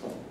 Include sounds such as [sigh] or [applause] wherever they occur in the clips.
Poštovani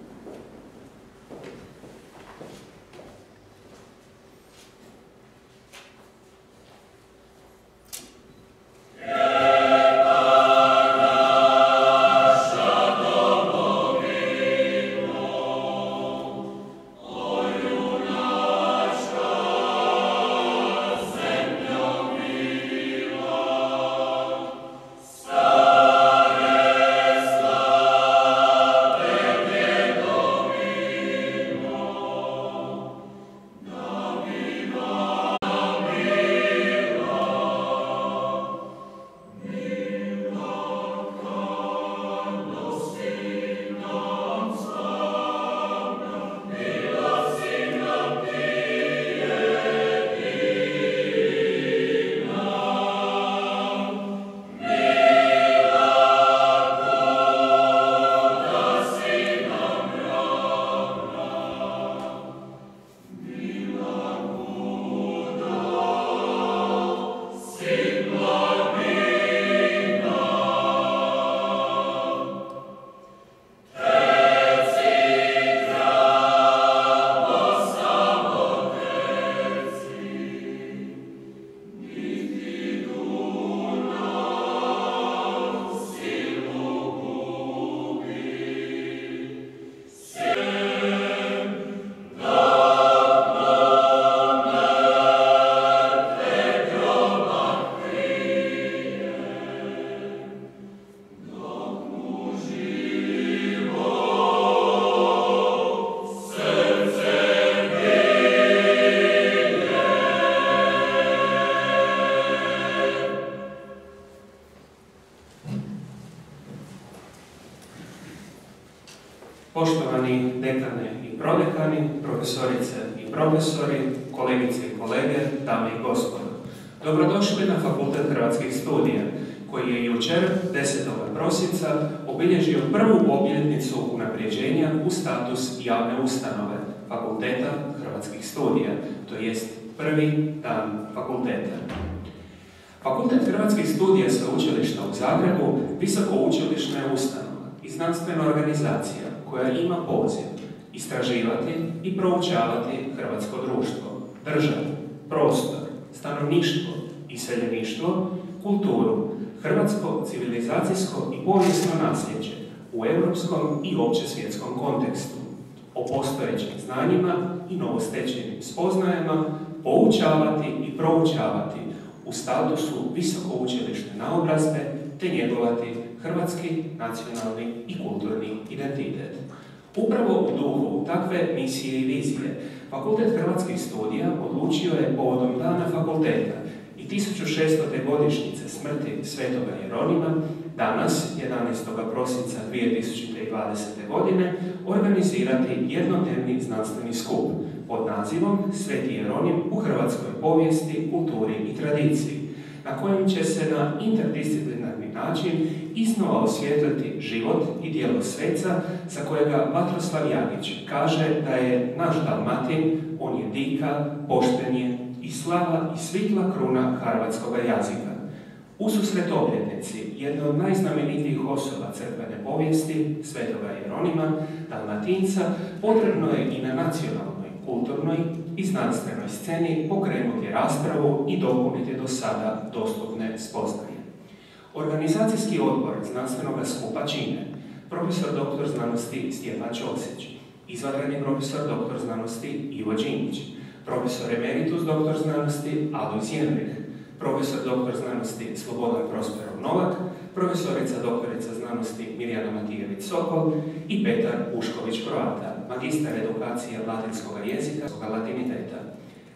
Hrvatskih studija Sveučilišta u Zagrebu visoko učilišna je ustanova i znanstvena organizacija koja ima poziv istraživati i proučavati hrvatsko društvo, državu, prostor, stanovništvo, iseljeništvo, kulturu, hrvatsko civilizacijsko i povijesno nasljeđe u europskom i opće svjetskom kontekstu, o postojećim znanjima i novostečenim spoznajama poučavati i proučavati u statusu visoko učilišne naobrazbe te njegovati hrvatski, nacionalni i kulturni identitet. Upravo u duhu takve misije i vizije, Fakultet Hrvatskih studija odlučio je povodom dana fakulteta i 1600. godišnjice smrti Svetoga Jeronima, danas, 11. prosinca 2020. godine, organizirati jednodnevni znanstveni skup pod nazivom Sveti Jeronim u hrvatskoj povijesti, kulturi i tradiciji, na kojem će se na interdisciplinarni način iznova osvijetliti život i dijelo sveca za kojega Vatroslav Jagić kaže da je naš Dalmatin, on je dika, poštenje i slava i svitla kruna hrvatskog jazika. U susret obljetnici jedne od najznamenitijih osoba crkvene povijesti, svetoga Jeronima, Dalmatinca, potrebno je i na nacionalnoj, kulturnoj i znanstvenoj sceni pokrenuti raspravu i dopuniti do sada dostupne spoznaje. Organizacijski odbor znanstvenog skupa čine profesor dr. znanosti Stjepan Ćosić, izvanredni profesor dr. znanosti Ivo Đinić, profesor emeritus dr. znanosti Alois Jenrih, profesor dr. znanosti Slobodan Prosperov Novak, profesorica doktorica znanosti Mirjana Matijević Sokol i Petar Ušković Kroata, magistar edukacije latinskog jezika latiniteta.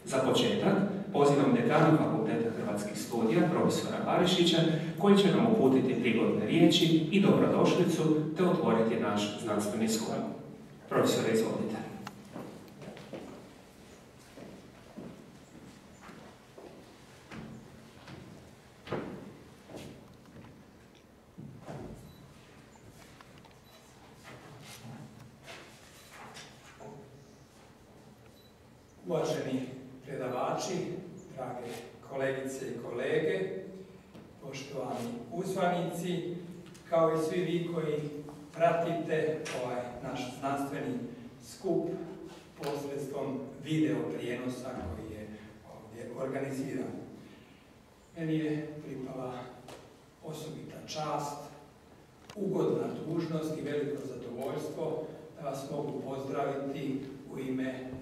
Za početak, pozivam dekana Fakulteta Hrvatskih studija, profesora Barišića, koji će nam uputiti prigodne riječi i dobrodošlicu, te otvoriti naš znanstveni skup. Profesore, izvolite. Uvaženi predavači, drage kolegice i kolege, poštovani uzvanici, kao i svi vi koji pratite ovaj naš znanstveni skup posredstvom video prijenosa koji je ovdje organiziran. Meni je pripala osobita čast, ugodna dužnost i veliko zadovoljstvo da vas mogu pozdraviti u ime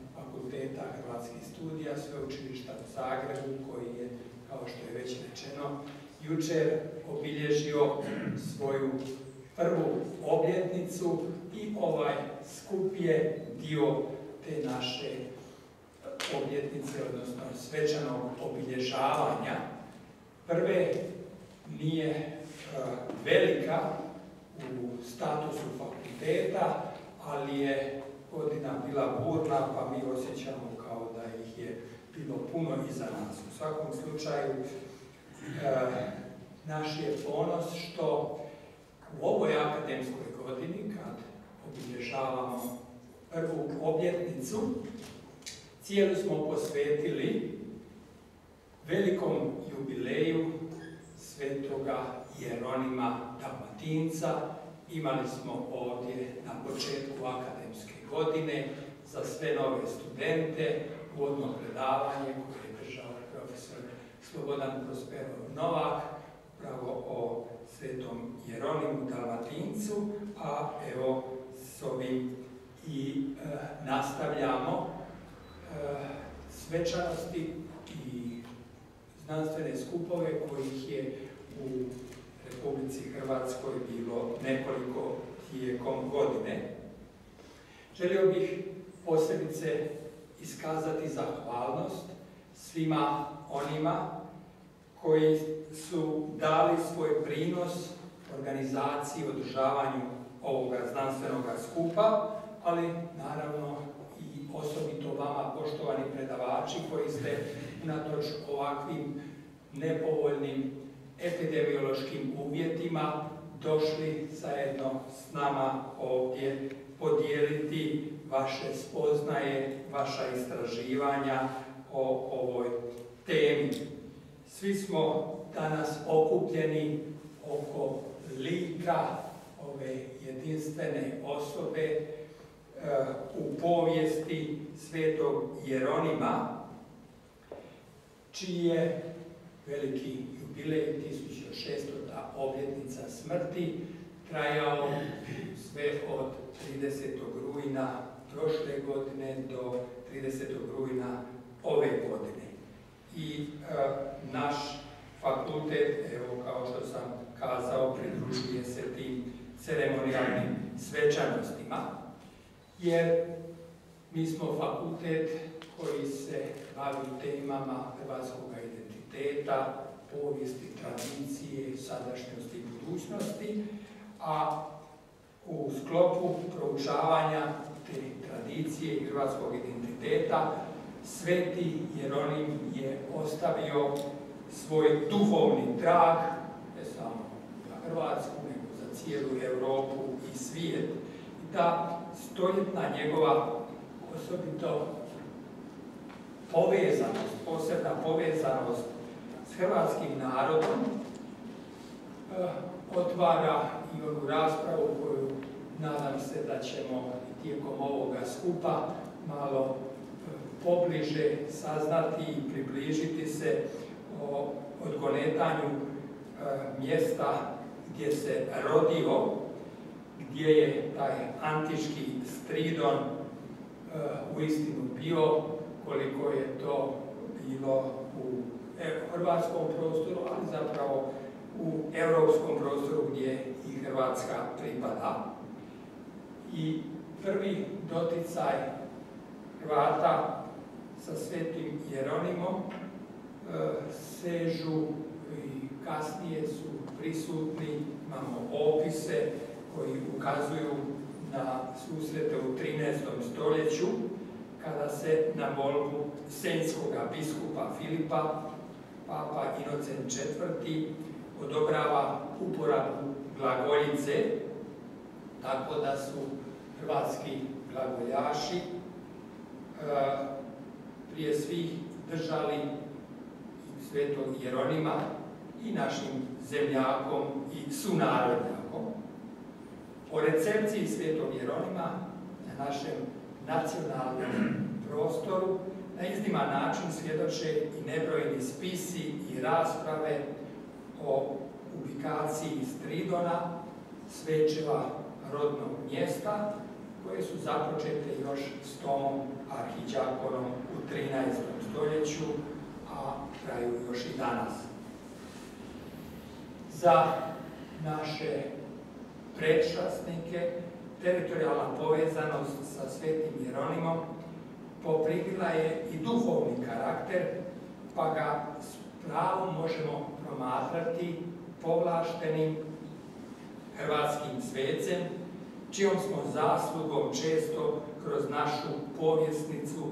Fakulteta Hrvatskih studija Sveučilišta u Zagrebu koji je, kao što je već rečeno, jučer obilježio svoju prvu obljetnicu i ovaj skup je dio te naše obljetnice, odnosno svečanog obilježavanja. Prve nije e, velika u statusu fakulteta, ali je godina bila burna, pa mi osjećamo kao da ih je bilo puno iza nas. U svakom slučaju, e, naš je ponos što u ovoj akademskoj godini, kad obilježavamo prvu obljetnicu, cijelu smo posvetili velikom jubileju svetoga Jeronima Dalmatinca. Imali smo ovdje na početku akademske godine za sve nove studente uvodno predavanje koje je držao profesor Slobodan Prosperov Novak, upravo o svetom Jeronimu Dalmatincu, a evo s ovim i e, nastavljamo e, svečanosti i znanstvene skupove kojih je u Republici Hrvatskoj bilo nekoliko tijekom godine. Želio bih posebice iskazati zahvalnost svima onima koji su dali svoj prinos organizaciji, održavanju ovoga znanstvenog skupa, ali naravno i osobito vama, poštovani predavači, koji ste unatoč ovakvim nepovoljnim epidemiološkim uvjetima došli zajedno s nama ovdje podijeliti vaše spoznaje, vaša istraživanja o ovoj temi. Svi smo danas okupljeni oko lika ove jedinstvene osobe e, u povijesti svetog Jeronima, čiji je veliki jubilej 1600. obljetnica smrti trajao sve od 30. rujna prošle godine do 30. rujna ove godine. I e, naš fakultet, evo kao što sam kazao, pridružuje se tim ceremonijalnim svečanostima, jer mi smo fakultet koji se bavi temama hrvatskog identiteta, povijesti, tradicije, sadašnjosti i budućnosti, a u sklopu proučavanja te tradicije i hrvatskog identiteta Sveti Jeronim je ostavio svoj duhovni trag, ne samo za Hrvatsku, nego za cijelu Europu i svijet. I ta stoljetna njegova osobito povezanost, posebna povezanost s hrvatskim narodom eh, otvara i onu raspravu koju nadam se da ćemo tijekom ovoga skupa malo eh, pobliže saznati i približiti se o odgonetanju eh, mjesta gdje se rodio, gdje je taj antički stridon u istinu bio, koliko je to bilo u hrvatskom prostoru, ali zapravo u europskom prostoru gdje i Hrvatska pripada. I prvi doticaj Hrvata sa svetim Jeronimom e, sežu i kasnije su prisutni, imamo opise koji ukazuju na susrete u 13. stoljeću, kada se na molbu senjskog biskupa Filipa Papa Inocen IV. odobrava uporabu glagoljice, tako da su hrvatski glagoljaši e, prije svih držali svetog Jeronima i našim zemljakom i sunarodnjakom. O recepciji svetog Jeronima na našem nacionalnom prostoru na izniman način svjedoče i nebrojeni spisi i rasprave o ubikaciji Stridona, svečeva rodnog mjesta, koje su započete još s Tomom Arhiđakonom u 13. stoljeću, a traju još i danas. Za naše predšasnike teritorijalna povezanost sa Svetim Jeronimom poprimila je i duhovni karakter, pa ga s pravom možemo promatrati povlaštenim hrvatskim svecem, čijom smo zaslugom često kroz našu povjesnicu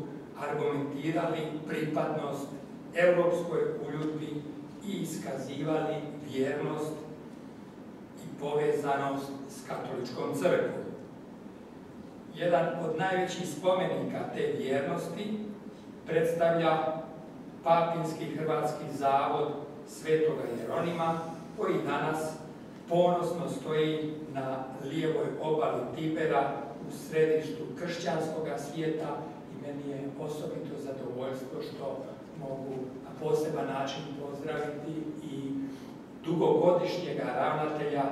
argumentirali pripadnost europskoj uljudbi i iskazivali vjernost i povezanost s katoličkom crkvom. Jedan od najvećih spomenika te vjernosti predstavlja Papinski Hrvatski zavod Svetoga Jeronima, koji danas ponosno stoji na lijevoj obali Tibera u središtu kršćanskog svijeta i meni je osobito zadovoljstvo što mogu na poseban način pozdraviti i dugogodišnjega ravnatelja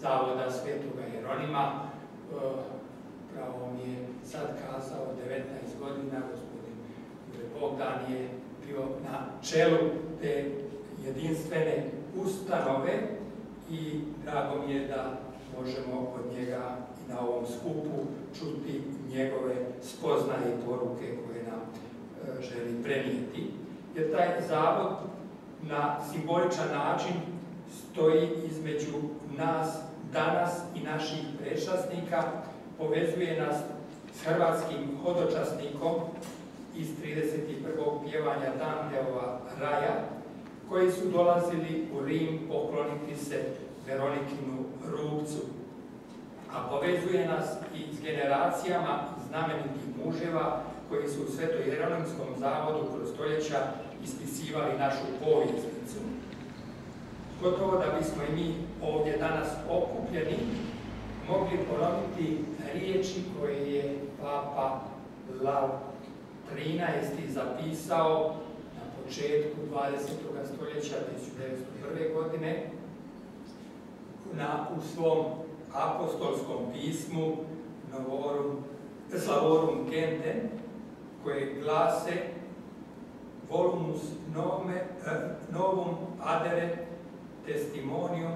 Zavoda Svetoga Jeronima. E, pravo mi je sad kazao 19 godina, gospodin Bogdan je bio na čelu te jedinstvene ustanove i drago mi je da možemo od njega i na ovom skupu čuti njegove spoznaje i poruke koje nam e, želi prenijeti. Jer taj zavod na simboličan način stoji između nas danas i naših prešasnika, povezuje nas s hrvatskim hodočasnikom iz 31. pjevanja Danteova Raja, koji su dolazili u Rim pokloniti se Veronikinu rubcu. A povezuje nas i s generacijama znamenitih muževa koji su u Sveto Jeronimskom zavodu kroz stoljeća ispisivali našu povijestnicu. Gotovo da bismo i mi ovdje danas okupljeni mogli ponoviti riječi koje je Papa Lav 13. zapisao početku 20. stoljeća 1901. godine na, u svom apostolskom pismu Novorum, Slavorum Gente koje glase volumus nome, eh, novum adere testimonium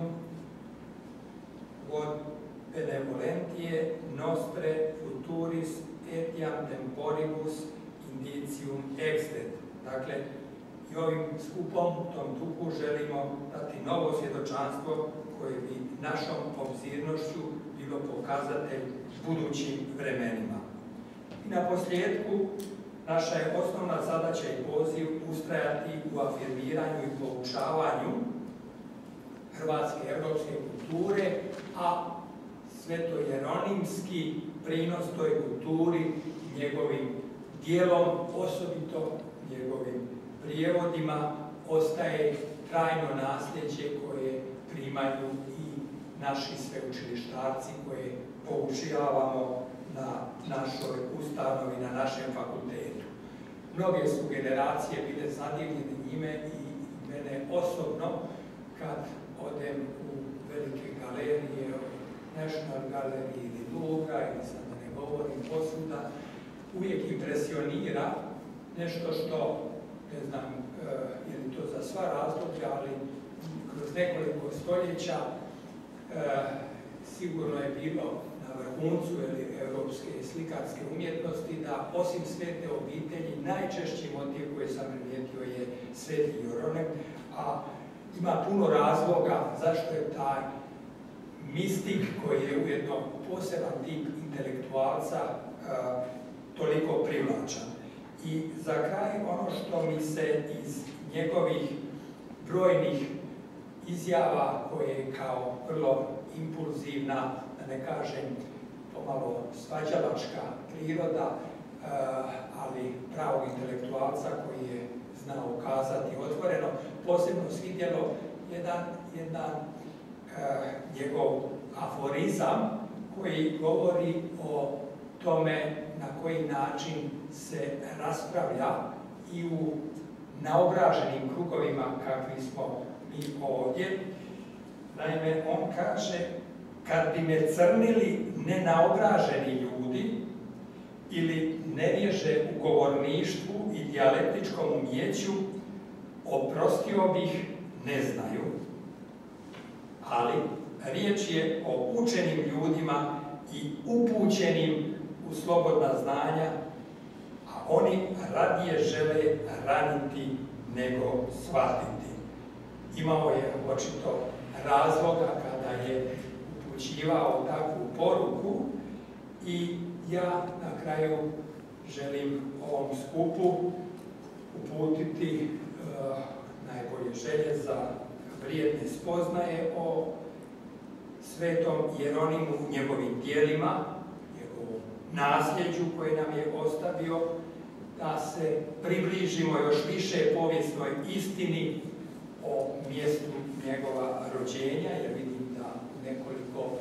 quod benevolentie nostre futuris etiam temporibus indicium extet. Dakle, i ovim skupom, tom duhu, želimo dati novo svjedočanstvo koje bi našom obzirnošću bilo pokazatelj budućim vremenima. I na posljedku, naša je osnovna zadaća i poziv ustrajati u afirmiranju i poučavanju hrvatske europske kulture, a sveto-jeronimski prinos toj kulturi njegovim dijelom, osobito njegovim prijevodima ostaje trajno nasljeđe koje primaju i naši sveučilištarci koje poučavamo na našoj ustanovi, na našem fakultetu. Mnoge su generacije bile zadivljene njime i mene osobno kad odem u velike galerije, National Gallery ili Louvre ili sad ne govorim posuda, uvijek impresionira nešto što ne znam e, je li to za sva razdoblja, ali kroz nekoliko stoljeća e, sigurno je bilo na vrhuncu europske slikarske umjetnosti da osim svete obitelji najčešći motiv koji sam primijetio je sveti Joronek, a ima puno razloga zašto je taj mistik koji je ujedno poseban tip intelektualca e, toliko privlačan. I za kraj ono što mi se iz njegovih brojnih izjava koje kao vrlo impulzivna, da ne kažem pomalo svađalačka priroda, eh, ali pravog intelektualca koji je znao ukazati otvoreno, posebno svidjelo jedan, jedan eh, njegov aforizam koji govori o tome na koji način se raspravlja i u naobraženim krugovima kakvi smo mi ovdje. Naime, on kaže, kad bi me crnili nenaobraženi ljudi ili nevježe u govorništvu i dijalektičkom umjeću, oprostio bih ne znaju, ali riječ je o učenim ljudima i upućenim u slobodna znanja, a oni radije žele raniti nego shvatiti. Imao je očito razloga kada je upućivao takvu poruku i ja na kraju želim ovom skupu uputiti uh, najbolje želje za vrijedne spoznaje o svetom Jeronimu, njegovim dijelima, njegovom nasljeđu koje nam je ostavio, da se približimo još više povijesnoj istini o mjestu njegova rođenja, jer vidim da nekoliko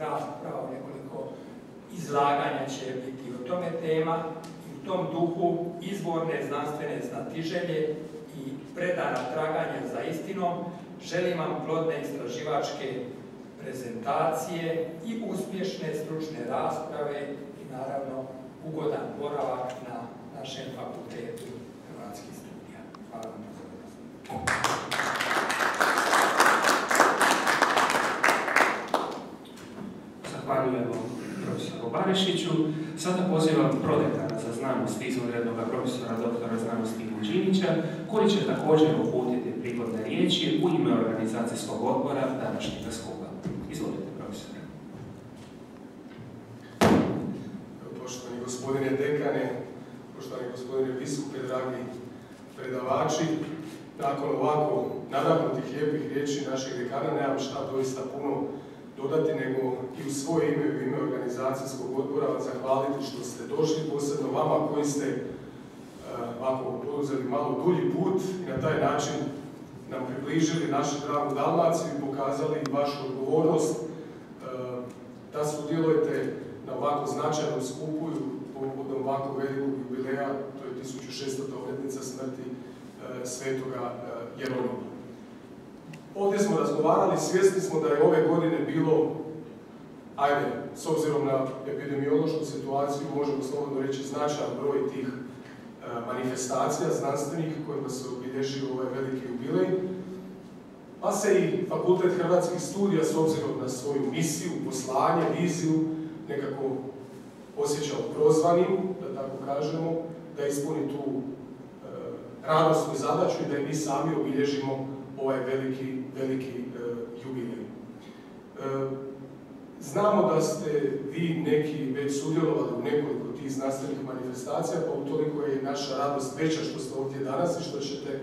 rasprava, nekoliko izlaganja će biti o tome tema. I u tom duhu izvorne znanstvene znatiželje i predana traganja za istinom, želim vam plodne istraživačke prezentacije i uspješne stručne rasprave i naravno ugodan boravak na našem fakultetu Hrvatskih Zahvaljujemo profesoru Barišiću. Sada pozivam prodekana za znanost izvanrednog profesora doktora znanosti Buđinića, koji će također uputiti prigodne riječi u ime organizacijskog odbora današnjeg skupa. Izvolite, profesore. Poštovani gospodine dekane, poštovani gospodine biskupe, dragi predavači, nakon ovako nadahnutih lijepih riječi našeg dekana nemam šta doista puno dodati, nego i u svoje ime, u ime organizacijskog odbora zahvaliti što ste došli, posebno vama koji ste uh, ovako poduzeli malo dulji put i na taj način nam približili našu dragu Dalmaciju i pokazali vašu odgovornost uh, da sudjelujete na ovako značajnom skupu povodom ovako velikog jubileja, to je 1600. obljetnica smrti svetoga Jeronima. Ovdje smo razgovarali, svjesni smo da je ove godine bilo, ajde, s obzirom na epidemiološku situaciju, možemo slobodno reći značajan broj tih e, manifestacija znanstvenih kojima se obilježio ovaj veliki jubilej, pa se i Fakultet Hrvatskih studija s obzirom na svoju misiju, poslanje, viziju, nekako osjećao prozvanim, da tako kažemo, da ispuni tu e, radosnu zadaću i da i mi sami obilježimo ovaj veliki, veliki e, jubilej. E, znamo da ste vi neki već sudjelovali u nekoliko tih znanstvenih manifestacija, pa utoliko je naša radost veća što ste ovdje danas i što ćete e,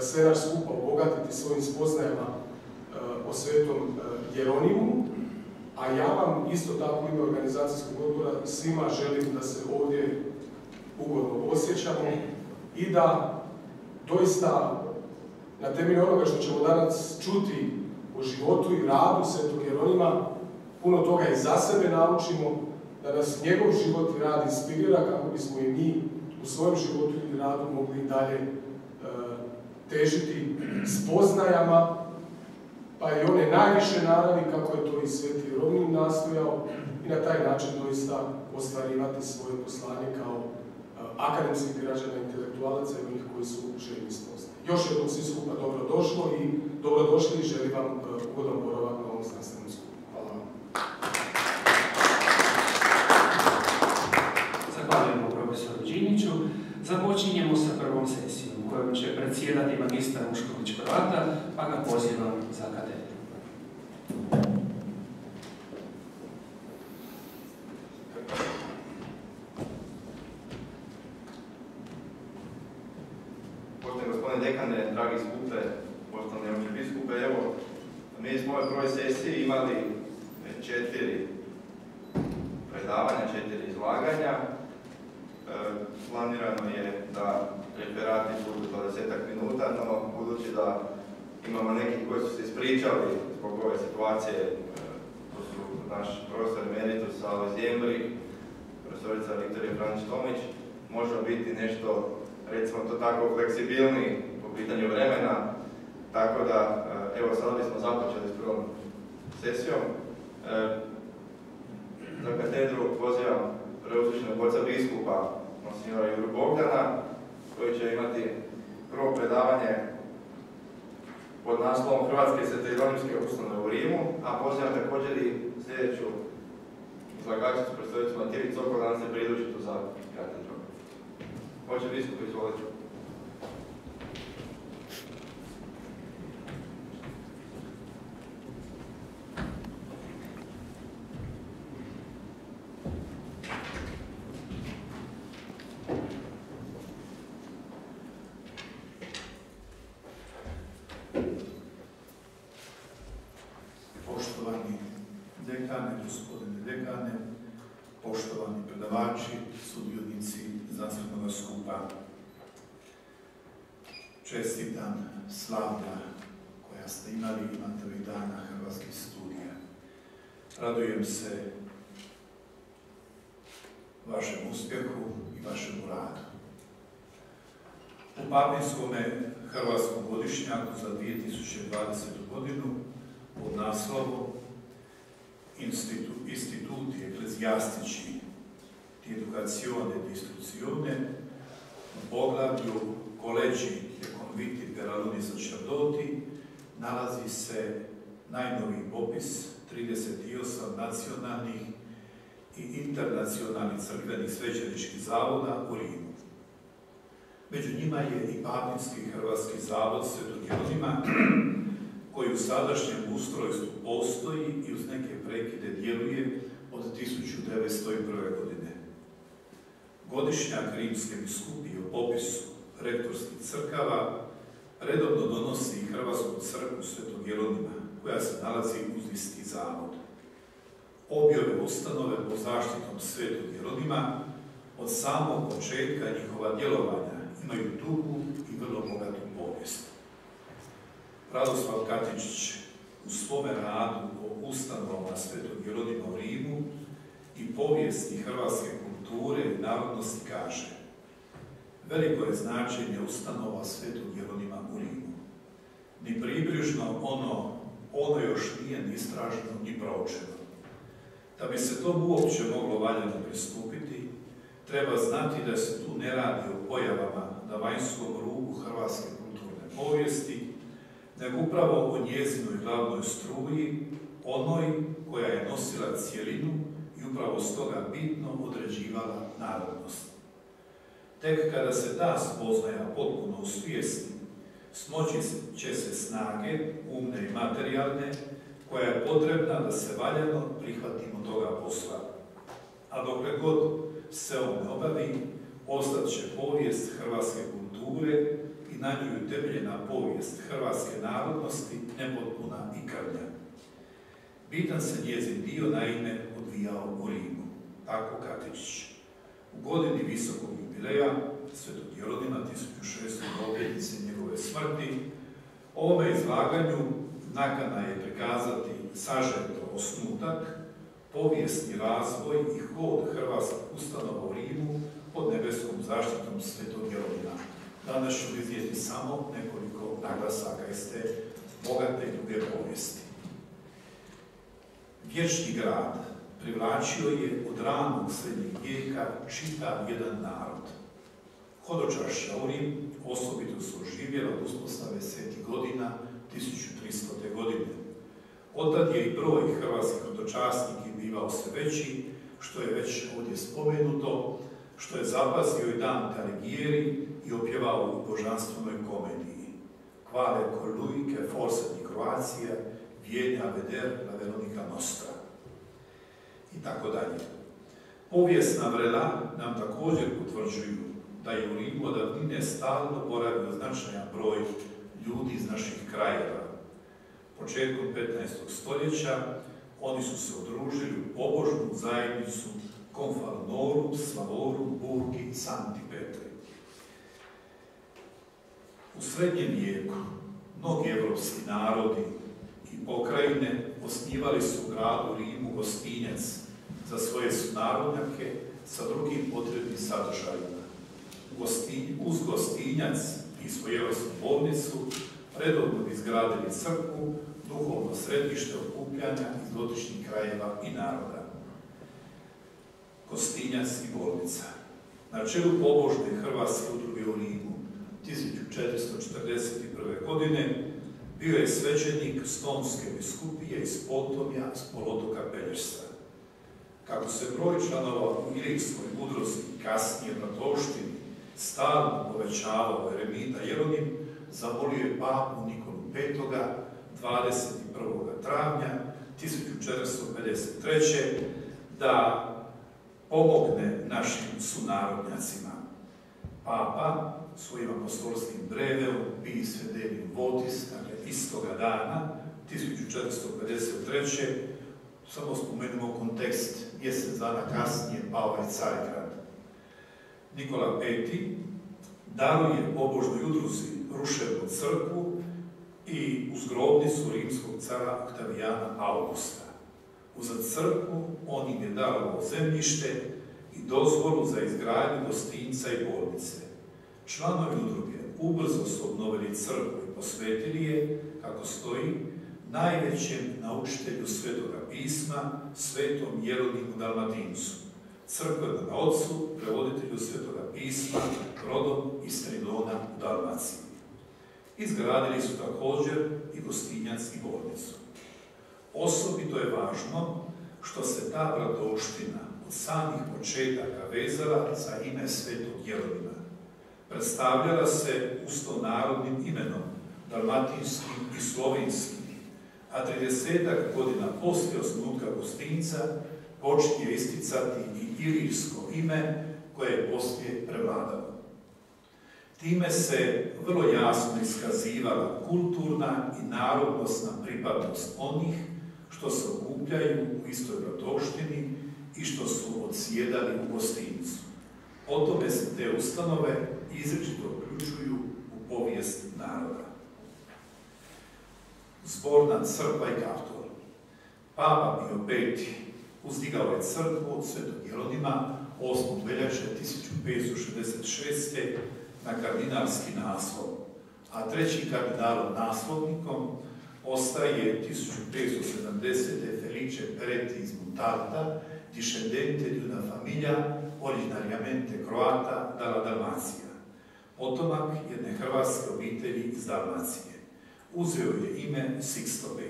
sve naš skupa obogatiti svojim spoznajama o svetom Jeronimu, a ja vam isto tako ime organizacijskog odbora svima želim da se ovdje ugodno osjećamo i da doista na temelju onoga što ćemo danas čuti o životu i radu Svetog Jeronima, puno toga i za sebe naučimo, da nas njegov život i rad inspirira kako bismo i mi u svojem životu i radu mogli dalje e, težiti spoznajama, pa i one najviše naravi, kako je to i Sveti Jeronim nastojao, i na taj način doista ostvarivati svoje poslanje kao akademskih građana, intelektualaca i onih koji su željni spoznati. Još jednom svi skupa dobrodošlo i dobrodošli i želim vam e, ugodan boravak na ovom znanstvenom skupu. Hvala vam. Zahvaljujemo profesoru Điniću. Započinjemo sa prvom sesijom kojom će predsjedati magistar Mušković Hrvata, pa ga pozivam za katedru. Poštovani gospodine dekane, dragi skupe, poštovani opći biskupe, evo, mi smo u ovoj prvoj sesiji imali četiri predavanja, četiri izlaganja. E, planirano je da referati budu 20 minuta, no budući da imamo neki koji su se ispričali zbog ove situacije, e, to su naš profesor emeritus Alois Jembrih, profesorica Viktorija Franić-Tomić, možemo biti nešto, recimo to tako, fleksibilni po pitanju vremena, tako da, e, evo sada bismo započeli s prvom sesijom. E, za katedru pozivam preuzvišenog oca biskupa, monsignora Juru Bogdana, koji će imati prvo predavanje pod naslovom Hrvatske svetojeronimske ustanove u Rimu, a pozivam također i sljedeću izlagačicu, predstavljicu Matiri Cokol, da nam se pridruži tu za katedru. Hoće biskup, izvolite. Poštovani dekane, gospodine dekane, poštovani predavači, sudionici znanstvenog skupa, čestitam slavlja koja ste imali imate ovih dana hrvatskih studija. Radujem se vašem uspjehu i vašem radu. U Papinskome hrvatskom godišnjaku za 2020. godinu pod naslovom Institu, Istituti Ecclesiastici di Educazione di Istruzione u poglavlju Collegi e Conviti per alunni sacerdoti nalazi se najnoviji popis 38 nacionalnih i internacionalnih crkvenih svećeničkih zavoda u Rimu. Među njima je i Papinski Hrvatski zavod Svetog Jeronima, koji u sadašnjem ustrojstvu postoji i uz neke prekide djeluje od 1901. godine. Godišnjak Rimske biskupije o popisu rektorskih crkava redovno donosi Hrvatsku crkvu Svetog Jeronima, koja se nalazi uz isti zavod. Objave ustanove po zaštitom Svetog Jeronima od samog početka njihova djelovanja imaju dugu i vrlo bogatu povijest. Radoslav Katičić u svome radu o ustanovama Svetog Jeronima u Rimu i povijesti hrvatske kulture i narodnosti kaže Veliko je značenje ustanova Svetog Jeronima u Rimu. Ni približno ono, ono još nije ni istraženo, ni proučeno. Da bi se to uopće moglo valjano pristupiti, treba znati da se tu ne radi o pojavama na vanjskom rubu hrvatske kulturne povijesti, nego upravo o njezinoj glavnoj struji, onoj koja je nosila cijelinu i upravo stoga bitno određivala narodnost. Tek kada se ta spoznaja potpuno usvijesti, smoći će se snage, umne i materijalne, koja je potrebna da se valjano prihvatimo toga posla. A dokle god se on ne obavi, ostat će povijest hrvatske kulture i na nju temeljena povijest hrvatske narodnosti nepotpuna i krnja. Bitan se njezin dio naime odvijao u Rimu, tako Katičić. U godini visokog jubileja Svetog Jeronima 1600. obljetnice njegove smrti, ovome izlaganju nakana je prikazati sažeto osnutak, povijesni razvoj i hod hrvatskih ustanova u Rimu pod nebeskom zaštitom Svetog Jeronima. Danas ću iznijeti samo nekoliko naglasaka iz te bogate duge povijesti. Vječni grad privlačio je od ranog srednjeg vijeka čitav jedan narod. Hodočašća u Rim osobito su živjela od uspostave svetih godina 1300. godine. Otad je i broj hrvatskih hodočasnika bivao sve veći, što je već ovdje spomenuto, što je zapazio i Dante Alighieri i opjevao u božanstvenoj komediji. Quale colui che forse di Croazia viene a veder la Veronica Nostra. I tako dalje. Povijesna vrela nam također potvrđuju da je u Rimu od davnine stalno boravio značajan broj ljudi iz naših krajeva. Početkom 15. stoljeća oni su se udružili u pobožnu zajednicu Confalnorum, Slavorum, Burgi, Santi Petri. U srednjem vijeku mnogi evropski narodi i pokrajine osnivali su u gradu Rimu gostinjac za svoje sunarodnjake sa drugim potrebnim sadržajima. uz gostinjac i svojevrsnu bolnicu redovno izgradili crkvu, duhovno središte okupljanja iz dotičnih krajeva i naroda. Gostinjac i bolnica. Na čelu pobožne Hrvatske udruge u Rimu 1441. godine bio je svećenik Stonske biskupije iz Potomja s polotoka Pelješca. Kako se broj članova u Ilirskoj udruzi kasnije Bratoštini stalno povećavao eremita Jeronim, zamolio je papu Nikolu V. 21. travnja 1453. da pomogne našim sunarodnjacima. Papa svojim apostolskim breveom Bis Fedelium Votis, dakle istoga dana, 1453. Samo spomenimo kontekst, mjesec dana kasnije pao je Carigrad. Nikola V. daruje pobožnoj udruzi ruševnu crkvu i uz grobnicu rimskog cara Oktavijana Augusta. Uz crkvu on im je dao zemljište i dozvolu za izgradnju gostinca i bolnice. Članovi udruge ubrzo su obnovili crkvu i posvetili je, kako stoji, najvećem naučitelju svetoga pisma, svetom Jeronimu Dalmatincu, crkvenom ocu, prevoditelju svetoga pisma, rodom iz Tridona u Dalmaciji. Izgradili su također i gostinjac i bolnicu. Osobito je važno što se ta bradoština od samih početaka vezala za ime svetog Jeronima. Predstavljala se narodnim imenom, dalmatinskim i slovinskim, a 30 godina poslije osnutka gostinca počinje isticati i ilirsko ime koje je poslije prevladalo. Time se vrlo jasno iskazivala kulturna i narodnostna pripadnost onih što se okupljaju u istoj bratovštini i što su odsjedali u gostincu. O tome se te ustanove izrečito uključuju u povijest naroda. Zborna crkva i kaptor. Papa Bio peti uzdigao je crkvu od Svetog Jeronima 8. veljače 1566 na kardinalski naslov, a treći kardinal naslovnikom ostaje 1570. Felice Peretti iz Montalta, discendente di una famiglia originariamente croata dalla Dalmacija, potomak jedne hrvatske obitelji iz Dalmacije. Uzeo je ime Sixto V.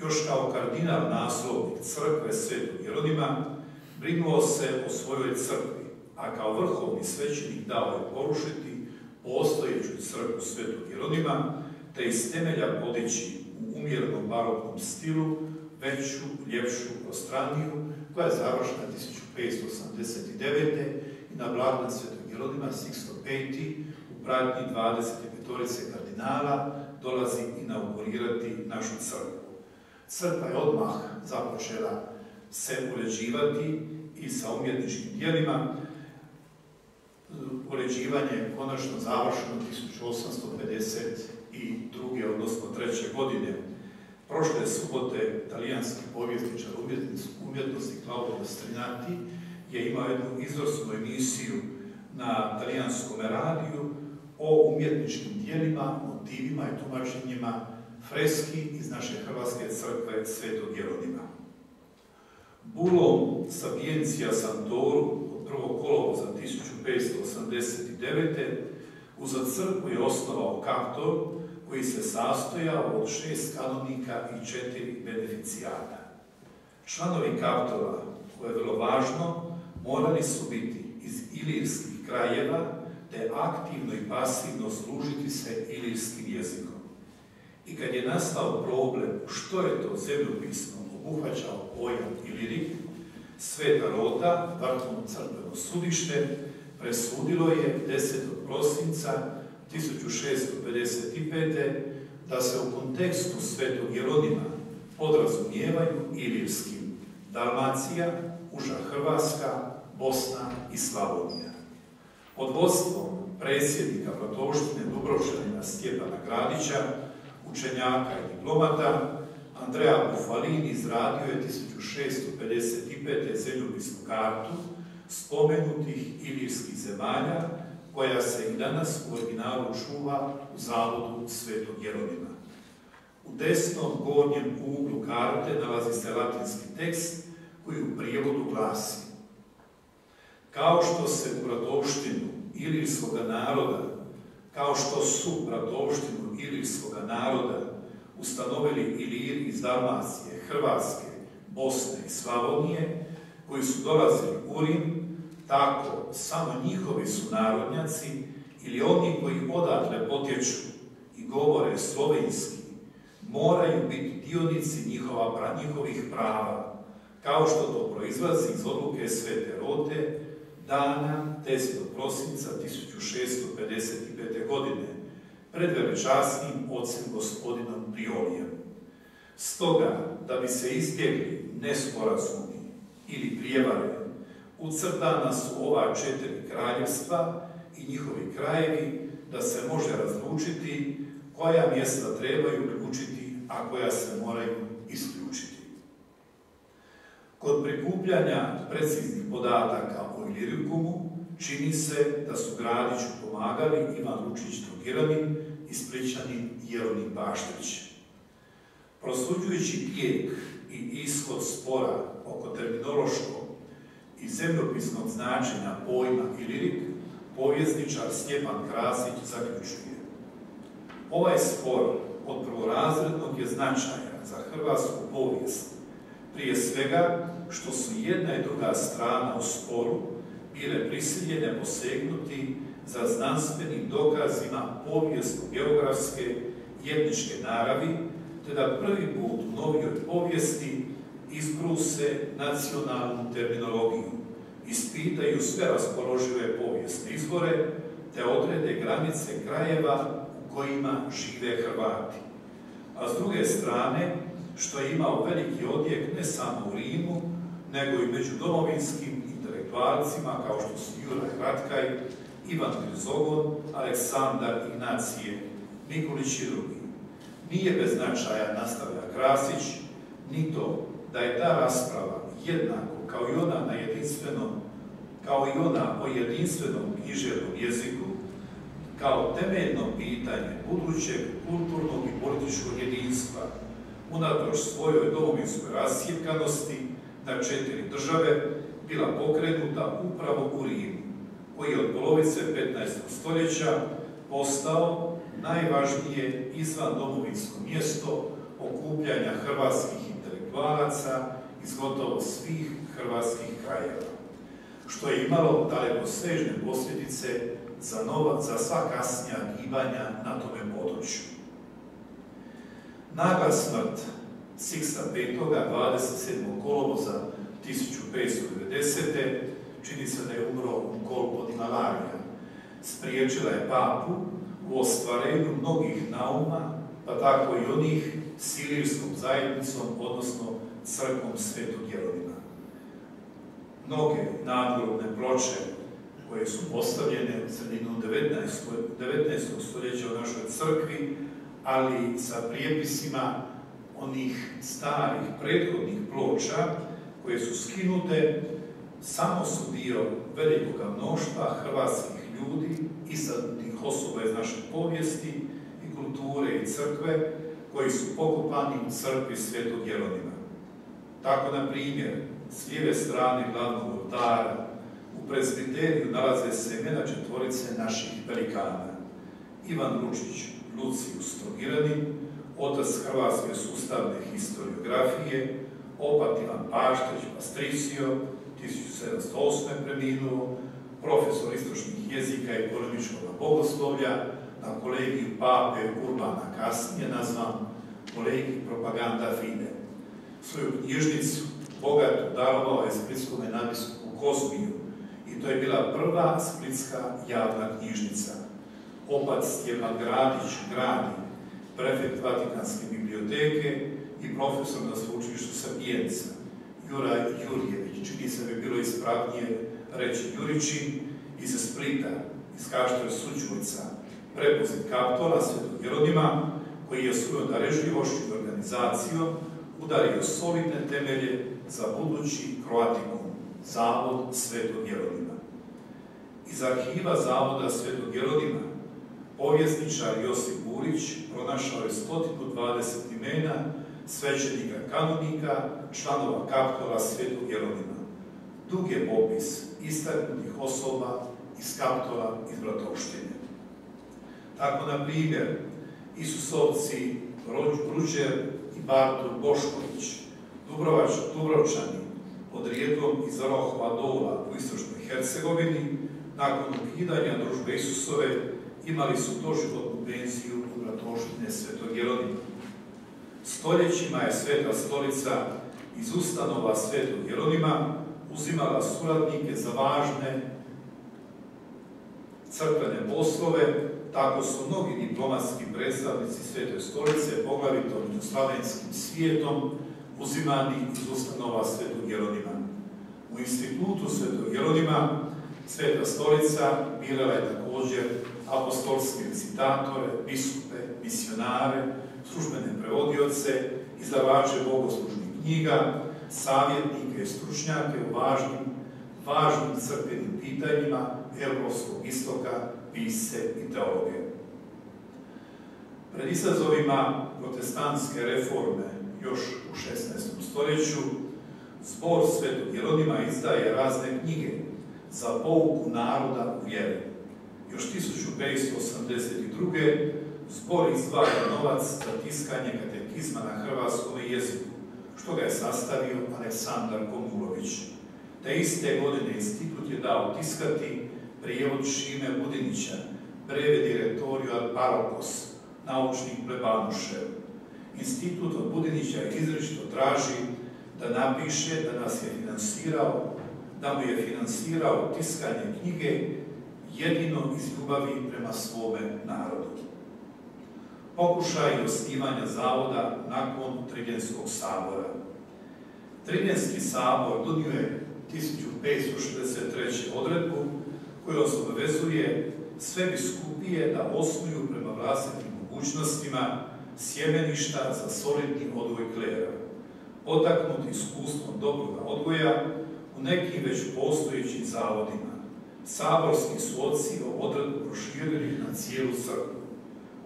Još kao kardinal naslovnik crkve Svetog Jeronima brinuo se o svojoj crkvi, a kao vrhovni svećenik dao je porušiti postojeću crkvu Svetog Jeronima, te iz temelja podići u umjernom baroknom stilu veću, ljepšu prostraniju, koja je završena 1589. i na blagdan Svetog Jeronima Sixto u pratnji 25. kardinala dolazi inaugurirati našu crkvu. Crkva je odmah započela se uređivati i sa umjetničkim dijelima, uređivanje konačno završeno 1852. odnosno treće godine. Prošle subote talijanski povjesničar umjetnosti Claudio Strinati je imao jednu izvrsnu emisiju na talijanskom radiju o umjetničkim dijelima, motivima i tumačenjima freski iz naše Hrvatske crkve Svetog Jeronima. Bulom Sapiencija Santoru 1. kolovoza 1589. uza crkvu je osnovao kaptor koji se sastojao od šest kanonika i četiri beneficijata. Članovi kaptora, koje je vrlo važno, morali su biti iz ilirskih krajeva, te aktivno i pasivno služiti se ilirskim jezikom. I kad je nastao problem što je to zemljopisno obuhvaćao pojam ilirik, Sveta Rota, vrhovno crkveno sudište, presudilo je 10. prosinca 1655. da se u kontekstu Svetog Jeronima podrazumijevaju ilirskim Dalmacija, Uža Hrvatska, Bosna i Slavonija. Pod vodstvom predsjednika Protoštine Dubrovšanina Stjepana Gradića učenjaka i diplomata, Andrea Bufalini izradio je 1655. zemljopisnu kartu spomenutih ilirskih zemalja, koja se i danas u originalu čuva u zavodu Svetog Jeronima. U desnom gornjem uglu karte nalazi se latinski tekst koji u prijevodu glasi Kao što se u bratovštinu ilirskog naroda, kao što su bratovštinu ilirskog naroda ustanovili Iliri iz Dalmacije, Hrvatske, Bosne i Slavonije, koji su dolazili u Rim, tako samo njihovi su narodnjaci ili oni koji odatle potječu i govore slovenski, moraju biti dionici njihova, njihovih prava, kao što to proizlazi iz odluke Svete Rote dana 10. prosinca 1655. godine pred velečasnim ocem gospodinom Priolijem. Stoga, da bi se izbjegli nesporazumi ili prijevare, ucrtana su ova četiri kraljevstva i njihovi krajevi da se može razlučiti koja mjesta trebaju uključiti, a koja se moraju isključiti. Kod prikupljanja preciznih podataka o Ilirikumu čini se da su Gradiću pomagali Ivan Lučić Trogiranin i Spličanin Jeronim Baštrić. Prosuđujući tijek i ishod spora oko terminološkog i zemljopisnog značenja pojma Ilirik, povjesničar Stjepan Krasić zaključuje. Ovaj spor od prvorazrednog je značaja za hrvatsku povijest, prije svega što su jedna i druga strana u sporu bile prisiljene posegnuti za znanstvenim dokazima povijesno-geografske jedničke naravi, te da prvi put u novijoj povijesti izbruse nacionalnu terminologiju, ispitaju sve raspoložive povijesne izvore, te odrede granice krajeva u kojima žive Hrvati. A s druge strane, što je imao veliki odjek ne samo u Rimu, nego i među domovinskim intelektualcima kao što su Juraj Hratkaj, Ivan Grizogon, Aleksandar Ignacije, Nikolić i drugi. Nije bez značaja nastavlja Krasić, ni to da je ta rasprava jednako kao i ona na jedinstvenom, kao i ona o jedinstvenom književnom jeziku, kao temeljno pitanje budućeg kulturnog i političkog jedinstva, unatoč svojoj domovinskoj rasjepkanosti na četiri države, bila pokrenuta upravo u Rimu, koji je od polovice 15. stoljeća postao najvažnije izvan domovinsko mjesto okupljanja hrvatskih intelektualaca iz gotovo svih hrvatskih krajeva, što je imalo daleko svežne posljedice za, nova, za sva kasnija gibanja na tome području. Nagla smrt Siksta V. 27. kolovoza 1590. čini se da je umro u kolbu od malarija. Spriječila je papu u ostvarenju mnogih nauma, pa tako i onih silirskom zajednicom, odnosno crkvom svetog Jeronima. Mnoge nadgrobne ploče koje su postavljene u sredinom 19. 19. stoljeća u našoj crkvi, ali sa prijepisima onih starih prethodnih ploča koje su skinute, samo su dio velikog mnoštva hrvatskih ljudi, isadnih osoba iz naše povijesti i kulture i crkve, koji su pokupani u crkvi Svetog Jeronima. Tako, na primjer, s lijeve strane glavnog oltara u prezbiteriju nalaze se imena četvorice naših velikana. Ivan Lučić, Lucijus Trogirani, otac Hrvatske sustavne historiografije, opat Ivan Paštrić, Pastricio, 1708. preminuo, profesor istočnih jezika i polemičkog bogoslovlja, na kolegiju Pape Urbana kasnije nazvan kolegij propaganda fide. Svoju knjižnicu bogatu darovao je splitskom nadbiskupu Kozmiju i to je bila prva splitska javna knjižnica. Opat Stjepan Gradić gradi, prefekt Vatikanske biblioteke i profesor na sveučilištu Sapijenca. Juraj Jurjević, čini se bi bilo ispravnije reći Jurićin, iz Splita, iz Kaštore Sučulica, prepozit kaptola Svetog Jeronima, koji je svojom darežljivošću i organizacijom udario solidne temelje za budući Kroatikum, Zavod Svetog Jeronima. Iz arhiva Zavoda Svetog Jeronima povjesničar Josip Burić pronašao je 120 imena svećenika kanonika, članova kaptola Svetog Jeronima. Dug je popis istaknutih osoba iz kaptola iz Bratovštine. Tako, na primjer, Isusovci Ruđer i Bartur Bošković, Dubrovčani, podrijedlom iz Rohova Dola u istočnoj Hercegovini, nakon ukidanja družbe Isusove, imali su doživotnu penziju u Bratoštine Svetog Jeronima. Stoljećima je Sveta stolica iz ustanova Svetog Jeronima uzimala suradnike za važne crkvene poslove, tako su mnogi diplomatski predstavnici Svete stolice, poglavito među slavenskim svijetom, uzimani iz ustanova Svetog Jeronima. U institutu Svetog Jeronima Sveta stolica birala je također apostolske recitatore, biskupe, misionare, službene prevodioce, izdavače bogoslužnih knjiga, savjetnike i stručnjake u važnim, važnim crkvenim pitanjima Europskog istoka, pise i teologije. Pred izazovima protestantske reforme još u 16. stoljeću zbor Svetog Jeronima izdaje razne knjige za pouku naroda u vjeri. Još 1582. zbor izdvaja novac za tiskanje katekizma na hrvatskom jeziku, što ga je sastavio Aleksandar Komulović. Te iste godine institut je dao tiskati prijevod Šime Budinića, breve direktoriju ad parokos, naučnik plebanušev. Institut od Budinića izrečito traži da napiše da nas je finansirao, da mu je finansirao tiskanje knjige jedino iz ljubavi prema svome narodu. Pokušaj osnivanja zavoda nakon Trigenskog sabora. Trigenski sabor donio je 1563. odredbu koja obavezuje sve biskupije da osnuju prema vlastitim mogućnostima sjemeništa za solidni odvoj klera. Potaknut iskustvom dobroga odgoja u nekim već postojećim zavodima. Saborski su oci odredbu proširili na cijelu crkvu.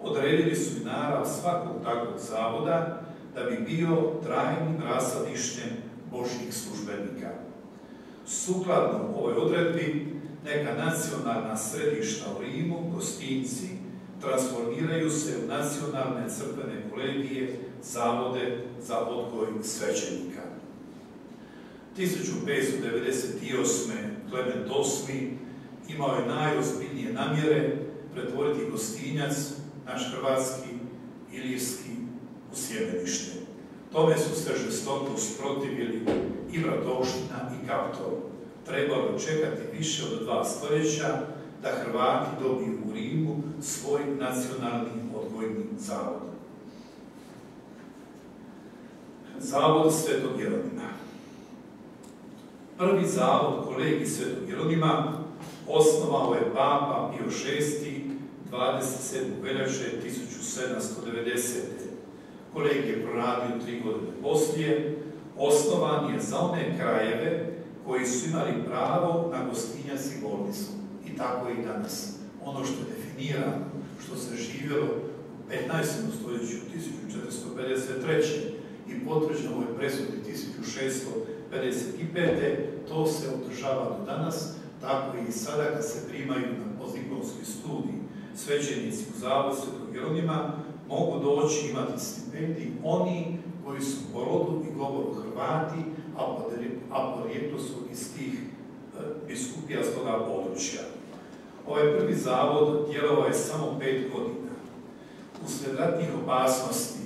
Odredili su i narav svakog takvog zavoda da bi bio trajnim rasadištem Božjih službenika. Sukladno ovoj odredbi, neka nacionalna središta u Rimu, gostinci, transformiraju se u nacionalne crkvene kolegije, zavode za odgoj svećenika. 1598. Klement VIII imao je najozbiljnije namjere pretvoriti gostinjac, naš hrvatski, ilijski, u sjemenište. Tome su se žestoko usprotivili i Bratovština i Kaptol. Trebalo čekati više od dva stoljeća da Hrvati dobiju u Rimu svoj nacionalni odgojni zavod. Zavod Svetog Jeronima. Prvi zavod kolegi Svetog Jeronima osnovao je Papa Pio VI 27. veljače 1790. Kolegi je proradio tri godine poslije, osnovan je za one krajeve koji su imali pravo na gostinjac i bolnicu. I tako i danas. Ono što je definirano, što se živjelo u 15. stoljeću 1453. i potvrđeno ovoj presudi 1655. to se održava do danas, tako i sada kad se primaju na pozikovski studij svećenici u Zavodu Svetog Jeronima, mogu doći imati stipendij oni koji su po rodu i govoru Hrvati, a porijeklo su iz tih e, biskupija s toga područja. Ovaj prvi zavod djelovao je samo pet godina. Uslijed ratnih opasnosti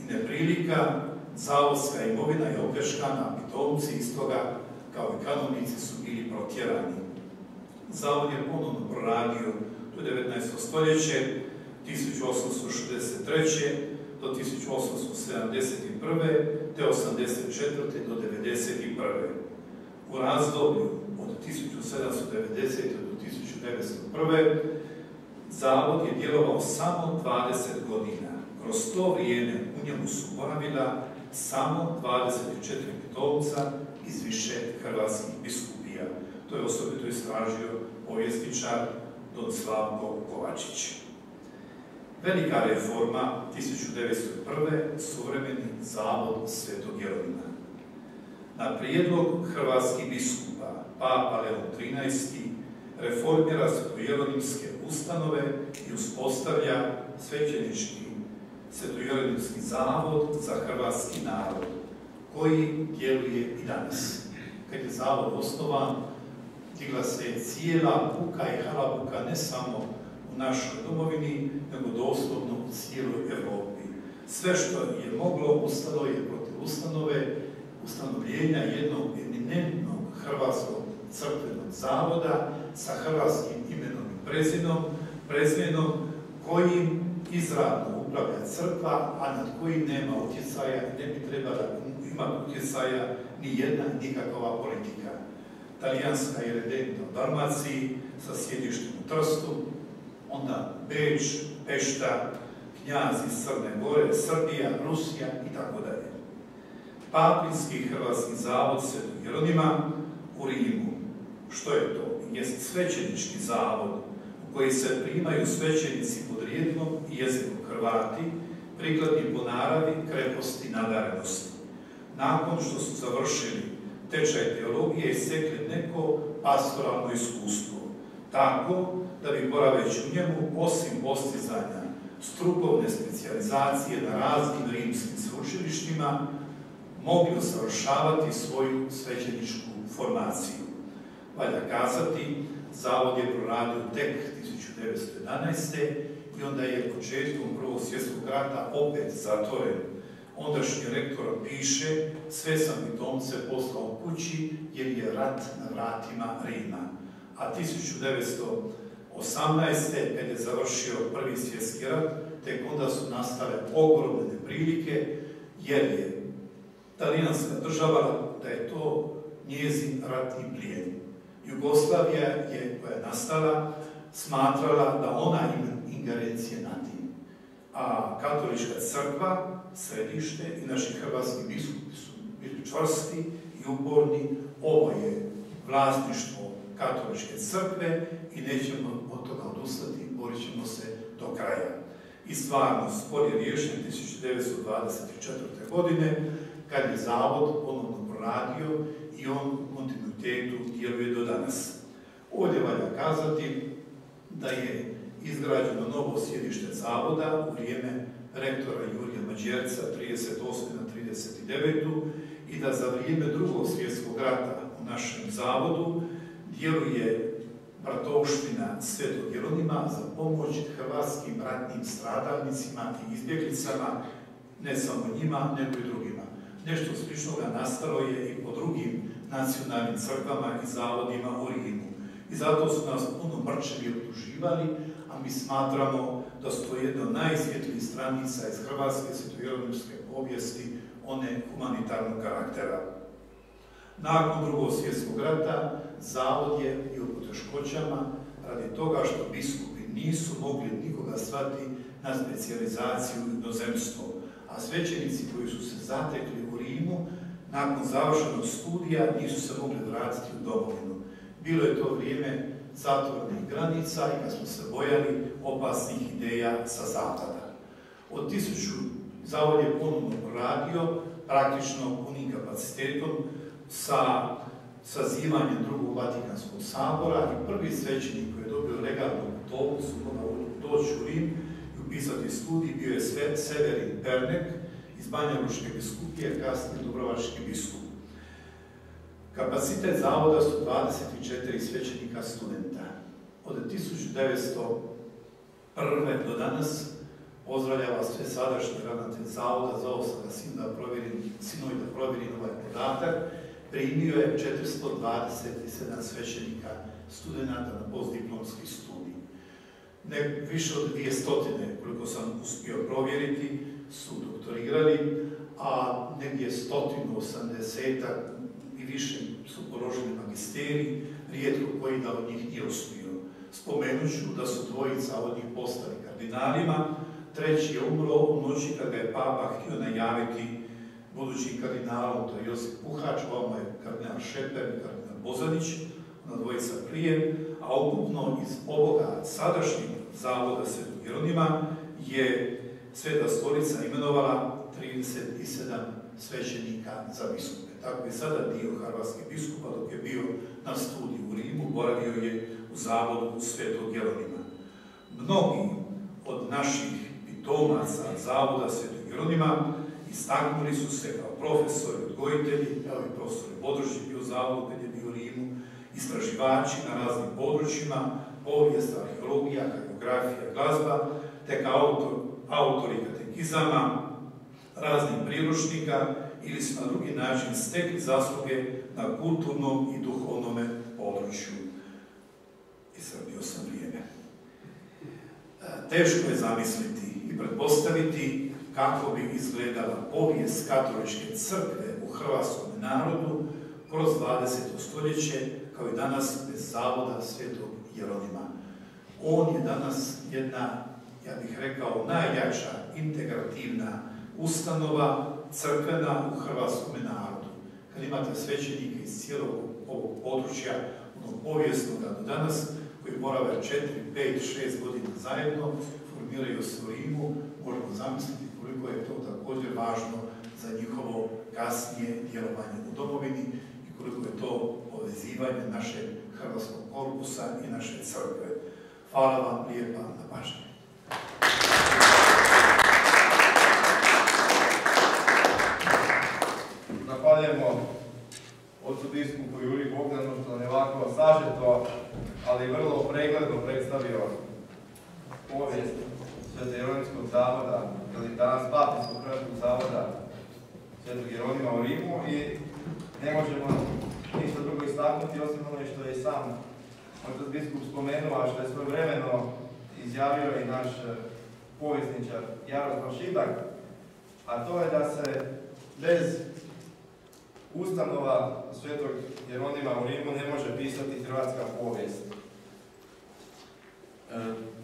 i neprilika, zavodska imovina je opljačkana, pitomci iz toga, kao i kanonici, su bili protjerani. Zavod je ponovno proradio do 19. stoljeće, 1863. do 1871. te 84. do 1991. U razdoblju od 1790. do 1901. Zavod je djelovao samo 20 godina. Kroz to vrijeme u njemu su boravila samo 24 pitomca iz više hrvatskih biskupija. To je osobito istražio povjesničar Don Slavko Kovačić. Velika reforma 1901. suvremeni zavod Svetog Jeronima. Na prijedlog hrvatskih biskupa, Papa Leon XIII, reformira svetojeronimske ustanove i uspostavlja svećenički svetojeronimski zavod za hrvatski narod, koji djeluje i danas. Kad je zavod osnovan, digla se cijela buka i halabuka ne samo u našoj domovini, nego doslovno u cijeloj Europi. Sve što je moglo ustalo je protiv ustanove, ustanovljenja jednog eminentnog hrvatskog crkvenog zavoda sa hrvatskim imenom i prezinom, prezimenom kojim izravno upravlja crkva, a nad kojim nema utjecaja, ne bi trebala imati utjecaja ni jedna nikakva politika. Talijanska je redentna u Dalmaciji sa sjedištem u Trstu, onda Beč, Pešta, knjaz iz Crne Gore, Srbija, Rusija i tako dalje. Papinski hrvatski zavod Svetog Jeronima u Rimu. Što je to? Jest svećenički zavod u koji se primaju svećenici pod rijekom i jezikom Hrvati, prikladni po naravi, kreposti i nadarenosti. Nakon što su završili tečaj teologije i stekli neko pastoralno iskustvo. Tako da bi boraveći u njemu, osim postizanja strukovne specijalizacije na raznim rimskim sveučilištima, mogli usavršavati svoju svećeničku formaciju. Valja kazati, zavod je proradio tek 1911. i onda je početkom Prvog svjetskog rata opet zatvoren. Ondašnji rektor piše, sve sam pitomce poslao kući jer je rat na vratima Rima. A 1918. kad je završio Prvi svjetski rat, tek onda su nastale ogromne neprilike jer je talijanska država da je to njezin ratni plijen. Jugoslavija je, koja je nastala, smatrala da ona ima ingerencije nad tim. A katolička crkva, središte i naši hrvatski biskupi su bili čvrsti i uporni. Ovo je vlasništvo katoličke crkve i nećemo od toga odustati, borit ćemo se do kraja. I stvarno, spor je riješen 1924. godine, kad je zavod ponovno proradio i on u kontinuitetu djeluje do danas. Ovdje valja kazati da je izgrađeno novo sjedište zavoda u vrijeme rektora Jurija Mađerca 38. na 39. i da za vrijeme drugog svjetskog rata u našem zavodu djeluje bratovština Svetog Jeronima za pomoć hrvatskim ratnim stradalnicima i izbjeglicama, ne samo njima, nego i drugima. Nešto sličnoga nastalo je i po drugim nacionalnim crkvama i zavodima u Rimu. I zato su nas puno mrčevi optuživali, a mi smatramo da su to jedna od najsvjetlijih stranica iz Hrvatske svjetovjerovničke povijesti, one humanitarnog karaktera. Nakon drugog svjetskog rata, zavod je bio u poteškoćama radi toga što biskupi nisu mogli nikoga svati na specijalizaciju u inozemstvo, a svećenici koji su se zatekli u Rimu, nakon završenog studija nisu se mogli vratiti u domovinu. Bilo je to vrijeme zatvorenih granica i kad smo se bojali opasnih ideja sa zapada. Od tisuću zavod je ponovno proradio, praktično punim kapacitetom, sa sazivanjem drugog Vatikanskog sabora i prvi svećenik koji je dobio legalnu putovnicu mogao doći u Rim i upisati studij bio je Severin Pernek iz Banja Lučke biskupije, kasnije Dubrovački biskup. Kapacitet zavoda su 24 svećenika studenta. Od 1901. do danas pozdravljava sve sadašnje ravnatelj zavoda, zao sam ga sin da provjerim, sinoj da provjerim ovaj podatak, primio je 427 svećenika studenta na postdiplomski studij. Ne, više od dvije stotine, koliko sam uspio provjeriti, su doktorirali, a negdje 180 i više su položili magisteri, rijetko koji da od njih nije uspio. Spomenut ću da su dvojica od njih postali kardinalima, treći je umro u noći kada je papa htio najaviti budućim kardinalom, to je Josip Puhač, ovamo je kardinal Šeper i kardinal Bozanić, na dvojica prije, a ukupno iz ovoga sadašnjeg zavoda Svetog Jeronima je Sveta Stolica imenovala 37 svećenika za biskupe. Tako je sada dio hrvatskih biskupa, dok je bio na studiju u Rimu, boravio je u zavodu Svetog Jeronima. Mnogi od naših pitomaca zavoda Svetog Jeronima istaknuli su se kao profesori, odgojitelji, kao i profesor Bodrožić bio u zavodu kad je bio u Rimu, istraživači na raznim područjima, povijest, arheologija, geografija, glazba, te kao autor, autori katekizama, raznih priručnika ili su na drugi način stekli zasluge na kulturnom i duhovnom području. Isrbio sam vrijeme. E, teško je zamisliti i pretpostaviti kako bi izgledala povijest katoličke crkve u hrvatskom narodu kroz 20. stoljeće, kao i danas bez zavoda svetog Jeronima. On je danas jedna, ja bih rekao, najjača integrativna ustanova crkvena u hrvatskom narodu. Kad imate svećenike iz cijelog ovog područja, onog povijesnog do danas, koji borave 4, 5, 6 godina zajedno, formiraju se u Rimu, možemo zamisliti koliko je to također važno za njihovo kasnije djelovanje u domovini i koliko je to povezivanje našeg hrvatskog korpusa i naše crkve. Hvala vam lijepa na pažnje. Zahvaljujemo ocu biskupu Juri Bogdanu što nam je ovako sažeto, ali vrlo pregledno predstavio povijest Svetojeronimskog zavoda, ili danas Papinskog hrvatskog zavoda Svetog Jeronima u Rimu i ne možemo ništa drugo istaknuti osim ono što je sam otac biskup spomenuo, a što je svoj vremeno izjavio i naš eh, povjesničar Jaroslav Šitak, a to je da se bez ustanova Svetog Jeronima u Rimu ne može pisati hrvatska povijest. E,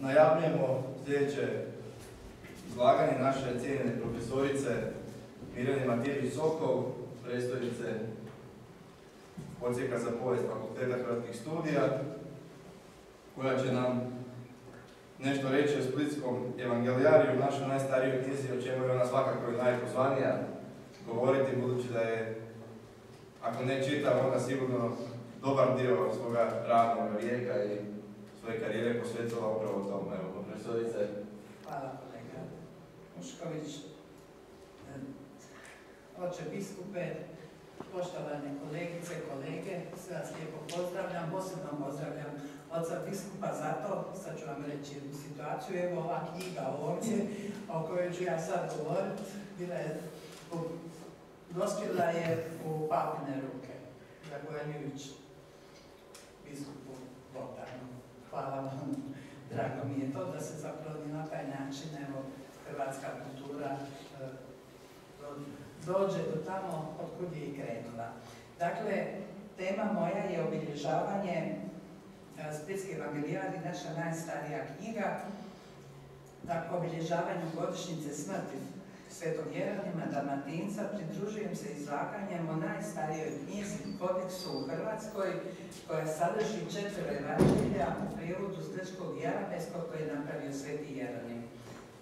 najavljujemo sljedeće izlaganje naše cijenjene profesorice Mirjane Matijević Sokol, predstojnice odsjeka za povijest Fakulteta hrvatskih studija, koja će nam nešto reći o splitskom evangelijariju, našoj najstarijoj knjizi, o čemu je ona svakako najpozvanija govoriti, budući da je ako ne čita, onda sigurno dobar dio svoga radnog vijeka i svoje karijere posvetila upravo tom. Evo, profesorice. Hvala kolega Mušković. Oče biskupe, poštovane kolegice, kolege, sve vas lijepo pozdravljam, posebno pozdravljam oca biskupa zato, sad ću vam reći jednu situaciju, evo ova knjiga ovdje o kojoj ću ja sad govoriti, bila je dospjela je u papine ruke, zahvaljujući biskupu Bogdanu. Hvala vam, drago mi je to da se zapravo na taj način, evo, hrvatska kultura e, dođe do tamo od kud je i krenula. Dakle, tema moja je obilježavanje e, Splitske evangelijari, naša najstarija knjiga, na obilježavanju godišnjice smrti Svetog Jeronima Dalmatinca pridružujem se izlaganjem o najstarijoj knjizi kodeksu u Hrvatskoj koja sadrži četvero evanđelja u prijevodu Splitskog i Arabeskog koji je napravio Sveti Jeronim.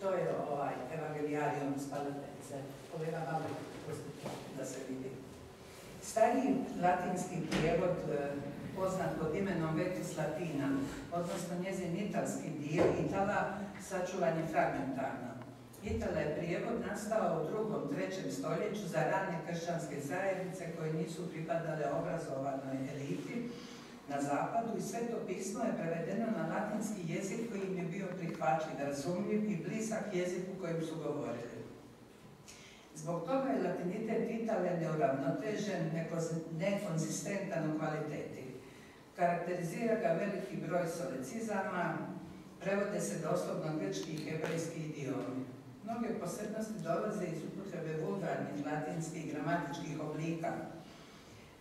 To je ovaj Evangeliarium Spalatence. Kolega malo da se vidi. Stariji latinski prijevod e, poznat pod imenom Vetus Latina, odnosno njezin italski dio Itala, sačuvan je fragmentarno. Itala je prijevod nastao u drugom, trećem stoljeću za rane kršćanske zajednice koje nisu pripadale obrazovanoj eliti na zapadu i sve to pismo je prevedeno na latinski jezik koji im je bio prihvatljiv, razumljiv i blisak jeziku kojim su govorili. Zbog toga je latinitet Itale neuravnotežen, nekonzistentan u kvaliteti. Karakterizira ga veliki broj solecizama, prevode se doslovno grčki i hebrejski idiomi. Mnoge posebnosti dolaze iz upotrebe vulgarnih latinskih gramatičkih oblika.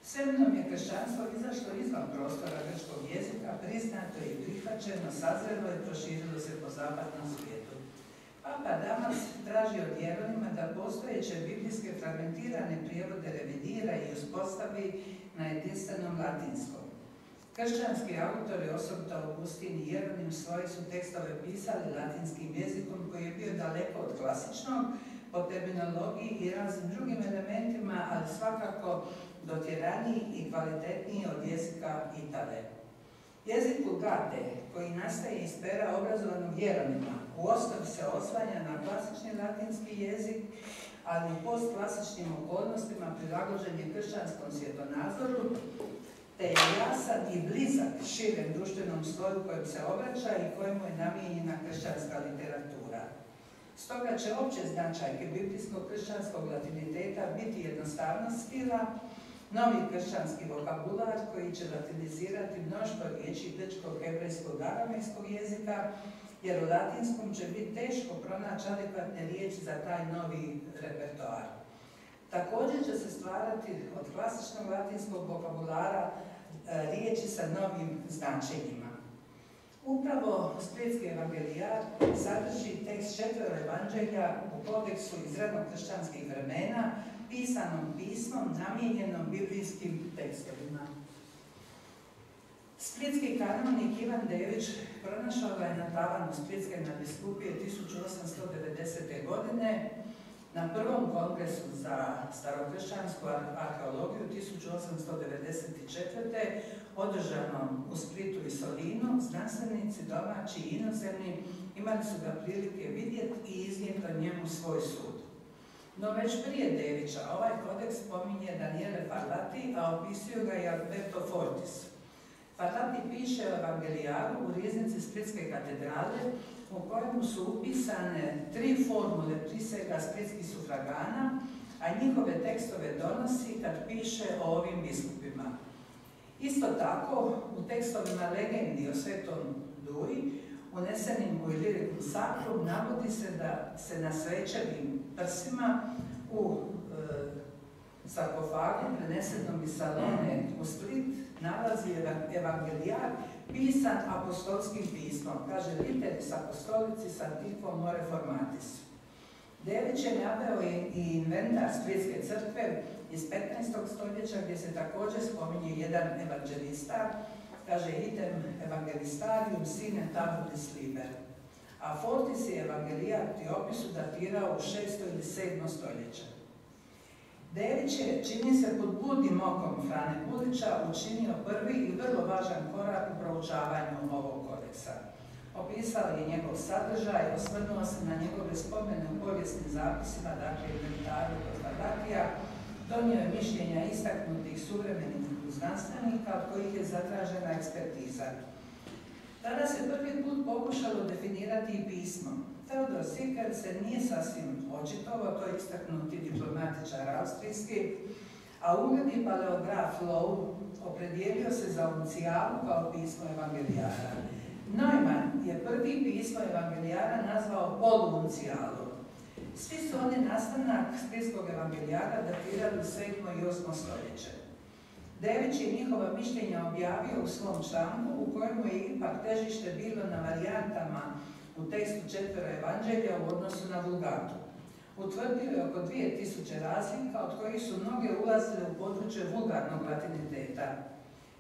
Svemenom je kršćanstvo izašlo izvan prostora grčkog jezika, priznato i prihvaćeno, sazrelo i proširilo se po zapadnom svijetu. Papa Damas traži od Jeronima da postojeće biblijske fragmentirane prijevode revidira i uspostavi na jedinstvenom latinskom. Kršćanski autori, osobito Augustin i Jeronim, svoje su tekstove pisali latinskim jezikom koji je bio daleko od klasičnog po terminologiji i raznim drugim elementima, ali svakako dotjeraniji i kvalitetniji od jezika Itale. Jezik Vulgate, koji nastaje iz pera obrazovanog Jeronima, u osnovi se osvanja na klasični latinski jezik, ali u postklasičnim okolnostima prilagođen je kršćanskom svjetonazoru, te je jasan i blizak širem društvenom sloju kojem se obraća i kojemu je namijenjena kršćanska literatura. Stoga će opće značajke biblijskog kršćanskog latiniteta biti jednostavnost stila, novi kršćanski vokabular koji će latinizirati mnoštvo riječi grčkog, hebrejskog, aramejskog jezika, jer u latinskom će biti teško pronaći adekvatne riječi za taj novi repertoar. Također će se stvarati od klasičnog latinskog vokabulara e, riječi sa novim značenjima. Upravo Splitski evangelijar sadrži tekst četvero evanđelja u kodeksu iz kršćanskih vremena, pisanom pismom namijenjenom biblijskim tekstovima. Splitski kanonik Ivan Dević pronašao ga je na tavanu Splitske nadbiskupije 1890. godine na prvom kongresu za starokršćansku arheologiju 1894. održanom u Splitu i Solinu, znanstvenici domaći i inozemni imali su ga prilike vidjeti i iznijeti njemu svoj sud. No već prije Devića ovaj kodeks spominje Daniele Parlati, a opisuju ga i Alberto Fortis. Parlati piše o Evangelijaru u riznici Splitske katedrale u kojemu su upisane tri formule prisega splitskih sufragana, a njihove tekstove donosi kad piše o ovim biskupima. Isto tako, u tekstovima legendi o svetom Duji, unesenim u Ilirikum Sacrum, navodi se da se na svečevim prsima u e, sarkofagu prenesenom iz Salone u Split nalazi evangelijar pisan apostolskim pismom. Kaže, literis apostolici sanctifico more formatis. Dević je naveo i inventar Splitske crkve iz 15. stoljeća gdje se također spominje jedan evangelista, kaže item evangelistarium sine tabulis liber. A Fortis i evangelija opisu datirao u 6. ili 7. stoljeća. Dević je, čini se pod budnim okom Frane Bulića, učinio prvi i vrlo važan korak u proučavanju ovog kodeksa. Opisao je njegov sadržaj, osvrnuo se na njegove spomene u povijesnim zapisima, dakle inventaru Kostadakija, donio je mišljenja istaknutih suvremenih znanstvenika od kojih je zatražena ekspertiza. Tada se prvi put pokušalo definirati i pismo. Teodor Siker se nije sasvim očitovo, to je istaknuti diplomatičar austrijski, a ugledni paleograf Lowe opredijelio se za uncijalu kao pismo evangelijara. Neumann je prvi pismo evangelijara nazvao poluuncijalu. Svi su oni nastanak spisskog evangelijara datirali u 7. i 8. stoljeće. Dević je njihova mišljenja objavio u svom članku kojemu je ipak težište bilo na varijantama u tekstu četvera evanđelja u odnosu na vulgatu. Utvrdio je oko 2000 razlika, od kojih su mnoge ulazile u područje vulgarnog latiniteta.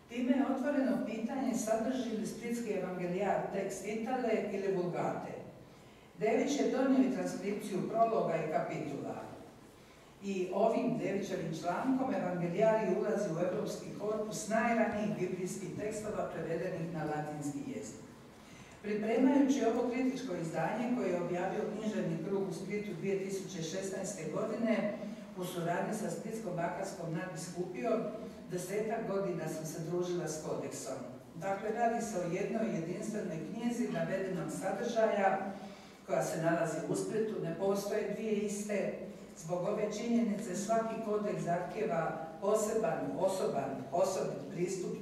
Time je otvoreno pitanje sadrži li splitski evangelijar tekst Itale ili vulgate. Dević je donio i transkripciju prologa i kapitula. I ovim Devićevim člankom Evangelijari ulazi u evropski korpus najranijih biblijskih tekstova prevedenih na latinski jezik. Pripremajući ovo kritičko izdanje koje je objavio književni krug u Splitu 2016. godine u suradnji sa Splitsko-Bakarskom nadbiskupijom, desetak godina sam se družila s kodeksom. Dakle, radi se o jednoj jedinstvenoj knjizi navedenog sadržaja koja se nalazi u Splitu, ne postoje dvije iste, Zbog ove činjenice svaki kodeks zahtjeva poseban, osoban, osobni pristup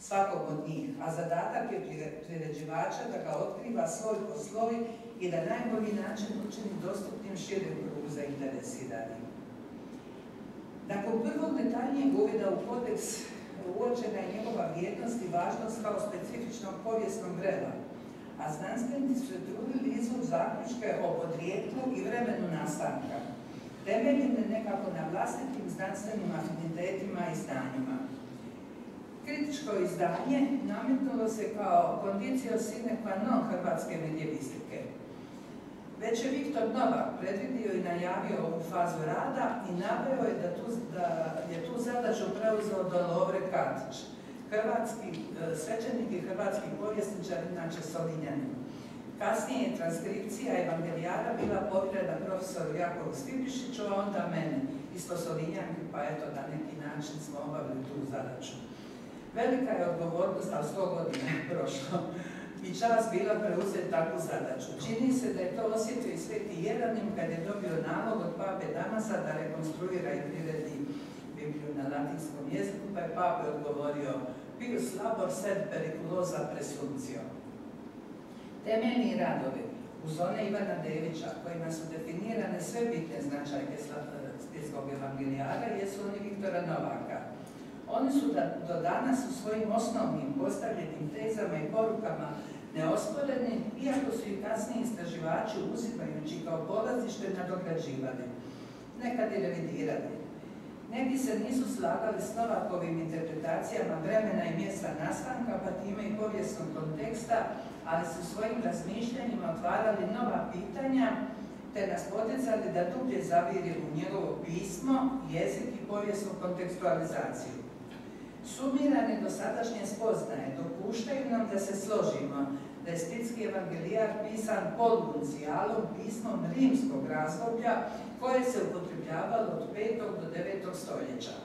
svakog od njih, a zadatak je priređivača da ga otkriva svoj poslovi i da najbolji način učini dostupnim širim krugu zainteresiranim. Nakon prvog detaljnijeg uvida u kodeks uočena je njegova vrijednost i važnost kao specifičnog povijesnog vrela, a znanstvenici su trudili izvod zaključke o podrijetlu i vremenu nastanka, temeljene nekako na vlastitim znanstvenim afinitetima i znanjima. Kritičko izdanje nametnulo se kao kondicija sine qua non hrvatske medijevistike. Već je Viktor Novak predvidio i najavio ovu fazu rada i naveo je da, tu, da je tu zadaću preuzeo do Lovre Katić, hrvatski e, svećenik i hrvatski povjesničar, inače Solinjanin. Kasnije je transkripcija evangelijara bila povjerena profesoru Jakovu Stipišiću, a onda mene, isto Solinjanki, pa eto na neki način smo obavili tu zadaću. Velika je odgovornost, ali sto godina je prošlo i čas bila preuzeti takvu zadaću. Čini se da je to osjetio i Sveti Jeranim kad je dobio nalog od pape Damasa da rekonstruira i priredi Bibliju na latinskom jeziku, pa je pape odgovorio pius labor sed periculosa presumpcio. Temeljni radovi uz one Ivana Devića, kojima su definirane sve bitne značajke splitskog evangelijara, jesu oni Viktora Novaka. Oni su do danas u svojim osnovnim postavljenim tezama i porukama neosporeni, iako su i kasniji istraživači uzimajući kao polazište nadograđivali, nekad i revidirali. Neki se nisu slagali s Novakovim interpretacijama vremena i mjesta nastanka, pa time i povijesnog konteksta, ali su svojim razmišljanjima otvarali nova pitanja, te nas poticali da dublje zavirimo u njegovo pismo, jezik i povijesnu kontekstualizaciju. Sumirane dosadašnje spoznaje dopuštaju nam da se složimo da je Splitski evangelijar pisan polvuncijalom pismom rimskog razdoblja koje se upotrebljavalo od 5. do 9. stoljeća.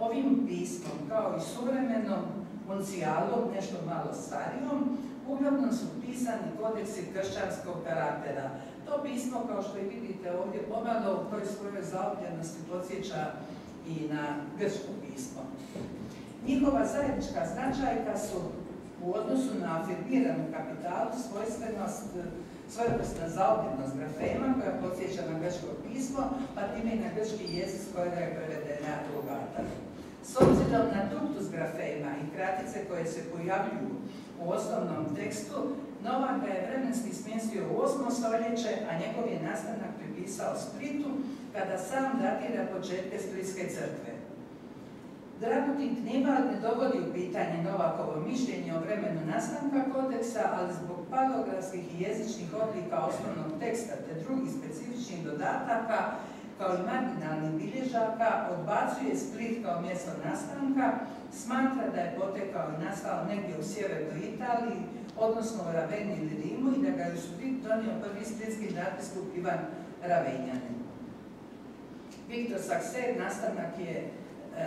Ovim pismom, kao i suvremenom uncijalom, nešto malo starijom, uglavnom su pisani kodeksi kršćanskog karaktera. To pismo, kao što i vidite ovdje, pomalo u toj svojoj zaobljenosti podsjeća i na grčko pismo. Njihova zajednička značajka su u odnosu na afirmiranu kapitalu svojstvenost, svojevrsna zaobljenost grafema koja podsjeća na grčko pismo, pa time i na grčki jezik s kojega je prevedena Vulgata. S obzirom na duktus grafema i kratice koje se pojavljuju u osnovnom tekstu, Novak ga je vremenski smjestio u 8. stoljeće, a njegov je nastanak pripisao Splitu, kada sam datira početke Splitske crkve. Dragutin Knival ne dovodi u pitanje Novakovo mišljenje o vremenu nastanka kodeksa, ali zbog palografskih i jezičnih odlika osnovnog teksta te drugih specifičnih dodataka, kao i marginalnih bilježaka, odbacuje Split kao mjesto nastanka, smatra da je potekao i nastao negdje u sjevernoj Italiji, odnosno u Raveni ili Rimu i da ga je u Split donio prvi splitski nadbiskup Ivan Ravenjanin. Viktor Sakser nastanak je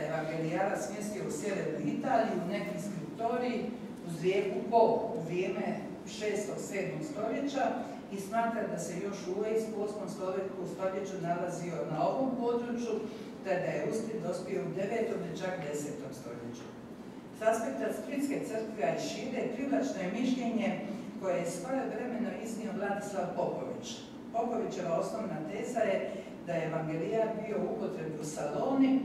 evangelijara smjestio u sjevernu Italiju, u neki skriptoriji uz rijeku Po u vrijeme 6. 7. stoljeća i smatra da se još uvijek u 8. stoljeću nalazio na ovom području, te da je uspjet dospio u 9. ili čak 10. stoljeću. S aspekta Splitske crkve, i šire, privlačno je mišljenje koje je svoje vremeno iznio Vladislav Popović. Popovićeva osnovna teza je da je evangelijar bio u upotrebi u Saloni,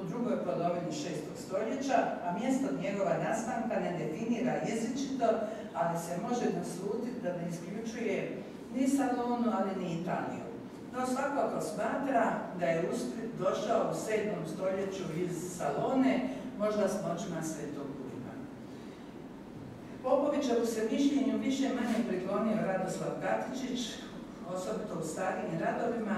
u drugoj polovini 6. stoljeća, a mjesto njegova nastanka ne definira jezičito, ali se može naslutiti da ne isključuje ni Salonu, ali ni Italiju. No svakako smatra da je Usplit došao u 7. stoljeću iz Salone, možda s moćima Svetog Kulina. Popovićevu se mišljenju više manje priklonio Radoslav Katičić, osobito u starijim radovima,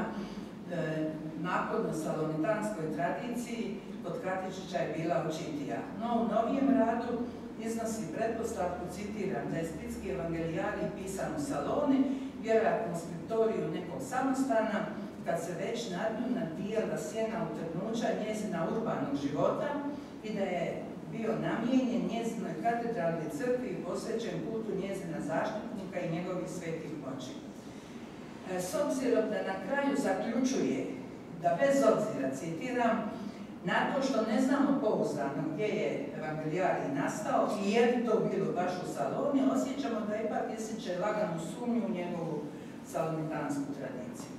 e, nakodno salonitanskoj tradiciji kod Katičića je bila očitija. No u novijem radu iznosi pretpostavku, citiram, da je Splitski evangelijari pisan u Saloni, vjerojatno u skriptoriju nekog samostana, kad se već nad nju nadvijala sjena utrnuća njezina urbanog života i da je bio namijenjen njezinoj katedralnoj crkvi i posvećen putu njezina zaštitnika i njegovih svetih moći. E, s obzirom da na kraju zaključuje da bez obzira, citiram, na to što ne znamo pouzdano gdje je evangelijarij nastao i je li to bilo baš u Saloni, osjećamo da ipak isjeće laganu sumnju u njegovu salonitansku tradiciju.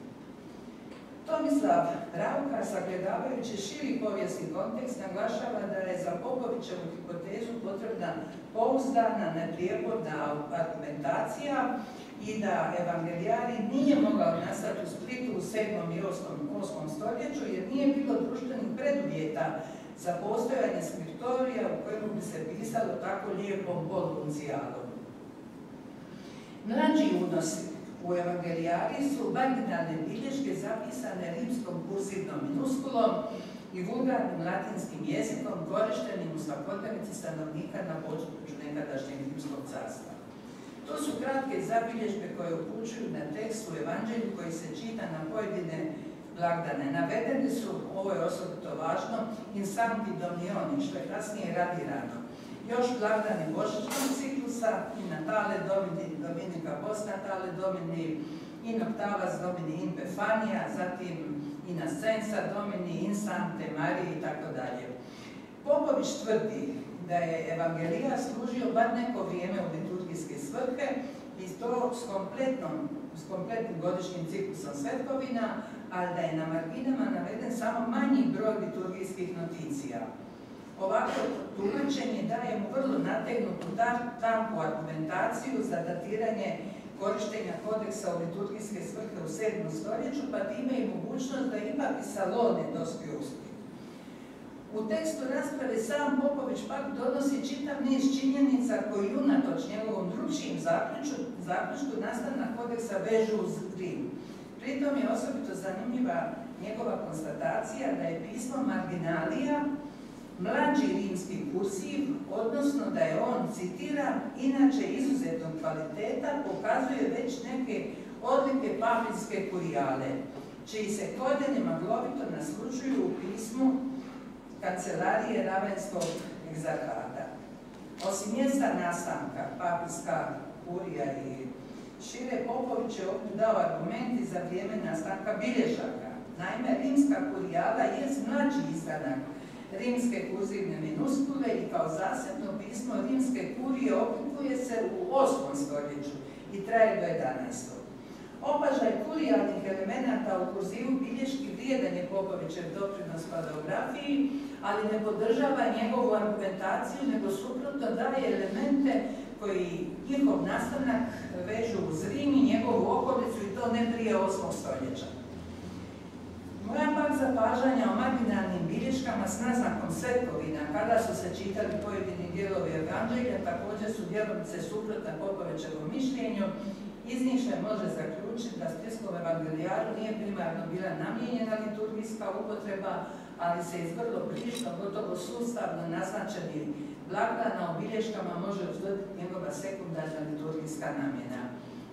Tomislav Rauka, sagledavajući širi povijesni kontekst, naglašava da je za Popovićevu hipotezu potrebna pouzdana, neprijeporna argumentacija i da evangelijari nije mogao nastati u Splitu u 7. i 8. stoljeću jer nije bilo društvenih preduvjeta za postojanje skriptorija u kojemu bi se pisalo tako lijepom polunzijalom. Mlađi unosi u evangelijari su marginalne bilješke zapisane rimskom kursivnom minuskulom i vulgarnim latinskim jezikom korištenim u svakodnevici stanovnika na području nekadašnjeg rimskog carstva. To su kratke zabilježbe koje upućuju na tekst u evanđelju koji se čita na pojedine blagdane. Navedeni su, ovo je osobito važno, in sancti domnioni, što je kasnije radirano. Još blagdani božićnog ciklusa, i natale domini, dominika postnatale domini, in octavas domini in Pefanija, zatim in ascensa domini, in sante Marije i tako. Popović tvrdi da je Evangelija služio bar neko vrijeme u liturgijske svrhe i to s s kompletnim godišnjim ciklusom svetkovina, ali da je na marginama naveden samo manji broj liturgijskih noticija. Ovako tumačenje daje mu vrlo nategnutu tanku argumentaciju za datiranje korištenja kodeksa u liturgijske svrhe u 7. stoljeću, pa time i mogućnost da ipak i Salone dospio uspjeh. U tekstu rasprave sam Popović pak donosi čitav niz činjenica koji unatoč njegovom drugčijem zaključku nastavna kodeksa vežu uz Rim. Pritom je osobito zanimljiva njegova konstatacija da je pismo marginalija mlađi rimski kursiv, odnosno da je on, citiram, inače izuzetnog kvaliteta, pokazuje već neke odlike papinske kurijale, čiji se kodeni maglovito naslučuju u pismu kancelarije Ravenskog egzarhata. Osim mjesta nastanka, papinska kurija i šire Popović je ovdje dao argumenti za vrijeme nastanka bilježaka. Naime, rimska kurijala je mlađi izdanak rimske kurzivne minuskule i kao zasebno pismo rimske kurije oblikuje se u 8. stoljeću i traje do 11. Opažaj kurijalnih elemenata u kurzivu bilješki vrijedan je Popovićev doprinos paleografiji, ali ne podržava njegovu argumentaciju, nego suprotno daje elemente koji njihov nastavnak vežu uz Rim i njegovu okolicu i to ne prije 8. stoljeća. Moja pak zapažanja o marginalnim bilješkama s naznakom svetkovina, kada su se čitali pojedini dijelovi evanđelja, također su djelovice suprotne Popovićevom mišljenju, iz njih se može zaključiti da splitskom evangelijaru nije primarno bila namijenjena liturgijska upotreba, ali se iz vrlo bližno, gotovo sustavno naznačeni blagdana o bilješkama može utvrditi njegova sekundarna liturgijska namjena.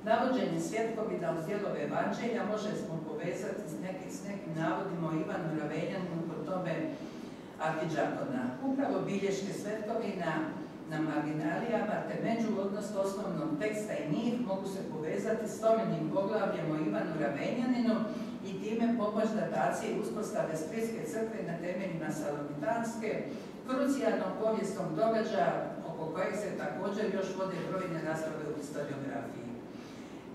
Navođenje svjetkovina uz dijelove evanđelja može smo povezati s nekim, nekim navodima o Ivanu Ravenjanu, po tome Arhiđakona. Upravo bilješke svetkovina na marginalijama te među odnos osnovnog teksta i njih mogu se povezati s tomenim poglavljem o Ivanu Ravenjaninu i time pomoć datacije i uspostave Splitske crkve na temeljima Salonitanske, krucijalnom povijesnog događaja oko kojeg se također još vode brojne rasprave u historiografiji.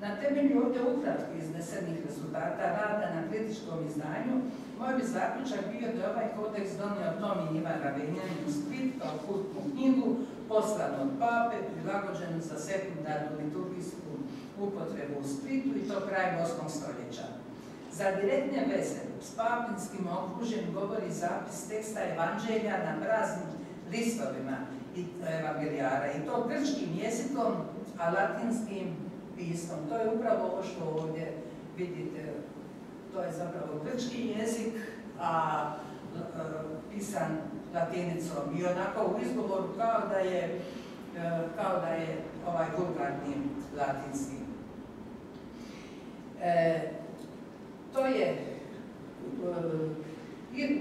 Na temelju ovdje ukratko iznesenih rezultata rada na kritičkom izdanju, moj bi zaključak bio da je ovaj kodeks donio Tomi Ivan Ravenjanin u Split kao kultnu knjigu, poslanu od pape, prilagođenu za sekundarnu liturgijsku upotrebu u Splitu i to krajem 8. stoljeća. Za direktne veze s papinskim okružjem govori zapis teksta evanđelja na praznim listovima evangelijara i to grčkim jezikom, a latinskim pismom. To je upravo ovo što ovdje vidite. To je zapravo grčki jezik, a e, pisan latinicom i onako u izgovoru kao da je, e, kao da je ovaj vulgarni latinski. E, to je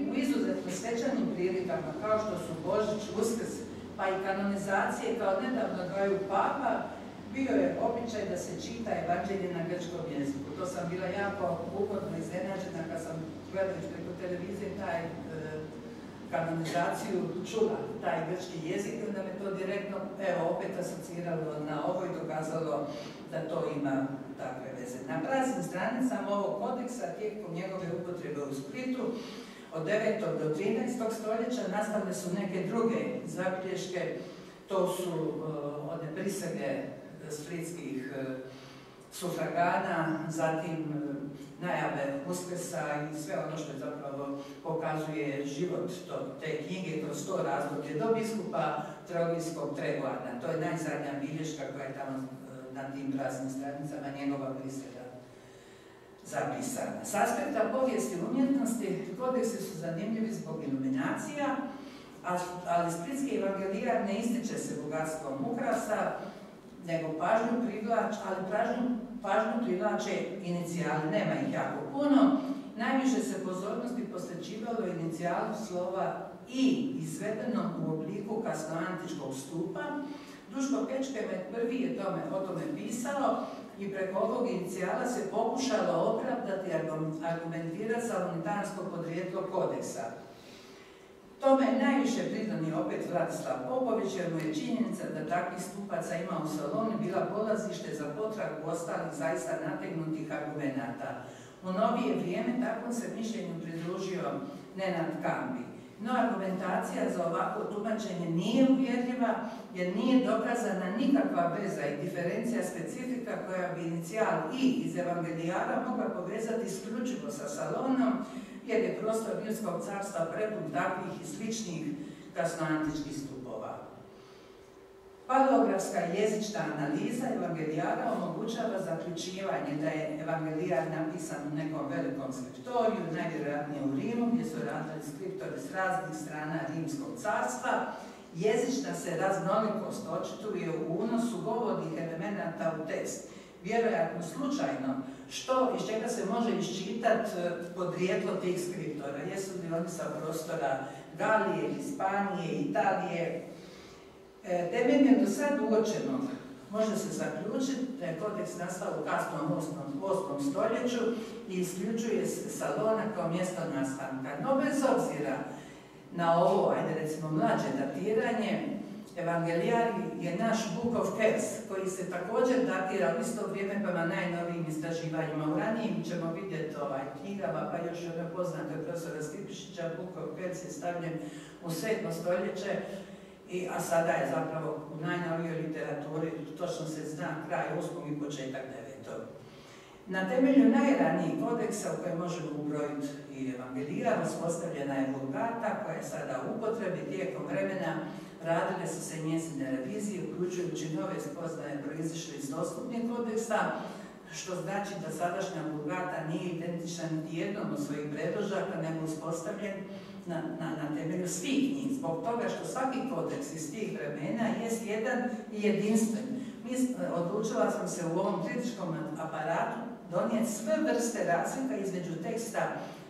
u izuzetno svečanim prilikama kao što su Božić, Uskrs, pa i kanonizacije kao nedavno dvaju papa, bio je običaj da se čita evanđelje na grčkom jeziku. To sam bila jako ugodno iznenađena kad sam gledajući preko televizije taj e, kanonizaciju čula taj grčki jezik onda me to direktno, evo, opet asociralo na ovo i dokazalo da to ima takve veze. Na praznim stranicama ovog kodeksa tijekom njegove upotrebe u Splitu od 9. do 13. stoljeća nastale su neke druge zaplješke, to su uh, one prisege splitskih uh, sufragana, zatim uh, najave Uskrsa i sve ono što je zapravo pokazuje život te knjige kroz to razdoblje do biskupa Trogijskog Treguana. To je najzadnja bilješka koja je tamo na tim praznim stranicama njegova prisega zapisana. S aspekta povijesti umjetnosti kodeksi su zanimljivi zbog iluminacija, ali splitski evangelijar ne ističe se bogatstvom ukrasa, nego pažnju privlač, ali pažnju, pažnju privlače inicijali, nema ih jako puno. Najviše se pozornosti posvećivalo inicijalu slova i izvedenom u obliku kasnoantičkog stupa. Duško Pečkemet prvi je tome, o tome pisalo i preko ovog inicijala se pokušalo opravdati argumentirati salonitansko podrijetlo kodeksa. Tome je najviše pridani opet Vladislav Popović, jer mu je činjenica da takvih stupaca ima u saloni bila polazište za potragu ostalih zaista nategnutih argumenata. U novije vrijeme takvom se mišljenju pridružio Nenad Kambi. No argumentacija za ovako tumačenje nije uvjerljiva jer nije dokazana nikakva veza i diferencija specifika koja bi inicijal i iz evangelijara mogla povezati isključivo sa salonom jer je prostor Rimskog carstva prepun takvih i sličnih kasnoantičkih stupova. Paleografska jezična analiza evangelijara omogućava zaključivanje da je evangelijar napisan u nekom velikom skriptoriju, najvjerojatnije u Rimu, gdje su radili skriptori s raznih strana Rimskog carstva. Jezična se raznolikost očituje u unosu govornih elemenata u tekst, vjerojatno slučajno, što iz čega se može iščitati podrijetlo tih skriptora. Jesu li oni sa prostora Galije, Ispanije, Italije, E, temeljem do sad uočenog može se zaključiti da je kodeks nastao u kasnom 8. stoljeću i isključuje se salona kao mjesto nastanka. No bez obzira na ovo, ajde recimo mlađe datiranje, Evangelijari je naš Book of Kells, koji se također datira u isto vrijeme prema najnovijim istraživanjima. U ranijim ćemo vidjeti ovaj knjigama, pa još ono poznate profesora Stipišića, Book of Kells je stavljen u 7. stoljeće, i, a sada je zapravo u najnovijoj literaturi, točno se zna kraj 8. i početak 9. Na temelju najranijih kodeksa u kojem možemo ubrojiti i evangelija, uspostavljena je vulgata koja je sada u upotrebi tijekom vremena radile su se njezine revizije, uključujući nove spoznaje proizišle iz dostupnih kodeksa, što znači da sadašnja vulgata nije identična niti jednom od svojih predložaka, nego uspostavljen na, na, na temelju svih njih, zbog toga što svaki kodeks iz tih vremena jest jedan i jedinstven. Mi, odlučila sam se u ovom kritičkom aparatu donijeti sve vrste razlika između teksta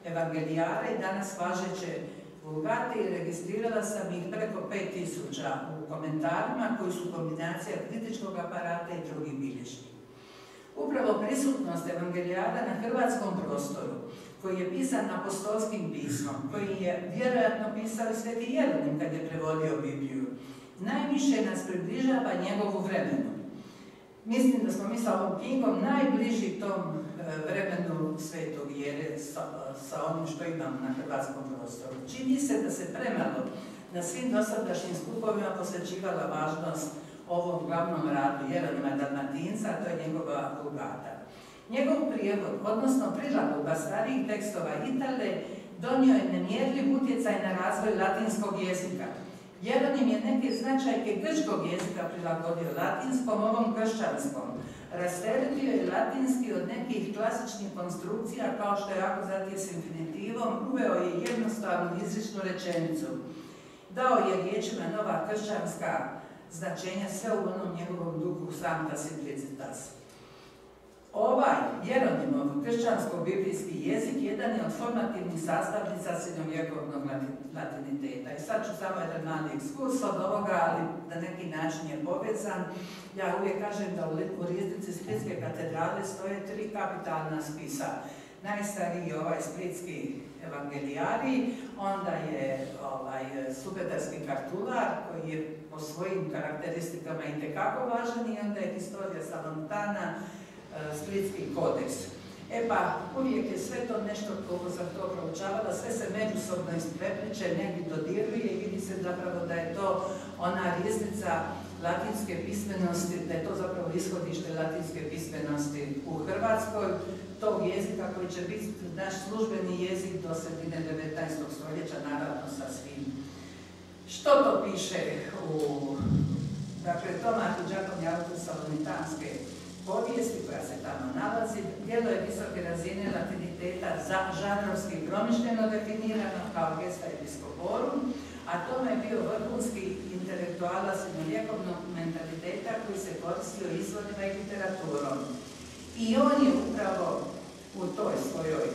evangelijara i danas važeće vulgate i registrirala sam ih preko 5000 u komentarima koji su kombinacija kritičkog aparata i drugih bilježnika. Upravo prisutnost evangelijara na hrvatskom prostoru koji je pisan apostolskim pismom, koji je vjerojatno pisao sveti Jeronim kad je prevodio Bibliju, najviše nas približava njegovu vremenu. Mislim da smo mi sa ovom knjigom najbliži tom e, vremenu svetog jere sa, onim što imamo na hrvatskom prostoru. Čini se da se premalo na svim dosadašnjim skupovima posvećivala važnost ovom glavnom radu Jeronima Dalmatinca, a to je njegova vulgata. Njegov prijevod, odnosno prilagodba starijih tekstova Itale, donio je nemjerljiv utjecaj na razvoj latinskog jezika. Jeronim je neke značajke grčkog jezika prilagodio latinskom, ovom kršćanskom. Rasteretio je latinski od nekih klasičnih konstrukcija, kao što je akuzatije s infinitivom, uveo je jednostavnu izričnu rečenicu. Dao je riječima nova kršćanska značenja sve u onom njegovom duhu Sancta Simplicitas. Ovaj Jeronimov kršćansko-biblijski jezik jedan je od formativnih sastavnica srednjovjekovnog latiniteta. I sad ću samo jedan mali ekskurs od ovoga, ali na neki način je povezan. Ja uvijek kažem da u riznici Splitske katedrale stoje tri kapitalna spisa. Najstariji je ovaj splitski evangelijari, onda je ovaj, kartular koji je po svojim karakteristikama i važan i onda je historija Salontana, Splitski kodeks. E pa, uvijek je sve to nešto, koliko sam to proučavala, sve se međusobno isprepliče, negdje dodiruje i vidi se zapravo da je to ona riznica latinske pismenosti, da je to zapravo ishodište latinske pismenosti u Hrvatskoj, tog jezika koji će biti naš službeni jezik do sredine 19. stoljeća, naravno sa svim. Što to piše u, dakle, Tomatu Đakom Salonitanske povijesti koja se tamo nalazi, dijelo je visoke razine latiniteta za žanrovski promišljeno definirano kao gesta episkoporum, a tome je bio vrhunski intelektuala srednjovjekovnog mentaliteta koji se koristio izvodima i literaturom. I on je upravo u toj svojoj e,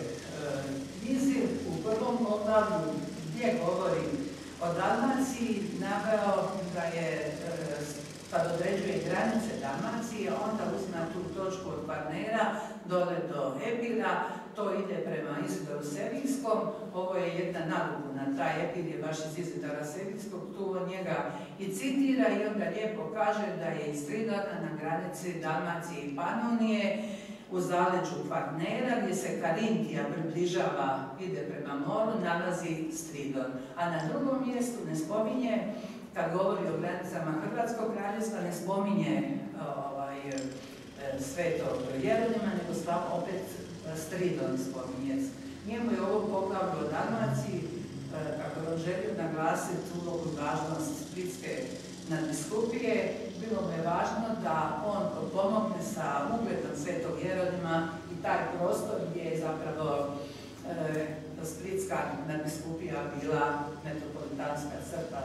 vizi u prvom poglavlju gdje govori o Dalmaciji naveo da je e, kad određuje granice Dalmacije, onda uzima tu točku od Kvarnera dole do Epira, to ide prema Izidoru Seviljskom, ovo je jedna na taj Epir je baš iz Izidora Seviljskog, tu on njega i citira i onda lijepo kaže da je iz Tridona na granici Dalmacije i Panonije, u zaleđu Kvarnera gdje se Karintija približava, ide prema moru, nalazi Stridon. A na drugom mjestu ne spominje kad govori o granicama Hrvatskog kraljevstva ne spominje ovaj, e, sveto Jeronima, nego stvarno opet e, Stridon spominje. Njemu je ovo poglavlju o Dalmaciji, e, kako je on želio naglasiti ulogu važnost Splitske nadbiskupije, bilo mu je važno da on pomogne sa ugledom svetog Jeronima i taj prostor gdje je zapravo e, Splitska nadbiskupija bila metropolitanska crkva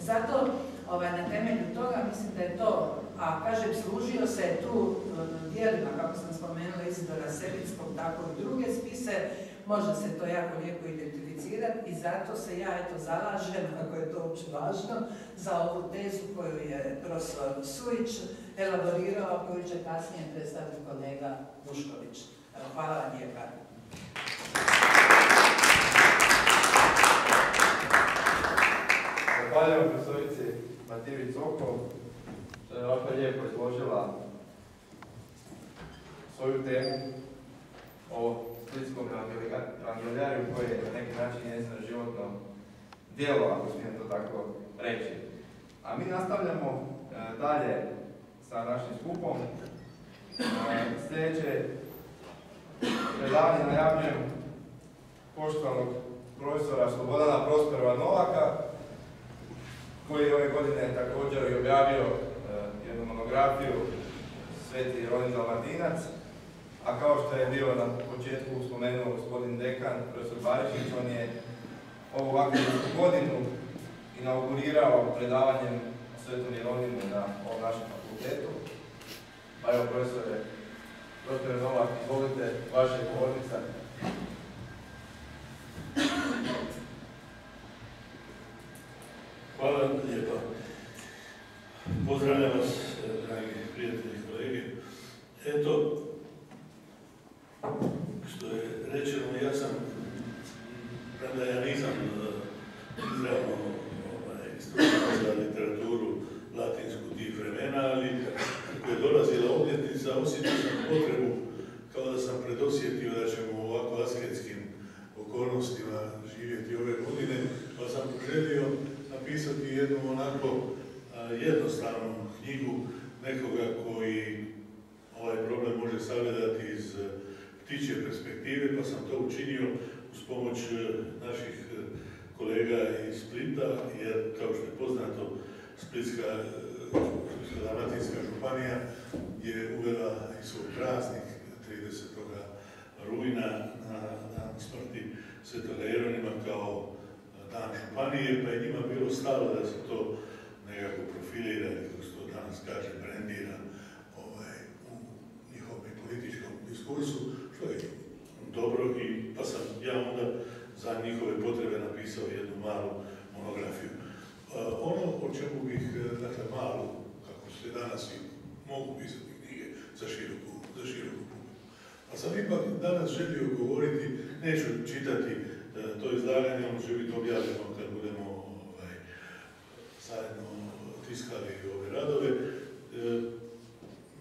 zato ovaj, na temelju toga mislim da je to, a kažem, služio se tu e, dijelima, kako sam spomenula, Izidora Sebinskog, tako i druge spise, može se to jako lijepo identificirati i zato se ja eto zalažem, ako je to uopće važno, za ovu tezu koju je profesor Sujić elaborirao, koju će kasnije predstaviti kolega Bušković. Hvala vam lijepa. Zahvaljujem profesorici Mativi Coko, što je ovako lijepo izložila svoju temu o splitskom evangeljariju koji je na neki način njezino životno djelo, ako smijem to tako reći. A mi nastavljamo e, dalje sa našim skupom. E, sljedeće predavanje najavljujem poštovanog profesora Slobodana Prosperova Novaka, koji je ove godine također i objavio e, jednu monografiju Sveti Ronit Dalmatinac, a kao što je bio na početku spomenuo gospodin dekan, profesor Barišić, on je ovu akademsku godinu inaugurirao predavanjem Svetom Jeronimu na ovom našem fakultetu. Pa evo, profesore, profesore Novak, izvolite, vaša je govornica. Hvala lijepa. Pozdravljam vas, dragi prijatelji i kolege. Eto, što je rečeno, ja sam, premda ja nisam e, izravno ovaj, za literaturu latinsku tih vremena, ali kako je dolazila obljetnica, osjetio sam potrebu kao da sam predosjetio da ćemo u ovako asketskim okolnostima živjeti ove godine, pa sam poželio napisati jednu onako jednostavnu knjigu nekoga koji ovaj problem može sagledati iz e, ptiče perspektive, pa sam to učinio uz pomoć e, naših e, kolega iz Splita, jer kao što je poznato, Splitska Dalmatinska županija je uvela i svoj praznik 30. rujna na dan smrti Svetoga Jeronima kao dan županije, pa je njima bilo stalo da se to nekako profilira, kako se to danas kaže, brendira ovaj, u njihovom političkom diskursu, što je dobro i pa sam ja onda za njihove potrebe napisao jednu malu monografiju. ono o čemu bih, dakle, malu, kako se danas i mogu pisati knjige za široku, za široku A sam ipak danas želio govoriti, neću čitati E, to izlaganje ono će biti objavljeno kad budemo ovaj, zajedno tiskali ove radove. E,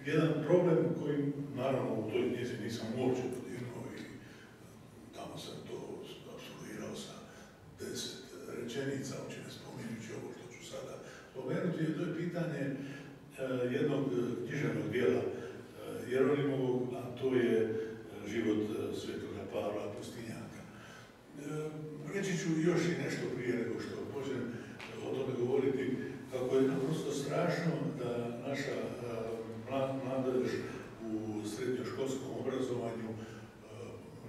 jedan problem koji, naravno, u toj knjizi nisam uopće podignuo i tamo sam to absolvirao sa deset rečenica, uopće ne spominjući ovo što ću sada spomenuti, to je pitanje e, jednog književnog dijela e, Jeronimovog, a to je život svetoga Pavla Pustinjaka. Reći ću još i nešto prije nego što počnem o tome govoriti, kako je naprosto strašno da naša mladež u srednjoškolskom obrazovanju,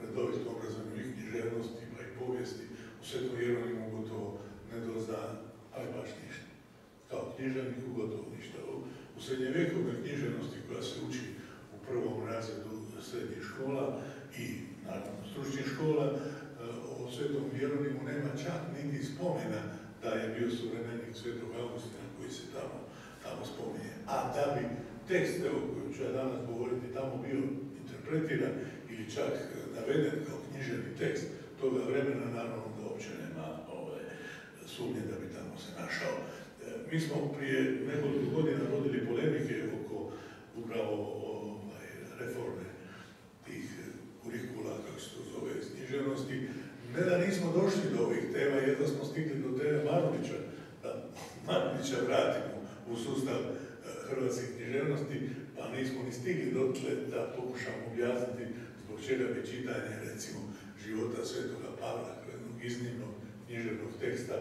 redovitom obrazovanju i književnosti, pa i povijesti, u Svetom Jeronimu gotovo ne dozna, ali baš ništa. Kao književniku gotovo ništa. U srednjevjekovnoj književnosti koja se uči u prvom razredu srednjih škola i naravno stručnih škola, o Svetom Jeronimu nema čak niti spomena da je bio suvremenik Svetog Augustina koji se tamo, tamo spominje. A da bi tekst, evo koji ću ja danas govoriti, tamo bio interpretiran ili čak naveden kao književni tekst toga vremena, naravno da uopće nema ovaj, sumnje da bi tamo se našao. E, mi smo prije nekoliko godina vodili polemike oko upravo ovaj, reforme tih kurikula, kako se to zove, iz književnosti, ne da nismo došli do ovih tema, jedno smo stigli do teme Marulića, da Marulića vratimo u sustav e, hrvatskih književnosti, pa nismo ni stigli dotle da pokušamo objasniti zbog čega bi čitanje, recimo, života Svetoga Pavla, jednog iznimnog književnog teksta,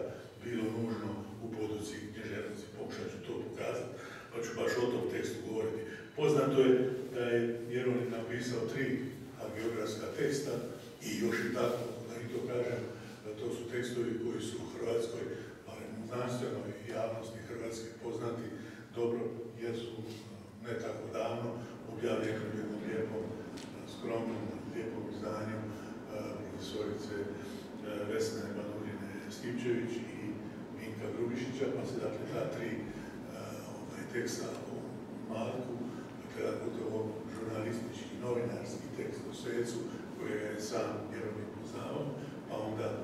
bilo nužno u poduci književnosti. Pokušat ću to pokazati, pa ću baš o tom tekstu govoriti. Poznato je da je Jeronim napisao tri geografska teksta i još i tako to kažem, to su tekstovi koji su u Hrvatskoj, ali u znanstvenoj javnosti Hrvatske poznati dobro, jer su ne tako davno objavljeni u jednom lijepom, skromnom, lijepom izdanju profesorice Vesne Manuline Stipčević i Grubišića, pa se dakle ta tri ovaj, teksta o Marku, dakle gotovo žurnalistički, novinarski tekst o svecu, kojega je sam Jeronim poznavao, pa onda e,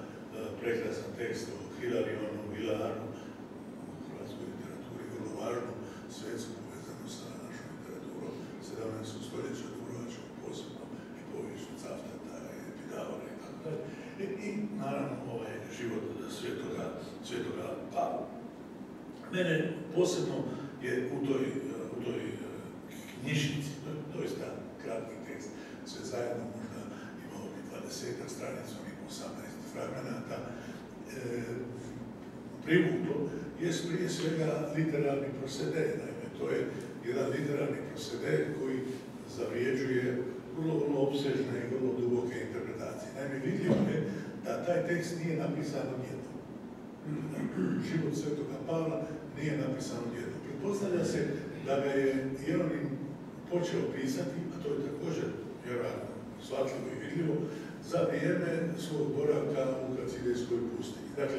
prekrasan tekst o Hilarionu, Vilaru, u hrvatskoj literaturi vrlo važno, svetsku povezano sa našom literaturom 17. stoljeća Dubrovačkom posebno i poviješću Caftata i Epidavora i tako dalje. I, naravno ovaj život svetoga, svetoga Pavla. Mene posebno je u toj, u toj e, knjižnici, doista kratki tekst, sve zajedno možda imao bi 20 stranica, ima 18 fragmenata, e, privuklo, je prije svega literarni prosede. Naime, to je jedan literarni prosede koji zavrijeđuje vrlo, vrlo obsežne i vrlo duboke interpretacije. Naime, vidljivo je da taj tekst nije napisan odjednom. Život svetoga Pavla nije napisan odjednom. Pretpostavlja se da ga je Jeronim počeo pisati, a to je također vjerojatno shvatljivo i vidljivo, za vrijeme svog boravka u Kacidejskoj pustinji. Dakle,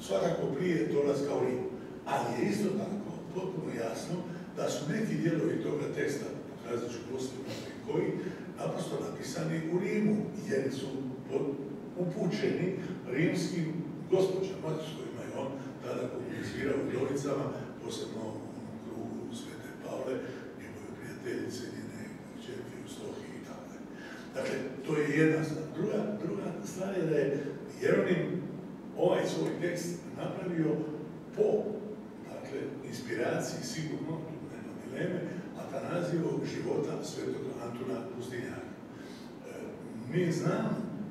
svakako prije dolaska u Rim. Ali je isto tako potpuno jasno da su neki dijelovi toga teksta, pokazat ću posljedno koji, naprosto napisani u Rimu, jer su upućeni rimskim gospođama s kojima je on tada komunicirao u Dovicama, posebno u krugu Svete Pavle, njegove prijateljice, njene čerke u Stohi i tako Dakle, to je jedna stvar. Druga, druga stvar je da je Jeronim ovaj svoj tekst napravio po dakle, inspiraciji sigurno, nema dileme, Atanazijevog života svetog Antuna Pustinjaka. E, mi znamo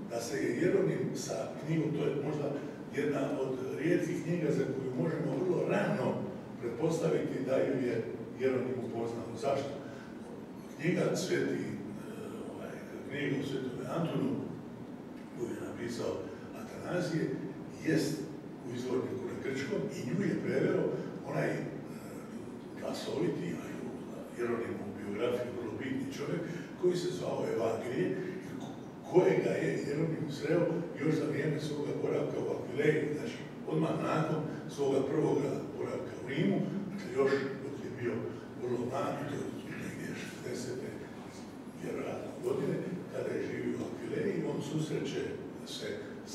da se je Jeronim sa knjigom, to je možda jedna od rijetkih knjiga za koju možemo vrlo rano pretpostaviti da ju je Jeronim upoznao. Zašto? Knjiga Sveti, e, ovaj, knjiga o Svetome Antunu, koju je napisao Atanazije, jest u izvorniku na grčkom i nju je preveo onaj e, glasoviti, a i u Jeronimu biografiju vrlo bitni čovjek, koji se zvao Evangelije, kojega je Jeronim sreo još za vrijeme svoga boravka u Aquileji, znači odmah nakon svoga prvoga boravka u Rimu, dakle još dok je bio vrlo mlad, to je negdje 60. vjerojatno godine, kada je živio u on susreće se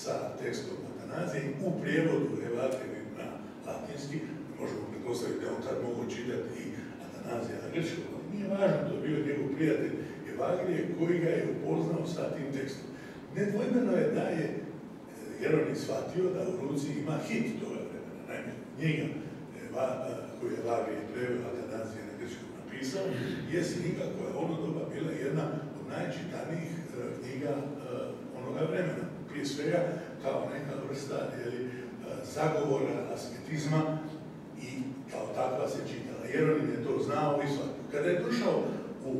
sa tekstom Atanazije u prijevodu Evangelije na latinski, možemo pretpostaviti da on tad mogu čitati i Atanazija na grčkom, ali nije važno, to je bio njegov prijatelj Evangelije koji ga je upoznao sa tim tekstom. Nedvojbeno je da je Jeronim shvatio da u ruci ima hit toga vremena. Naime, knjiga koju je Evangelije preveo Atanazija na grčkom napisao, je knjiga koja je ono doba bila jedna od najčitanijih knjiga onoga vremena. Prije svega kao neka vrsta jeli, zagovora asketizma i kao takva se čitala. Jeronim je to znao i shvatio. Kada je došao u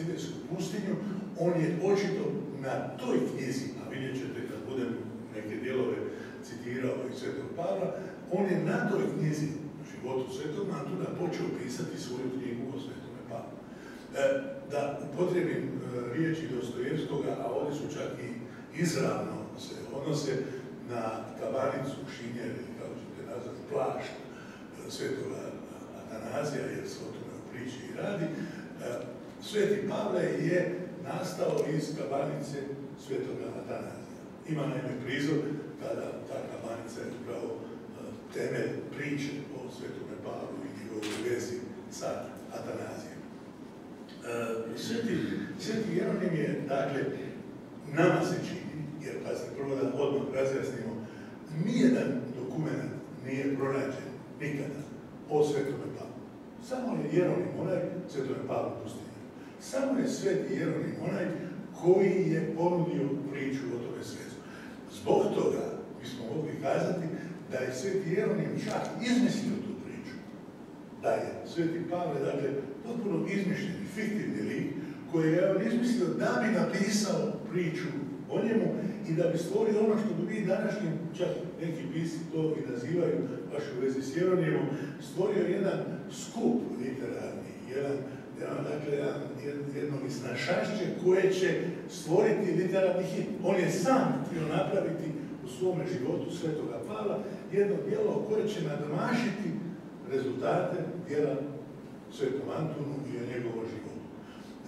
Kalcidejsku pustinju, on je očito na toj knjizi, a vidjet ćete kad budem neke dijelove citirao iz Svetog Pavla, on je na toj knjizi životu Svetog Antuna počeo pisati svoju knjigu o Svetome Pavlu. E, da upotrebim e, riječi Dostojevskoga, a ovdje su čak i izravno se odnose na tabanicu šinjer, kako ćete nazvati, plašt e, Svetoga Atanazija, jer se o tome u priči i radi. Sveti Pavle je nastao iz kabanice Svetoga Atanazija. Ima naime prizor kada ta kabanica je upravo temelj priče o Svetome Pavlu i njegovoj vezi sa Atanazijom. Sveti, Sveti Jeronim je, dakle, nama se čini, jer pa se prvo da odmah razjasnimo, nijedan dokument nije pronađen nikada o Svetome Pavlu. Samo je Jeronim onaj, Svetome Pavlu pustinja. Samo je Sveti Jeronim onaj koji je ponudio priču o tome svetu. Zbog toga bismo mogli kazati da je Sveti Jeronim čak izmislio tu priču. Da je Sveti Pavle, dakle, potpuno izmišljeni, fiktivni lik, koji je on izmislio da bi napisao priču o njemu i da bi stvorio ono što bi vi čak neki pisci to i nazivaju, baš u vezi s Jeronimom, stvorio jedan skup literarni, jedan dakle, jedno iznašašće koje će stvoriti literarni hit. On je sam htio napraviti u svome životu Svetoga Pavla jedno dijelo koje će nadmašiti rezultate djela Svetom Antunu i o njegovom životu.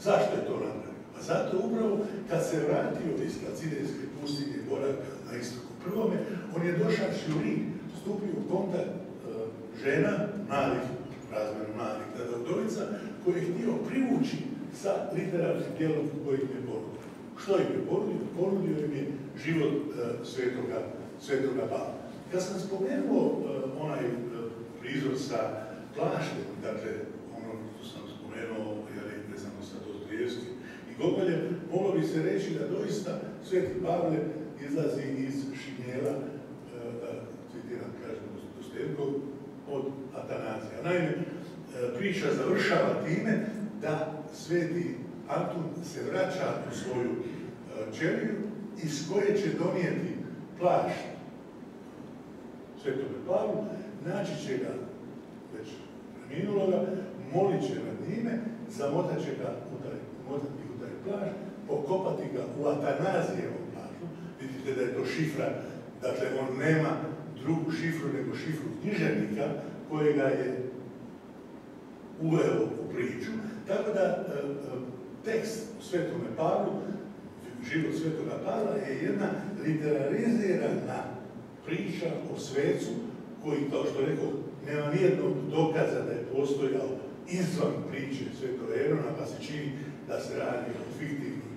Zašto je to napravio? Pa zato upravo kad se vratio iz Placidejske pustinje boravka na istoku prvome, on je došao u stupio u kontakt e, žena, mladih, razmjerno mladih tada koji je htio privući sa literarnim dijelom koji im je ponudio. Što im je ponudio? Ponudio im je život e, svetoga, Pavla. Kad sam spomenuo e, onaj e, prizor sa plaštem, dakle, ono što sam spomenuo, je vezano sa Dostojevskim i Gogoljem, moglo bi se reći da doista Sveti Pavle izlazi iz šinjela, citiram, kažem, Dostojevkog, od Atanazija. Naime, priča završava time da Sveti Antun se vraća u svoju čeliju iz koje će donijeti plašt Svetome Pavlu, naći će ga već preminuloga, molit će nad njime, zamotat će ga u taj, u taj plaž, pokopati ga u Atanazijevom plažu. Vidite da je to šifra, dakle on nema drugu šifru nego šifru književnika kojega je uveo u priču. Tako da e, e, tekst o Svetome Pavlu, život Svetoga Pavla je jedna literarizirana priča o svecu koji, kao što rekao, nema nijednog dokaza da je postojao izvan priče Svetog Erona, pa se čini da se radi o fiktivnoj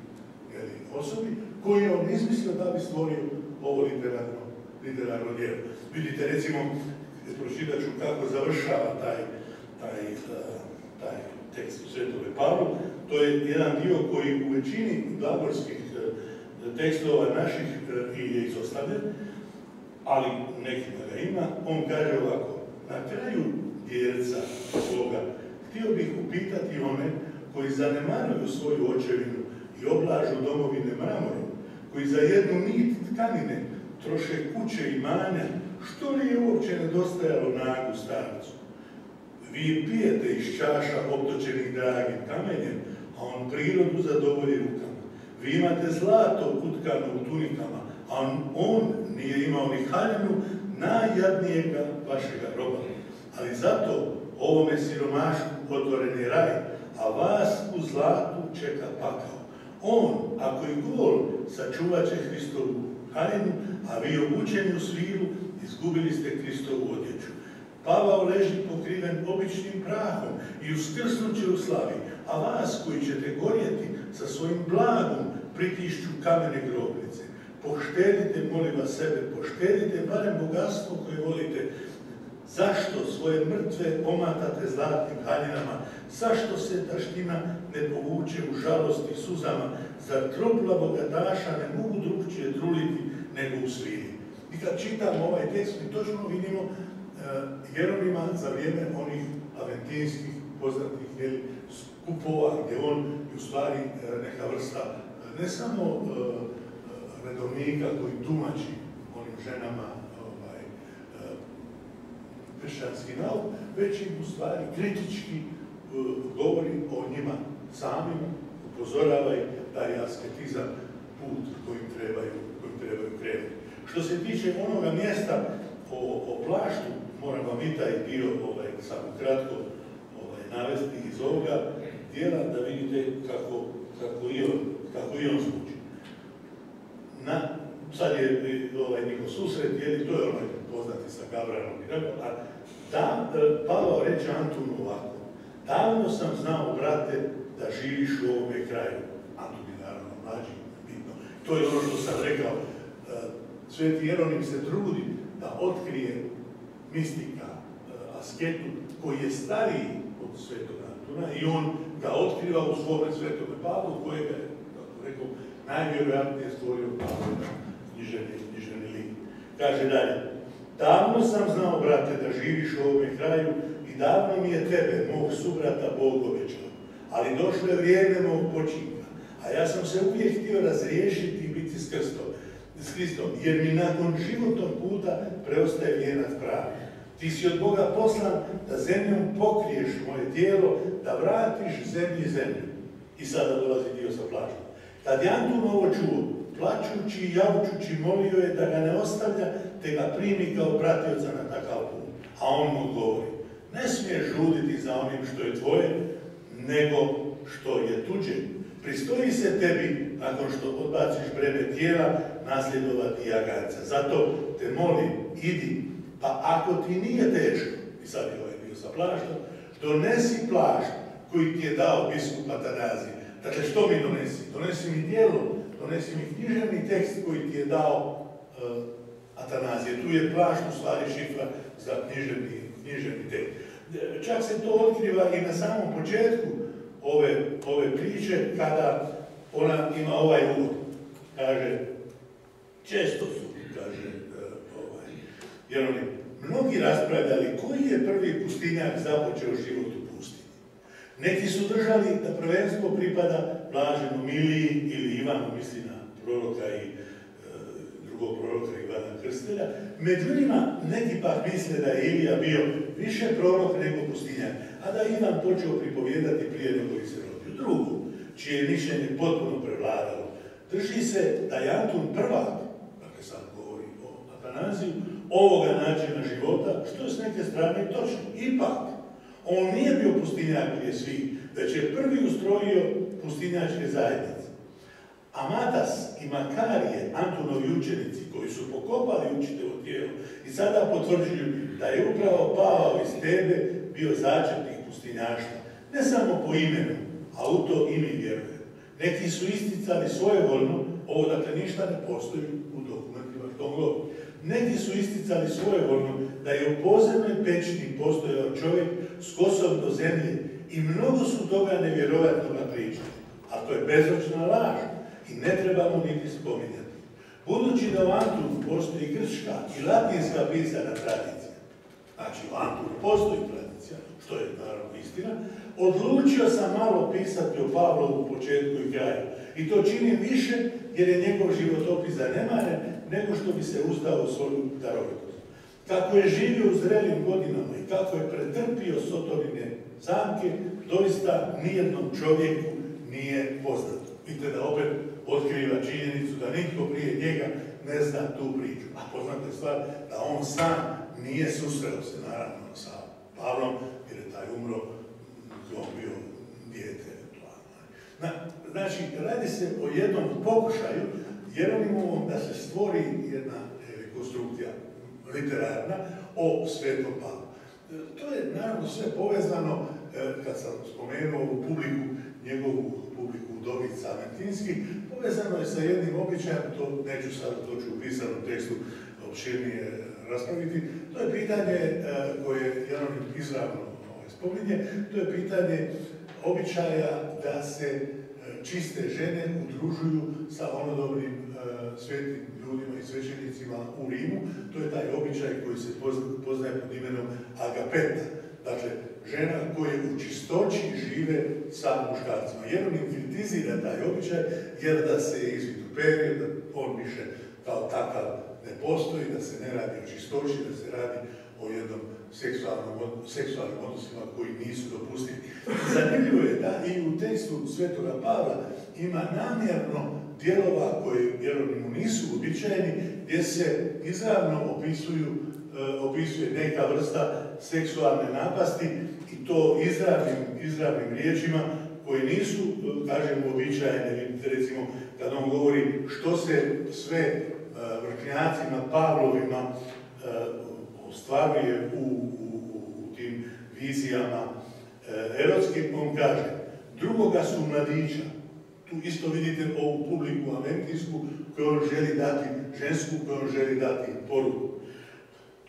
osobi, koji je on izmislio da bi stvorio ovo literarno, literarno djelo. Vidite, recimo, pročitat ću kako završava taj, taj, taj tekst u Svetove Pavlu. To je jedan dio koji u većini glagolskih tekstova naših je izostavljen, ali nekima ga ima, on kaže ovako, na kraju djerca svoga, htio bih upitati one koji zanemaruju svoju očevinu i oblažu domovine mramorom, koji za jednu nit tkanine troše kuće i manja, što li je uopće nedostajalo nagu starcu? Vi pijete iz čaša optočenih dragim kamenjem, a on prirodu zadovolji rukama. Vi imate zlato utkano u tunikama, a on nije imao ni haljinu najjadnijega vašega roba. Ali zato ovome siromašu otvoren je raj, a vas u zlatu čeka pakao. On, ako i gol, sačuvat će Hristovu haljinu, a vi obučeni u svilu, izgubili ste Hristovu odjeću. Pavao leži pokriven običnim prahom i uskrsnut će u slavi, a vas koji ćete gorjeti sa svojim blagom pritišću kamene grobnice. Poštedite, molim vas sebe, poštedite barem bogatstvo koje volite. Zašto svoje mrtve omatate zlatnim haljinama? Zašto se taština ne povuče u žalosti suzama? Zar trupla bogataša ne mogu drugčije truliti nego u svini? I kad čitamo ovaj tekst, mi točno vidimo e, Jeronima za vrijeme onih aventinskih poznatih jeli, skupova, gdje on u stvari e, neka vrsta e, ne samo redovnika koji tumači onim ženama kršćanski nauk, već im u stvari kritički govori o njima samim, upozorava ih da je asketizam put kojim trebaju, kojim trebaju krenuti. Što se tiče onoga mjesta o, o plaštu, moram i taj dio ovaj, samo kratko ovaj, navesti iz ovoga dijela da vidite kako, kako, i, on, kako zvuči. Na, sad je ovaj, njihov susret, je to je onaj poznati sa Gabranom i tako, a da, e, Pavao reče Antunu ovako, davno sam znao, brate, da živiš u ovome kraju. Antun je naravno mlađi, bitno. To je ono što sam rekao, e, Sveti Jeronim se trudi da otkrije mistika, e, asketu, koji je stariji od svetog Antuna i on ga otkriva u svome svetom Pavlu, kojega je, kako rekao, najvjerojatnije stvorio Pavlu knjiženi, knjiženi lik. Kaže dalje, davno sam znao, brate, da živiš u ovome kraju i davno mi je tebe, mog subrata, Bog. Ali došlo je vrijeme mog počinka, a ja sam se uvijek htio razriješiti i biti s Hristom, jer mi nakon životnog puta preostaje vijenac pravi. Ti si od Boga poslan da zemljom pokriješ moje tijelo, da vratiš zemlji zemlju. I sada dolazi dio sa plažom. Kad je Antun ovo čuo, plaćući i javčući molio je da ga ne ostavlja, te ga primi kao pratioca na takav put. A on mu govori, ne smiješ žuditi za onim što je tvoje, nego što je tuđe. Pristoji se tebi, nakon što odbaciš breme tijela, nasljedovati jaganca. Zato te molim, idi, pa ako ti nije teško, i sad je ovaj bio sa plaštom, donesi plašt koji ti je dao biskup Atanazije. Dakle, što mi donesi? Donesi mi dijelo, donesi mi književni tekst koji ti je dao uh, Atanazije. Tu je plašt u stvari šifra za književni, književni tekst. Čak se to otkriva i na samom početku ove, ove priče, kada ona ima ovaj uvod. Kaže, često su, kaže uh, ovaj, jer oni mnogi raspravljali koji je prvi pustinjak započeo život u pustinji. Neki su držali da prvenstvo pripada Blaženu Miliji ili Ivanu, misli na proroka i e, drugog proroka Ivana Krstelja. Među njima neki pak misle da je Ilija bio više prorok nego pustinjak, a da je Ivan počeo pripovjedati prije nego se rodio. Drugo, čije je mišljenje potpuno prevladalo, drži se da je Antun prvak, dakle sad govori o Atanaziju, ovoga načina života, što je s neke strane točno. Ipak, on nije bio pustinjak prije svih, već je prvi ustrojio pustinjačke zajednice. Amatas i Makarije, Antonovi učenici, koji su pokopali učitevo tijelo i sada potvrđuju da je upravo Pavao iz tebe bio začetnik pustinjaštva. Ne samo po imenu, a u to imi vjeruje. Neki su isticali svoje voljno, ovo dakle ništa ne postoji u dokumentima tom govoru. Neki su isticali svoje voljno da je u pozemnoj pećini postojao čovjek s kosom do zemlje i mnogo su toga nevjerovatnoga pričali. A to je bezočna laž ne trebamo niti spominjati. Budući da u Antunu postoji grčka i latinska pisana tradicija, znači u Antunu postoji tradicija, što je naravno istina, odlučio sam malo pisati o Pavlovu početku i kraju. I to čini više jer je njegov životopis zanemaren nego što bi se uzdao svoju darovitost. Kako je živio u zrelim godinama i kako je pretrpio sotovine zamke, doista nijednom čovjeku nije poznato. Vidite da opet otkriva činjenicu da nitko prije njega ne zna tu priču. A poznate stvar da on sam nije susreo se naravno sa Pavlom, jer je taj umro, on bio dijete. Znači, radi se o jednom pokušaju Jeronimovom da se stvori jedna konstrukcija literarna o Svetom Pavlu. To je naravno sve povezano, e, kad sam spomenuo u publiku, njegovu publiku Udovica Metinski, povezano je sa jednim običajem, to neću sad, to ću u pisanom tekstu opširnije raspraviti, to je pitanje e, koje Jeronim izravno ovaj, spominje, to je pitanje običaja da se e, čiste žene udružuju sa onodobnim svetim ljudima i svećenicima u Rimu. To je taj običaj koji se poznaje pod imenom agapeta. Dakle, žena koje u čistoći žive sa muškarcima. Jeronim kritizira taj običaj jer da se izvituperio, da on više kao takav ne postoji, da se ne radi o čistoći, da se radi o jednom seksualnim odnosima koji nisu dopustivi. Zanimljivo je da i u tekstu Svetoga Pavla ima namjerno dijelova koje vjerojatno nisu uobičajeni, gdje se izravno opisuju, opisuje neka vrsta seksualne napasti i to izravnim, izravnim riječima koje nisu, e, kažem, uobičajene. Recimo, kad on govori što se sve e, vrhnjacima, Pavlovima ostvaruje u, u, u tim vizijama erotskim, on kaže, drugoga su mladića, tu isto vidite ovu publiku aventijsku koju on želi dati žensku, koju on želi dati poruku.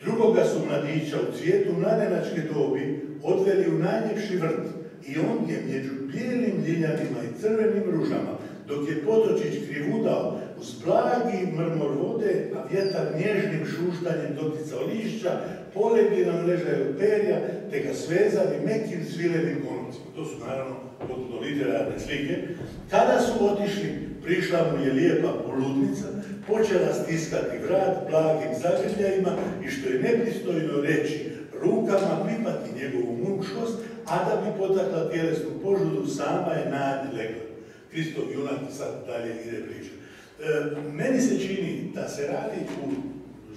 Drugoga su mladića u cvijetu mladenačke dobi odveli u najljepši vrt i on je među bijelim ljiljanima i crvenim ružama, dok je potočić krivudao uz blagi mrmor vode, a vjetar nježnim šuštanjem doticao lišća, polegli nam ležaju perja, te ga svezali mekim svilevim konucima. To su naravno potpuno literarne slike. Kada su otišli, prišla mu je lijepa poludnica, počela stiskati vrat blagim zagrljajima i što je nepristojno reći, rukama pipati njegovu muškost, a da bi potakla tjelesnu požudu, sama je nad legla. Kristov junak sad dalje ide priča. E, meni se čini da se radi u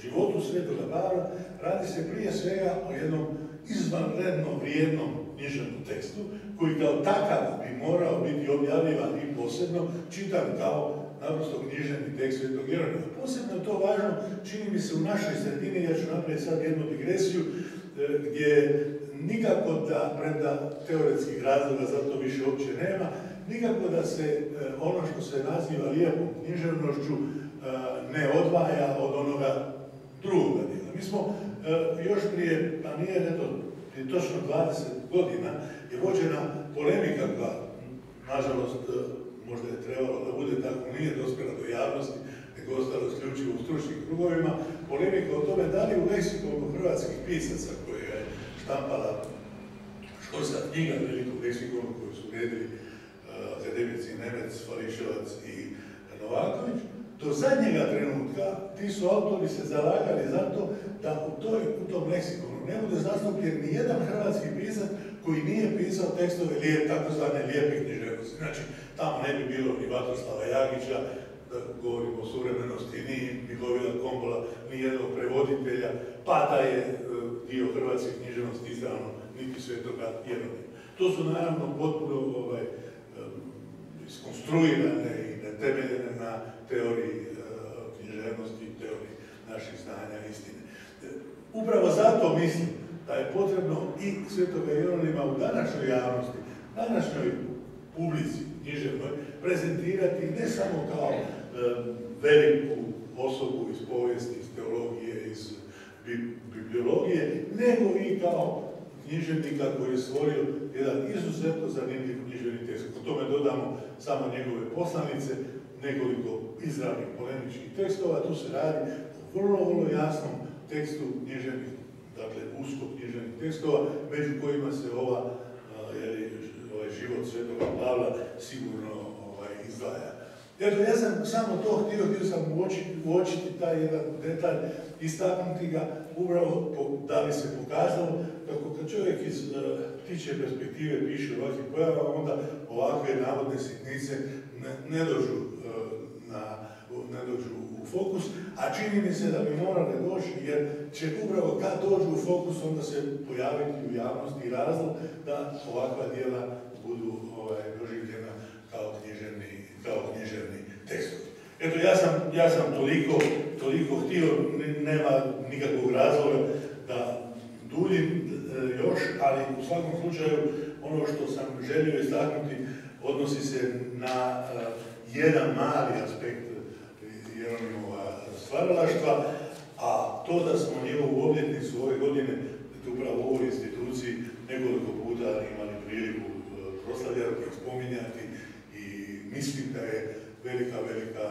životu Svetoga Pavla, radi se prije svega o jednom izvanredno vrijednom književnom tekstu, koji kao takav bi morao biti objavljivan i posebno čitan kao naprosto književni tekst Svetog Jeronima. Posebno je to važno, čini mi se u našoj sredini, ja ću napraviti sad jednu digresiju, e, gdje nikako da, premda teoretskih razloga za to više uopće nema, nikako da se e, ono što se naziva lijepom književnošću e, ne odvaja od onoga drugoga dijela. Mi smo još prije, pa nije eto, prije točno 20 godina, je vođena polemika koja, nažalost, možda je trebalo da bude tako, nije dospjela do javnosti, nego ostalo isključivo u stručnim krugovima, polemika o tome da li u leksikonu hrvatskih pisaca koje je štampala školska knjiga velikog leksikonu koju su uredili uh, akademici Nemec, Fališevac i Novaković, do zadnjega trenutka ti su autori se zalagali za to da u tom leksikonu ne bude zastupljen ni jedan hrvatski pisac koji nije pisao tekstove lijep, takozvane lijepe književnosti. Znači, tamo ne bi bilo ni Vatoslava Jagića, da govorimo o suvremenosti, ni Mihovila Kombola, ni jednog prevoditelja, pa da je e, dio hrvatske književnosti izravno niti svetoga Jeronima. To su naravno potpuno ovaj, i netemeljene na teoriji e, književnosti, teoriji naših znanja istine. E, upravo zato mislim da je potrebno i Svetoga Jeronima u današnjoj javnosti, današnjoj publici književnoj, prezentirati ne samo kao e, veliku osobu iz povijesti, iz teologije, iz bibliologije, nego i kao književnika koji je stvorio jedan izuzetno zanimljiv književni tekst. Ako tome dodamo samo njegove poslanice, nekoliko izravnih polemičkih tekstova, tu se radi o vrlo, vrlo jasnom tekstu književnih dakle usko književnih tekstova, među kojima se ova, život Svetoga Pavla sigurno ovaj, izdvaja. Eto, ja sam samo to htio, htio sam uočiti, uočiti taj jedan detalj, istaknuti ga, upravo da bi se pokazalo kako kad čovjek iz uh, tiče perspektive piše ovakvih pojava, onda ovakve navodne sitnice ne, ne dođu uh, na ne dođu u fokus, a čini mi se da bi morali doći jer će upravo kad dođu u fokus onda se pojaviti u javnosti razlog da ovakva dijela kao književni tekstovi. Eto, ja sam, ja sam toliko, toliko htio, nema nikakvog razloga da duljim, još, ali u svakom slučaju ono što sam želio istaknuti odnosi se na e, jedan mali aspekt Jeronimova stvaralaštva, a to da smo njegovu obljetnicu ove godine upravo u ovoj instituciji nekoliko puta imali priliku proslavljati i spominjati mislim da je velika, velika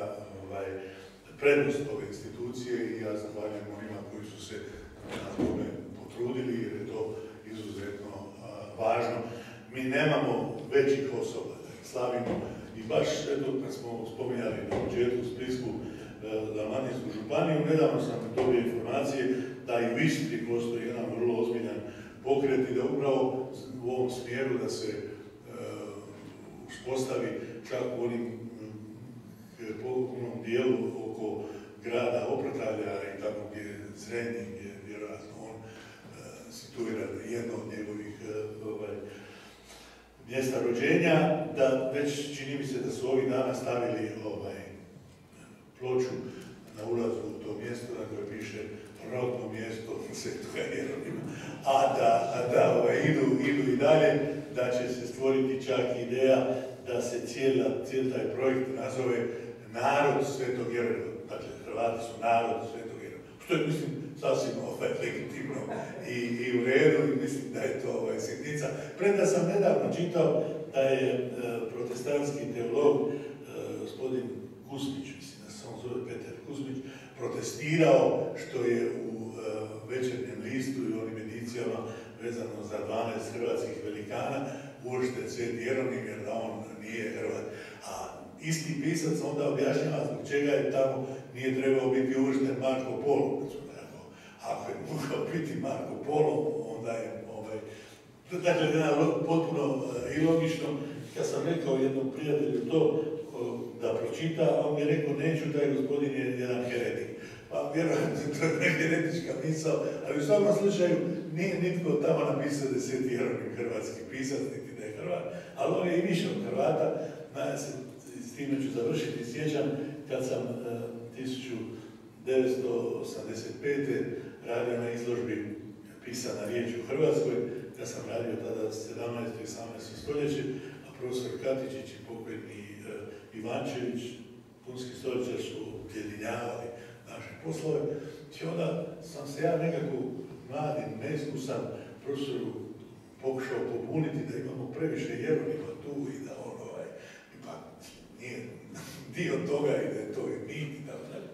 ovaj, prednost ove institucije i ja zahvaljujem onima koji su se na tome potrudili jer je to izuzetno važno. Mi nemamo većih osoba da slavimo i baš eto smo spominjali na početku Splitsku Dalmatinsku županiju, nedavno sam dobio informacije da i u Istri postoji jedan vrlo ozbiljan pokret i da upravo u ovom smjeru da se uspostavi čak u onim onom dijelu oko grada Oprtalja i tako gdje je Zrenji, gdje je vjerojatno on e, situiran jedno od njegovih e, ovaj, mjesta rođenja, da već čini mi se da su ovih dana stavili ovaj, ploču na ulazu u to mjesto na koje piše rodno mjesto [laughs] Svetoga Jeronima, a da, a da ovaj, idu, idu i dalje, da će se stvoriti čak ideja da se cijela, cijel taj projekt nazove narod Svetog Jeronima. Dakle, Hrvati su narod Svetog Jeronima. Što je, mislim, sasvim ovaj, legitimno i, u redu i mislim da je to ovaj, sitnica. Premda sam nedavno čitao da je e, protestantski teolog e, gospodin Kusmić, mislim da se on zove Peter Kusmić, protestirao što je u e, večernjem listu i onim edicijama vezano za 12 hrvatskih velikana uvršten Sveti Jeronim jer da on nije Hrvat. A isti pisac onda objašnjava zbog čega je tamo nije trebao biti uvršten Marko Polo. Ako je mogao biti Marko Polo, onda je ovaj, dakle, potpuno i logično. Kad sam rekao jednom prijatelju to da pročita, on mi je rekao, neću, taj gospodin je jedan heretik. Pa vjerojatno to je heretička misao, ali u svakom slučaju nije nitko tamo napisao da je Sveti hrvatski pisac, je Hrvat, ali on je i više od Hrvata. S time ću završiti. Sjećam kad sam 1985. radio na izložbi pisana riječ u Hrvatskoj, ja sam radio tada 17. i 18. stoljeće, a profesor Katičić i pokojni Ivančević, punski stoljeća su objedinjavali naše poslove. I onda sam se ja nekako mladi, neiskusan profesoru pokušao pobuniti da imamo previše Jeronima tu i da on ovaj, ipak nije [laughs] dio toga i da je to i mi i tako dalje.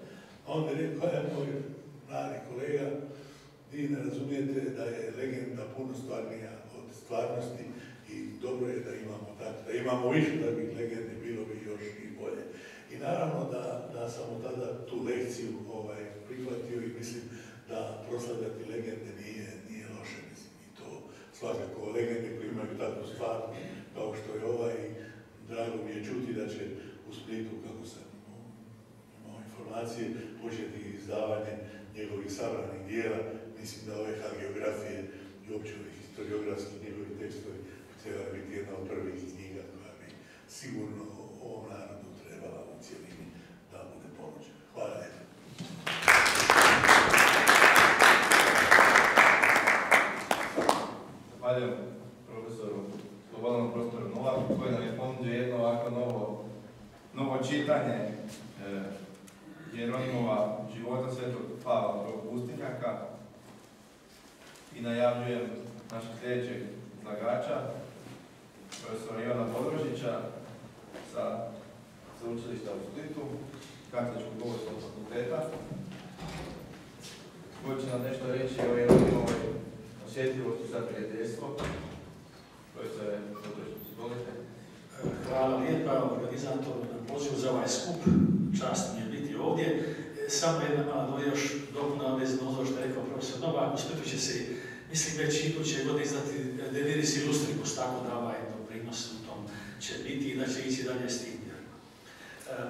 A onda je rekao, ja moj mladi kolega, vi ne razumijete da je legenda puno stvarnija od stvarnosti i dobro je da imamo tako, da imamo više takvih legendi, bilo bi još i bolje. I naravno da, da sam od tada tu lekciju ovaj, prihvatio i mislim da proslavljati legende nije, nije loše, mislim, i to svakako legende koji imaju takvu stvar kao što je ovaj, drago mi je čuti da će u Splitu, kako sam imao informacije, početi izdavanje njegovih sabranih dijela. Mislim da ove hagiografije i uopće ove historiografski njegovi tekstovi treba biti jedna od prvih knjiga koja bi sigurno ovom narodu trebala u cijelini da bude pomoćena. Hvala Zahvaljujem profesoru Slobodnom prostoru Novaku koji nam je ponudio jedno ovako novo, novo čitanje e, Jeronimova života svetog Pavla Pustinjaka. I najavljujem našeg sljedećeg izlagača, profesora Ivana Podrožića sa sveučilišta u Splitu, Katoličkog bogoslovnog fakulteta, koji će nam nešto reći o Jeronimovoj osjetljivosti za prijateljstvo. Profesore izvolite. Hvala lijepa organizatoru na pozivu za ovaj skup. Čast mi je biti ovdje. Samo jedna mala još dopuna vezano ono što je rekao profesor Novak. U Splitu će se, mislim, već iduće godine izdati Deliris Illustricus, tako da ovaj doprinos u tom će biti i da će ići dalje s tim.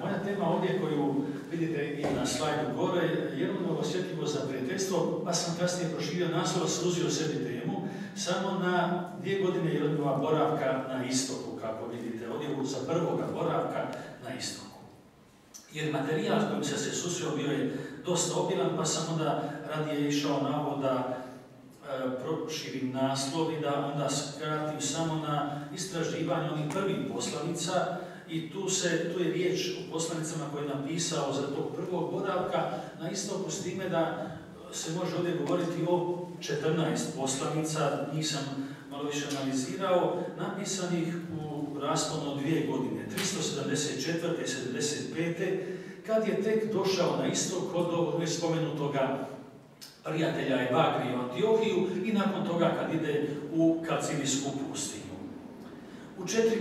Moja tema ovdje koju vidite i na slajdu gore je jedno osjetljivo za prijateljstvo, pa sam kasnije proširio naslov, suzio sebi temu, samo na dvije godine Jeronimova boravka na istoku, kako vidite ovdje, za prvoga boravka na istoku. Jer materijal s kojim sam se susreo bio je dosta obilan, pa sam onda radije išao na ovo da proširim naslov i da onda skratim samo na istraživanje onih prvih poslanica i tu, se, tu je riječ o poslanicama koje je napisao za tog prvog boravka na istoku s time da se može ovdje govoriti o 14 poslanica, nisam malo više analizirao, napisanih u rasponu dvije godine, 374. i 75. kad je tek došao na istok od ovog spomenutoga prijatelja Evagri u Antiohiju i nakon toga kad ide u Kalcinisku pustinju. U četiri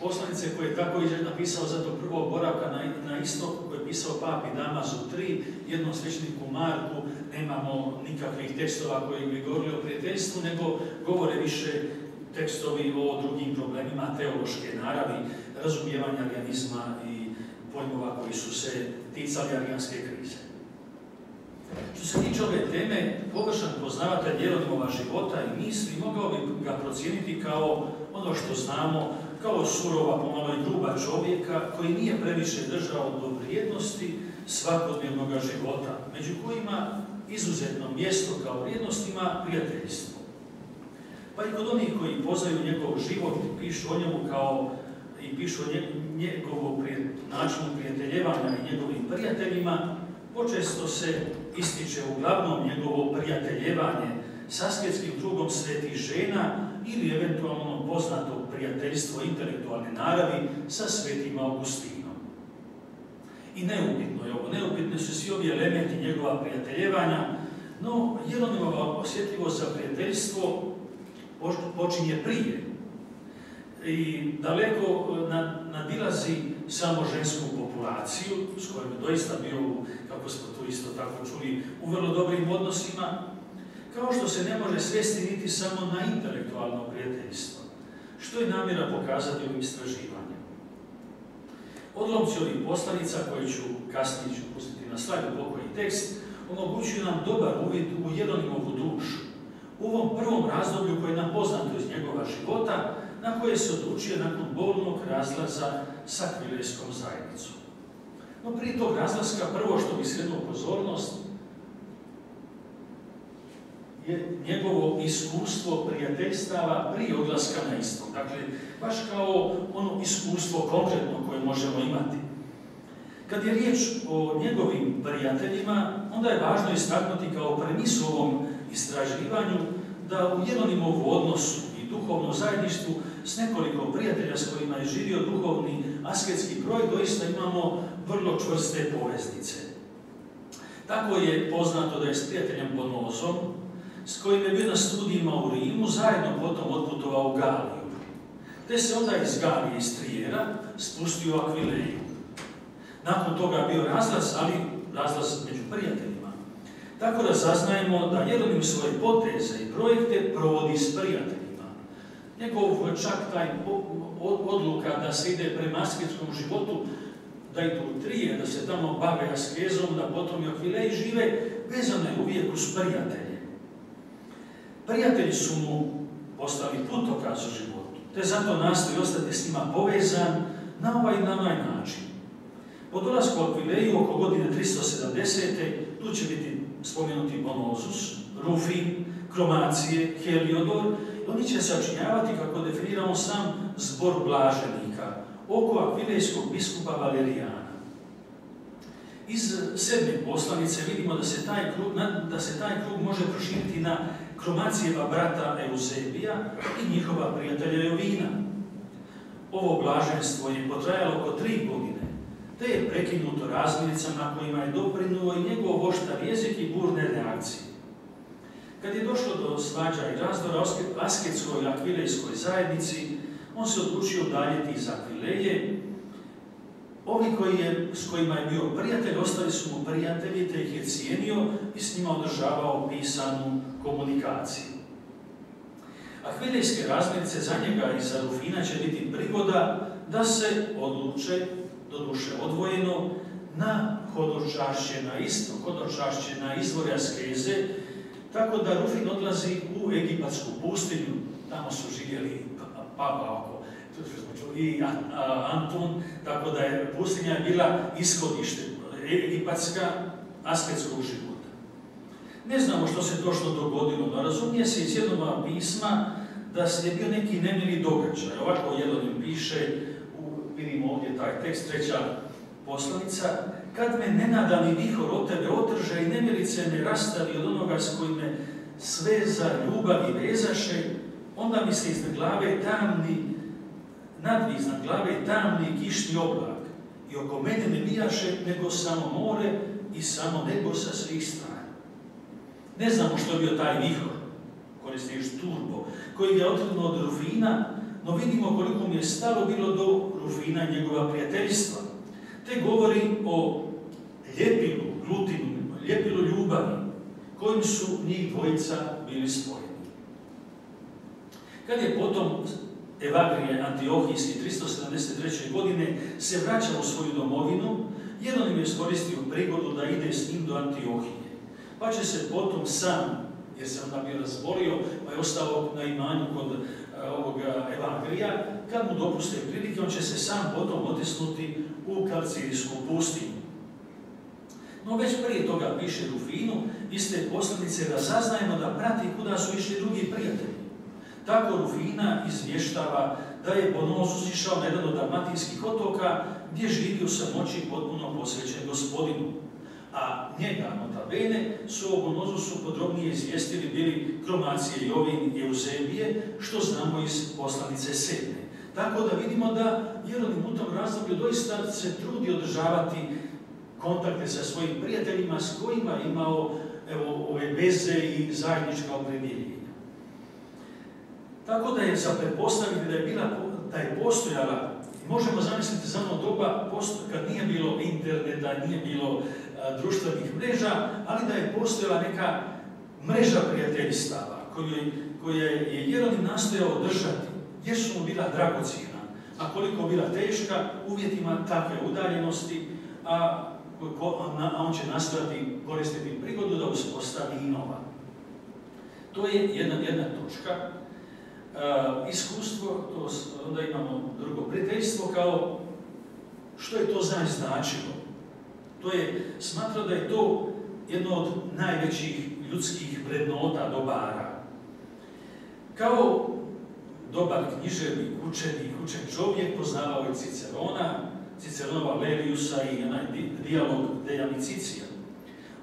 poslanice koje je tako napisao za to prvog boravka na, na istoku, koje je pisao papi Damazu 3, jednom svećniku Marku, nemamo nikakvih tekstova koji bi govorili o prijateljstvu, nego govore više tekstovi o drugim problemima teološke naravi, razumijevanja arijanizma i pojmova koji su se ticali arijanske krize. Što se tiče ove teme, površan poznavatelj Jeronimova života i misli mogao bi ga procijeniti kao ono što znamo, kao surova, pomalo i gruba čovjeka koji nije previše držao do vrijednosti svakodnevnog života, među kojima izuzetno mjesto kao vrijednost ima prijateljstvo. Pa i kod onih koji poznaju njegov život i pišu o njemu kao i pišu o njegovom načinu prijateljevanja i njegovim prijateljima, počesto se ističe uglavnom njegovo prijateljevanje s asketskim drugom svetih žena ili eventualno poznato prijateljstvo intelektualne naravi sa svetim Augustinom. I neupitno je ovo, neupitne su svi ovi elementi njegova prijateljevanja, no Jeronimova osjetljivost za prijateljstvo počinje prije i daleko nadilazi samo žensku populaciju, s kojom je doista bio, kako smo tu isto tako čuli, u vrlo dobrim odnosima, kao što se ne može svesti niti samo na intelektualno prijateljstvo, što je namjera pokazati ovim istraživanjem. Odlomci ovih poslanica, koji ću kasnije ću pustiti na slajdu pokoji tekst, omogućuju nam dobar uvid u Jeronimovu dušu, u ovom prvom razdoblju koje je nam poznato iz njegova života, na koje se odlučio nakon bolnog razlaza sa kvilejskom zajednicom. No prije tog razlaska prvo što bi skrenuo pozornost njegovo iskustvo prijateljstava prije odlaska na istom. Dakle, baš kao ono iskustvo konkretno koje možemo imati. Kad je riječ o njegovim prijateljima, onda je važno istaknuti kao premisu ovom istraživanju da u Jeronimovu odnosu i duhovnom zajedništvu s nekoliko prijatelja s kojima je živio duhovni asketski broj, doista imamo vrlo čvrste poveznice. Tako je poznato da je s prijateljem Bonozom, s kojim je bio na studijima u Rimu, zajedno potom otputovao u Galiju. Te se onda iz Galije, iz Trijera, spustio u Akvileju. Nakon toga bio razlaz, ali razlaz među prijateljima. Tako da saznajemo da Jeronim svoje poteze i projekte provodi s prijateljima. Njegov čak taj odluka da se ide prema asketskom životu, da idu u trije, da se tamo bave askezom, da potom i okvileji žive, vezano je uvijek uz prijatelje. Prijatelji su mu postali putokaz u životu, te zato nastoji ostati s njima povezan na ovaj i na ovaj način. Po dolasku u Akvileju oko godine 370. tu će biti spomenuti Bonozus, Rufin, Kromacije, Heliodor, oni će sačinjavati, kako definiramo sam, zbor blaženika oko akvilejskog biskupa Valerijana. Iz sedme poslanice vidimo da se taj krug, da se taj krug može proširiti na Kromacijeva brata Eusebija i njihova prijatelja Jovina. Ovo blaženstvo je potrajalo oko tri godine, te je prekinuto razmiricama kojima je doprinuo i njegov voštar jezik i burne reakcije. Kad je došlo do svađa i razdora asketskoj akvilejskoj zajednici, on se odlučio udaljiti iz Akvileje. Ovi je, s kojima je bio prijatelj, ostali su mu prijatelji, te ih je cijenio i s njima održavao pisanu komunikaciju. Akvilejske razmirice za njega i za Rufina će biti prigoda da se odluče, doduše odvojeno, na hodočašće na isto, hodočašće na izvore askeze, tako da Rufin odlazi u Egipatsku pustinju, tamo su živjeli papa oko, i Antun, tako da je pustinja bila ishodište egipatska asketskog života. Ne znamo što se točno dogodilo, no razumije se iz jednog pisma da se je bio neki nemili događaj. Ovako jedan piše, u, vidimo ovdje taj tekst, treća poslanica, kad me nenadani vihor od tebe otrže i nemilice me rastavi od onoga s kojim me sve za ljubav i vezaše, onda mi se iznad glave tamni, nadvi iznad glave tamni kišni oblak i oko mene ne bijaše nego samo more i samo nebo sa svih strana. Ne znamo što je bio taj vihor, koristiš turbo, koji je otrgnuo od Rufina, no vidimo koliko mi je stalo bilo do Rufina i njegova prijateljstva. Te govori o ljepilu, glutinu, ljepilu ljubavi, kojim su njih dvojica bili spojeni. Kad je potom Evagrije Antiohijski 373. godine se vraća u svoju domovinu, jedan im je iskoristio prigodu da ide s njim do Antiohije. Pa će se potom sam, jer se onda bio razbolio, pa je ostao na imanju kod e, ovoga Evagrija, kad mu dopuste prilike, on će se sam potom otisnuti u Kalcirijsku pustinju. No već prije toga piše Rufinu, iste poslanice da saznajemo da prati kuda su išli drugi prijatelji. Tako Rufina izvještava da je Bonozus išao na jedan od dalmatinskih otoka gdje živi u samoći potpuno posvećen gospodinu. A njega, notabene, su o Bonozusu podrobnije izvijestili bili Kromacije, Jovin i Eusebije, što znamo iz poslanice sedme. Tako da vidimo da Jeronim u tom razdoblju doista se trudi održavati kontakte sa svojim prijateljima s kojima imao evo, ove veze i zajednička opredjeljenja. Tako da je za pretpostaviti da je bila, da je postojala, možemo zamisliti za ono doba kad nije bilo interneta, nije bilo društvenih mreža, ali da je postojala neka mreža prijateljstava koju, koju je Jeronim nastojao održati, jer su mu bila dragocijena, a koliko bila teška uvjetima takve udaljenosti, a, on će nastojati koristiti prigodu da uspostavi i nova. To je jedna, jedna točka. Uh, iskustvo, to onda imamo drugo prijateljstvo kao što je to za značilo. To je, smatra da je to jedno od najvećih ljudskih vrednota dobara. Kao dobar književnik, učenik, učen čovjek poznavao je Cicerona, Ciceronova Leliusa i onaj dijalog Dejamicicija,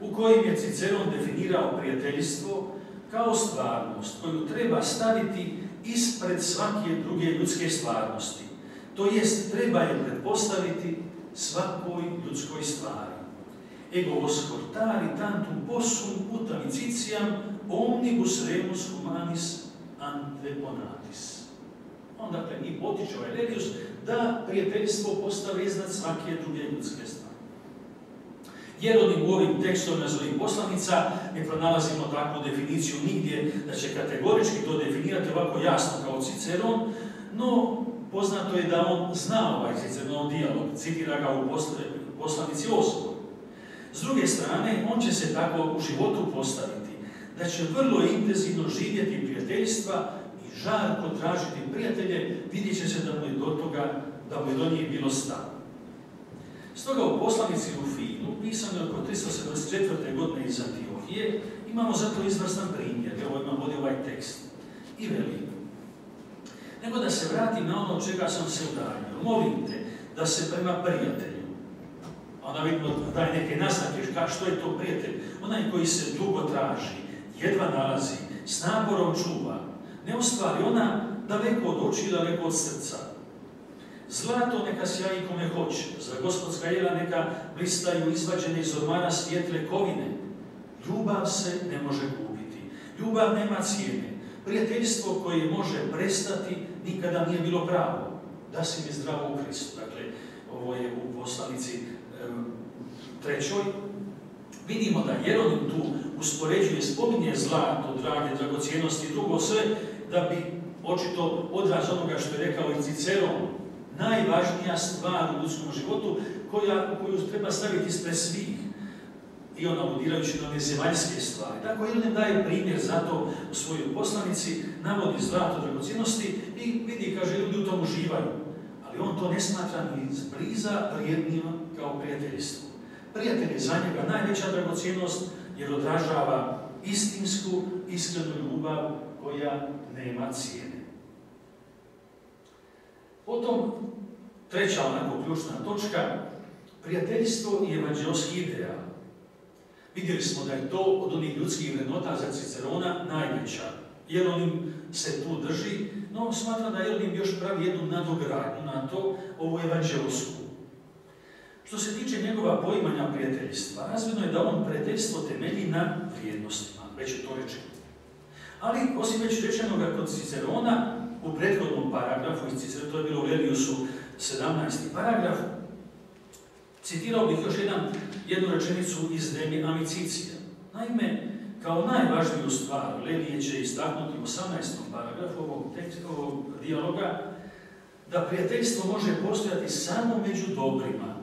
u kojim je Ciceron definirao prijateljstvo kao stvarnost koju treba staviti ispred svake druge ljudske stvarnosti. To jest, treba je pretpostaviti svakoj ljudskoj stvari. Ego oscortari tantum possum ut amicitiam omnibus remus humanis anteponatis. On dakle i potiče ovaj Lelius da prijateljstvo postavi iznad svake druge ljudske stvari. Jer oni u ovim tekstovima svojih poslanica ne pronalazimo takvu definiciju nigdje da će kategorički to definirati ovako jasno kao Ciceron, no poznato je da on zna ovaj Ciceronov dijalog, citira ga u poslanici osmog. S druge strane, on će se tako u životu postaviti, da će vrlo intenzivno živjeti prijateljstva i žarko tražiti prijatelje, vidjet će se da mu je do toga, da mu je do njih bilo stav. Stoga u poslanici Rufinu, pisano oko 374. godine iz Antiohije, imamo zato izvrstan primjer, evo imam ovdje ovaj tekst. I veli, nego da se vratim na ono čega sam se udaljio. Molim te da se prema prijatelju, onda vidimo daj neke naznake, što je to prijatelj, onaj koji se dugo traži, jedva nalazi, s naporom čuva, ne ostvari ona daleko od oči, daleko od srca, Zlato neka sjaji kome hoće, za gospodska jela neka blistaju izvađene iz ormana svijetle kovine. Ljubav se ne može kupiti. Ljubav nema cijene. Prijateljstvo koje može prestati nikada nije bilo pravo. Da si mi zdravo u Kristu. Dakle, ovo je u poslanici trećoj. Vidimo da Jeronim tu uspoređuje, spominje zlato, drage, dragocijenosti i drugo sve, da bi očito odraz onoga što je rekao i Ciceron, najvažnija stvar u ljudskom životu koja, koju treba staviti ispred svih. I ona aludirajući na one zemaljske stvari. Tako jedan daje primjer za to u svojoj poslanici, navodi zlato dragocijenosti i vidi, kaže, ljudi u tom uživaju. Ali on to ne smatra ni bliza vrijednim kao prijateljstvo. Prijatelj je za njega najveća dragocijenost jer odražava istinsku, iskrenu ljubav koja nema cijene. Potom, treća onako ključna točka, prijateljstvo i evanđelski ideal. Vidjeli smo da je to od onih ljudskih vrednota za Cicerona najveća, jer on se tu drži, no smatram da Jeronim još pravi jednu nadogradnju na to, ovu evanđelsku. Što se tiče njegova poimanja prijateljstva, razvidno je da on prijateljstvo temelji na vrijednostima, već je to rečeno. Ali, osim već rečenoga kod Cicerona, u prethodnom paragrafu, iz Cicerona, to je bilo u Leliusu 17. paragraf, citirao bih još jedan, jednu rečenicu iz Demi Amicicija. Naime, kao najvažniju stvar, Lenije će istaknuti u 18. paragrafu ovog, ovog dijaloga, da prijateljstvo može postojati samo među dobrima.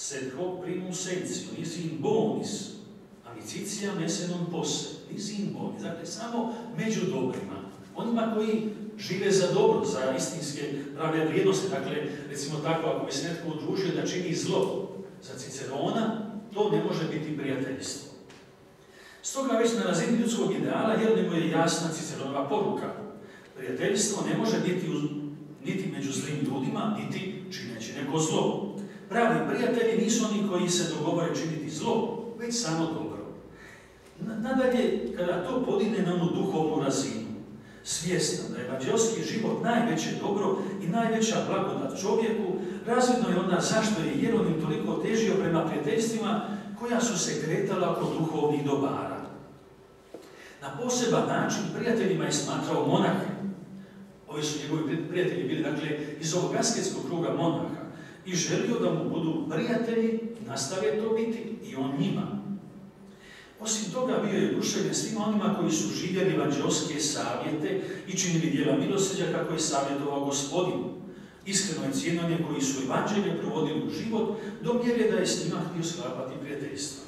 Sed hoc primus sensio, nisi in bonis, amicitia mese non posse, nisi in bonis. Dakle, samo među dobrima. Onima koji žive za dobro, za istinske prave vrijednosti. Dakle, recimo tako, ako bi se netko udružio da čini zlo za Cicerona, to ne može biti prijateljstvo. Stoga već na razini ljudskog ideala mu je jasna Ciceronova poruka. Prijateljstvo ne može biti niti među zlim ljudima, niti čineći neko zlo. Pravi prijatelji nisu oni koji se dogovore činiti zlo, već samo dobro. Nadalje, kada to podine na onu duhovnu razinu, svjestan da je evanđelski život najveće dobro i najveća blagodat čovjeku, razvidno je onda zašto je Jeronim toliko težio prema prijateljstvima koja su se kretala oko duhovnih dobara. Na poseban način prijateljima je smatrao monahe. Ovi su njegovi prijatelji bili dakle, iz ovog asketskog kruga monaha i želio da mu budu prijatelji, nastave to biti i on njima. Osim toga bio je duševljen svima onima koji su živjeli evanđelske savjete i činili dijela milosrđa kako je savjetovao gospodin. Iskreno je cijenio koji su evanđelje provodili u život do mjere da je s njima htio sklapati prijateljstvo.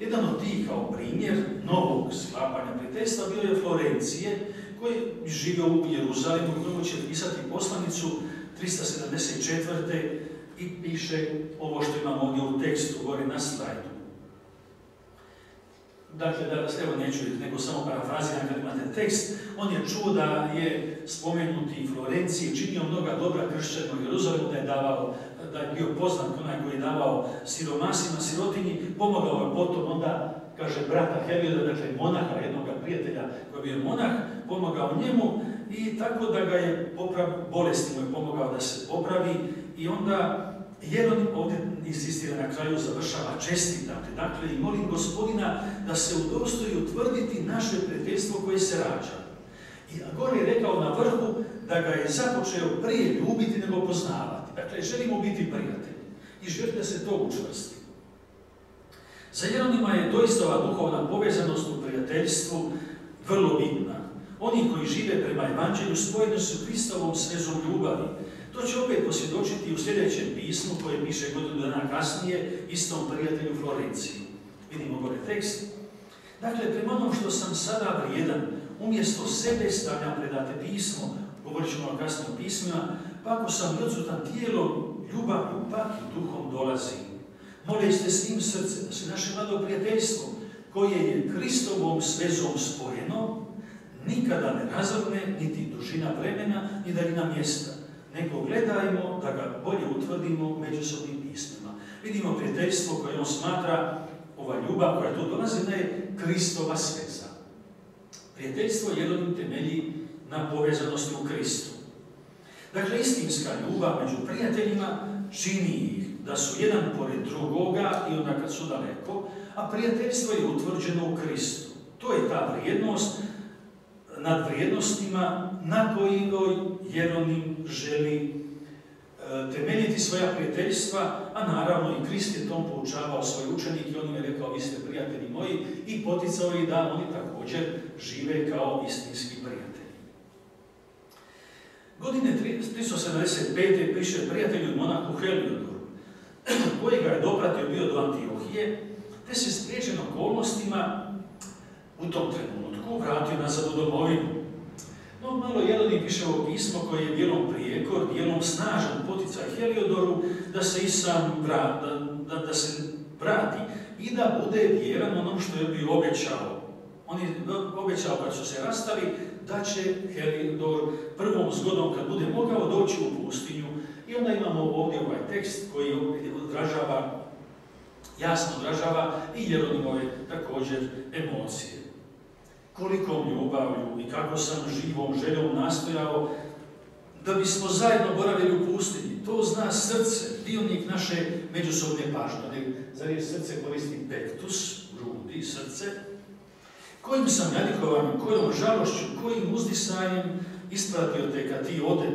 Jedan od tih kao primjer novog sklapanja prijateljstva bio je Florencije, koji je živio u Jeruzalemu i će pisati poslanicu 374. i piše ovo što imamo ovdje u tekstu, gore na slajdu. Dakle, da vas evo neću nego samo parafraziram kad imate tekst, on je čuo da je spomenuti Florenciji činio mnoga dobra kršćanima u Jeruzalemu, da je davao, da je bio poznat onaj koji je davao siromasima, sirotinji, pomogao je potom onda, kaže, brata Helioda, dakle monaha, jednog prijatelja koji je bio monah, pomogao njemu i tako da ga je poprav, bolesti mu je pomogao da se popravi i onda Jedan ovdje insistira na kraju, završava čestitate, dakle i molim gospodina da se udostoji utvrditi naše prijateljstvo koje se rađa. I Agor je rekao na vrhu da ga je započeo prije ljubiti nego poznavati. Dakle, želimo biti prijatelji i želi da se to učvrsti. Za Jeronima je doista ova duhovna povezanost u prijateljstvu vrlo bitna. Oni koji žive prema evanđelju spojeni su Hristovom svezom ljubavi, To će opet posvjedočiti u sljedećem pismu koje piše godinu dana kasnije istom prijatelju Florenciji. Vidimo gore tekst. Dakle, prema onom što sam sada vrijedan, umjesto sebe stavljam predate pismo, govorit ćemo o kasnim pismima, pa ako sam odsutan tijelom, ljubavlju, pak i duhom dolazi. Mole ste s tim srce da se naše mlado prijateljstvo, koje je Kristovom svezom spojeno, nikada ne razvrne, niti dužina vremena, ni daljina mjesta nego gledajmo da ga bolje utvrdimo međusobnim pismima. Vidimo prijateljstvo koje on smatra, ova ljubav koja tu dolazi, da je Kristova sveza. Prijateljstvo jednom temelji na povezanosti u Kristu. Dakle, istinska ljubav među prijateljima čini ih da su jedan pored drugoga i onda kad su daleko, a prijateljstvo je utvrđeno u Kristu. To je ta vrijednost nad vrijednostima na kojoj Jeronim želi e, temeljiti svoja prijateljstva, a naravno i Krist je tom poučavao svoj učenik i on im je rekao, vi ste prijatelji moji i poticao ih da oni također žive kao istinski prijatelji. Godine 375. piše prijatelju monaku Heliodoru, [clears throat] koji ga je dopratio bio do Antiohije, te se spriječen okolnostima u tom trenutku vratio nazad u domovinu. No, malo Jelonin piše ovo pismo koje je dijelom prijekor, dijelom snažan poticaj Heliodoru da se i sam da, da se vrati i da bude vjeran onom što je bio obećao On je obećao kad su se rastali da će Heliodor prvom zgodom kad bude mogao doći u pustinju i onda imamo ovdje ovaj tekst koji odražava, jasno odražava i Jeronimove također emocije. Kolikom ljubavlju i kako sam živom željom nastojao da bismo zajedno boravili u pustinji. To zna srce, dionik naše međusobne pažnje. Zar je srce koristi pektus, grudi, srce, kojim sam nadikovanjem, kojom žalošću, kojim uzdisanjem ispratio te kad ti ode.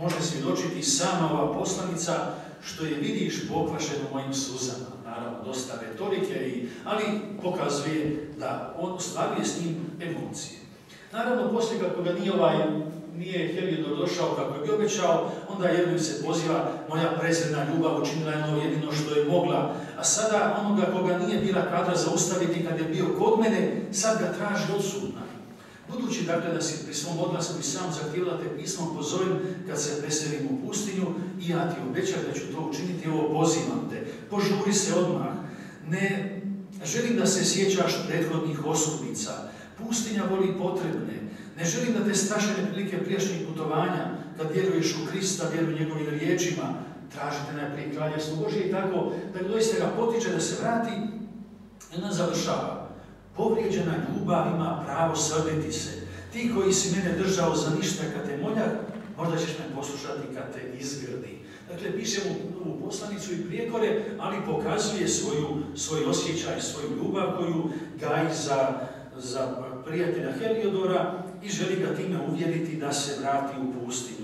Može svjedočiti sama ova poslanica što je vidiš pokvašeno mojim suzama. Naravno, dosta retorike, i, ali pokazuje da on ostvaruje s njim emocije. Naravno, poslije kako ga nije ovaj nije Heliodor došao kako je bi obećao, onda jednom se poziva moja prezredna ljubav učinila je ono jedino što je mogla. A sada onoga koga nije bila kadra zaustaviti kad je bio kod mene, sad ga traži odsudna. Budući dakle da si pri svom odlasku i sam zahtijevala te pismom pozovem kad se preselim u pustinju i ja ti obećam da ću to učiniti, ovo pozivam te. Požuri se odmah. Ne želim da se sjećaš prethodnih osudnica. Pustinja voli potrebne. Ne želim da te strašene prilike prijašnjih putovanja, kad vjeruješ u Krista, vjeruj njegovim riječima, tražite najprije kraljevstvo Božije i tako, da doista ga potiče da se vrati i onda završava. Povrijeđena ljubav ima pravo srditi se. Ti koji si mene držao za ništa kad te molja, možda ćeš me poslušati kad te izgrdi. Dakle, piše mu u poslanicu i prijekore, ali pokazuje svoju, svoj osjećaj, svoju ljubav koju gaji za, za prijatelja Heliodora i želi ga time uvjeriti da se vrati u pustinju.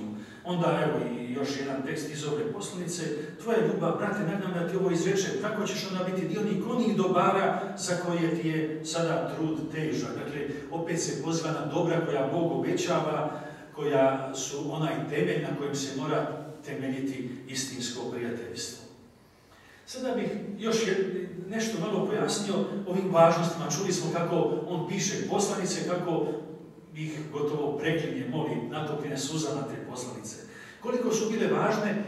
Onda evo i još jedan tekst iz ove poslanice. Tvoja ljubav, brate, nadam da ti ovo izreče, kako ćeš onda biti dionik onih dobara za koje ti je sada trud težak. Dakle, opet se poziva na dobra koja Bog obećava, koja su onaj temelj na kojem se mora temeljiti istinsko prijateljstvo. Sada bih još nešto malo pojasnio ovim važnostima. Čuli smo kako on piše poslanice, kako ih gotovo preklinje, moli, natopljene suza na te poslanice. Koliko su bile važne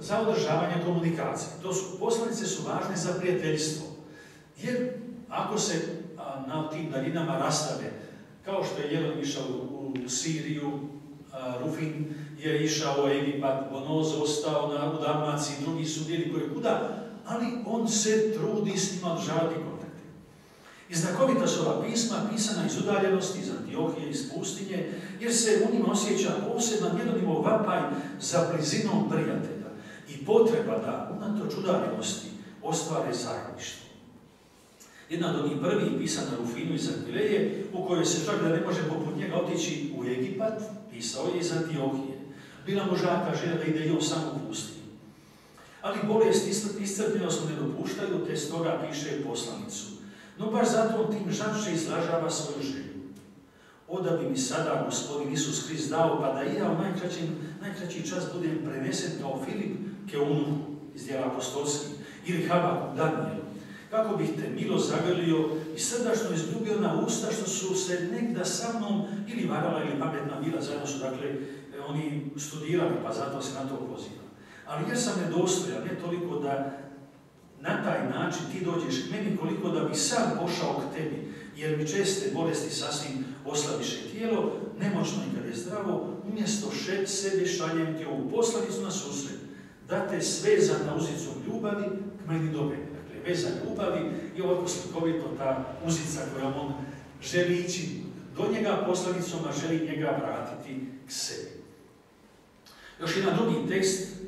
za održavanje komunikacije. To su, poslanice su važne za prijateljstvo. Jer ako se na tim daljinama rastave, kao što je Jelon išao u, Siriju, Rufin je išao u Egipat, Bonoz ostao na, u Dalmaciji, drugi su bili koji kuda, ali on se trudi s njima održavati i znakovita su ova pisma pisana iz udaljenosti, iz Antiohije, iz pustinje, jer se u njima osjeća poseban jedan vapaj za blizinom prijatelja i potreba da unatoč udaljenosti ostvare zajedništvo. Jedna od onih prvih pisana Rufinu iz Akvileje, u kojoj se čak da ne može poput njega otići u Egipat, pisao je iz Antiohije. Bila mu žaka želja da ide i on sam u pustinju. Ali bolest iscrpljenost ne dopuštaju, te stoga piše poslanicu. No baš zato on tim žače izražava svoju želju. O da bi mi sada gospodin Isus Hrist dao, pa da i ja u najkraći čas budem prenesen kao Filip Keunu iz dijela apostolskih ili Habak Danielu. Kako bih te milo zagrlio i srdačno izljubio na usta što su se negda sa mnom ili varala ili pametna bila, zajedno su dakle oni studirali, pa zato se na to poziva. Ali ja sam nedostojan, ne toliko da na taj način ti dođeš k meni koliko da bi sam pošao k tebi, jer mi česte bolesti sasvim oslabiše tijelo, nemoćno i kad je zdravo, umjesto še, sebe šaljem ti ovu poslanicu na susret, da te sveza na uzicom ljubavi k meni dobe. Dakle, veza ljubavi i ovako slikovito ta uzica kojom on želi ići do njega poslanicom, a želi njega vratiti k sebi. Još jedan drugi tekst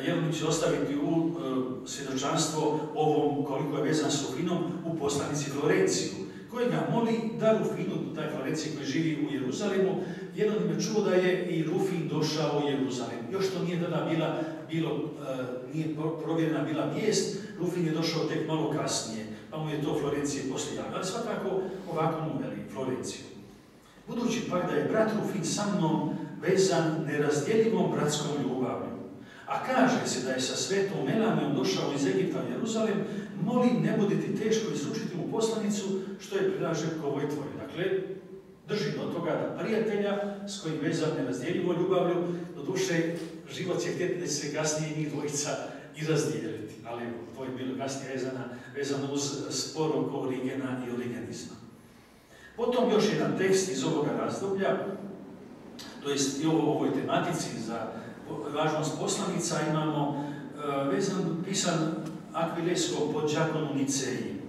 Jelenić će ostaviti u e, svjedočanstvo ovom koliko je vezan s Rufinom u poslanici Florenciju, koji ga moli da Rufinu, taj Florencije koji živi u Jeruzalemu, jednom je čuo da je i Rufin došao u Jeruzalem. Još to nije tada bila, bilo, e, nije provjerena bila vijest, Rufin je došao tek malo kasnije, pa mu je to Florencije poslije. Ali svakako ovako mu veli Florenciju. Budući pak da je brat Rufin sa mnom vezan nerazdjeljivom bratskom ljubavlju, a kaže se da je sa svetom Melamijom došao iz Egipta u Jeruzalem, molim ne bude ti teško izručiti mu poslanicu što je prilaže ovoj tvoj. Dakle, drži do toga da prijatelja s kojim veza nerazdjeljivo ljubavlju, do duše život će htjeti da se kasnije njih dvojica i razdijeliti. Ali to je bilo kasnije vezano uz spor oko origena i origenizma. Potom još jedan tekst iz ovoga razdoblja, to jest i ovo ovoj tematici za važnost poslanica imamo e, vezan, pisan Akvilesko pod Đakonu Niceji.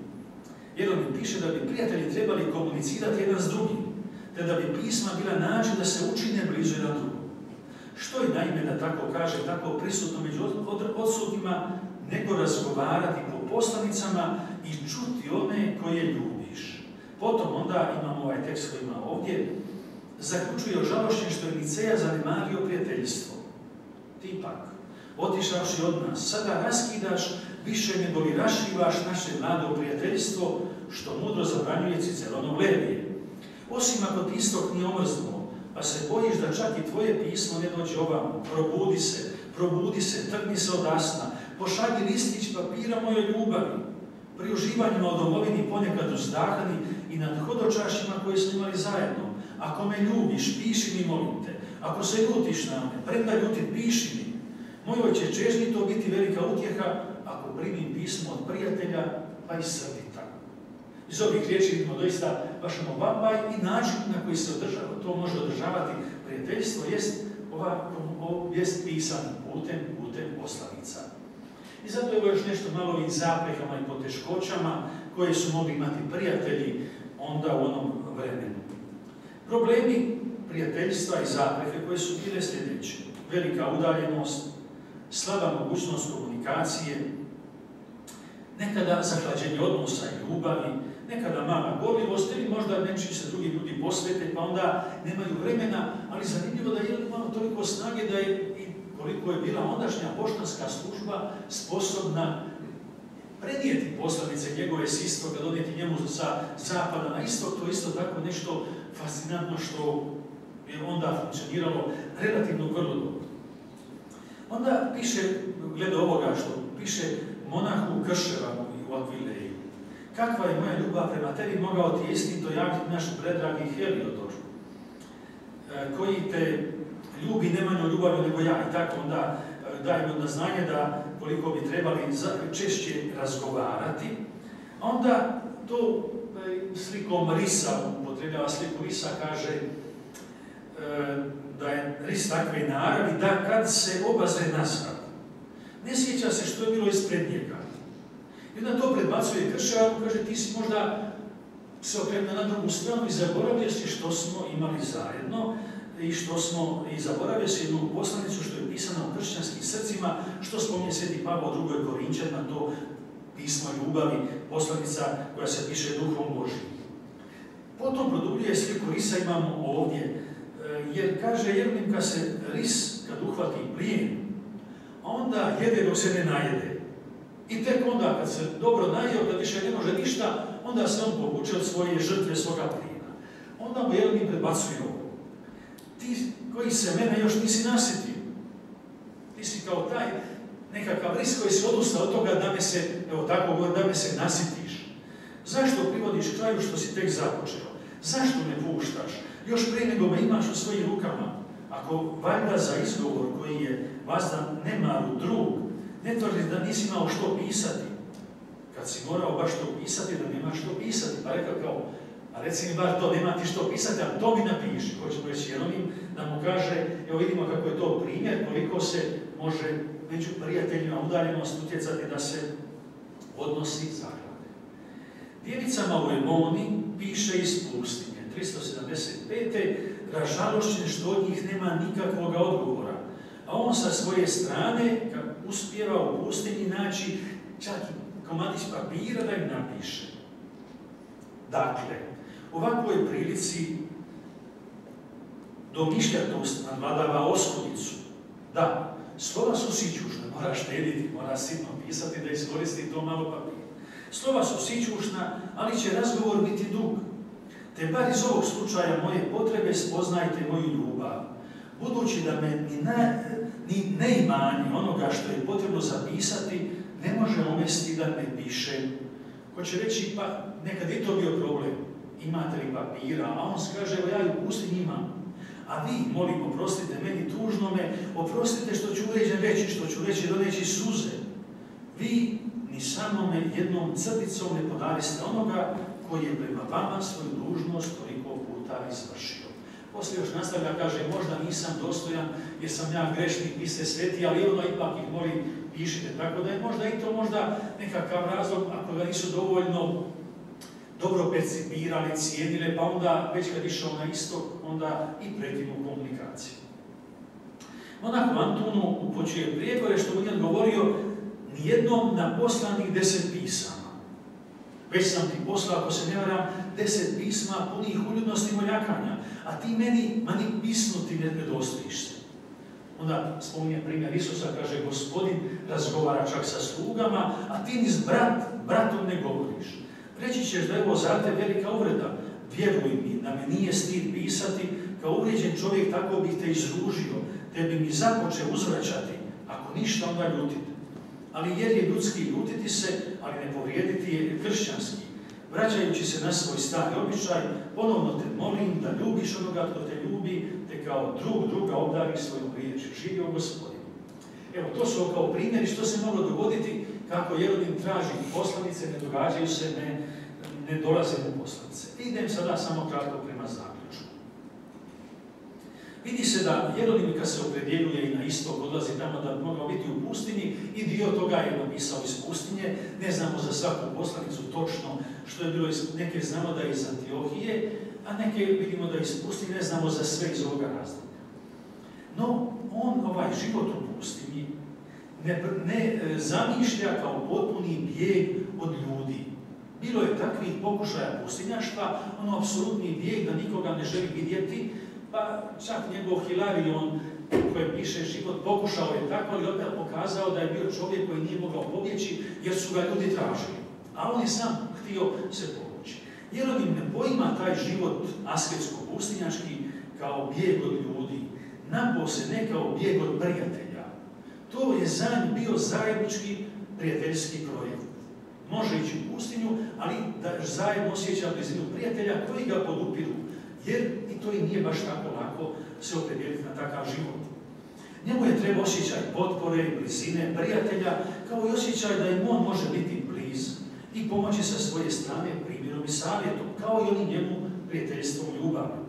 Jer on mi piše da bi prijatelji trebali komunicirati jedan s drugim, te da bi pisma bila način da se učine blizu jedan drugom. Što je naime da tako kaže, tako prisutno među odsudnjima, nego razgovarati po poslanicama i čuti one koje ljubiš. Potom onda imamo ovaj tekst koji ima ovdje, zaključuje o žalošćen što je Niceja zanemario prijateljstvo. Ti pak, otišavši od nas, sada raskidaš više nego li rašivaš naše mlado prijateljstvo, što mudro zabranjuje Ciceronom Levije. Osim ako ti istok nije omrznuo, pa se bojiš da čak i tvoje pismo ne dođe ovamo, probudi se, probudi se, trgni se od asna, pošalji listić papira mojoj ljubavi, pri uživanjima o domovini ponekad uzdahani i nad hodočašima koje smo imali zajedno. Ako me ljubiš, piši mi, molim te. Ako se ljutiš na me, premda ljuti, piši mi. Mojoj će čežnji to biti velika utjeha ako primim pismo od prijatelja, pa i srbita. Iz ovih riječi vidimo doista baš ono i način na koji se održava, to može održavati prijateljstvo, jest, ova, jest pisan putem, putem poslanica. I zato je još nešto malo i zaprekama i poteškoćama koje su mogli imati prijatelji onda u onom vremenu. Problemi prijateljstva i zapreke koje su bile sljedeće. Velika udaljenost, slaba mogućnost komunikacije, nekada zahlađenje odnosa i ljubavi, nekada mala gorljivost ili možda nečiji se drugi ljudi posvete pa onda nemaju vremena, ali zanimljivo da je malo toliko snage da je i koliko je bila ondašnja poštanska služba sposobna prenijeti poslanice njegove s istoga, donijeti njemu sa zapada na istok, to isto tako nešto fascinantno što je onda funkcioniralo relativno vrlo dobro. Onda piše, glede ovoga što piše monahu Krševa u Akvileju. Kakva je moja ljubav prema tebi mogao ti istinito javiti naš predragi Heliodor, e, koji te ljubi ne manje ljubavi nego ja. I tako onda e, dajemo na znanje da koliko bi trebali češće razgovarati. Onda to e, slikom risa, upotrebljava sliku risa, kaže da je ris takve naravi da kad se obazre nazad, ne sjeća se što je bilo ispred njega. I onda to predbacuje kršćanu, kaže ti si možda se okrenuo na drugu stranu i zaboravio si što smo imali zajedno i što smo, i zaboravio si jednu poslanicu što je pisana u kršćanskim srcima, što spominje Sveti Pavao drugoj Korinčan to pismo ljubavi, poslanica koja se piše duhom Božim. Potom produbljuje sliku risa imamo ovdje, e, jer kaže jednim kad se ris, kad uhvati plijen, onda jede dok se ne najede. I tek onda kad se dobro najeo, kad više ne može ništa, onda se on povuče od svoje žrtve, svoga plijena. Onda mu jednim predbacuje ovo. Ti koji se mene još nisi nasjetio. Ti si kao taj nekakav ris koji se odustao od toga da me se, evo tako govori, da me se nasjetiš. Zašto privodiš kraju što si tek započeo? Zašto me puštaš? Još prije nego me imaš u svojim rukama. Ako valjda za izgovor koji je vazdan nemaru drug, ne tvrdi da nisi imao što pisati. Kad si morao baš to pisati, da nemaš što pisati. Pa rekao kao, a reci mi bar to, nema ti što pisati, a to mi napiši. Hoćemo reći Jeronim da mu kaže, evo vidimo kako je to primjer, koliko se može među prijateljima udaljenost utjecati da se odnosi zaklade. Djevicama u Emoni piše iz pustinje, 375. ražalošćen što od njih nema nikakvog odgovora. A on sa svoje strane, uspjeva u pustinji naći čak i komadić papira da im napiše. Dakle, u ovakvoj prilici domišljatost nadvladava oskudicu. Da, slova su sićušna, mora štediti, mora sitno pisati da iskoristi to malo papira. Slova su sićušna, ali će razgovor biti dug. Te bar iz ovog slučaja moje potrebe spoznajte moju ljubav. Budući da me ni, ne, ni onoga što je potrebno zapisati ne može umesti da me piše. Ko će reći, pa nekad je to bio problem. Imate li papira? A on kaže, evo ja ju pustim imam. A vi, molim, oprostite meni tužno me, oprostite što ću uređen reći, što ću reći doneći suze. Vi ni samo me jednom crticom ne podariste onoga koji je prema vama svoju dužnost toliko puta izvršio. Poslije još nastavlja, kaže, možda nisam dostojan jer sam ja grešnik, vi ste sveti, ali ono ipak ih molim, pišite. Tako da je možda i to možda nekakav razlog, ako ga nisu dovoljno dobro percipirali, cijenile, pa onda već kad išao na istok, onda i prekinu komunikaciju. Onako Antunu upočuje prijegore što mu je govorio nijednom na poslanih deset pisama. Već sam ti poslao, ako se ne varam, deset pisma punih uljudnosti i moljakanja, a ti meni, mani pismo ti ne nedostojiš se. Onda spominje primjer Isusa, kaže, gospodin razgovara čak sa slugama, a ti ni s brat, bratom ne govoriš. Reći ćeš da je ovo za velika uvreda. Vjeruj mi, da me nije stid pisati, kao uvrijeđen čovjek tako bih te izružio, te bi mi započeo uzvraćati, ako ništa onda. Ali jer je ljudski ljutiti se, ali ne povrijediti je kršćanski. Vraćajući se na svoj stari običaj, ponovno te molim da ljubiš onoga tko te ljubi, te kao drug druga obdari svojom riječju. Živio gospodin. Evo, to su kao primjeri što se moglo dogoditi kako Jerodim traži poslanice, ne događaju se, ne, ne dolaze mu poslanice. Idem sada samo kratko prema zaključku. Vidi se da Jerodim kad se opredjeljuje i na istok odlazi tamo da bi mogao biti u pustinji i dio toga je napisao iz pustinje. Ne znamo za svaku poslanicu točno što je bilo iz, neke znamo da je iz Antiohije, a neke vidimo da je iz pustinje, ne znamo za sve iz ovoga razloga. No, on ovaj život u pustinji ne, ne e, zamišlja kao potpuni bijeg od ljudi. Bilo je takvih pokušaja pustinjaštva, ono apsolutni bijeg da nikoga ne želi vidjeti, pa čak njegov Hilarion koji piše život pokušao je tako, ali opet pokazao da je bio čovjek koji nije mogao pobjeći jer su ga ljudi tražili. A on je sam htio se povući. Jeronim ne poima taj život asketsko-pustinjački kao bijeg od ljudi, napose ne kao bijeg od prijatelja. To je za bio zajednički prijateljski projekt. Može ići u pustinju, ali da zajedno osjeća blizinu prijatelja koji ga podupiru. Jer to i nije baš tako lako se opredijeliti na takav život. Njemu je treba osjećaj potpore blizine prijatelja, kao i osjećaj da im on može biti bliz i pomoći sa svoje strane primjerom i savjetom, kao i oni njemu prijateljstvom i ljubavnom.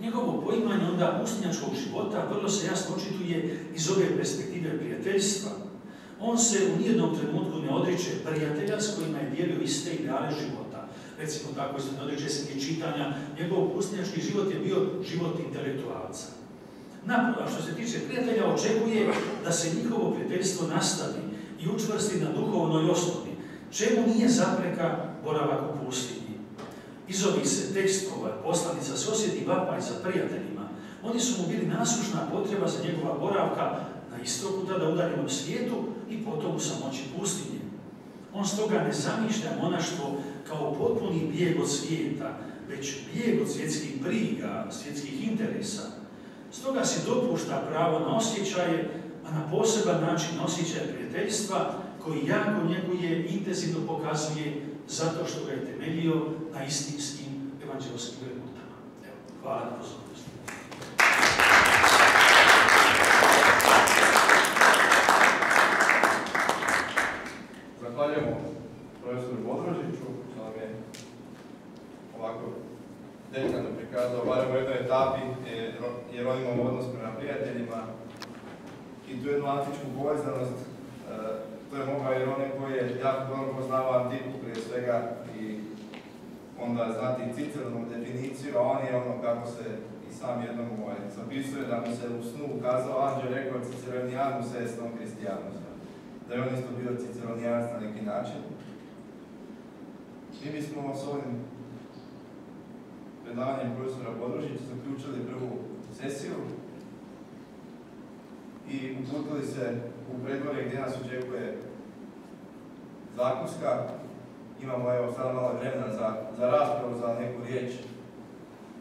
Njegovo poimanje onda pustinjačkog života vrlo se jasno očituje iz ove perspektive prijateljstva. On se u nijednom trenutku ne odriče prijatelja s kojima je dijelio iste ideale života. Recimo tako se ne odriče se čitanja. Njegov pustinjački život je bio život intelektualca. Napravo, što se tiče prijatelja, očekuje da se njihovo prijateljstvo nastavi i učvrsti na duhovnoj osnovi, čemu nije zapreka boravak u pustinji. Iz ovih se tekstova poslanica se osjeti vapaj za prijateljima. Oni su mu bili nasušna potreba za njegova boravka na istoku, tada udaljenom svijetu i potom u samoći pustinje. On stoga ne zamišlja monaštvo kao potpuni bijeg od svijeta, već bijeg od svjetskih briga, svjetskih interesa. Stoga si dopušta pravo na osjećaje, a na poseban način osjećaj prijateljstva koji jako njeguje intenzivno pokazuje zato što ga je temeljio na istinskim evanđelskim vrednotama. Hvala na pozornosti. Zahvaljujemo profesoru Bodrožiću, što nam je ovako prikazao, barem u jednoj etapi, jer on imamo odnos prema prijateljima i tu jednu antičku povezanost to je mogao jer onaj koji je jako dobro poznao Antiku prije svega i onda znati Ciceronu definiciju, a on je ono kako se i sam jednom ovaj, zapisuje da mu se u snu ukazao anđel rekao Ciceronijanus est non Christianus. Da je on isto bio Ciceronijanac na neki način. Mi bismo s ovim predavanjem profesora Podružića zaključili prvu sesiju i uputili se u predvorje gdje nas očekuje zakuska. Imamo evo sada malo vremena za, za raspravu, za neku riječ.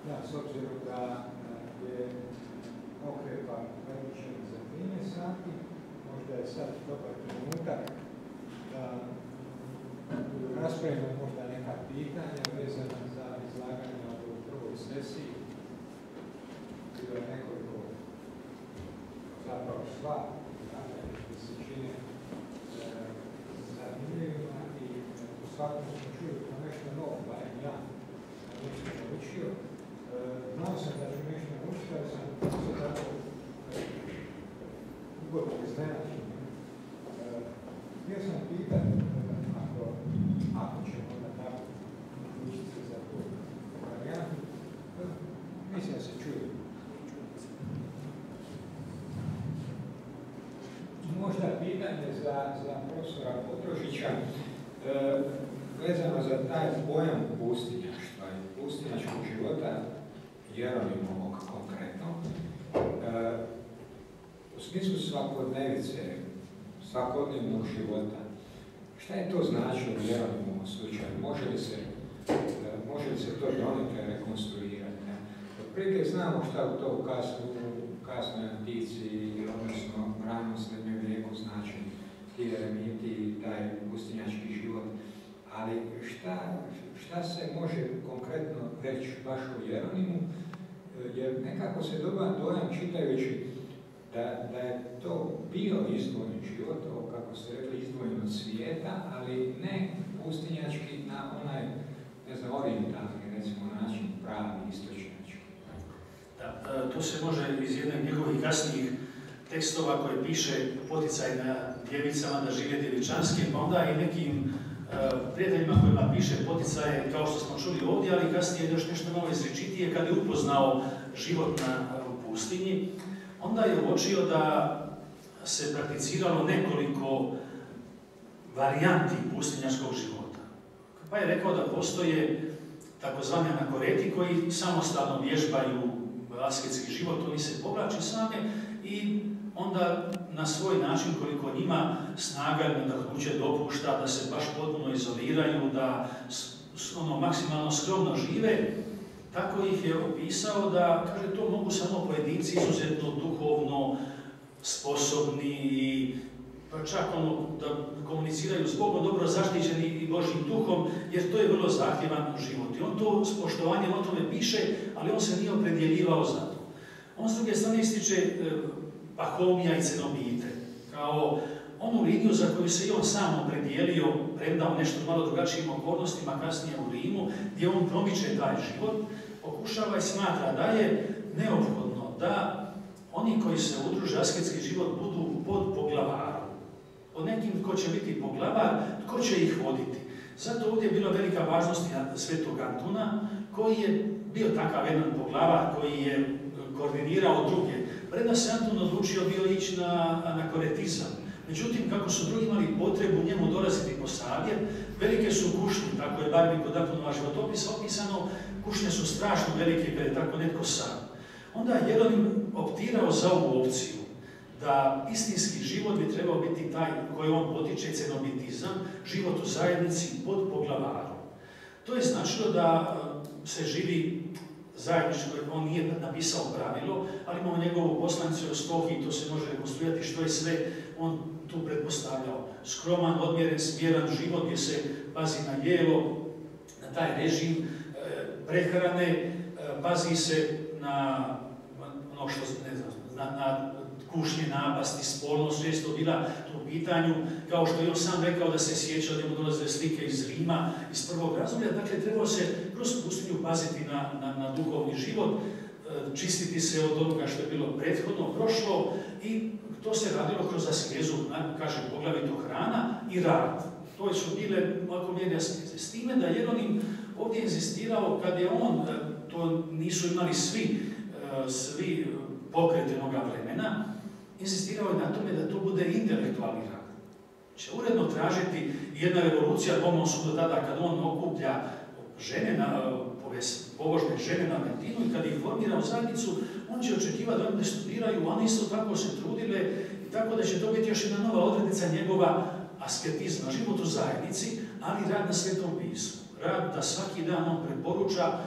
Da, s obzirom da je okrepa naručen za 13 sati, možda je sad dobar trenutak da raspravimo možda neka pitanja vezana prvoj sesiji. Bilo je nekoliko zapravo sva se čine za svakom smo čuli po nešto novo, barem ja, nešto naučio. Znao sam da ću nešto naučiti, ali sam isto tako ugodno iznenađen. E, htio sam pitati, ako, ako ćemo onda tako učiti se za tu varijantu, mislim da se čuje. Možda pitanje za, profesora Potrošića, e, vezano za taj pojam pustinjaštva i pustinjačkog života, Jeronimovog konkretno, e, u smislu svakodnevice, svakodnevnog života, šta je to značilo u Jeronimovom slučaju? Može li se, e, može li se to donekle rekonstruirati? Otprilike znamo šta u to u kasnu, kasnoj antici, odnosno ranom srednjem vijeku znači ti eremiti, taj pustinjački život. Ali šta, šta se može konkretno reći baš o Jeronimu? Jer nekako se doba dojam čitajući da, da je to bio izdvojen život, ovo kako ste rekli, izdvojen od svijeta, ali ne pustinjački na onaj, ne znam, orientalni, recimo, način pravi, istočnjački. Da, to se može iz jednog njegovih kasnijih tekstova koje piše poticaj na djevicama da žive djevičanski, pa onda i nekim uh, prijateljima kojima piše poticaje, kao što smo čuli ovdje, ali kasnije još nešto malo izričitije, kad je upoznao život na uh, pustinji, onda je uočio da se prakticiralo nekoliko varijanti pustinjačkog života. Pa je rekao da postoje takozvani anakoreti koji samostalno vježbaju asketski život, oni se povlači same i onda na svoj način koliko njima snaga i nadahnuće dopušta da se baš potpuno izoliraju, da ono maksimalno skromno žive, tako ih je opisao da, kaže, to mogu samo pojedinci izuzetno duhovno sposobni i pa čak ono da komuniciraju s Bogom dobro zaštićeni i Božjim duhom, jer to je vrlo zahtjevan život. I on to s poštovanjem o tome piše, ali on se nije opredjeljivao za to. On s druge strane ističe e, Pahomija i Cenobite, kao onu liniju za koju se i on sam opredijelio, premda nešto malo drugačijim okolnostima kasnije u Rimu, gdje on promiče taj život, pokušava i smatra da je neophodno da oni koji se udruže asketski život budu pod poglavarom. Nekim ko će biti poglavar, tko će ih voditi. Zato ovdje je bila velika važnost svetog Antuna, koji je bio takav jedan poglavar, koji je koordinirao druge. Preda se Antun odlučio bio ići na, na koretizam. Međutim, kako su drugi imali potrebu njemu dolaziti po savjet, velike su kušnje, tako je bar mi kod Antonova životopisa opisano, kušnje su strašno velike kada tako netko sam. Onda je Jeronim optirao za ovu opciju, da istinski život bi trebao biti taj koji on potiče cenobitizam, život u zajednici pod poglavarom. To je značilo da se živi zajedničko, on nije napisao pravilo, ali imamo njegovu poslanicu o Stohi i to se može rekonstruirati što je sve on tu pretpostavljao. Skroman, odmjeren, smjeran život gdje se pazi na jelo, na taj režim prehrane, pazi se na ono što, ne znam, na, na kušnje napasti, spolnost, često bila u pitanju, kao što je on sam rekao da se sjeća da mu dolaze slike iz Rima, iz prvog razdoblja, dakle trebao se kroz pustinju paziti na, na, duhovni život, e, čistiti se od onoga što je bilo prethodno, prošlo i to se radilo kroz askezu, kažem, poglavito hrana i rad. To su bile ovako mjerne askeze. S time da Jeronim ovdje insistirao kad je on, e, to nisu imali svi, e, svi pokrete vremena, insistirao je na tome da to bude intelektualni rad. Će uredno tražiti jedna revolucija po sudu tada kad on okuplja žene na, pobožne žene na Argentinu i kad ih formira u zajednicu, on će očekivati da one studiraju, one isto tako se trudile i tako da će to biti još jedna nova odrednica njegova asketizma, život u zajednici, ali rad na svetom pismu. Rad da svaki dan on preporuča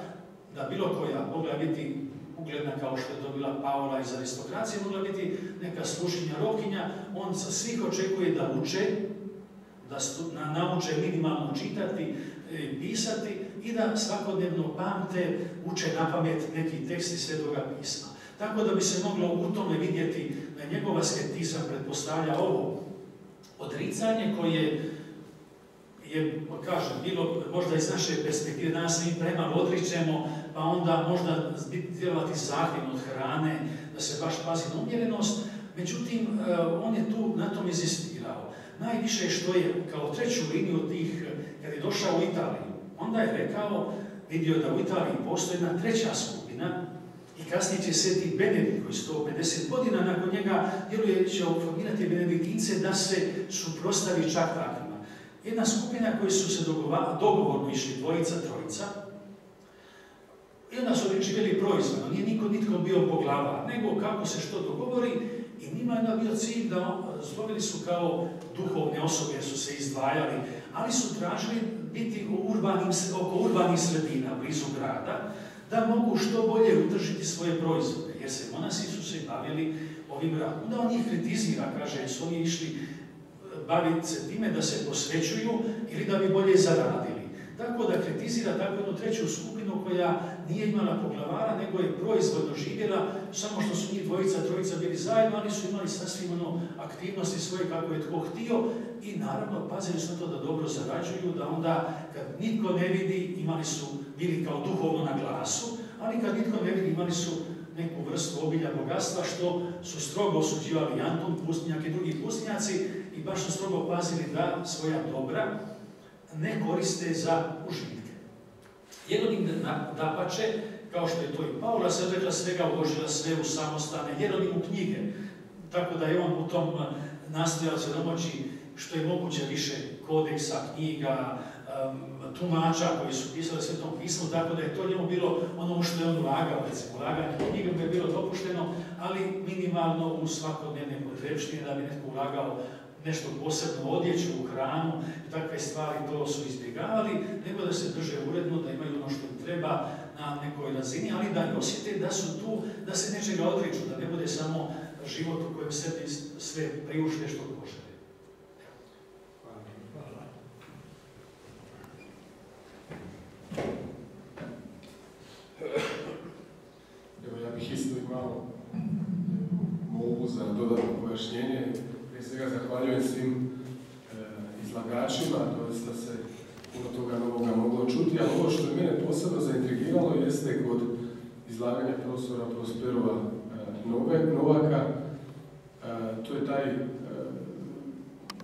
da bilo koja mogla biti ugledna kao što je to bila Paola iz aristokracije, mogla biti neka slušinja rokinja, on sa svih očekuje da uče, da na, nauče minimalno čitati, e, pisati i da svakodnevno pamte, uče na pamet neki teksti Svetoga pisma. Tako da bi se moglo u tome vidjeti da njegova skeptizam pretpostavlja ovo odricanje koje je, kažem, bilo možda iz naše perspektive danas mi premalo odričemo, pa onda možda djelovati zahtjevno od hrane, da se baš pazi na umjerenost, međutim, e, on je tu na tom izistirao. Najviše što je, kao treću liniju tih, kad je došao u Italiju, onda je rekao, vidio da u Italiji postoji jedna treća skupina, i kasnije će Sveti Benedikt, koji 150 godina nakon njega djeluje, će formirati benediktince da se suprostavi čak takvima. Jedna skupina koji su se dogovorno išli dvojica, trojica, i onda su živjeli proizvodno, nije niko nitko bio poglava, nego kako se što dogovori i njima je bio cilj da zlovili su kao duhovne osobe, su se izdvajali, ali su tražili biti urbanim, oko urbanih sredina, blizu grada, da mogu što bolje utržiti svoje proizvode, jer se monasi su se bavili ovim radom. Onda on ih kritizira, kaže, su oni išli e, baviti se time da se posvećuju ili da bi bolje zaradili. Tako da kritizira tako treću skupinu koja nije imala poglavara, nego je proizvodno živjela, samo što su njih dvojica, trojica bili zajedno, ali su imali sasvim ono aktivnosti svoje kako je tko htio i naravno pazili su na to da dobro zarađuju, da onda kad nitko ne vidi imali su bili kao duhovno na glasu, ali kad nitko ne vidi imali su neku vrstu obilja bogatstva što su strogo osuđivali Anton Pustinjak i drugi pustinjaci i baš su strogo pazili da svoja dobra ne koriste za užitke. Jeronim dapače, kao što je to i Paula se odrekla svega, uložila sve u samostane, Jeronim u knjige, tako da je on u tom nastojao se domoći što je moguće više kodeksa, knjiga, tumača koji su pisali svetom pismu, tako da je to njemu bilo ono što je on ulagao, recimo, ulaganje knjigom je bilo dopušteno, ali minimalno u svakodnevne potrebštine da bi netko ulagao nešto posebno odjeću u hranu i takve stvari, to su izbjegavali, nego da se drže uredno, da imaju ono što im treba na nekoj razini, ali da osjete da su tu, da se nečega odriču, da ne bude samo život u kojem sebi sve priušte što može. Evo ja bih isto imao mogu za dodatno pojašnjenje. Prije svega zahvaljujem svim e, izlagačima, doista se puno toga novoga moglo čuti, ali ovo što je mene posebno zaintrigiralo jeste kod izlaganja profesora Prosperova e, Novaka, e, to je taj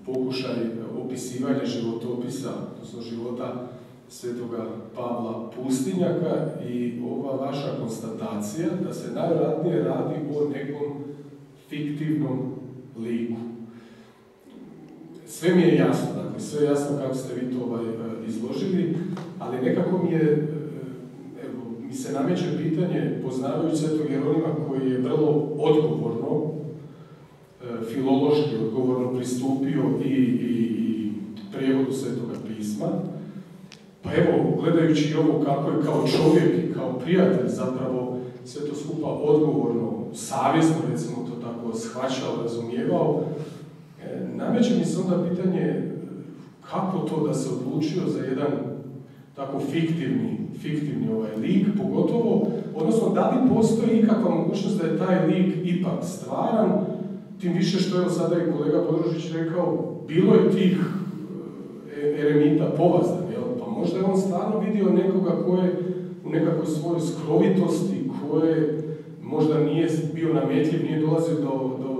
pokušaj opisivanja životopisa, odnosno života svetoga Pavla Pustinjaka i ova vaša konstatacija da se najvjerojatnije radi o nekom fiktivnom liku. Sve mi je jasno, dakle, sve je jasno kako ste vi to ovaj, izložili, ali nekako mi je, evo, mi se nameće pitanje, poznavajući svetog Jeronima koji je vrlo odgovorno, e, filološki odgovorno pristupio i, i, i prijevodu svetoga pisma, pa evo, gledajući ovo kako je kao čovjek i kao prijatelj zapravo sve to skupa odgovorno, savjesno recimo to tako shvaćao, razumijevao, e, nameće mi se onda pitanje kako to da se odlučio za jedan tako fiktivni, fiktivni ovaj lik, pogotovo, odnosno da li postoji ikakva mogućnost da je taj lik ipak stvaran, tim više što je sada i kolega Podružić rekao, bilo je tih e, eremita povazda, Možda je on stvarno vidio nekoga koje u nekakvoj svojoj skrovitosti, koje možda nije bio nametljiv, nije dolazio do, do,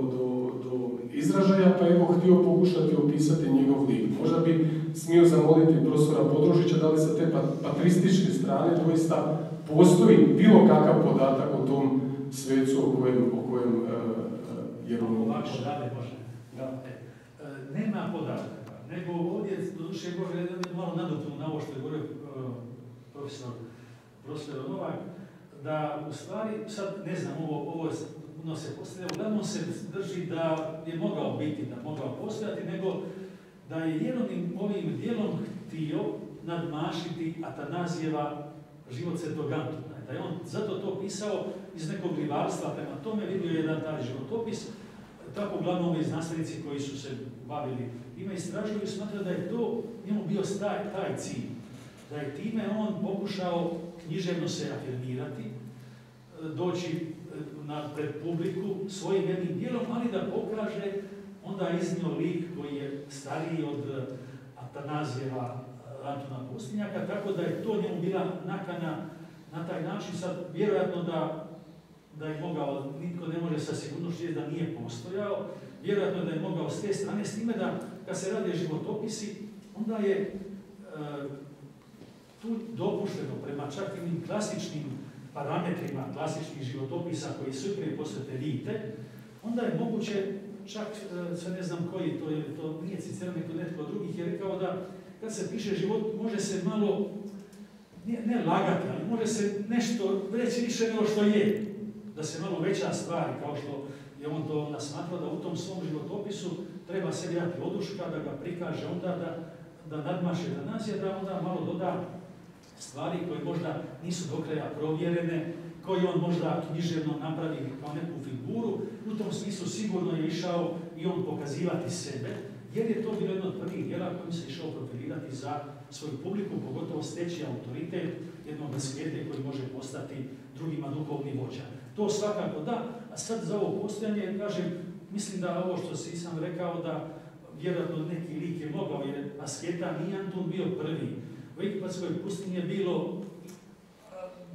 do, do izražaja, pa je evo htio pokušati opisati njegov lik. Možda bi smio zamoliti profesora Podružića da li sa te patrističke strane doista postoji bilo kakav podatak o tom svecu o kojem, o kojem uh, je on može. Da, e, e, nema podatka nego ovdje, doduše, je malo nadopunu na ovo što je govorio profesor, profesor Novak, da u stvari, sad ne znam, ovo, ovo no se postavlja, uglavnom se drži da je mogao biti, da mogao postojati, nego da je jednim ovim dijelom htio nadmašiti Atanazijeva život Svetog Antuna. Da je on zato to pisao iz nekog rivalstva, prema tome vidio jedan taj životopis, tako uglavnom i znanstvenici koji su se bavili time istražuju smatraju da je to njemu bio taj, taj cilj. Da je time on pokušao književno se afirmirati, e, doći na, pred publiku svojim jednim dijelom, ali da pokaže onda iznio lik koji je stariji od Atanazijeva Antona Pustinjaka, tako da je to njemu bila nakana na taj način. Sad, vjerojatno da, da je mogao, nitko ne može sa sigurnošću da nije postojao, vjerojatno da je mogao s te strane, s time da kad se rade životopisi, onda je e, tu dopušteno prema čak i klasičnim parametrima klasičnih životopisa koji su prije posvete lite, onda je moguće čak, sve ne znam koji, to, je, to nije Ciceron, nego netko drugih, je rekao da kad se piše život, može se malo, ne, ne lagati, ali može se nešto reći više nego što je. Da se malo veća stvari, kao što je on to nasmatrao, da u tom svom životopisu treba se dati oduška, da ga prikaže onda da, da nadmaše da nas je, da onda malo doda stvari koje možda nisu do kraja provjerene, koji on možda književno napravi kao neku figuru, u tom smislu sigurno je išao i on pokazivati sebe, jer je to bilo jedno od prvih djela kojim se išao profilirati za svoju publiku, pogotovo steći autoritet jednog askete koji može postati drugima duhovni vođa. To svakako da, a sad za ovo postojanje, kažem, mislim da ovo što si sam rekao da vjerojatno neki lik je mogao, jer asketa nije Anton bio prvi. U Egipatskoj pustinji je bilo,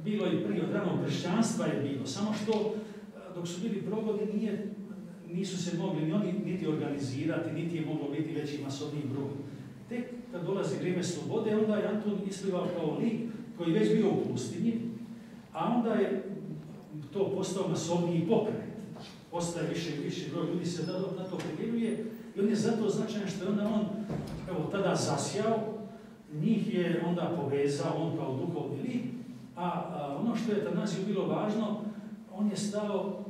bilo i prije od ranog hršćanstva je bilo, samo što dok su bili progodi nije, nisu se mogli ni oni niti organizirati, niti je moglo biti veći masovni broj. Tek kad dolazi vrijeme slobode, onda je Anton isplivao kao lik koji je već bio u pustinji, a onda je to postao masovniji pokret. Ostaje više i više broj ljudi se na to primjeruje i on je zato značajan što je onda on evo, tada zasjao, njih je onda povezao, on kao duhovni lik, a, ono što je Atanaziju bilo važno, on je stao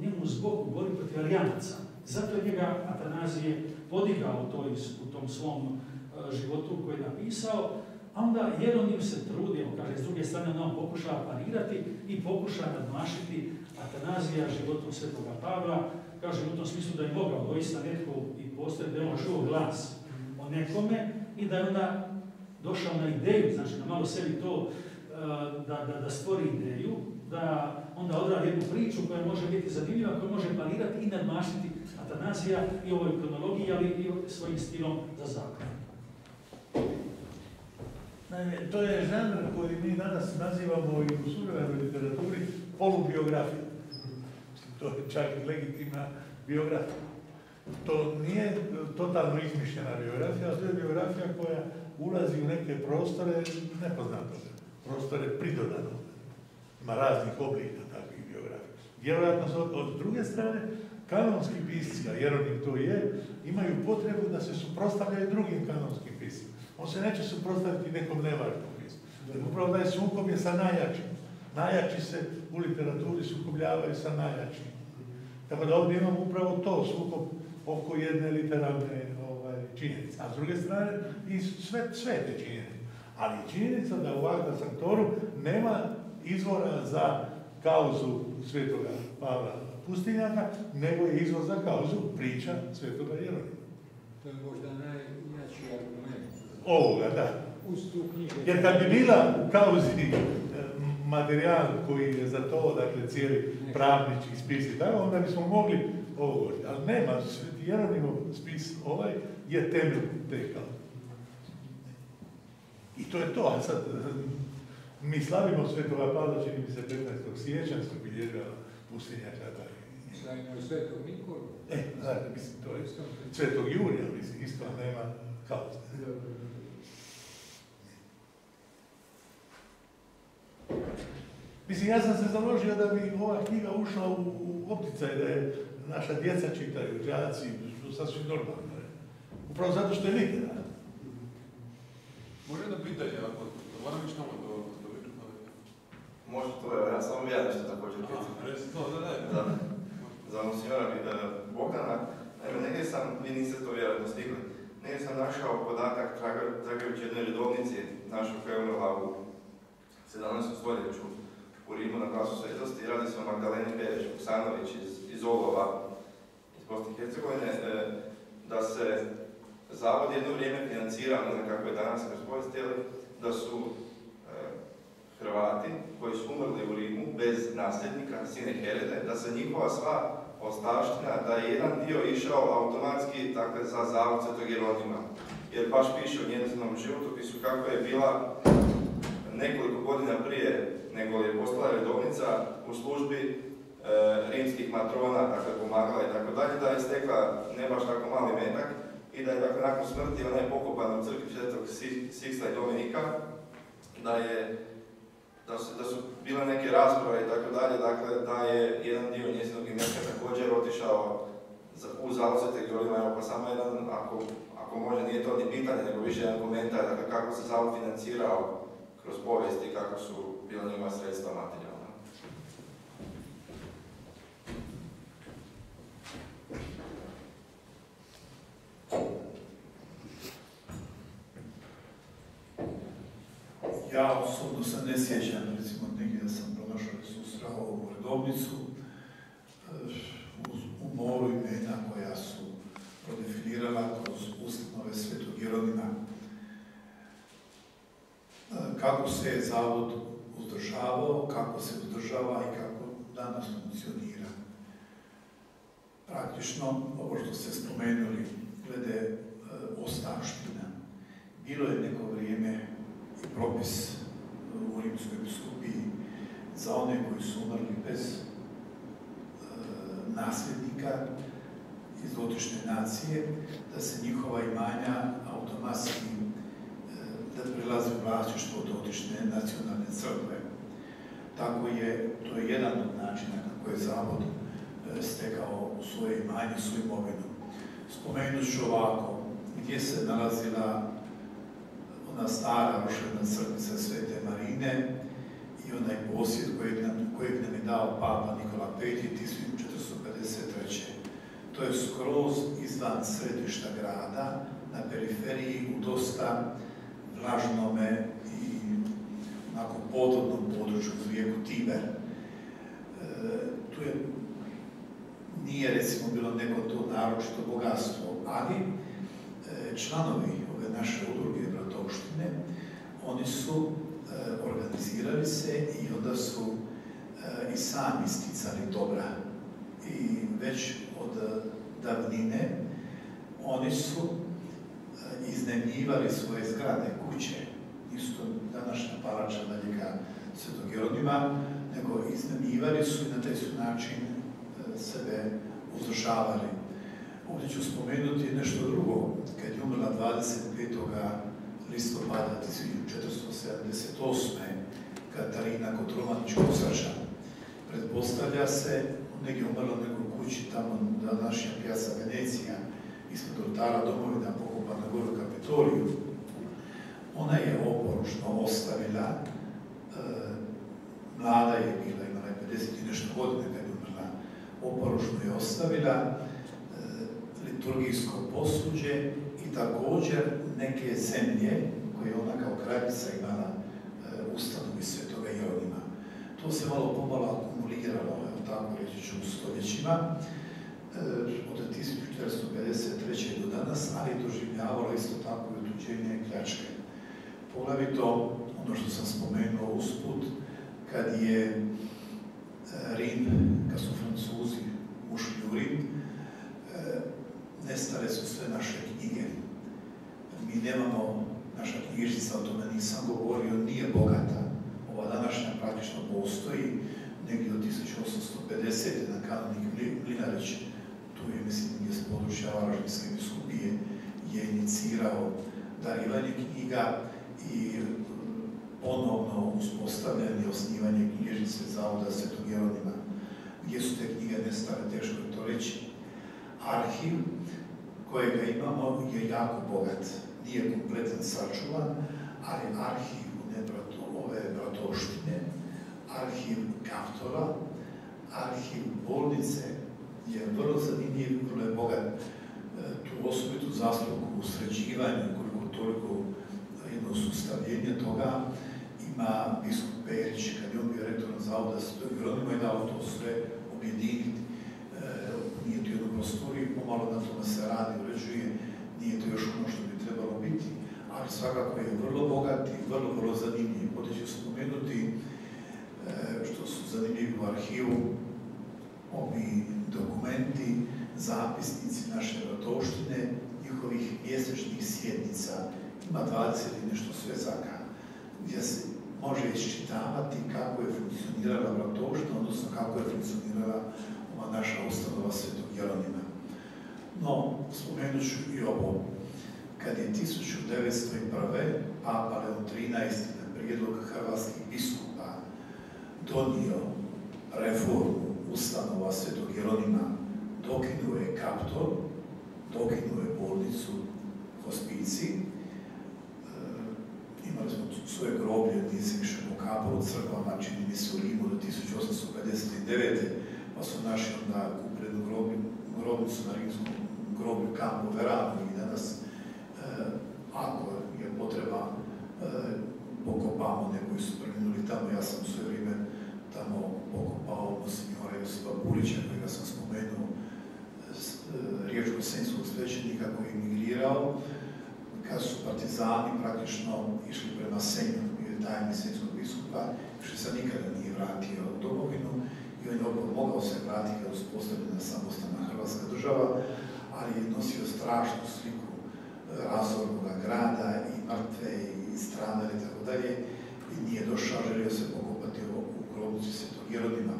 njemu zbog u borbi protiv alijanaca. Zato je njega Atanazije podigao u, u tom svom životu koji je napisao, a onda Jeronim se trudio, kaže, s druge strane on pokušava parirati i pokuša nadmašiti Atanazija životom Svetoga Pavla, kaže u tom smislu da je mogao doista netko i postoje da je on čuo glas o nekome i da je onda došao na ideju, znači da malo sebi to, da, da, da stvori ideju, da onda odradi jednu priču koja može biti zanimljiva, koja može parirati i nadmašiti Atanazija i ovoj kronologiji, ali i svojim stilom za zakon. Naime, to je žanr koji mi danas nazivamo i u suvremenoj literaturi polubiografija. To je čak i legitimna biografija. To nije totalno izmišljena biografija, ali to je biografija koja ulazi u neke prostore nepoznatog, prostore pridodanog. Ima raznih oblika takvih biografija. Vjerojatno od druge strane, kanonski pisci, a Jeronim to je, imaju potrebu da se suprostavljaju drugim kanonskim piscima. On se neće suprostaviti nekom nevažnom pismu. Upravo da je sukob je sa najjačim. Najjači se u literaturi sukobljavaju sa najjačim. Tako da ovdje imamo upravo to, sukob oko jedne literarne činjenice. A s druge strane, i sve, sve te činjenice. Ali činjenica da u Agda Sanktoru nema izvora za kauzu svetoga Pavla Pustinjaka, nego je izvor za kauzu priča svetoga Jeronima. To je možda najjači argument. Ovoga, da. Jer kad bi bila kauzi materijal koji je za to, dakle, cijeli pravnički spis i tako, onda bismo mogli ovo govoriti. Ali nema, Jeronimov spis ovaj je temelj te kauze. I to je to, a sad mi slavimo Svetoga Pavla, čini mi se 15. siječnja, se obilježava pustinjaka. Slavimo Svetog Nikolu. E, znači, mislim, to je Svetog Jurija, mislim, isto nema kauze. Mislim, ja sam se založio da bi ova knjiga ušla u, opticaj, da je naša djeca čitaju, džaci, sasvim normalno. Upravo zato što je literat. Može jedno pitanje, ako moram ići tamo do, Može to, evo, ja samo ja nešto također pitanje. Resi to, da, da. Za, za monsignora Bogdana, naime, negdje sam, vi niste to vjerojatno stigli, negdje sam našao podatak tragajući jednoj redovnici našoj koja je umrla u 17. stoljeću u Rimu na glasu svetosti. Radi se o Magdaleni Pereš Vuksanović iz, iz Olova, iz Bosne i Hercegovine, e, da se zavod jedno vrijeme financirao, ne znam kako je danas razpovestili, da su e, Hrvati koji su umrli u Rimu bez nasljednika, sine Herede, da se njihova sva ostavština, da je jedan dio išao automatski dakle, za zavod Svetog Jeronima. jer baš piše u njezinom životopisu kako je bila nekoliko godina prije nego je postala redovnica u službi e, rimskih matrona, dakle pomagala i tako dalje, da je stekla ne baš tako mali metak i da je dakle nakon smrti ona je pokopana u crkvi Svetog Siksta i Dominika, da je da su, da su bile neke rasprave i tako dalje, dakle da je jedan dio njezinog imetka također otišao u zauzete evo pa samo jedan, ako, ako može, nije to ni pitanje, nego više jedan komentar, dakle kako se zavod financirao kroz povijest i kako su bila njegova sredstva materijalna. Ja osobno se ne sjećam, recimo negdje da sam pronašao i susrao ovu redovnicu u moru imena koja su prodefinirala kroz ustanove Svetog Jeronima kako se zavod uzdržavao, kako se uzdržava i kako danas funkcionira. Praktično, ovo što ste spomenuli, glede ostavština, bilo je neko vrijeme i propis u Rimskoj biskupiji za one koji su umrli bez nasljednika iz dotične nacije, da se njihova imanja automatski da prilazi u vlasništvo dotične nacionalne crkve. Tako je, to je jedan od načina kako je Zavod stekao svoje imanje, svoju imovinu. Spomenut ću ovako, gdje se nalazila ona stara ruševna crkvica Svete Marine i onaj posjed kojeg nam, kojeg nam je dao Papa Nikola V. 1453. To je skroz izvan središta grada, na periferiji u dosta vlažnome i onako podvodnom području uz rijeku Tiber. E, tu je, nije recimo bilo neko to naročito bogatstvo, ali e, članovi ove naše udruge Bratovštine, oni su e, organizirali se i onda su e, i sami sticali dobra. I već od davnine oni su iznajmljivali svoje zgrade, kuće, isto današnja palača daljega Svetog Jeronima, nego iznajmljivali su i na taj su način sebe uzdržavali. Ovdje ću spomenuti nešto drugo. Kad je umrla 25. listopada 1478. Katarina srča, pretpostavlja se, negdje umrla u nekoj kući tamo današnja pjaca Venecija, ispod oltara domovina pokopana gore Kapitoliju, ona je oporučno ostavila, e, mlada je bila, imala je 50 i nešto godine oporučno je ostavila e, liturgijsko posuđe i također neke zemlje koje ona kao kraljica imala e, ustanovi Svetoga Jeronima. To se malo pomalo akumuliralo, tako reći ću, u stoljećima od 1453. do danas, ali doživljavalo isto tako i otuđenje i pljačke. Poglavito, ono što sam spomenuo usput, kad je Rim, kad su Francuzi ušli u Rim, nestale su sve naše knjige. Mi nemamo, naša knjižnica, o tome nisam govorio, nije bogata. Ova današnja praktično postoji, negdje od 1850. na kanonik Mlinarić tu je, mislim, iz područja Varaždinske biskupije, je inicirao darivanje knjiga i ponovno uspostavljanje osnivanje knjižnice Zavoda Svetog Jeronima. Gdje su te knjige nestale, teško je to reći. Arhiv kojega imamo je jako bogat. Nije kompletan sačuvan, ali arhiv ne brato, ove bratoštine, arhiv Kaptola, arhiv bolnice je vrlo zanimljiv, vrlo je bogat e, tu osobitu zaslugu u sređivanju, koliko toliko jedno sustavljenje toga ima biskup Perić, kad je on bio rektorom zavoda Svetog Jeronima i dao to sve objediniti. E, nije to jednu prostoriju, pomalo na tome se radi, uređuje, nije to još ono što bi trebalo biti, ali svakako je vrlo bogat i vrlo, vrlo zanimljiv. Ovdje ću spomenuti e, što su zanimljivi u arhivu, ovi dokumenti, zapisnici naše vratoštine, njihovih mjesečnih sjednica. Ima 20 i nešto svezaka gdje se može iščitavati kako je funkcionirala Bratovština, odnosno kako je funkcionirala ova naša ustanova Svetog Jeronima. No, spomenut ću i ovo. Kad je 1901. Papa Leon XIII. na prijedlog hrvatskih biskupa donio reformu ustanova Svetog Jeronima, dokinuo je kaptor, dokinuo je bolnicu, hospici, e, imali smo svoje pokapalo u crkvama, čini mi se u Rimu do 1859. pa su naši onda kupili grobnicu na rimskom groblju Campo Verano i danas, e, ako je potreba, e, pokopamo neko su preminuli tamo, ja sam u svoje vrijeme tamo pokopao monsignora Josipa Burića, kojega sam spomenuo, e, riječko-senjskog svećenika koji je emigrirao, kad su partizani praktično išli prema Senju, bio tajni senjskog biskupa, što se nikada nije vratio u domovinu i on je mogao se vratiti kad uspostavljena samostana Hrvatska država, ali je nosio strašnu sliku e, razornog grada i mrtve i strane i tako dalje i nije došao, želio se pokopati u grobnici Svetog Jeronima.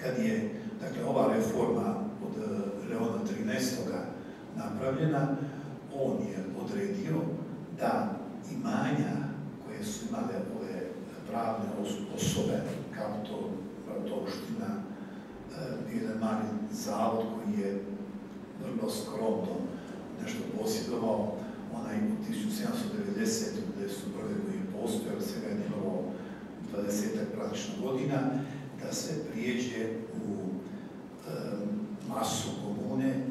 Kad je, dakle, ova reforma od e, Leona XIII. napravljena, on je odredio da imanja su imale ove pravne osobe, kao to Bratovština, e, jedan mali zavod koji je vrlo skromno nešto posjedovao, onaj u 1790. gdje su prve koji je postojao, svega je djelovao 20 praktično godina, da se prijeđe u e, masu komune e,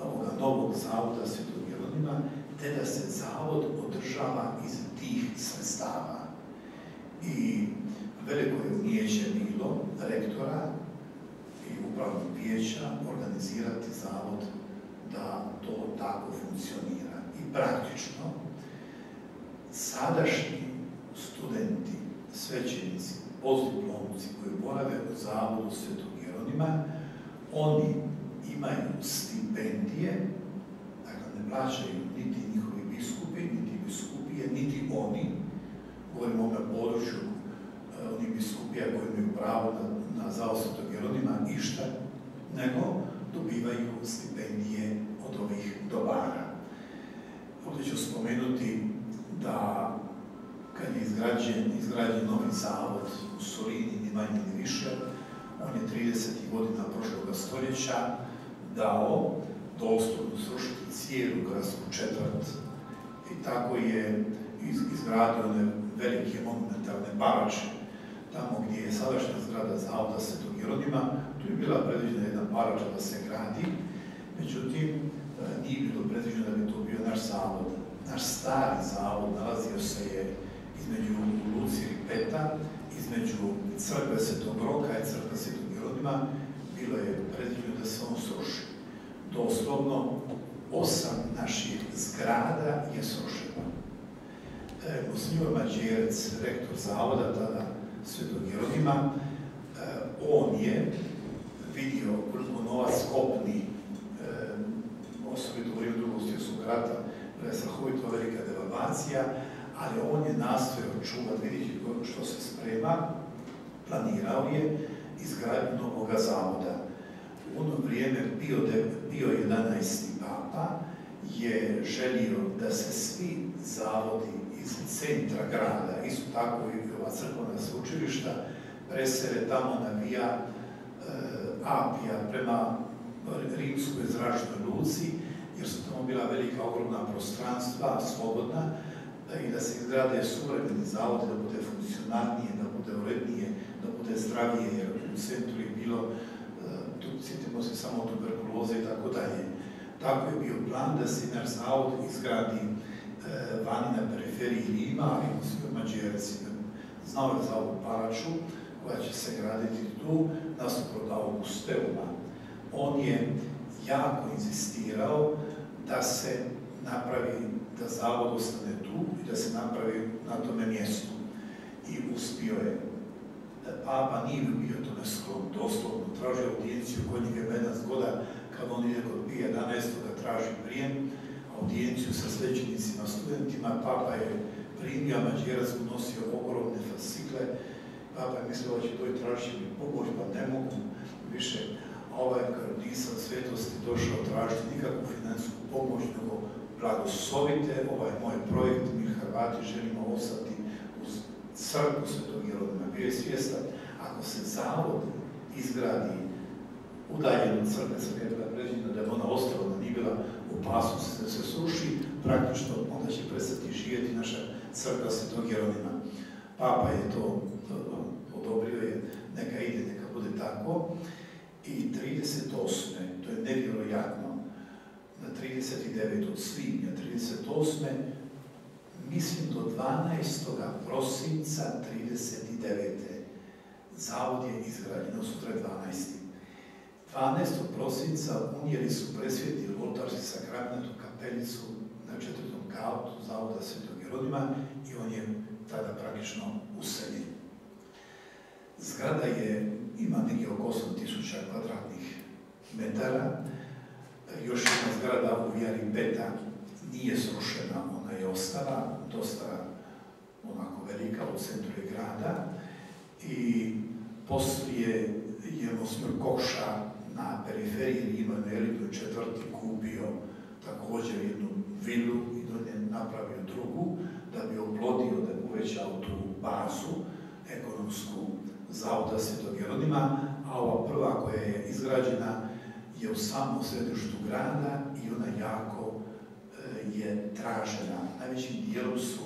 ovoga novog zavoda Svetog Jeronima, te da se zavod održava iz tih sredstava. I veliko je umijeće bilo rektora i upravnog vijeća organizirati zavod da to tako funkcionira. I praktično, sadašnji studenti, svećenici, postdiplomci koji borave u zavodu Svetog Jeronima, oni imaju stipendije, dakle ne plaćaju niti njihovi biskupi, niti biskupije, niti oni, govorimo o ovome području onih biskupija koji imaju pravo na, na zavod Svetog Jeronima, išta, nego dobivaju stipendije od ovih dobara. Ovdje ću spomenuti da kad je izgrađen, izgrađen novi zavod u Solini, ni manje ni više, on je 30. godina prošlog stoljeća dao doslovno srušiti cijelu gradsku četvrt tako je izgradio one velike monumentalne barače tamo gdje je sadašnja zgrada zavoda Svetog Jeronima, tu je bila predviđena jedna barača da se gradi, međutim, e, nije bilo predviđeno da bi to bio naš zavod. Naš stari zavod nalazio se je između Luci Ripeta, između crkve Svetog Roka i crkve Svetog Jeronima, bilo je predviđeno da se on sruši. Doslovno, osam naših zgrada je srušeno. E, Mađerec, rektor zavoda, tada Svetog Jeronima, e, on je vidio koliko novac kopni, e, osobito u vrijeme drugog svjetskog rata, da je strahovito velika devalvacija, ali on je nastojao čuvati, vidjeti što se sprema, planirao je izgradnju novoga zavoda. U ono vrijeme bio, bio 11. je želio da se svi zavodi iz centra grada, isto tako i ova crkvena sveučilišta, presere tamo na vija e, Apija prema rimskoj zračnoj luci, jer su tamo bila velika ogromna prostranstva, slobodna, i da se izgrade suvremeni zavodi, da bude funkcionalnije, da bude urednije, da bude zdravije, jer u centru je bilo, e, tu sjetimo se samo tuberkuloze i tako dalje. Tako je bio plan da se zavod izgradi e, vani na periferiji Rima, ali u Mađerci. Znao je za ovu paraču koja će se graditi tu, nasuprot Augusteuma. On je jako insistirao da se napravi da zavod ostane tu i da se napravi na tome mjestu. I uspio je. Papa nije bio tome sklon, doslovno, tražio audienciju kod njega 15 goda kad on ide kod Pija 11. traži prijem, audijenciju sa svećenicima, studentima, papa je primio, a Mađerac mu nosio ogromne fascikle, papa je mislio da će to i tražiti mi pomoć, pa ne mogu više, a ovaj kardisal svetosti došao tražiti nikakvu financijsku pomoć, nego blagoslovite ovaj moj projekt, mi Hrvati želimo ostati uz crkvu Svetog Jeronima. Bio je svjestan, ako se zavod izgradi udaljeno od je bila predviđena da je ona ostala, da nije bila opasnost da se sruši, praktično onda će prestati živjeti naša crkva Svetog Jeronima. Papa je to odobrio je, neka ide, neka bude tako. I 38. to je nevjerojatno, na 39. svibnja 38. mislim do 12. prosinca 39. Zavod je izgrađen, sutra je 12. 12. prosinca unijeli su presvjetni oltarski sakrament u kapeljicu na četvrtom kautu Zavoda Svetog Jeronima i on je tada praktično useljen. Zgrada je, ima negdje oko 8000 kvadratnih metara, još jedna zgrada u Vijari Beta nije srušena, ona je ostala, dosta onako velika u centru je grada i poslije je Mosmir Kokša na periferiji Rima Velikoj četvrti kupio također jednu vilu i do nje napravio drugu da bi oplodio, da bi uvećao tu bazu ekonomsku zavoda Svetog Jeronima, a ova prva koja je izgrađena je u samom središtu grada i ona jako e, je tražena. Najvećim dijelom su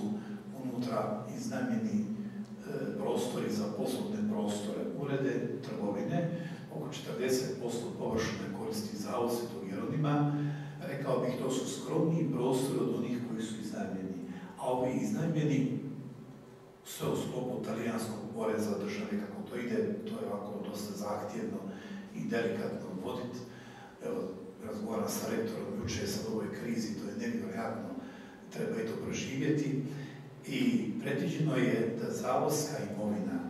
unutra iznajmjeni e, prostori za poslovne prostore, urede, trgovine, 40% površine koristi zavod Svetog Jeronima. Rekao bih, to su skromniji prostori od onih koji su iznajmljeni. A ovi iznajmljeni sve u sklopu talijanskog poreza države, kako to ide, to je ovako dosta zahtjevno i delikatno voditi evo, razgovaram sa rektorom juče sad u ovoj krizi, to je nevjerojatno, treba i to proživjeti. I predviđeno je da zavodska imovina,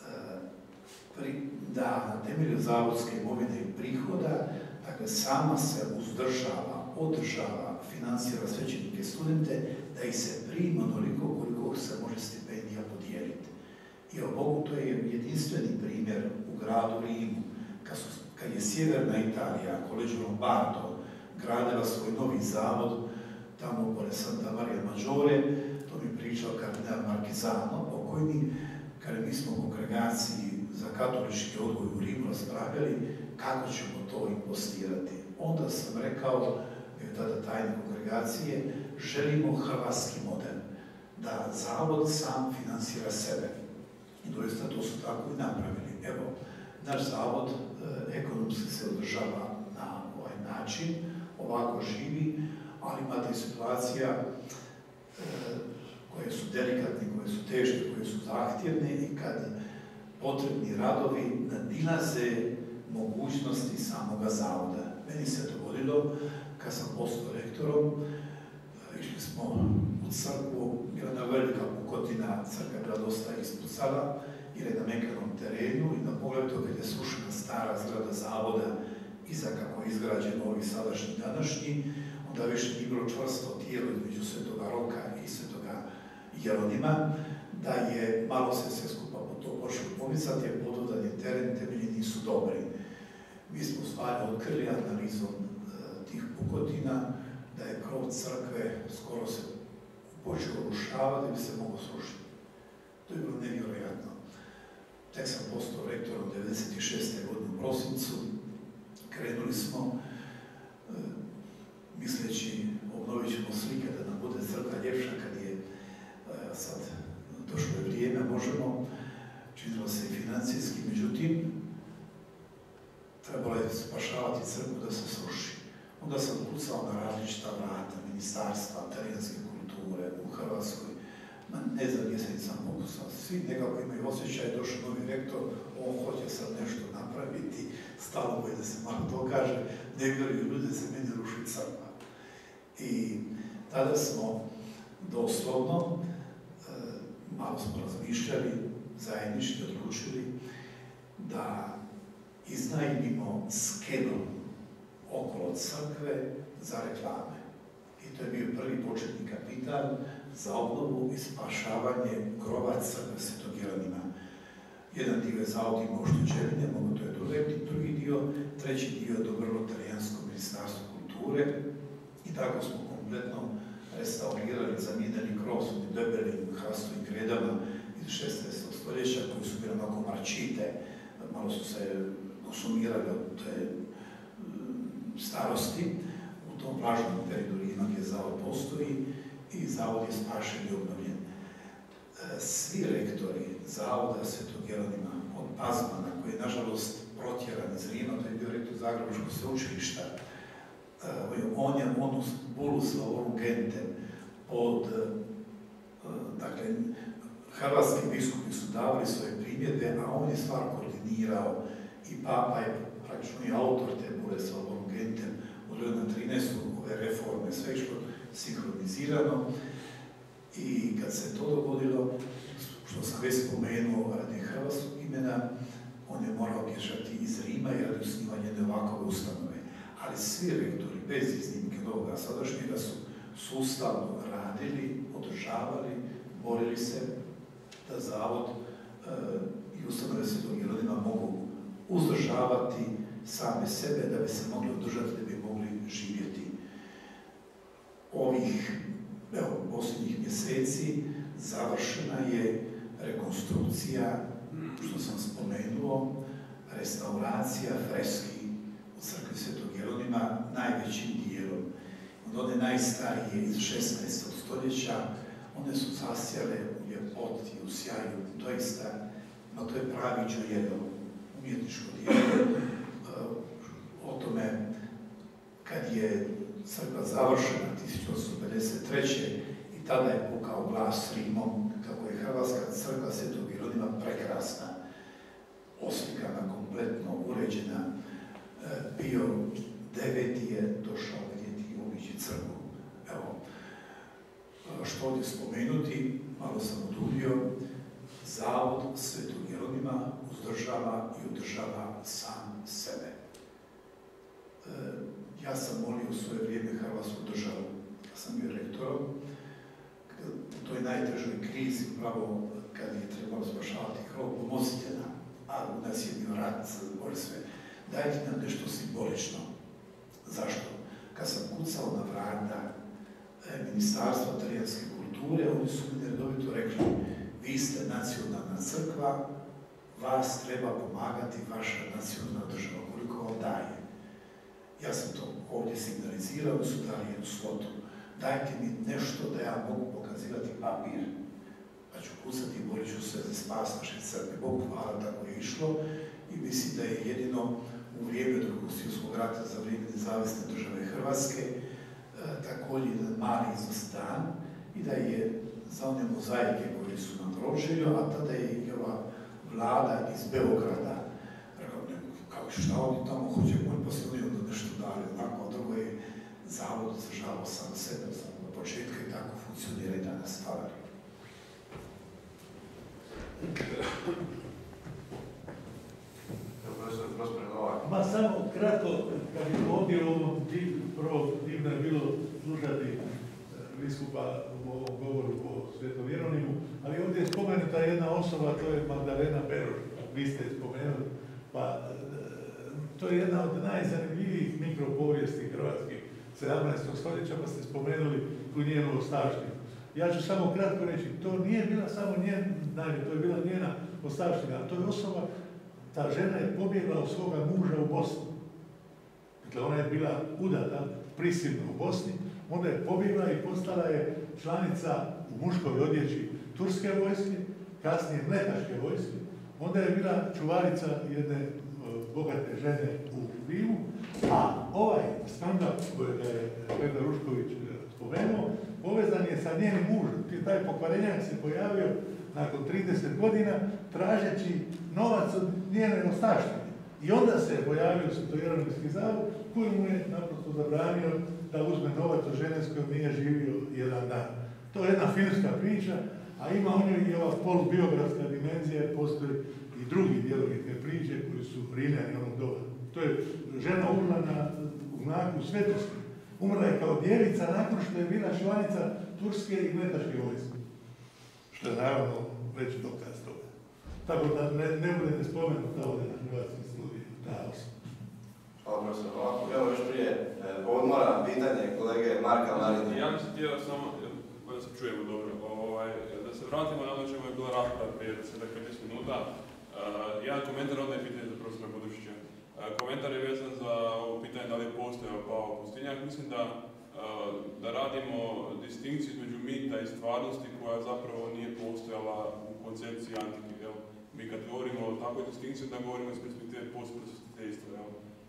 e, da na temelju zavodske imovine i prihoda, dakle sama se uzdržava, održava, financira svećenike studente, da ih se prima onoliko koliko se može stipendija podijeliti. I o Bogu to je jedinstveni primjer u gradu Rimu, kad su kad je sjeverna Italija, Collegio Lombardo, gradila svoj novi zavod, tamo pored Santa Maria Maggiore, to mi pričao kardinal Marquisano, pokojni, kada mi smo u kongregaciji za katolički odgoj u Rimu raspravljali kako ćemo to impostirati. Onda sam rekao, je tada tajne kongregacije, želimo hrvatski model, da zavod sam financira sebe. I doista to su tako i napravili. Evo, naš zavod e, ekonomski se održava na ovaj način, ovako živi, ali imate situacija e, koje su delikatne, koje su teške, koje su zahtjevne i kad potrebni radovi nadilaze mogućnosti samoga zavoda. Meni se dogodilo, kad sam postao rektorom, išli smo u crkvu, jedna velika pukotina, crkva je bila dosta ispucala, jer je na mekanom terenu i na pogledu kad je slušana stara zgrada zavoda iza kako je izgrađen ovi sadašnji današnji, onda više nije bilo čvrsto tijelo između Svetoga Roka i Svetoga Jeronima, da je malo se sve skupa počelo pomicati, jer pododan je teren, temelji nisu dobri. Mi smo stvari otkrili analizom e, tih pukotina, da je krov crkve skoro se počeo rušavati da bi se moglo srušiti. To je bilo nevjerojatno. Tek sam postao rektorom 96. godine u prosincu. Krenuli smo, e, misleći, obnovit ćemo slike da nam bude crkva ljepša kad je e, sad došlo je vrijeme, možemo, činilo se i financijski, međutim, trebalo je spašavati crkvu da se sruši. Onda sam kucao na različita vrata, ministarstva, talijanske kulture u Hrvatskoj, ma ne gdje sam pokusao. Svi nekako imaju osjećaj, došao novi rektor, on hoće sad nešto napraviti, stalo mu je da se malo dokaže, ne vjeruju ljudi se meni ruši crkva. I tada smo doslovno, e, malo smo razmišljali, zajednički odlučili da iznajmimo skelu okolo crkve za reklame. I to je bio prvi početni kapital za obnovu i spašavanje grova crkve Svetog Jeronima. Jedan dio je zavod ima oštećenje, mogu to je drugi, drugi dio, treći dio je dobrilo Talijansko ministarstvo kulture i tako smo kompletno restaurirali, zamijenili krov s debelim hrastovim kredama iz 16. stoljeća koji su bili onako marčite, malo su se konsumirali od te mm, starosti u tom vlažnom periodu Rima gdje zavod postoji i zavod je spašen i obnovljen. E, Svi rektori zavoda Svetog Jeronima od Pazmana, koji je nažalost protjeran iz Rima, to je bio rektor Zagrebačkog sveučilišta, e, on je onus bulus ovom gentem od, e, dakle, hrvatski biskupi su davali svoje primjedbe, a on je stvar koordinirao i papa je praktično i autor te bule sa ovom gentem od na 13. ove reforme, sve išlo sinhronizirano i kad se to dogodilo, što sam već spomenuo radi hrvatskog imena, on je morao bježati iz Rima i radi osnivanja jedne ovakove ustanove. Ali svi rektori, bez iznimke ovoga sadašnjega, su sustavno radili, održavali, borili se da zavod e, i ustanove Svetog mogu uzdržavati same sebe da bi se mogli održati, da bi mogli živjeti. Ovih evo, posljednjih mjeseci završena je rekonstrukcija, što sam spomenuo, restauracija freski u crkvi Svetog Jeronima najvećim dijelom. Od one najstarije iz 16. stoljeća, one su zasjale ljepoti, u sjaju, doista, no to je pravi jedno umjetničko dijelo. O tome, kad je crkva završena 1853. i tada je pukao glas Rimom, kako je Hrvatska crkva Svetog Jeronima prekrasna, oslikana, kompletno uređena, e, bio deveti je došao vidjeti i ubići crkvu. Evo, što ovdje spomenuti, malo sam oduljio, Zavod Svetog Jeronima uzdržava i održava sam sebe. E, ja sam molio svoje vrijeme Hrvatsku državu, ja sam bio rektorom, u toj najtežoj krizi, upravo kad je trebalo spašavati krov, pomozite nam, a u nas je bio rat, boli sve. Dajte nam nešto simbolično. Zašto? Kad sam kucao na vrata e, Ministarstva talijanske kulture, oni su mi redovito rekli, vi ste nacionalna crkva, vas treba pomagati vaša nacionalna država, koliko vam daje. Ja sam to ovdje signalizirao, su dali jednu slotu. Dajte mi nešto da ja mogu pokazivati papir, pa ću kucati i borit ću se za spas naše crkve. Bog hvala, tako je išlo i mislim da je jedino u vrijeme drugog svjetskog rata za vrijeme nezavisne države Hrvatske e, također jedan mali izostan i da je za one mozaike koje su nam proživio, a tada je i ova vlada iz Beograda rekao, kao šta oni tamo hoće, oni poslije onda nešto dali, onako, drugo je zavod zadržavao sam sebe, sam od početka i tako funkcionira i danas. Hvala. Ma samo kratko, kad je ovdje ovo prvo divno je bilo slušati e, biskupa ovom govoru o Svetom ali ovdje je spomenuta jedna osoba, to je Magdalena Beroš, vi ste spomenuli, pa e, to je jedna od najzanimljivijih mikropovijesti hrvatskih 17. stoljeća, pa ste spomenuli tu njenu ostavštinu. Ja ću samo kratko reći, to nije bila samo njen, naime, to je bila njena ostavština, to je osoba, ta žena je pobjegla od svoga muža u Bosni. Dakle, ona je bila udata prisilno u Bosni, onda je pobjegla i postala je članica u muškoj odjeći turske vojske, kasnije mletaške vojske, onda je bila čuvarica jedne e, bogate žene u Rimu, a ovaj skandal kojeg je Pedar Rušković e, spomenuo, povezan je sa njenim mužem. Taj pokvarenjak se pojavio nakon 30 godina tražeći novac od njene ostaštine. I onda se pojavio Svetojeronimski zavod koji mu je naprosto zabranio da uzme novac od žene s kojom nije živio jedan dan. To je jedna filmska priča, a ima u njoj i ova polubiografska dimenzija, postoji i drugi dijelovi te priče koji su Rimljani onog doba To je žena umrla na, znaku svetosti. Umrla je kao djevica nakon što je bila članica Turske i Mletačke vojske. Što je naravno već dokaz toga. Tako da ne, ne budete spomenuti ovdje na hrvatskim. Hvala profesor. Ovako, evo još prije e, odmora, pitanje kolege Marka Marina. Ja bih se htio samo, da se čujemo dobro, ovaj, da se vratimo na ono čemu je bila rasprava prije 10-15 minuta. Uh, jedan komentar, onda je pitanje za profesora Budušića. Uh, komentar je vezan za ovo pitanje da li je postojao Pao Pustinjak. Mislim da, uh, da radimo distinkciju između mita i stvarnosti koja zapravo nije postojala u koncepciji antike. Mi kad govorimo o takvoj distinkciji, da govorimo iz perspektive postprosvjetiteljstva.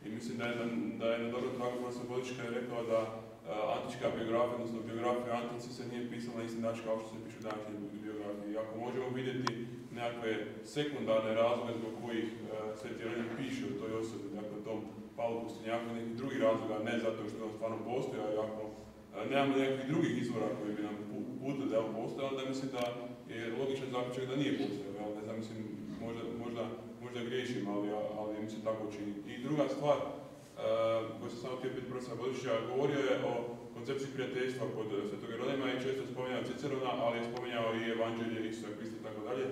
I mislim da je, da je na dobro tragu profesor je rekao da uh, antička biografija, odnosno biografija Antici se nije pisala na isti način kao što se piše u današnjoj biografiji. I ako možemo vidjeti nekakve sekundarne razloge zbog kojih uh, Sveti Jeronим piše o toj osobi, dakle tom Pavlu Pustinjaku, nekih drugih razloga, ne zato što on stvarno postoji, a ako uh, nemamo nekakvih drugih izvora koji bi nam uputili da on postoji, onda mislim da je logičan zaključak da nije postojao. Ne znam, mislim, možda, možda, možda griješim, ali, ali mislim tako čini. I druga stvar, uh, koju sam samo htio biti profesora govorio je o koncepciji prijateljstva kod Svetog Jeronima i često spominjao Cicerona, ali je spominjao i Evanđelje, Isusa Krista i tako dalje.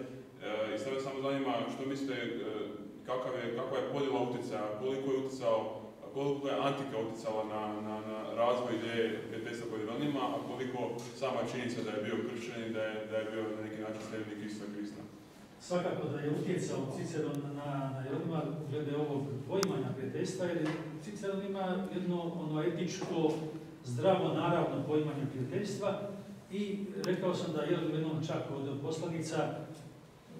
I sad samo zanima što mislite, uh, kakav je, kakva je podjela utjecaja, koliko je utjecao, koliko je antika utjecala na, na, na razvoj ideje prijateljstva kod Jeronima, a koliko sama činjenica da je bio kršćan i da je, da je bio na neki način sljednik Isusa Krista. Svakako da je utjecao Ciceron na, na glede ovog poimanja prijateljstva, jer Ciceron ima jedno ono etičko, zdravo, naravno poimanje prijateljstva i rekao sam da je jednom čak od poslanica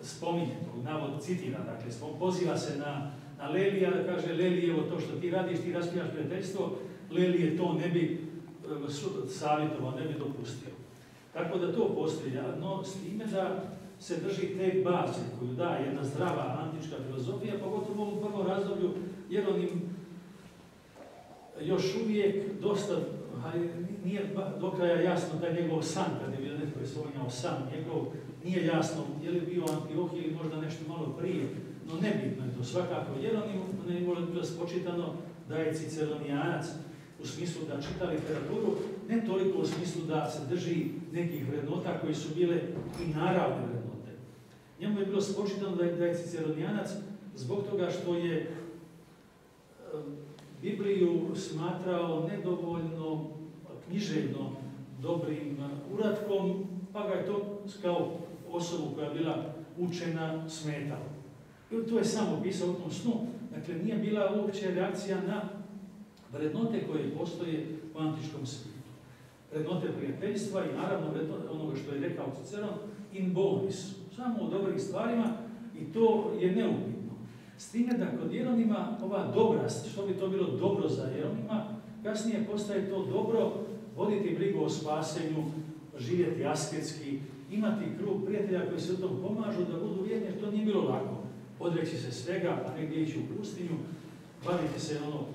spominje to, navod citira, dakle, poziva se na, na Lelija, kaže Leli, evo to što ti radiš, ti raspijaš prijateljstvo, Lelije to ne bi savjetovao, ne bi dopustio. Tako da to postoji, no s time da se drži te baze koju da jedna zdrava antička filozofija, pogotovo u ovom prvom razdoblju, jer onim još uvijek dosta, nije do kraja jasno taj njegov san, kad je bio netko je spominjao san njegov, nije jasno je li bio Antiohij ili možda nešto malo prije, no nebitno je to svakako. Jeronim ne je možda bilo spočitano da je ciceronijanac u smislu da čita literaturu, ne toliko u smislu da se drži nekih vrednota koji su bile i naravne. Njemu je bilo spočitano da je, da je ciceronijanac zbog toga što je Bibliju smatrao nedovoljno književno dobrim uratkom, pa ga je to kao osobu koja je bila učena smetala. I to je samo pisao u tom snu. Dakle, nije bila uopće reakcija na vrednote koje postoje u antičkom svijetu. Vrednote prijateljstva i naravno vrednote onoga što je rekao Ciceron, in bonis, samo u dobrih stvarima i to je neupitno. S time da kod Jeronima ova dobrast, što bi to bilo dobro za Jeronima, kasnije postaje to dobro voditi brigu o spasenju, živjeti asketski, imati krug prijatelja koji se u tom pomažu da budu vjerni, jer to nije bilo lako. Odreći se svega, pa negdje ići u pustinju, baviti se ono,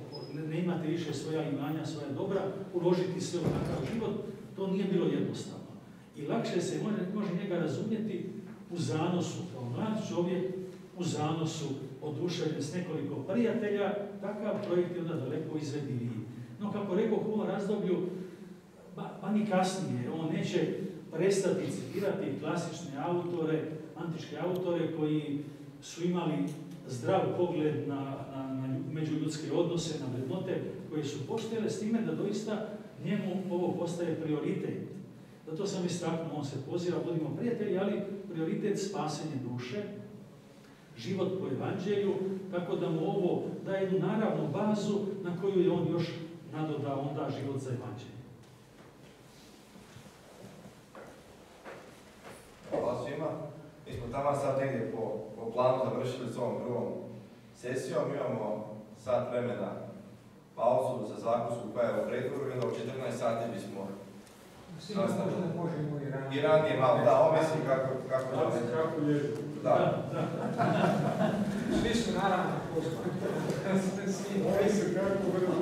ne imati više svoja imanja, svoja dobra, uložiti sve u takav život, to nije bilo jednostavno. I lakše se može, može njega razumjeti u zanosu, kao mlad čovjek, u zanosu, oduševljen s nekoliko prijatelja, takav projekt je onda daleko izvediviji. No, kako rekao u ovom razdoblju, pa ni kasnije, on neće prestati citirati klasične autore, antičke autore koji su imali zdrav pogled na, na, međuljudske odnose, na vrednote koje su postojale s time da doista njemu ovo postaje prioritet. Zato sam istaknuo, on se poziva, budimo prijatelji, ali prioritet spasenje duše, život po evanđelju, tako da mu ovo daje jednu naravnu bazu na koju je on još nadodao onda život za evanđelje. Hvala svima. Mi smo tamo sad negdje po, po planu završili s ovom prvom sesijom. Imamo sat vremena pauzu za zakusku koja je u pretvoru i onda u 14 sati bismo i ranije. I ranije malo, da, ovisi kako, kako da. Kako lijepo. Da. Svi su naravno poslali. Svi. Ovisi kako brzo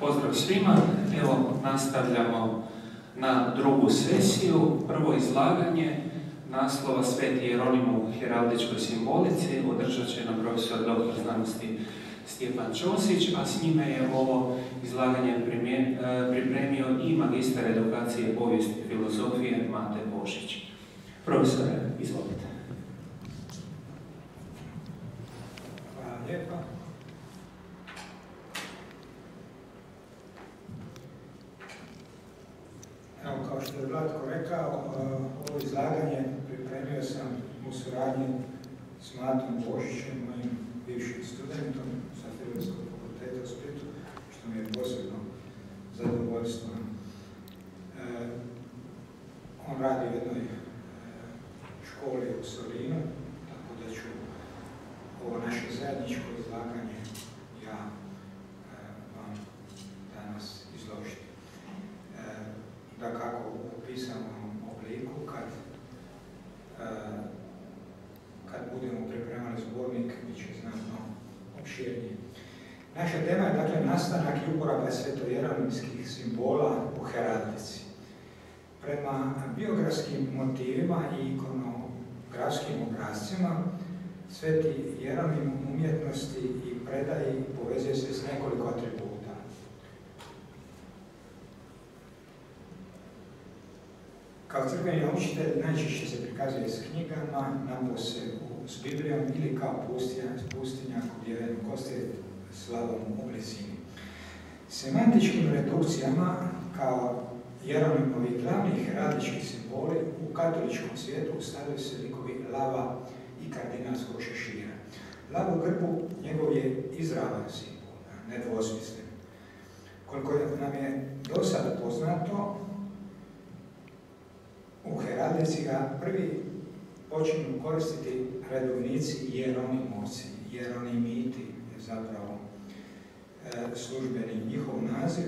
Pozdrav svima, evo nastavljamo na drugu sesiju, prvo izlaganje naslova Sveti Jeronim u heraldičkoj simbolici održat će nam profesor dr. znanosti Stjepan Ćosić, a s njime je ovo izlaganje pripremio i magistar edukacije povijesti filozofije Mate Božić. Profesore, izvolite. Hvala lijepa. Evo, kao što je Vlatko rekao, ovo izlaganje pripremio sam u suradnji s Matom Božićem, mojim bivšim studentom sa Filozofskog fakulteta u Splitu, što mi je posebno zadovoljstvo. E, on radi u jednoj e, školi u Solinu, tako da ću ovo naše zajedničko izlaganje ja e, vam danas izložiti. Da kako u pisanom obliku, kad, kad budemo pripremali zbornik, bit će znatno opširnije. Naša tema je dakle nastanak i uporaba svetojeronimskih simbola u heraldici. Prema biografskim motivima i ikonografskim obrazcima, Sveti Jeronim umjetnosti i predaji povezuje se s nekoliko atributa. Kao crkveni učitelj najčešće se prikazuje s knjigama, napose s Biblijom ili kao pustinja, pustinjak u koste slavom u blizini. Semantičkim redukcijama kao Jeronimovi glavni heraldički simboli u katoličkom svijetu stavljaju se likovi lava i kardinalskog šešira. Lav u grbu njegov je izravan simbol, nedvosmislen. Koliko nam je do sada poznato, u heraldici ga prvi počinju koristiti redovnici jeronimovci, jeronimiti je zapravo e, službeni njihov naziv.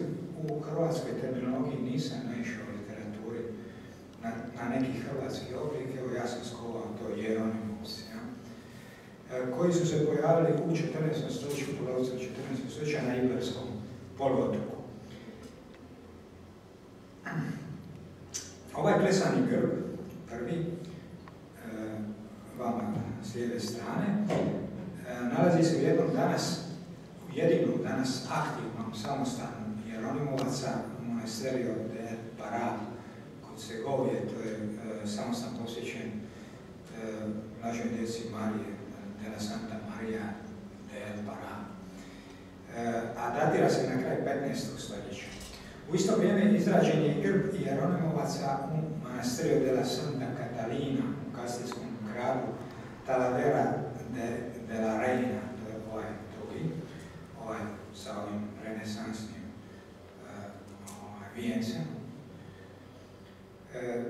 U hrvatskoj terminologiji nisam naišao u literaturi na, na neki hrvatski oblik, evo ja sam skovao to jeronimovci, ja? e, koji su se pojavili u 14. stoljeću, polovicu 14. stoljeća na Iberskom poluotoku. Ovaj klesani grb, prvi, e, vama s lijeve strane, e, nalazi se u jednom danas, u jedinom danas aktivnom samostanu Jeronimovaca monasterio de Parad kod Segovije, to je e, samostan posvećen mlađoj djeci Marije, de la Santa Maria de Parad. A datira se na kraj 15. stoljeća. U isto vrijeme izrađen je grb Jeronimovaca u de la Santa Catalina u Kastilskom gradu Talavera de, de la Reina, to je ovaj drugi, ovaj sa ovim renesansnim uh, ovaj, vijencem. E,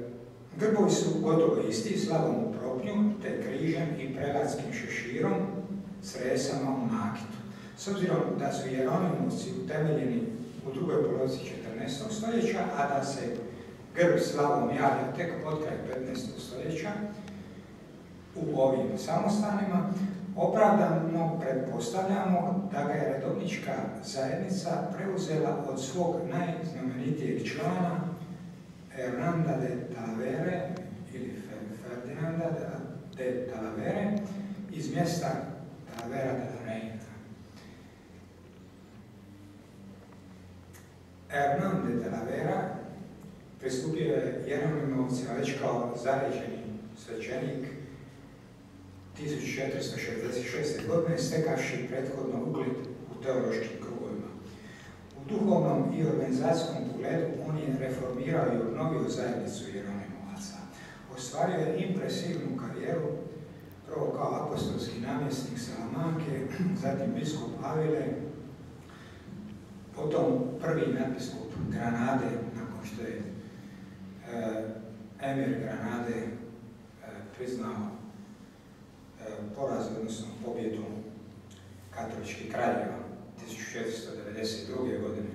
grbovi su gotovo isti, slavom u propnju, te križem i prelatskim šeširom s resama u nakitu. S obzirom da su Jeronimovci utemeljeni u drugoj polovici 14. stoljeća, a da se grb slavom javlja tek od kraj 15. stoljeća u ovim samostanima, opravdano pretpostavljamo da ga je redovnička zajednica preuzela od svog najznamenitijeg člana Hernanda de Talavere ili Ferdinanda de Talavere iz mjesta Talavera de la Reina. Hernán de Talavera pristupio je Jeronimovcima već kao zaređeni svećenik 1466. godine stekavši prethodno ugled u teološkim krugovima. U duhovnom i organizacijskom pogledu on je reformirao i obnovio zajednicu Jeronimovaca. Ostvario je impresivnu karijeru, prvo kao apostolski namjesnik Salamanke, [clears throat] zatim biskup Avile, potom prvi nadbiskup Granade, nakon što je e, emir Granade e, priznao e, poraz, odnosno pobjedu katoličkih kraljeva 1492. godine.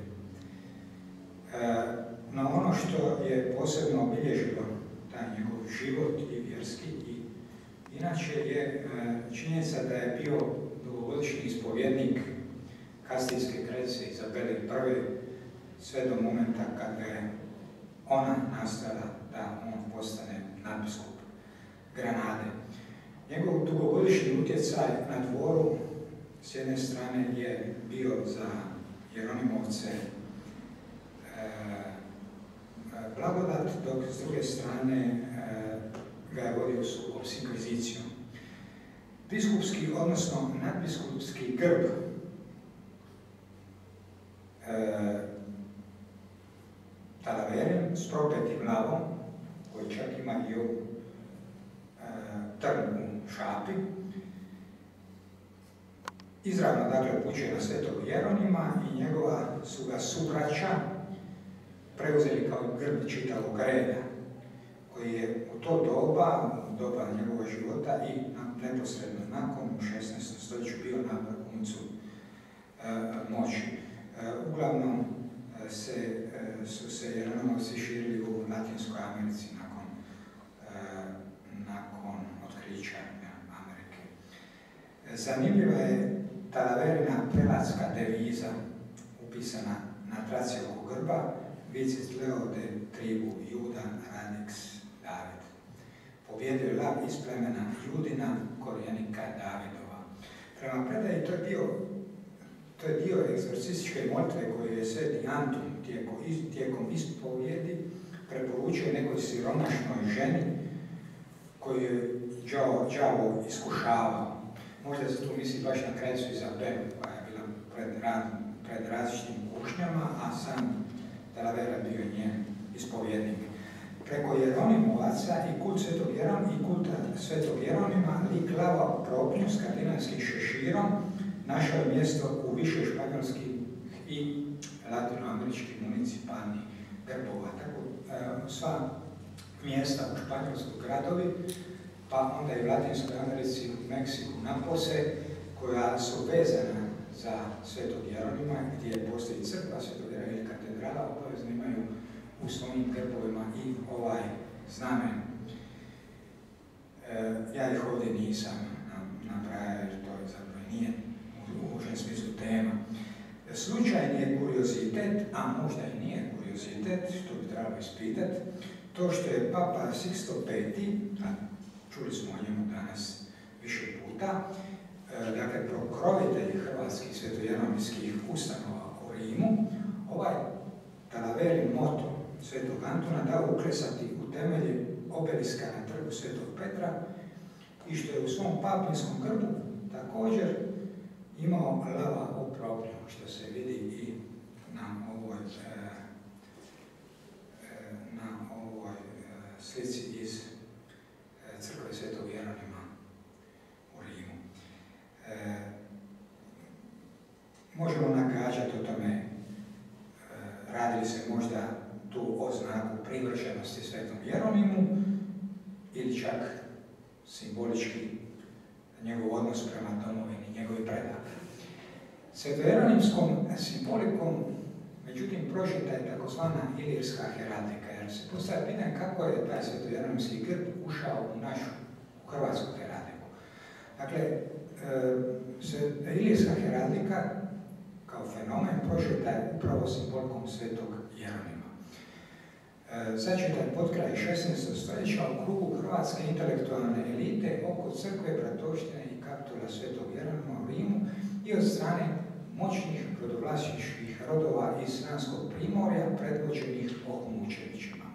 No ono što je posebno obilježilo taj njegov život i vjerski i inače je činjenica da je bio dugogodišnji ispovjednik Kastilske kraljice Izabele I, sve do momenta kad je ona nastala da on postane nadbiskup Granade. Njegov dugogodišnji utjecaj na dvoru s jedne strane je bio za Jeronimovce e, blagodat, dok s druge strane e, ga je vodio s inkvizicijom. Biskupski, odnosno nadbiskupski grb e, Talaverin s propetim lavom, koji čak ima i ovu e, trn u šapi, izravno dakle upućuje na svetog Jeronima i njegova su ga subraća preuzeli kao grb čitavog reda, koji je u to doba, u doba njegovog života i neposredno nakon u 16. stoljeću bio na vrhuncu e, moći. E, uglavnom e, se, su se Jeronimovci širili u Latinskoj Americi nakon, nakon otkrića Amerike. Zanimljiva je Talaverina prelatska deviza upisana na traci oko grba, vicit leo de tribu Juda radix David. Pobjedio je lav iz plemena Judina, korijenika Davidova. Prema predaji to je bio to je dio egzorcističke molitve koju je sveti Anton tijekom, ispovjedi preporučio nekoj siromašnoj ženi koju je đavo iskušavao. Možda se tu misli baš na krajcu Izabelu koja je bila pred, pred različitim kušnjama, a sam Talavera bio njen ispovjednik. Preko Jeronimovaca i kult Svetog Jeron i kulta Svetog Jeronima lik lava propnju s kardinalskim šeširom našao je mjesto u više španjolskih i latinoameričkih municipalnih grbova. Tako e, sva mjesta u španjolskoj gradovi, pa onda i u Latinskoj Americi, u Meksiku napose, koja su vezana za Svetog Jeronima, gdje postoji crkva Svetog Jeronima ili katedrala, obavezno imaju u svojim grbovima i ovaj znamen. E, ja ih ovdje nisam napravio jer to zapravo nije u užem smislu tema. Je kuriozitet, a možda i nije kuriozitet, što bi trebalo ispitati, to što je Papa Sixto V, a čuli smo o njemu danas više puta, e, dakle, prokrovitelj hrvatskih svetojanomijskih ustanova u Rimu, ovaj Talaverin moto svetog Antona dao uklesati u temelje obeliska na trgu svetog Petra i što je u svom papinskom grbu također imao lava u što se vidi i na ovoj, e, e, na ovoj e, slici iz crkve svetog Jeronima u Rimu. Možemo nagađati o tome radi se možda tu oznaku privršenosti svetom Jeronimu ili čak simbolički njegov odnos prema domovini, njegovi predak. Svetojeronimskom simbolikom, međutim, prožeta je takozvana ilirska heraldika, jer se postavlja pitanje kako je taj svetojeronimski grb ušao u našu, u hrvatsku heraldiku. Dakle, e, ilirska heraldika kao fenomen prožeta je upravo simbolikom svetog Jeronima. E, je pod kraj 16. stoljeća u krugu hrvatske intelektualne elite oko crkve Bratoštine kapitula svetog Jeronima u Rimu i od strane moćnih rodovlasničkih rodova iz Sranskog primorja predvođenih Ohmučevićima.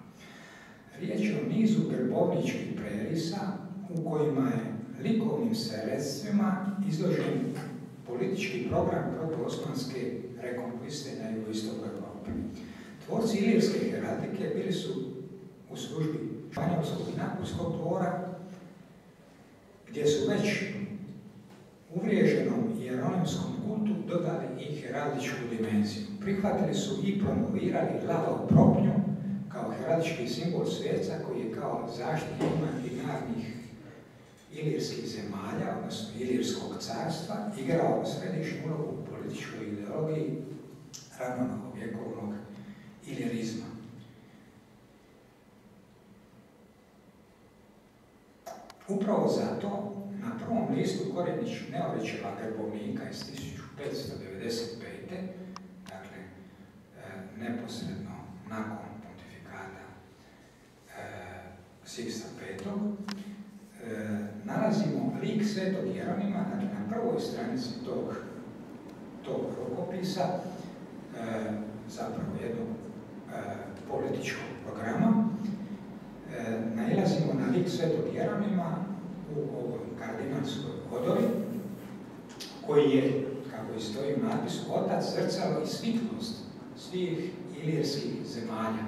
Riječ je o nizu grbovničkih prerisa u kojima je likovnim sredstvima izložen politički program proto-osmanske rekonkviste na jugoistoku Europe. Tvorci ilirske heraldike bili su u službi španjolskog i napolskog dvora, gdje su već uvriježenom jeronimskom kultu dodali i heraldičku dimenziju. Prihvatili su i promovirali lava propnju kao heraldički simbol svijeca koji je kao zaštitnik imaginarnih ilirskih zemalja, odnosno ilirskog carstva, igrao središnju ulogu u političkoj ideologiji vjekovnog ilirizma. Upravo zato na prvom listu Korenić Neovićeva grbovnika iz 1595. dakle, e, ne nakon pontifikata e, Siksta V. E, nalazimo lik svetog Jeronima, dakle na prvoj stranici tog, tog rukopisa, zapravo jednog političkog programa, nailazimo na lik svetog Jeronima u ovoj kardinalskoj odori, koji je, kako i stoji u napisu, otac, zrcalo i svitlost svih ilirskih zemalja.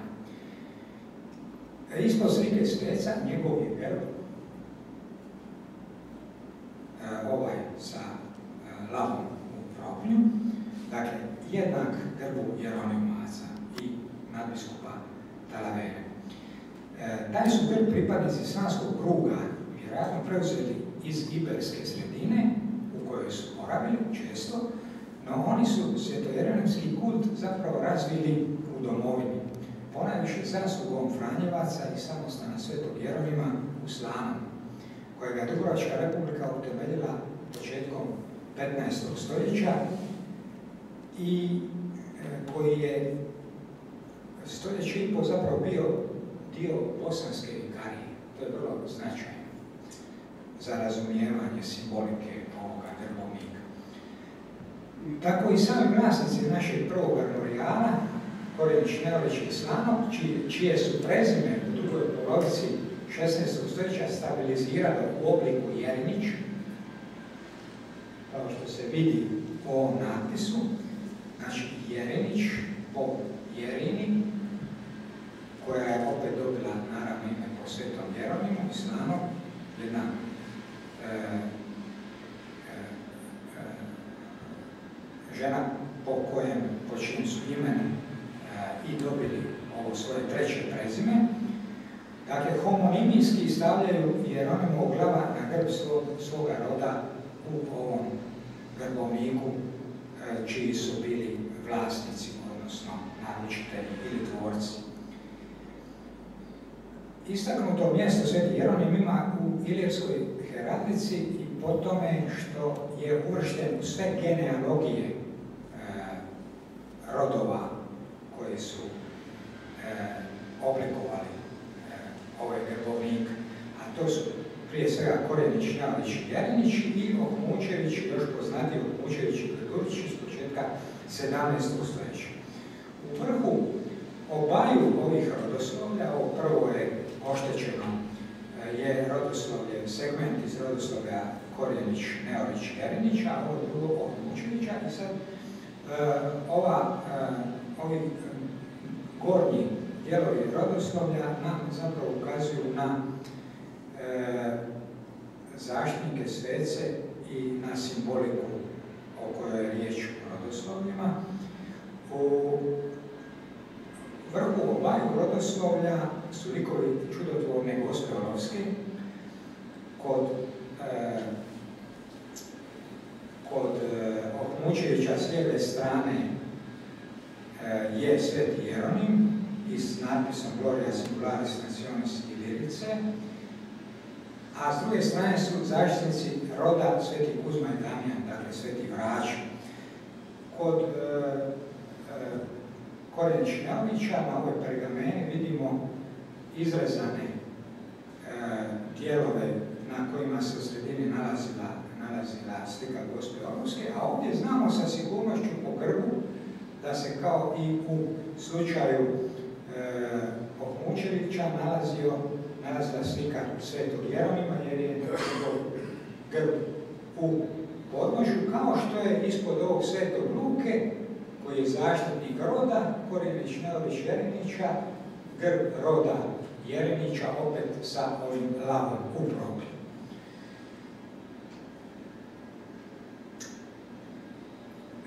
E, ispod slike sveca njegov je grb, e, ovaj sa e, lavom u proplju, dakle, jednak grbu Jeronimaca i nadbiskupa Talavere. Taj su grb pripadnici slanskog kruga, vjerojatno preuzeli iz Iberske sredine, u kojoj su boravili često, no oni su svjetojerenemski kult zapravo razvili u domovini, ponajviše zaslugom Franjevaca i samostana Svetog Jeronima u Slanu, kojega je Dubrovačka republika utemeljila početkom 15. stoljeća i e, koji je stoljeće i po zapravo bio dio bosanske vikarije. To je vrlo značajno za razumijevanje simbolike ovoga grbovnika. Tako i sami vlasnici našeg prvog armorijala, Korenić Neolić i Slanov, čije su prezime u drugoj polovici 16. stoljeća stabilizirale u obliku Jerinić, kao što se vidi u ovom natpisu, znači Jerinić po Jerini, koja je opet dobila naravno ime po svetom Jeronimu i Slanom, jedna žena po kojem, po čim su imenu i dobili ovo svoje treće prezime. Dakle, homonimijski stavljaju Jeronimov glava na grb svoga roda u ovom grbovniku čiji su bili vlasnici, odnosno naručitelji ili tvorci. Istaknuto mjesto Sveti Jeronim ima u Ilirskoj heraldici i po tome što je uvršten u sve genealogije e, rodova koji su e, oblikovali e, ovaj grbovnik, a to su prije svega Korenić, Njalić i Jerinić i Ohmučević, još poznati Ohmučević i Gregorić iz početka 17. stoljeća. U vrhu obaju ovih rodoslovlja, ovo prvo je oštećeno je rodoslovlje, segment iz rodoslovlja Korjenić, Neorić, Jerinić, a ovo drugo Mučevića. I sad e, ova, e, ovi gornji dijelovi rodoslovlja nam zapravo ukazuju na zaštitnike svece i na simboliku o kojoj je riječ u rodoslovljima. Vrhu obaju rodoslovlja su likovi čudotvorne gospe Olovske, kod e, kod e, s lijeve strane e, je Sveti Jeronim i s natpisom Gloria Singularis Nationis i Lirice, a s druge strane su zaštitnici roda Sveti Kuzma i Damijan, dakle Sveti Vrač. Kod e, Korenić na ovoj pergameni vidimo izrezane e, dijelove na kojima se u sredini nalazila, slika gospe Oruske, a ovdje znamo sa sigurnošću po grbu da se kao i u slučaju e, nalazila slika Svetog Jeronima jer je grb u podnožju, kao što je ispod ovog Svetog Luke, koji je zaštitnik roda, Korinić Neović Jerinića, grb roda Jeremića opet sa ovim lavom upravo.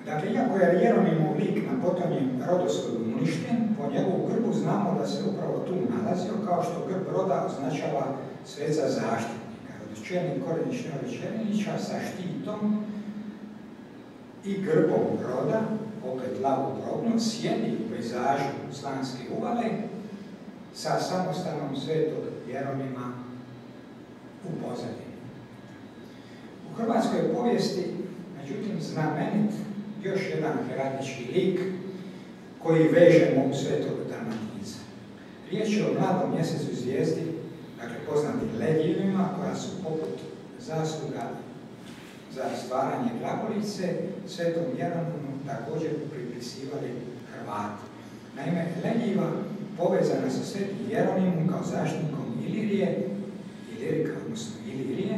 Dakle, iako je Jeronimov lik na potonjem rodoslovu uništen, po njegovu grbu znamo da se upravo tu nalazio, kao što grb roda označava sveca zaštitnika. Rodočelnik Korenić Jeremića sa štitom i grbom roda, opet lavu grobnu, sjedi u pejzažu Slanske uvale, sa samostanom svetog Jeronima u pozadini. U hrvatskoj povijesti, međutim, znamenit još jedan heratički lik koji vežemo u svetog Riječ je o mladom mjesecu zvijezdi, dakle poznatim legijevima, koja su poput zasluga za stvaranje glagolice, svetom Jeronimu također pripisivali Hrvati. Naime, Legiva povezana sa svetim Jeronimom kao zaštitnikom Ilirije, Ilirika, odnosno Ilirije,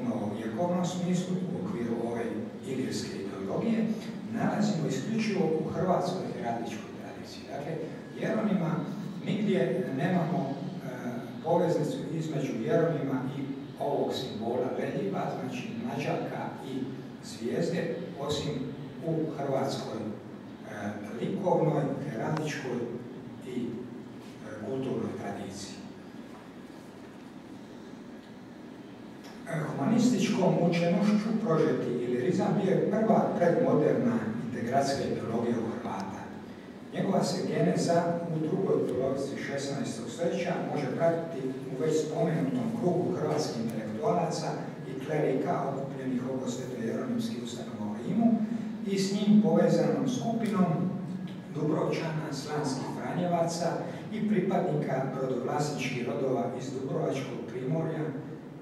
u novovjekovnom smislu, u okviru ove ilirske ideologije, nalazimo isključivo u hrvatskoj heraldičkoj tradiciji. Dakle, Jeronima nigdje nemamo e, poveznicu između Jeronima i ovog simbola Leljiva, znači mađaka i zvijezde, osim u hrvatskoj e, likovnoj, heraldičkoj i e, kulturnoj tradiciji. Humanističkom učenošću prožeti ilirizam bio je prva predmoderna integracijska ideologija u Hrvata. Njegova se geneza u drugoj polovici 16. stoljeća može pratiti u već spomenutom krugu hrvatskih intelektualaca i klerika okupljenih oko svetojeronimskih ustanova u Rimu i s njim povezanom skupinom Dubrovčana, Slanskih Franjevaca i pripadnika brodovlasničkih rodova iz Dubrovačkog primorja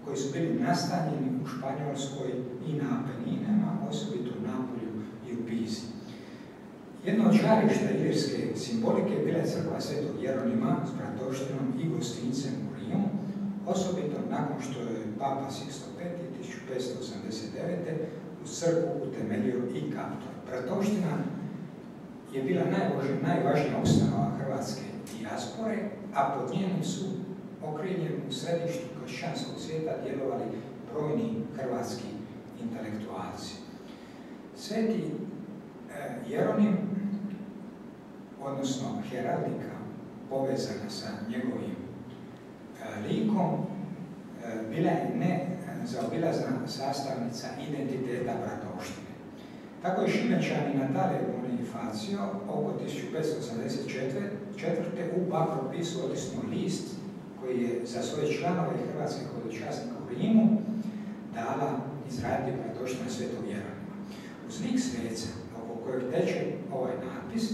koji su bili nastanjeni u Španjolskoj i na Apeninama, osobito u Napolju i u Pizi. Jedno od žarišta ilirske simbolike bila je crkva Svetog Jeronima s bratoštinom i gostincem u Rimu, osobito nakon što je Papa Sixto V 1589. u crkvu utemeljio i kaptor. Bratoština je bila najvažnija ustanova hrvatske dijaspore, a pod njenim su okrenjem u središtu kršćanskog svijeta djelovali brojni hrvatski intelektualci. Sveti e, Jeronim, odnosno heraldika povezana sa njegovim e, likom, e, bila je ne zaobilazna sastavnica identiteta bratovštine. Tako je Šimečani Natale Bonifacio oko 1584. u Bakropisu, odnosno list koji je za svoje članove Hrvatskih hodočasnika u Rimu dala izraditi pretočna svetog Jeronima. Uz lik sveca, oko kojeg teče ovaj napis,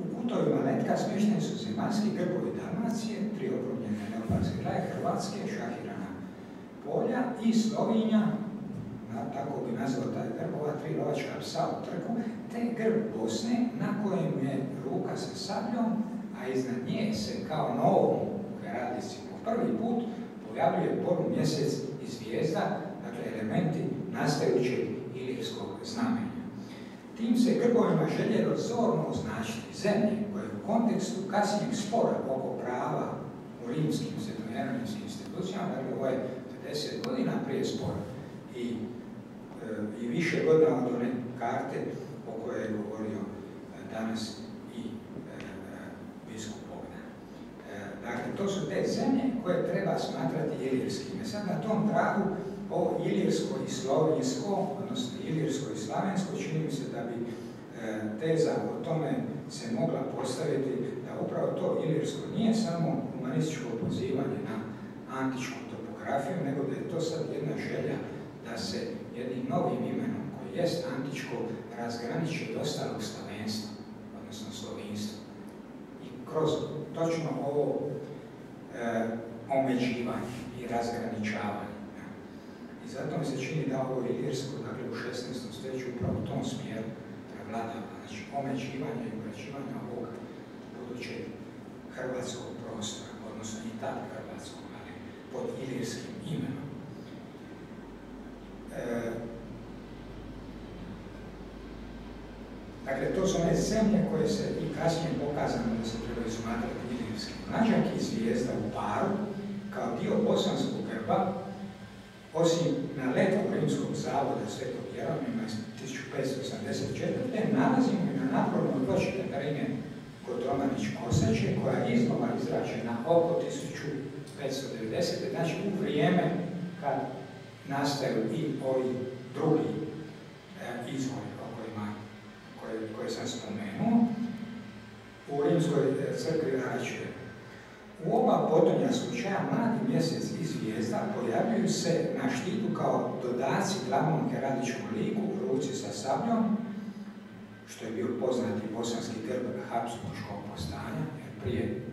u kutovima letka smješteni su zemaljski grbovi Dalmacije, tri okrupnjene neoparske graje, Hrvatske, šahirana polja i Slovinja, tako bi nazvao taj grb, ova tri lovačka psa u trku, te grb Bosne na kojem je ruka sa sabljom, a iznad nje se kao novom radici po prvi put pojavljuje polu mjesec i zvijezda, dakle elementi nastajućeg ilirskog znamenja. Tim se grbovima željelo zorno označiti zemlje koje u kontekstu kasnijeg spora oko prava u rimskim svetojeronimskim institucijama, dakle ovo je 50 godina prije spora i, e, i više godina od one karte o kojoj je govorio e, danas Dakle, to su te zemlje koje treba smatrati ilirskime. Sad na tom tragu ovo ilirsko i slovensko, odnosno ilirsko i slavensko, čini mi se da bi e, teza o tome se mogla postaviti da upravo to ilirsko nije samo humanističko pozivanje na antičku topografiju, nego da je to sad jedna želja da se jednim novim imenom koji jest antičko razgraniči od ostalog slavenstva, odnosno slovinstva. I kroz točno ovo e, omeđivanje i razgraničavanje. I zato mi se čini da ovo ilirsko, dakle u 16. stoljeću upravo u tom smjeru prevladava. Znači, omeđivanje i ugrađivanje ovog budućeg hrvatskog prostora, odnosno i ali pod ilirskim imenom. E, dakle, to su one zemlje koje se i kasnije pokazano da se trebaju smatrati Mađak i zvijezda u paru, kao dio bosanskog grba, osim na letku Rimskog zavoda Svetog Jeronima iz 1584. nalazimo i na napravnom ploči Katarine Kotromanić Kosače, koja je iznova izrađena oko 1590. Znači u vrijeme kad nastaju i ovi drugi e, izvori o kojima koje, sam spomenuo. U rimskoj e, crkvi Aračuje u oba potonja slučaja mladi mjesec i zvijezda pojavljuju se na štitu kao dodaci glavnom heraldičkom liku u ruci sa sabljom, što je bio poznati bosanski grb Habsburškog postanja, jer prije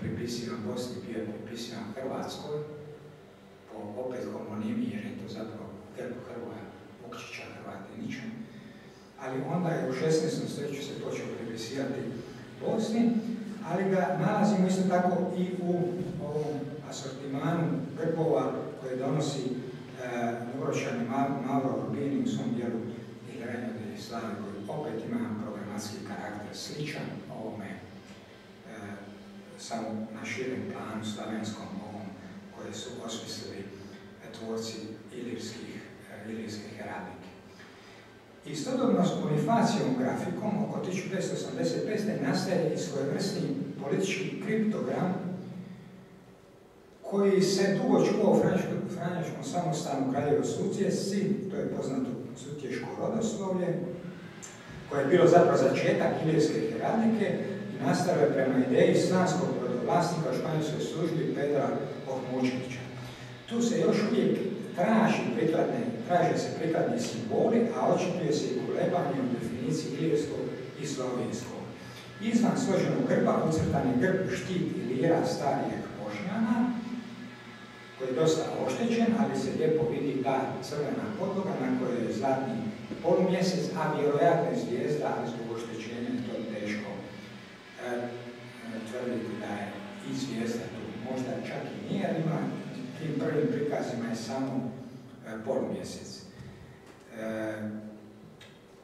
pripisivan Bosni, bio je pripisivan Hrvatskoj, po opet homonimi, jer je to zapravo grb Hrvoja Vukčića, Hrvatinića. Ali onda je u 16. stoljeću se počeo pripisivati Bosni, ali ga nalazimo isto tako i u ovom asortimanu grbova koje donosi e, Dubročani Mauro Rubini u svom dijelu Igranja de Slave, koji opet ima programatski karakter sličan e, samo na širem planu slavenskom ovom koje su osmislili tvorci ilirskih, e, heradike. Istodobno s Bonifacijom grafikom oko 1585. nastaje i svojevrsni politički kriptogram koji se dugo čuo u Franjačkom samostanu Kraljevo Sutjesci, to je poznato sutješko rodoslovlje, koje je bilo zapravo začetak ilirske heradike i nastalo je prema ideji slanskog rodovlasnika u španjolskoj službi Pedra Ohmučnića. Tu se još uvijek traži prikladne, traže se prikladni simboli, a očituje se i kolebanje u definiciji ilirskog i slovenskog. Izvan složenog grba ucrtan je grb štit i lira starijeg Bošnjana, koji je dosta oštećen, ali se lijepo vidi ta crvena podloga na kojoj je zlatni polumjesec, a vjerojatno je zvijezda, ali zbog oštećenja to teško e, e, tvrditi da je i. Možda čak i nije, ali ima tim prvim prikazima je samo e, polumjesec. E,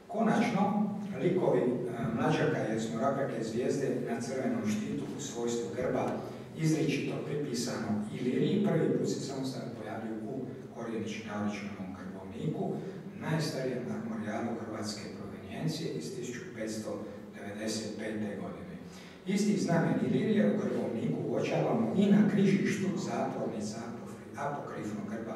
konačno, likovi e, mlađaka i osmorabrake zvijezde na crvenom štitu u svojstvu grba izričito pripisano Iliriji, prvi put se samostalno pojavljuju u Korijenići nauričnom grbovniku, najstarijem armorijalu hrvatske provenijencije iz 1595. godine. Isti znamen Ilirije u grbovniku uočavamo i na križištu zapornica apokrifnog grba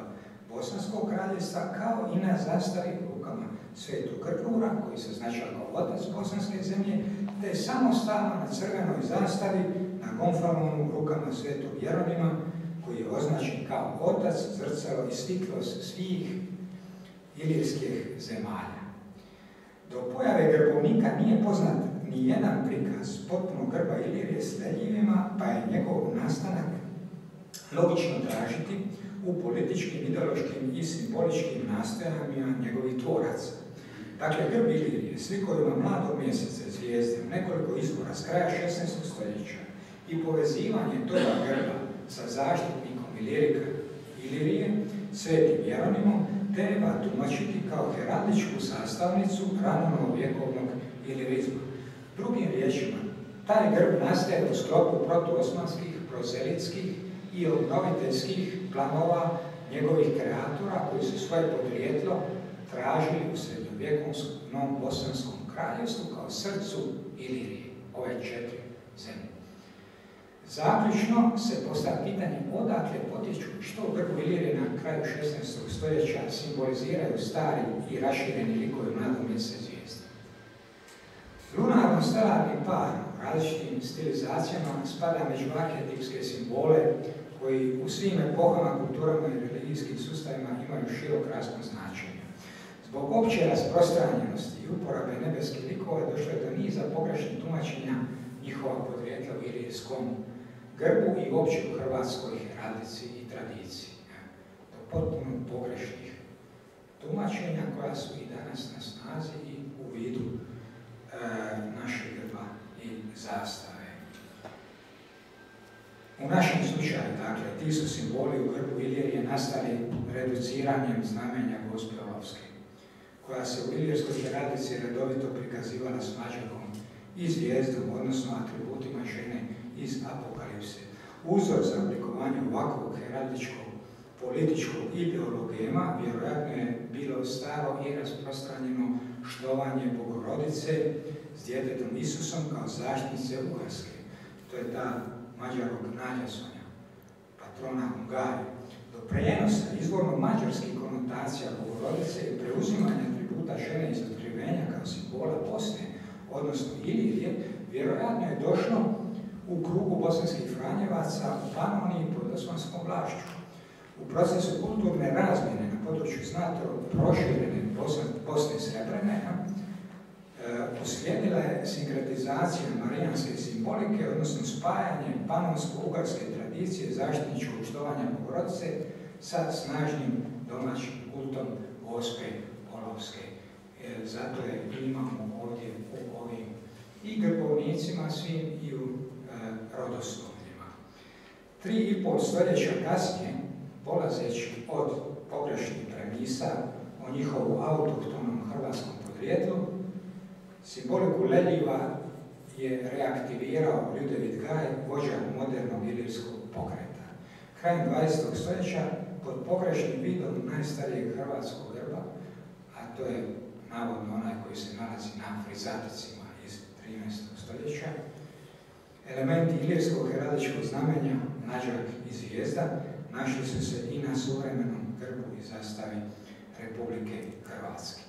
Bosanskog kraljevstva, kao i na zastavi rukama Svetu Krpura, koji se značava kao otac bosanske zemlje, te samostalno na crvenoj zastavi na gonfalonu rukama Svetog Jeronima, koji je označen kao otac, zrcalo i stiklost svih ilirskih zemalja. Do pojave grbovnika nije poznat ni jedan prikaz potpunog grba Ilirije s pa je njegov nastanak logično tražiti u političkim, ideološkim i simboličkim nastojanjima njegovih tvoraca. Dakle, grb Ilirije slikovima mladog mjeseca zvijezde nekoliko izvora s kraja 16. stoljeća i povezivanje toga grba sa zaštitnikom Ilirika Ilirije, svetim Jeronimom, treba tumačiti kao heraldičku sastavnicu vjekovnog ilirizma. Drugim riječima, taj grb nastaje u sklopu protuosmanskih, prozelitskih i obnoviteljskih planova njegovih kreatora koji su svoje podrijetlo tražili u srednjovjekovnom bosanskom kraljevstvu kao srcu Ilirije, ove četiri zemlje. Zaključno se postavlja pitanje odakle potječu što u grbu Ilirije na kraju 16. stoljeća simboliziraju stari i rašireni likovi zvijezde. Lunarno-stelarni par u različitim stilizacijama spada među arhetipske simbole koji u svim epohama, kulturama i religijskim sustavima imaju širok raspon značenja. Zbog opće rasprostranjenosti i uporabe nebeskih likova došlo je do niza pogrešnih tumačenja njihova podrijetla u irijskom grbu i uopće u hrvatskoj heraldici i tradiciji. Do potpuno pogrešnih tumačenja koja su i danas na snazi i u vidu e, našeg grba i zastave. U našem slučaju, dakle, ti su simboli u grbu Ilirije nastali reduciranjem znamenja Gospe koja se u ilirskoj heraldici redovito prikazivala s mađakom i zvijezdom, odnosno atributima žene iz Apokalipse. Uzor za oblikovanje ovakvog heraldičkog političkog ideologema vjerojatno je bilo staro i rasprostranjeno štovanje Bogorodice s djetetom Isusom kao zaštnice Ugarske. To je ta mađarog Sonja, patrona Hungarije, do prenosa izvorno mađarskih konotacija Bogorodice i preuzimanja tributa žene iz otkrivenja kao simbola Bosne, odnosno Ilirije, vjerojatno je došlo u krugu bosanskih franjevaca u Panoniji pod osmanskom vlašću. U procesu kulturne razmjene na području znatno proširene Bosne Srebrene, uslijedila je sinkretizacija marijanske simbolike, odnosno spajanje panonsko-ugarske tradicije zaštitničkog štovanja Bogorodice sa snažnim domaćim kultom Gospe Olovske. E, zato je imamo ovdje u ovim i grbovnicima svim i u e. Tri i pol stoljeća kasnije, polazeći od pogrešnih premisa o njihovu autohtonom hrvatskom podrijetlu, simboliku ledljiva je reaktivirao Ljudevit Gaj, vođa modernog ilirskog pokreta. Krajem 20. stoljeća pod pogrešnim vidom najstarijeg hrvatskog grba, a to je navodno onaj koji se nalazi na frizaticima iz 13. stoljeća, elementi ilirskog heraldičkog znamenja, nađak i zvijezda, našli su se i na suvremenom grbu i zastavi Republike Hrvatske.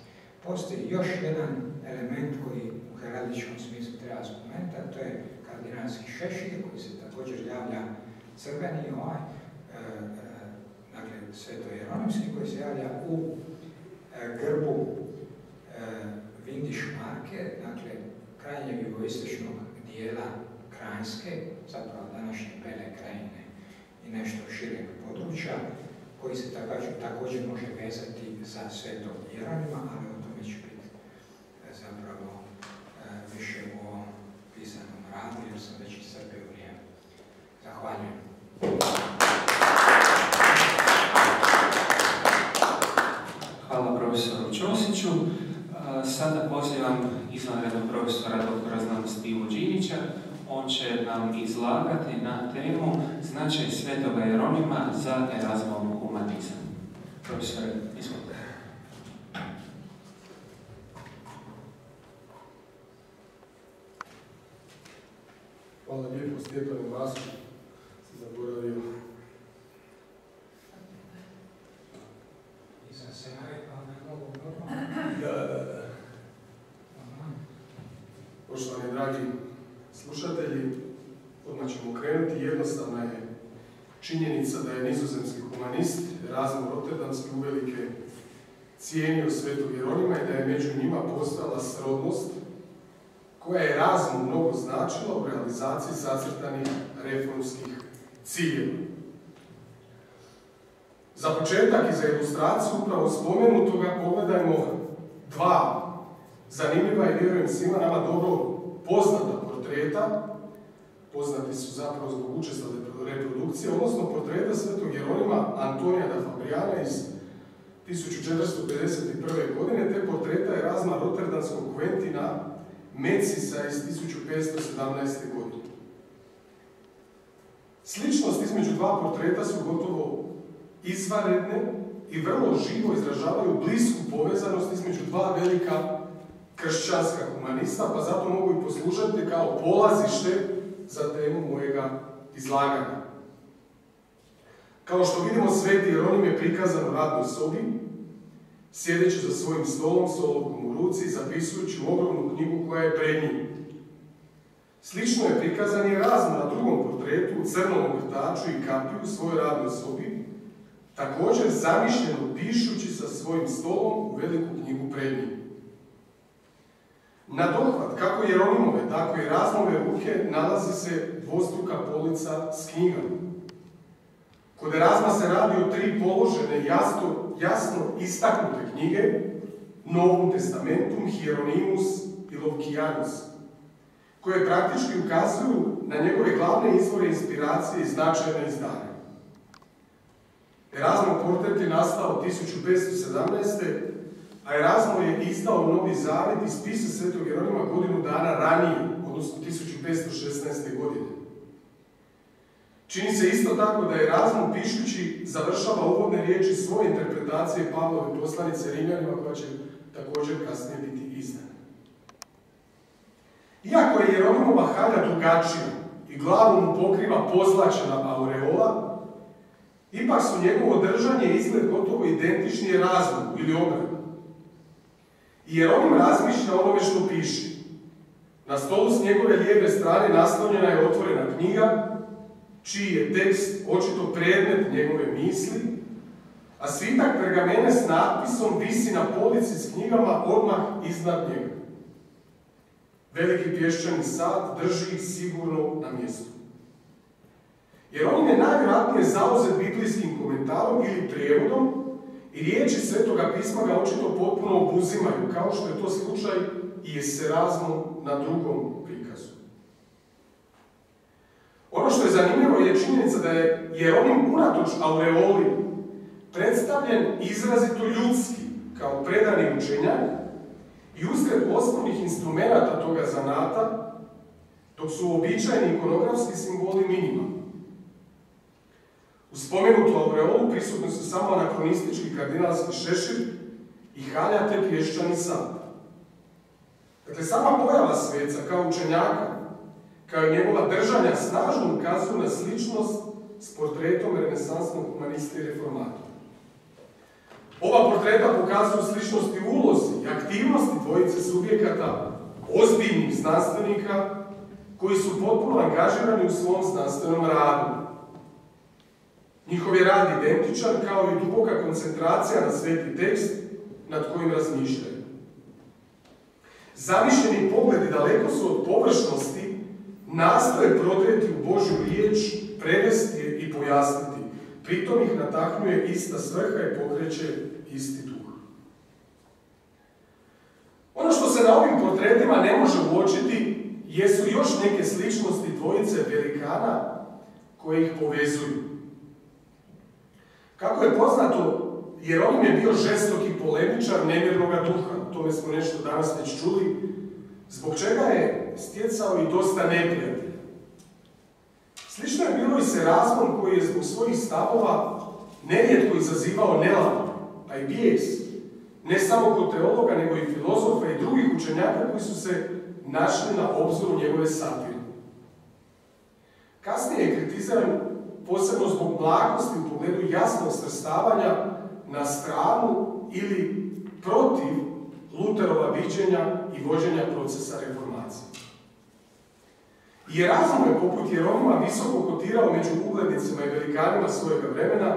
Postoji još jedan element koji u heraldičkom smislu treba spomenuti, a to je kardinalski šešir koji se također javlja crveni ovaj, e, e, dakle sveto koji se javlja u e, grbu Vindiš marke, dakle krajnjeg jugoistočnog dijela Krajinske, zapravo današnje Bele krajine i nešto šireg područja, koji se također može vezati za sveto Jeronima, ali o tome će biti zapravo više u ovom pisanom radu, jer sam već iscrpio vrijeme. Zahvaljujem. Hvala profesoru Ćosiću. Sada pozivam izvanrednog profesora doktora znanosti Ivo Đinića. On će nam izlagati na temu značaj Svetoga Jeronima za Erazmov humanizam. Profesore, izvolite. Hvala lijepo Stjepanu Vasu, se zaboravio. Nisam se narekao na novu Da, da, da. Poštovani dragi slušatelji, odmah ćemo krenuti. Jednostavna je činjenica da je nizozemski humanist Erasmo Rotterdamski uvelike cijenio svetog Jeronima i da je među njima postala srodnost koja je razum mnogo značila u realizaciji zacrtanih reformskih ciljeva. Za početak i za ilustraciju upravo spomenutoga pogledajmo dva zanimljiva i vjerujem svima nama dobro poznata portreta, poznati su zapravo zbog učestale reprodukcije, odnosno portreta svetog Jeronima Antonija da Fabriana iz 1451. godine, te portreta je razma Rotterdamskog Quentina Mecisa iz 1517. godine. Sličnost između dva portreta su gotovo izvaredne i vrlo živo izražavaju blisku povezanost između dva velika kršćanska humanista, pa zato mogu i poslušati kao polazište za temu mojega izlaganja. Kao što vidimo, Sveti Jeronim je prikazan u radnoj sobi, sjedeći za svojim stolom s olovkom u ruci, zapisujući u ogromnu knjigu koja je pred njim. Slično je prikazan i razno na drugom portretu u crnom okrtaču i kapiju u svojoj radnoj sobi, također zamišljeno pišući sa svojim stolom u veliku knjigu pred njim. Na dohvat, kako Jeronimove, tako i Razmove ruke, nalazi se dvostruka polica s knjigama. Kod Erazma se radi o tri položene, jasno, jasno istaknute knjige, Novum Testamentum, Hieronymus i Lovkijanus, koje praktički ukazuju na njegove glavne izvore inspiracije i značajne izdane. Erazmov portret je nastao 1517. a Erazmo je izdao Novi Zavet i spise Svetog Jeronima godinu dana ranije, odnosno 1516. godine. Čini se isto tako da je Erazmo pišući završava uvodne riječi svoje interpretacije Pavlove poslanice Rimljanima koja će također kasnije biti izdana. Iako je Jeronimova halja drugačija i glavu mu pokriva pozlačena aureola, ipak su njegovo držanje izgled gotovo identični razlogu ili obranu. I Jeronim razmišlja onome što piše. Na stolu s njegove lijeve strane naslonjena je otvorena knjiga, čiji je tekst očito predmet njegove misli, a svitak pergamene s natpisom visi na polici s knjigama odmah iznad njega. veliki pješčani sad drži ih sigurno na mjestu. Jer on je najvjerojatnije zauzet biblijskim komentarom ili prijevodom i riječi Svetoga pisma ga očito potpuno obuzimaju, kao što je to slučaj i eserazmom na drugom prikazu. Ono što je zanimljivo je činjenica da je Jeronim unatoč aureoli predstavljen izrazito ljudski, kao predani učenjak i usred osnovnih instrumenta toga zanata, dok su običajni ikonografski simboli minimalni. U spomenutu aureolu prisutni su samo anakronistički kardinalski šešir i haljate pješčani sad. Dakle, sama pojava sveca kao učenjaka, kao i njegova držanja snažno ukazuju na sličnost s portretom renesansnog humanista i reformatora. Ova portreta pokazuju sličnosti ulozi i aktivnosti dvojice subjekata, ozbiljnih znanstvenika, koji su potpuno angažirani u svom znanstvenom radu. Njihov je rad identičan kao i duboka koncentracija na sveti tekst nad kojim razmišljaju. Zamišljeni pogledi daleko su od površnosti, nastoje prodreti u Božju riječ, prevesti je i pojasniti. Pritom ih nataknuje ista svrha i pokreće isti duh. Ono što se na ovim portretima ne može uočiti jesu još neke sličnosti dvojice velikana koje ih povezuju. Kako je poznato, jer on je bio žestoki polemičar nemirnoga duha, tome smo nešto danas već čuli, zbog čega je stjecao i dosta neprijatelja. Slično je bilo i se razmom koji je zbog svojih stavova nerijetko izazivao nelavu, pa i bijes, ne samo kod teologa, nego i filozofa i drugih učenjaka koji su se našli na obzoru njegove satire. Kasnije je kritiziran posebno zbog blagosti u pogledu jasnog svrstavanja na stranu ili protiv Luterova viđenja i vođenja procesa reformacije. I razum je poput Jeronima visoko kotirao među uglednicima i velikanima svojega vremena,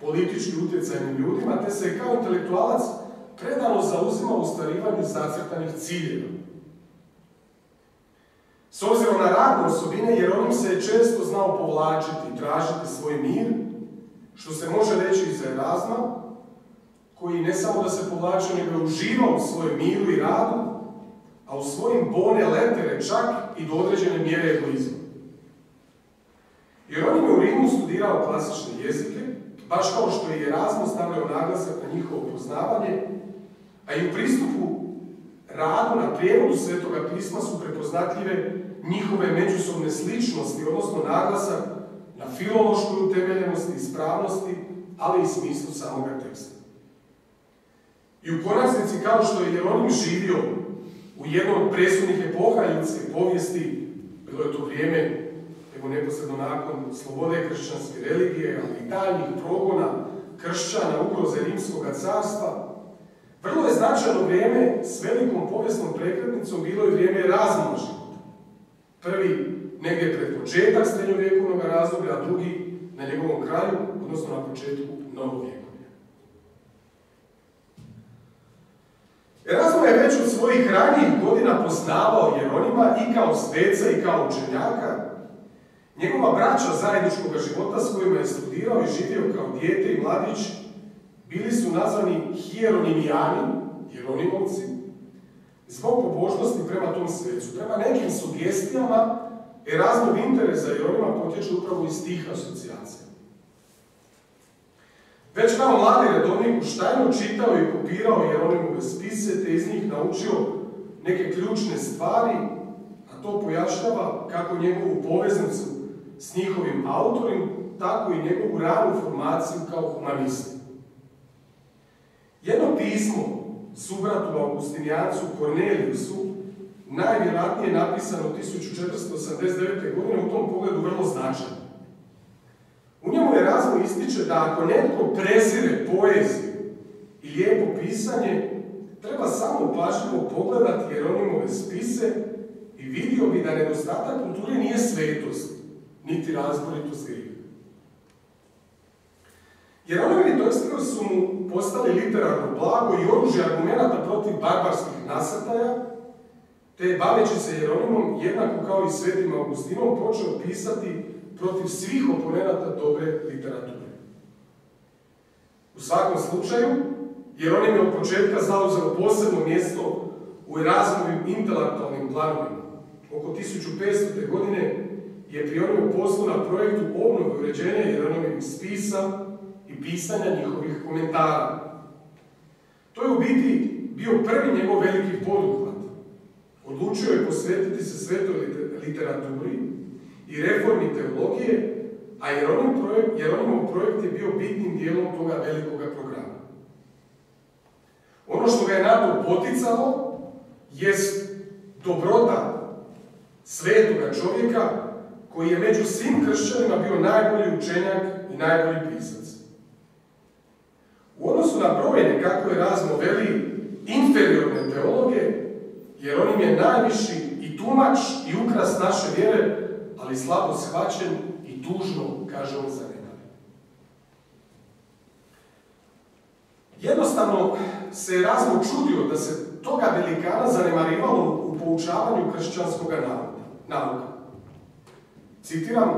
politički utjecajnim ljudima, te se kao intelektualac predano zauzimao u starivanju zacrtanih ciljeva. S obzirom na radne osobine, Jeronim se je često znao povlačiti i tražiti svoj mir, što se može reći iz Erazma, koji ne samo da se povlačio, nego je uživao u svojem miru i radu, a u svojim bone letere čak i do određene mjere egoizma. Jeronim je u Rimu studirao klasične jezike, baš kao što je Erasmo stavljao naglasak na njihovo poznavanje, a i u pristupu radu na prijevodu Svetoga pisma su prepoznatljive njihove međusobne sličnosti, odnosno naglasak na filološkoj utemeljenosti, ispravnosti, ali i smislu samoga teksta. I u konačnici, kao što je Jeronim živio u jednom od presudnih epoha ljudske povijesti, bilo je to vrijeme, evo neposredno nakon slobode kršćanske religije, ali i daljnjih progona kršćana, ugroze Rimskog carstva, vrlo je značajno vrijeme s velikom povijesnom prekretnicom bilo je vrijeme raznog života. Prvi negdje pred početak srednjovjekovnog razdoblja, a drugi na njegovom kraju, odnosno na početku novog vijeka. Erasmo je već od svojih ranijih godina poznavao Jeronima i kao sveca i kao učenjaka. Njegova braća zajedničkog života s kojima je studirao i živio kao dijete i mladić bili su nazvani hieronimijani, jeronimovci, zbog pobožnosti prema tom svecu. Prema nekim sugestijama Erasmov interes za Jeronima potječe upravo iz tih asocijacija. Već kao mladi redovnik u Štajnu čitao i kopirao Jeronimove spise, te iz njih naučio neke ključne stvari, a to pojašnjava kako njegovu poveznicu s njihovim autorim, tako i njegovu ranu formaciju kao humanistu. Jedno pismo subratu Augustinijancu Korneliusu najvjerojatnije napisano 1489. godine u tom pogledu vrlo značajno. Njemu je razvoj ističe da ako netko prezire poeziju i lijepo pisanje, treba samo pažljivo pogledati Jeronimove spise i vidio bi da nedostatak kulture nije svetost, niti razboritost grija. Jeronimovi tekstovi su mu postali literarno blago i oružje argumenta protiv barbarskih nasrtaja, te baveći se Jeronimom, jednako kao i svetim Augustinom, počeo pisati protiv svih oponenata dobre literature. U svakom slučaju, Jeronim je od početka zauzeo posebno mjesto u Erasmovim intelektualnim planovima. Oko 1500. godine je prionio poslu na projektu obnove uređenja Jeronimovih spisa i pisanja njihovih komentara. To je u biti bio prvi njegov veliki poduhvat. Odlučio je posvetiti se svetoj literaturi i reformi teologije, a Jeronimov projekt je bio bitnim dijelom toga velikoga programa. Ono što ga je na to poticalo jest dobrota svetoga čovjeka koji je među svim kršćanima bio najbolji učenjak i najbolji pisac. U odnosu na brojne, kako je razno veli, inferiorne teologe, jer on im je najviši i tumač i ukras naše vjere, ali slabo shvaćen i tužno, kaže on za Jednostavno se razno čudio da se toga velikana zanemarivalo u poučavanju kršćanskog nauka. Citiram,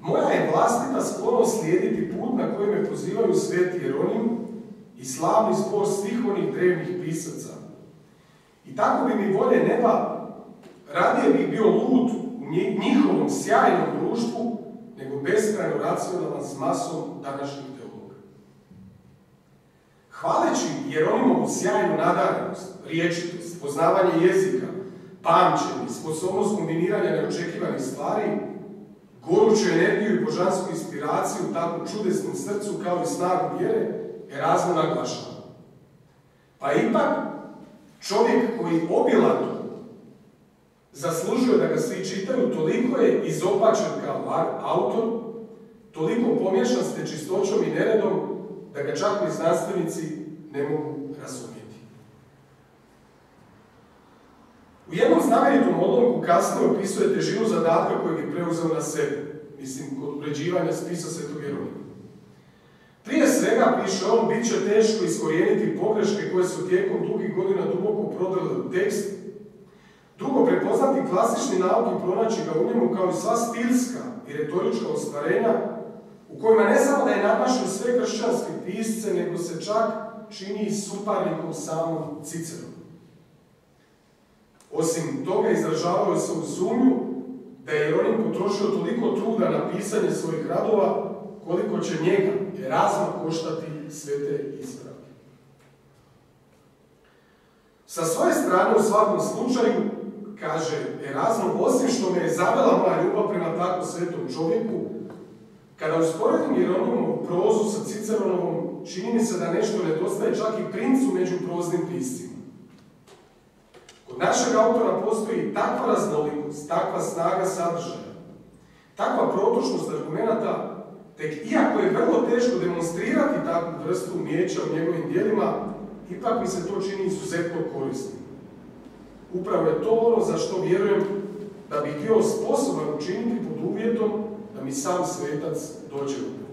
moja je vlastita sklonost slijediti put na kojem me pozivaju sveti Jeronim i slavni spor svih onih drevnih pisaca. I tako bi mi volje neba, radije bih bio lud njihovom sjajnom društvu, nego beskrajno racionalan s masom današnjih teologa. Hvaleći Jeronimovu sjajnu nadarenost, riječitost, poznavanje jezika, pamćenje, sposobnost kombiniranja neočekivanih stvari, goruću energiju i božansku inspiraciju u takvom čudesnom srcu kao i snagu vjere, razno naglašava. Pa ipak, čovjek koji obilato zaslužuje da ga svi čitaju, toliko je izopačen kao autor, toliko pomješan s nečistoćom i neredom, da ga čak ni znanstvenici ne mogu razumjeti. U jednom znamenitom odlomku kasnije opisuje težinu zadatka kojeg je preuzeo na sebe, mislim, kod uređivanja spisa Svetog Jeronima. Prije svega, piše on, bit će teško iskorijeniti pogreške koje su tijekom dugih godina duboko prodale u tekst. Drugo, prepoznati klasični nauk i pronaći ga u njemu kao i sva stilska i retorička ostvarenja, u kojima ne samo da je nadmašio sve kršćanske pisce, nego se čak čini suparnikom samom Cicerom. Osim toga, izražavaju se u sumnju da je Jeronim potrošio toliko truda na pisanje svojih radova, koliko će njega razno koštati sve te ispravke. Sa svoje strane, u svakom slučaju, kaže Erasmo, osim što me je zavela moja ljubav prema tako svetom čovjeku, kada usporedim Jeronimovu prozu sa Ciceronovom, čini mi se da nešto nedostaje čak i princu među proznim piscima. Kod našeg autora postoji takva raznolikost, takva snaga sadržaja, takva protočnost argumenta, tek iako je vrlo teško demonstrirati takvu vrstu umijeća u njegovim dijelima, ipak mi se to čini izuzetno korisno. Upravo je to ono za što vjerujem da bi bio sposoban učiniti pod uvjetom da mi sam svetac dođe u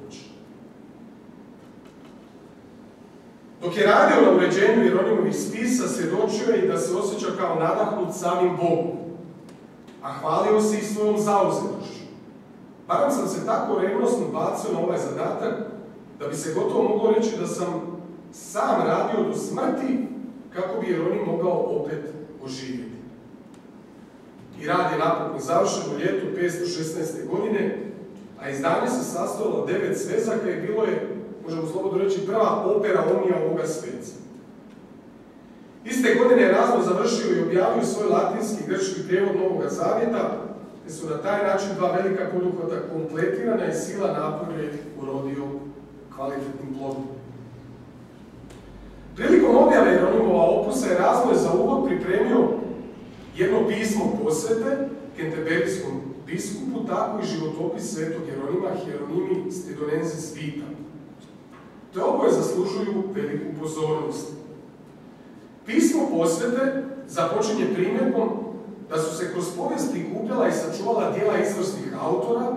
Dok je radio na uređenju Jeronimovih spisa, svjedočio je i da se osjeća kao nadahnut samim Bogom, a hvalio se i svojom zauzetošću. Barem sam se tako revnosno bacio na ovaj zadatak, da bi se gotovo moglo reći da sam sam radio do smrti kako bi Jeronim mogao opet oživjeti. I rad je napokon završen u ljetu 516. godine, a izdanje se sastojalo devet svezaka i bilo je možemo slobodno reći, prva opera omnija ovoga sveca. Iste godine je Razlo završio i objavio svoj latinski i grčki prijevod Novoga Zavjeta, te su na taj način dva velika poduhvata kompletirana i sila napor je urodio kvalitetnim plodom. Prilikom objave Jeronimova opusa je Razlo je za uvod pripremio jedno pismo posvete Kenteberijskom biskupu, tako i životopis svetog Jeronima Hieronimi Stidonensis Vita. Te oboje zaslužuju veliku pozornost. Pismo posvete započinje primjedbom da su se kroz povijest prikupljala i sačuvala dijela izvrsnih autora,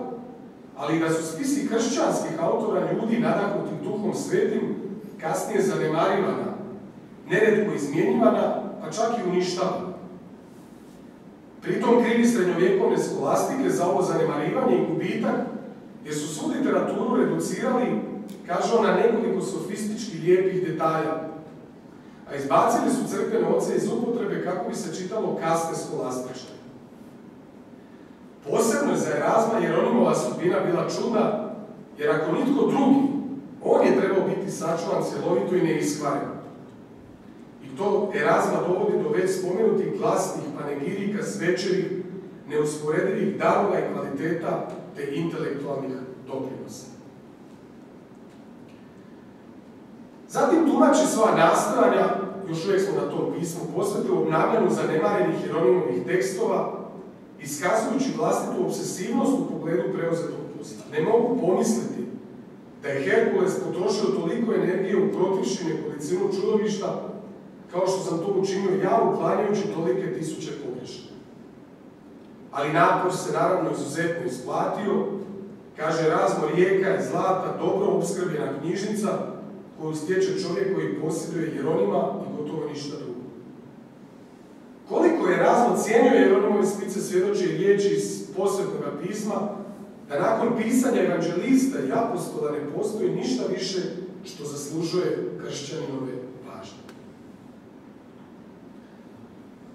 ali da su spisi kršćanskih autora ljudi nadahnutim duhom svetim kasnije zanemarivana, neredko izmjenjivana, pa čak i uništavana. Pritom krivi srednjovjekovne skolastike za ovo zanemarivanje i gubitak, jer su svu literaturu reducirali, kaže on, na nekoliko sofistički lijepih detalja, a izbacili su crkvene oce iz upotrebe kako bi se čitalo kasne skolastične. Posebno je za Erazma Jeronimova sudbina bila čuda, jer ako nitko drugi, on je trebao biti sačuvan cjelovito i neiskvaren. To Erazma dovodi do već spomenutih glasnih panegirika svečevih, neusporedivih darova i kvaliteta te intelektualnih doprinosa. Zatim tumači svoja nastojanja, još uvijek smo na tom pismu, posveti u obnavljanju zanemarenih Jeronimovih tekstova, iskazujući vlastitu obsesivnost u pogledu preuzetog pusta. Ne mogu pomisliti da je Herkules potrošio toliko energije u protivši nekolicinu čudovišta, kao što sam to učinio ja, uklanjajući tolike tisuće pogrešaka. Ali napor se naravno izuzetno isplatio, kaže razmo rijeka je zlata, dobro obskrbljena knjižnica, koju stječe čovjek koji posjeduje Jeronima i gotovo ništa drugo. Koliko je razno cijenio Jeronimove spice svjedoči riječi iz posvetnog pisma, da nakon pisanja evanđelista i apostola ne postoji ništa više što zaslužuje kršćaninove pažnje.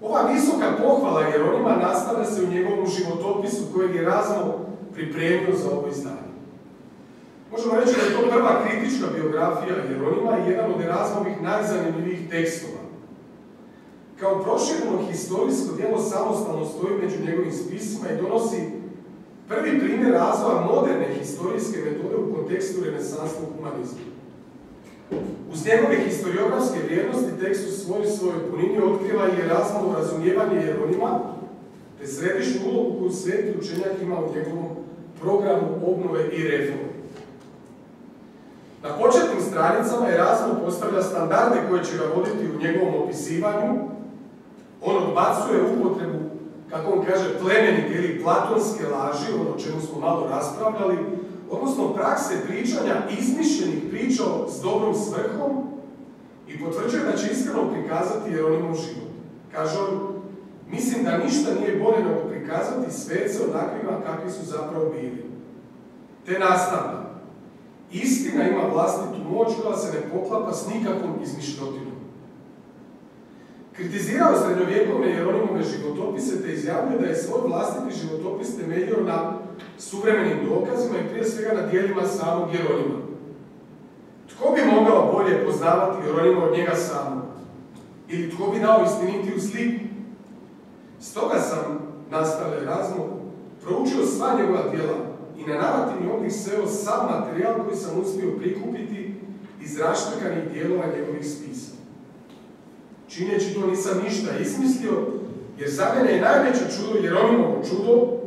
Ova visoka pohvala Jeronima nastavlja se u njegovom životopisu kojeg je razno pripremio za ovo izdanje. Možemo reći da je to prva kritička biografija Jeronima i jedan od Erazmovih najzanimljivijih tekstova. Kao prošireno historijsko djelo samostalno stoji među njegovim spisima i donosi prvi primjer razvoja moderne historijske metode u kontekstu renesansnog humanizma. Uz njegove historiografske vrijednosti tekst u svojoj svojoj punini otkriva i razmovo razumijevanje Jeronima, te središnju ulogu koju sveti učenjak ima u njegovom programu obnove i reforme. Na početnim stranicama Erasmo postavlja standarde koje će ga voditi u njegovom opisivanju. On odbacuje upotrebu, kako on kaže, plemenike ili platonske laži, ono čemu smo malo raspravljali, odnosno prakse pričanja izmišljenih priča s dobrom svrhom i potvrđuje da će iskreno prikazati Jeronimov život. Kaže on, mislim da ništa nije bolje nego prikazati svece onakvima kakvi su zapravo bili. Te nastavlja, Istina ima vlastitu moć koja se ne poklapa s nikakvom izmišljotinom. Kritizirao srednjovjekovne Jeronimove životopise te izjavljuje da je svoj vlastiti životopis temeljio na suvremenim dokazima i prije svega na dijelima samog Jeronima. Tko bi mogao bolje poznavati Jeronima od njega samog? Ili tko bi dao istinitiju sliku? Stoga sam, nastavlja razmo, proučio sva njegova djela, i na narativni oblik sveo sam materijal koji sam uspio prikupiti iz raštrkanih dijelova njegovih spisa. Činjeći to nisam ništa izmislio, jer za mene je najveće čudo Jeromimovo čudo,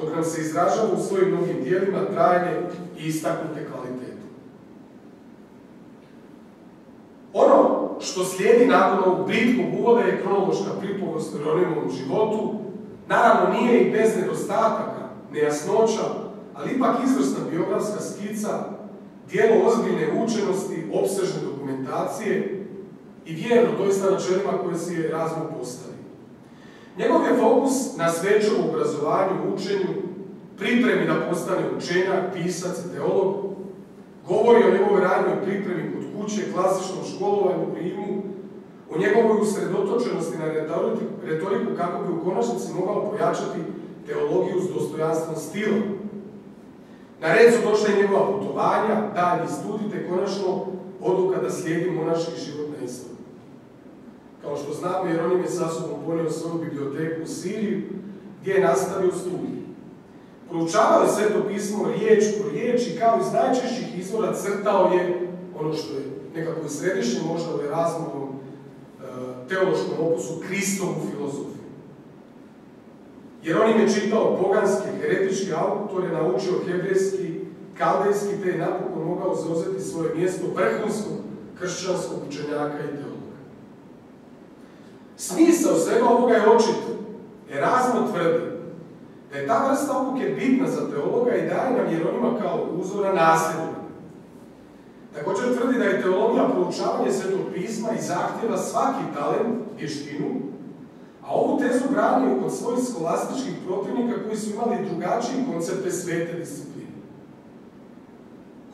dok nam se izražava u svojim mnogim dijelima trajne i istaknute kvalitete. Ono što slijedi nakon ovog britkog uvoda je kronološka pripovest o Jeronimovom životu, naravno nije i bez nedostataka, nejasnoća, ali ipak izvrsna biografska skica, dijelo ozbiljne učenosti, opsežne dokumentacije i vjerno doista načelima koje si je razum postavio. Njegov je fokus na svećovom obrazovanju, učenju, pripremi da postane učenjak, pisac teolog, govori o njegovoj radnoj pripremi kod kuće, klasičnom školovanju u Rimu, o njegovoj usredotočenosti na retoriku kako bi u konačnici mogao pojačati teologiju s dostojanstvom stilom, na red su došle njegova putovanja, dalji studij, te konačno odluka da slijedi monaški život. Kao što znamo, Jeronim je sa ponio svoju biblioteku u Siriju, gdje je nastavio studij. Proučavao je sveto pismo riječ po riječ i kao iz najčešćih izvora crtao je ono što je nekako i središnje možda u Erasmovom e, teološkom opusu Kristovu filozofiju. Jer on im je čitao poganske, heretičke autore, naučio hebrejski, kaldejski, te je napokon mogao zauzeti svoje mjesto vrhunskog kršćanskog učenjaka i teologa. Smisao svega ovoga je očit. Erasmo tvrdi da je ta vrsta obuke bitna za teologa i daje nam Jeronima kao uzora nasljednika. Također tvrdi da je teologija proučavanje svetog pisma i zahtjeva svaki talent, vještinu, A ovu tezu brani od svojih skolastičkih protivnika koji su imali drugačiji koncepte svete discipline.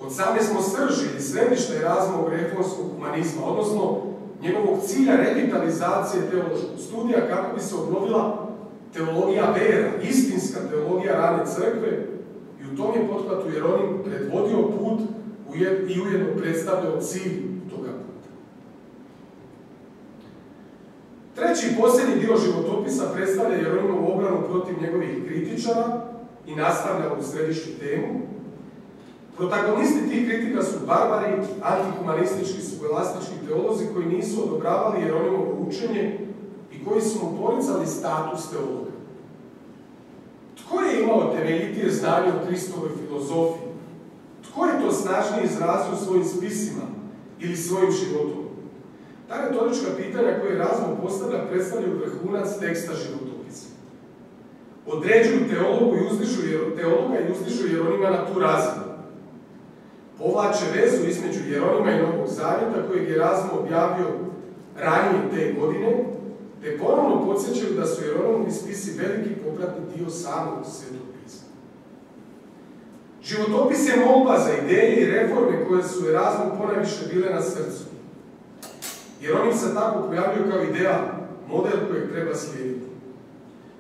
Kod same smo srži ili središte razmovog reformskog humanizma, odnosno njegovog cilja revitalizacije teološkog studija kako bi se obnovila teologija vera, istinska teologija rane crkve i u tom je pothvatu Jeronim predvodio put i ujedno predstavljao cilj toga puta. Treći posljednji dio životopisa predstavlja Jeronimovu obranu protiv njegovih kritičara i nastavlja u središnju temu, Protagonisti tih kritika su barbari, antihumanistički, skolastički teolozi koji nisu odobravali Jeronimovo učenje i koji su mu poricali status teologa. Tko je imao temeljitije znanje o Kristovoj filozofiji? Tko je to snažnije izrazio svojim spisima ili svojim životom? Ta retorička pitanja koje Razum postavlja predstavljaju vrhunac teksta životopisa. Određuju teologu i uzdižu, teologa i Jeronima na tu razinu povlače vezu između Jeronima i Novog Zavjeta kojeg je Razum objavio ranije te godine, te ponovno podsjećaju da su Jeronimovi spisi veliki popratni dio samog svetog pisma. Životopis je molba za ideje i reforme koje su Erasmu ponajviše bile na srcu. Jeronim se tako pojavio kao ideja, model kojeg treba slijediti.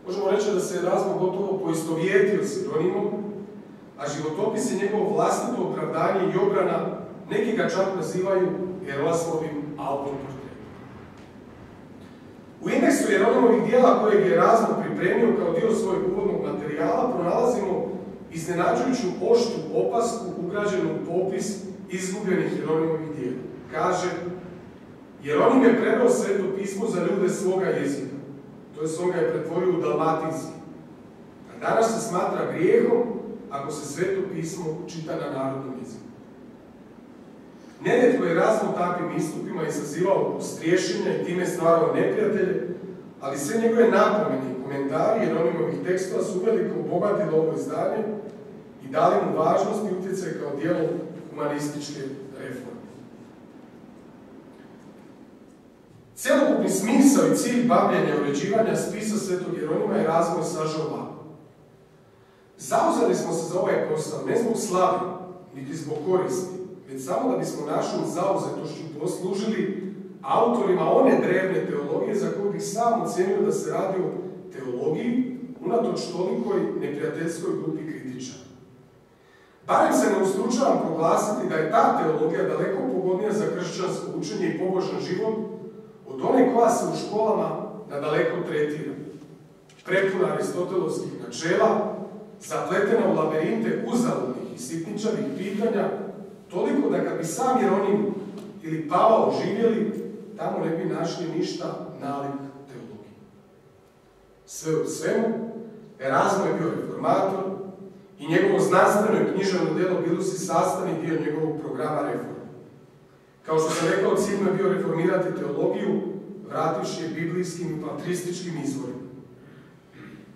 Možemo reći da se Erasmu gotovo poistovjetio s Jeronimom, a životopis je njegovo vlastito opravdanje i obrana, neki ga čak nazivaju Erasmovim autoportretom. U indeksu Jeronimovih dijela kojeg je Razmo pripremio kao dio svojeg uvodnog materijala pronalazimo iznenađujuću oštu opasku ugrađenu u popis izgubljenih Jeronimovih dijela. Kaže, Jeronim je predao sveto pismo za ljude svoga jezika. To je on je pretvorio u dalmatinski. A danas se smatra grijehom ako se sveto pismo čita na narodnom jeziku. Nenetko je razno takvim istupima izazivao striješenja i time stvarao neprijatelje, ali sve njegove napomene i komentari Jeronimovih tekstova su uveliko obogatili ovo izdanje i dali mu važnost i utjecaj kao dijelo humanističke reforme. Celokupni smisao i cilj bavljenja i uređivanja spisa Svetog Jeronima je razvoj sažao Zauzeli smo se za ovaj posao ne zbog slavi, niti zbog koristi, već samo da bismo našom zauzetošću poslužili autorima one drevne teologije za koju bih sam ocenio da se radi o teologiji unatoč tolikoj neprijateljskoj grupi kritičara. Barem se ne ustručavam proglasiti da je ta teologija daleko pogodnija za kršćansko učenje i pobožan život od one koja se u školama nadaleko tretira. Prepuna aristotelovskih načela, zapletena u labirinte uzaludnih i sitničavih pitanja, toliko da kad bi sam Jeronim ili Pavao živjeli, tamo ne bi našli ništa nalik teologije. Sve u svemu, Erasmo je bio reformator i njegovo znanstveno i književno djelo bilo si sastavni dio njegovog programa reforme. Kao što sam rekao, cilj je bio reformirati teologiju, vrativši je biblijskim i patrističkim izvorima.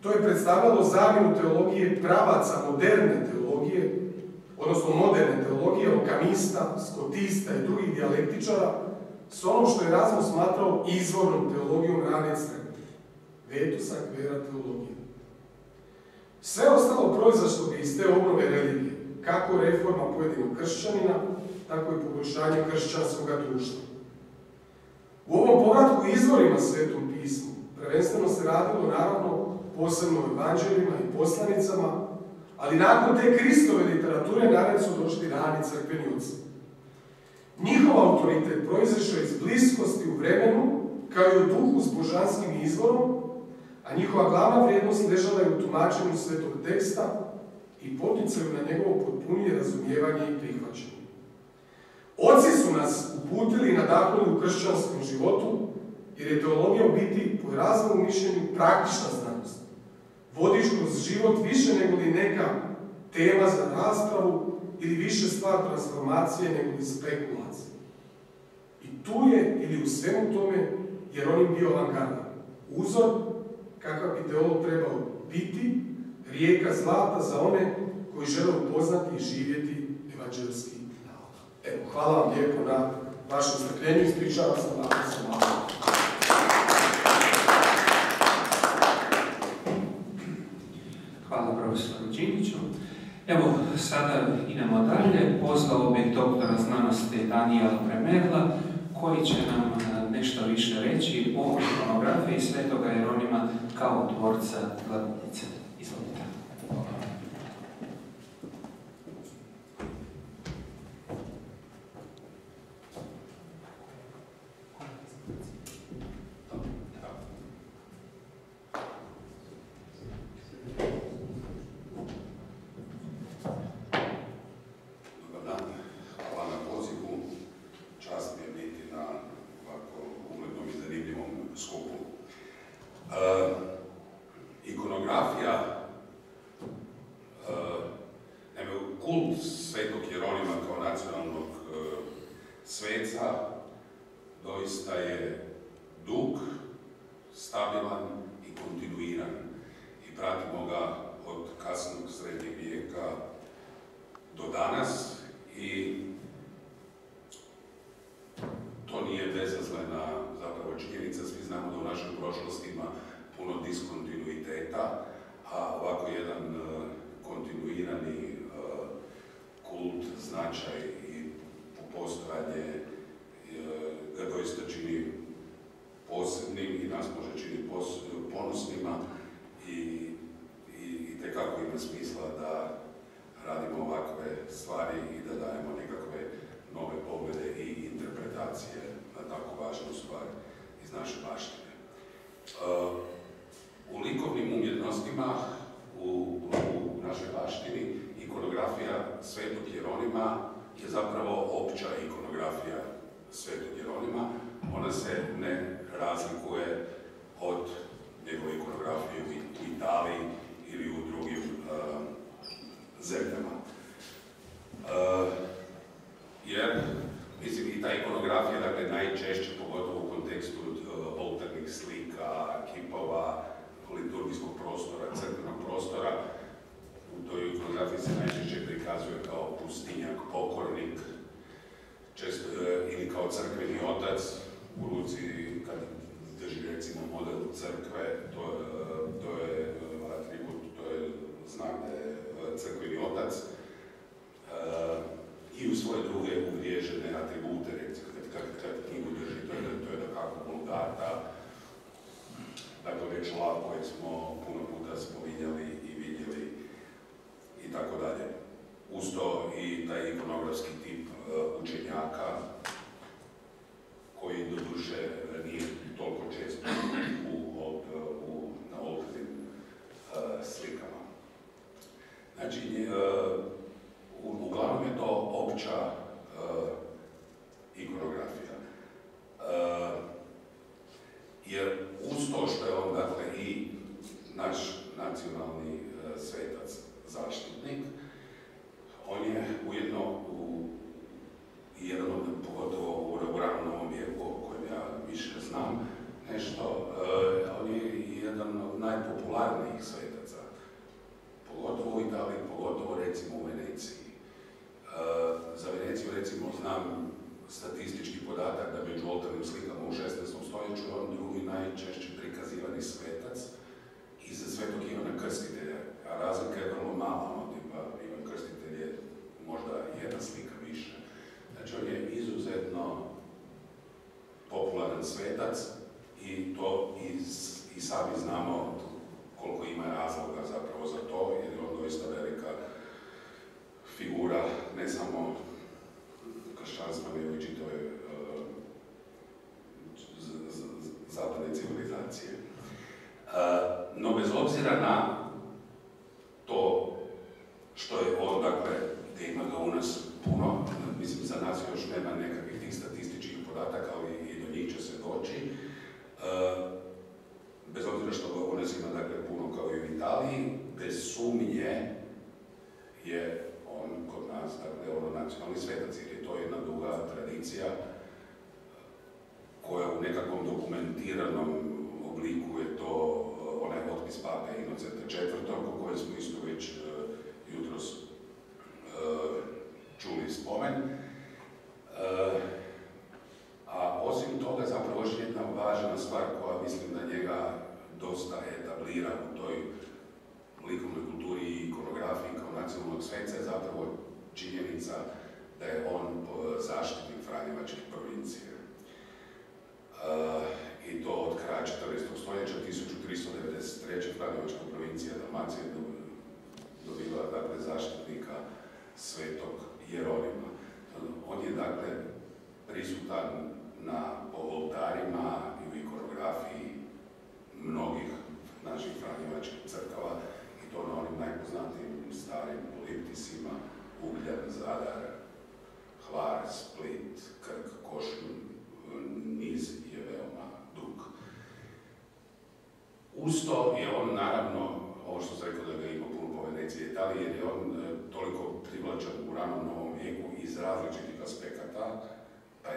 To je predstavljalo zamjenu teologije pravaca moderne teologije, odnosno moderne teologije, okamista, skotista i drugih dijalektičara, s ono što je Razmo smatrao izvornom teologijom rane crkve. Vetusa vera teologije. Sve ostalo proizašlo bi iz te obnove religije, kako reforma pojedinog kršćanina, tako i poboljšanje kršćanskog društva. U ovom povratku izvorima svetom pismu, prvenstveno se radilo naravno posebno u evanđeljima i poslanicama, ali nakon te Kristove literature nared su došli rani crkveni Njihov autoritet proizašao iz bliskosti u vremenu, kao i u duhu s božanskim izvorom, a njihova glavna vrijednost ležala je u tumačenju svetog teksta i poticaju na njegovo potpunije razumijevanje i prihvaćanje. Oci su nas uputili i nadahnuli u kršćanskom životu, jer je teologija u biti po razvoju mišljenju praktična znanost vodiš kroz život više nego li neka tema za raspravu ili više stvar transformacije nego li spekulacije. I tu je, ili u svemu tome, jer on im bio avangarda. Uzor kakav bi teolog trebao biti, rijeka zlata za one koji žele upoznati i živjeti evanđelski nauk. Evo, hvala vam lijepo na vašem strpljenju, ispričavam se vam sam malo. profesorom Evo, sada idemo dalje. Pozvao bih doktora znanosti Daniela Premegla, koji će nam e, nešto više reći o ikonografiji Svetoga Jeronima kao tvorca glavnice. Izvolite.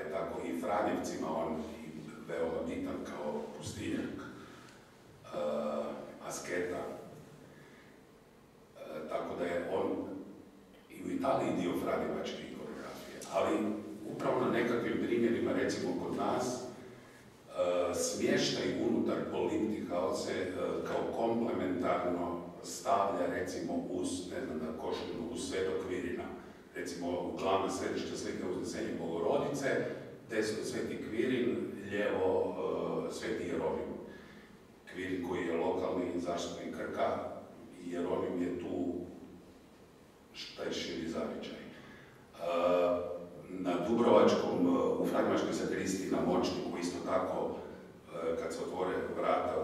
Je tako i Franjevcima on veoma bitan kao pustinjak, uh, asketa. Uh, tako da je on i u Italiji dio Franjevačke ikonografije, ali upravo na nekakvim primjerima, recimo kod nas, uh, smještaj unutar politikaoce uh, kao komplementarno stavlja recimo uz, ne znam da košinu, uz Svetog Kvirina recimo glavna središta slike uznesenje Bogorodice, desno Sveti Kvirin, lijevo uh, Sveti Jeronim. Kvirin koji je lokalni zaštitnik Krka, Jeronim je tu taj širi zavičaj. Uh, na Dubrovačkom, uh, u Franjevačkoj sakristi, na Močniku, isto tako, kad se otvore vrata,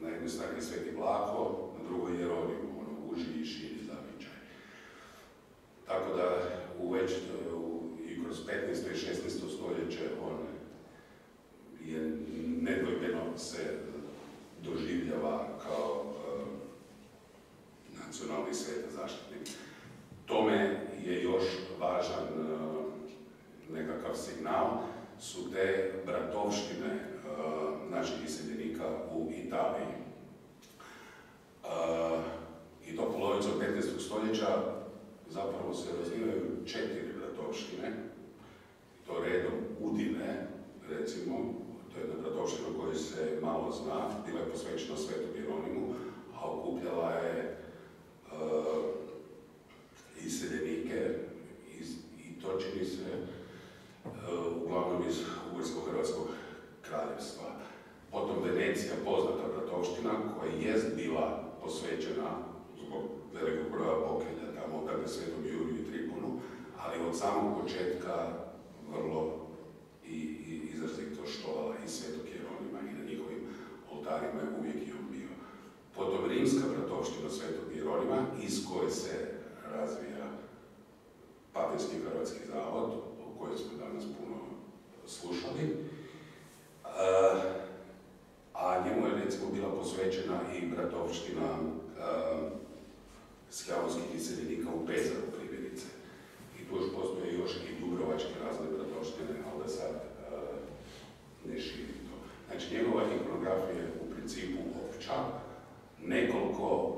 na jednoj strani Sveti Vlaho, na drugoj Jeronim, ono, uži i širi tako da u već i kroz 15. i 16. stoljeće on je nedvojbeno se doživljava kao uh, nacionalni sveta zaštitnik. Tome je još važan uh, nekakav signal su te bratovštine uh, naših iseljenika u Italiji. I to polovicom 15. stoljeća zapravo se razvijaju četiri bratovštine, to redom Udine, recimo, to je jedna bratovština koja se malo zna, bila je posvećena Svetom Jeronimu, a okupljala je uh, iseljenike iz, i to čini se uh, uglavnom iz Ugarsko-Hrvatskog kraljevstva. Potom Venecija, poznata bratovština, koja jest bila posvećena zbog velikog broja dakle Svetom Juriju i Triponu, ali od samog početka vrlo i, i izrazito štovala i Svetog Jeronima i na njihovim oltarima je uvijek i on bio. Potom rimska bratovština Svetog Jeronima, iz koje se razvija Papirski Hrvatski zavod, o kojem smo danas puno slušali. Uh, a njemu je recimo bila posvećena i bratovština uh, sklavonskih iseljenika u Pezaru primjerice. I tu još postoje još i dubrovačke razne bratoštine, ali da sad uh, ne širim to. Znači, njegova ikonografija je u principu opća, nekoliko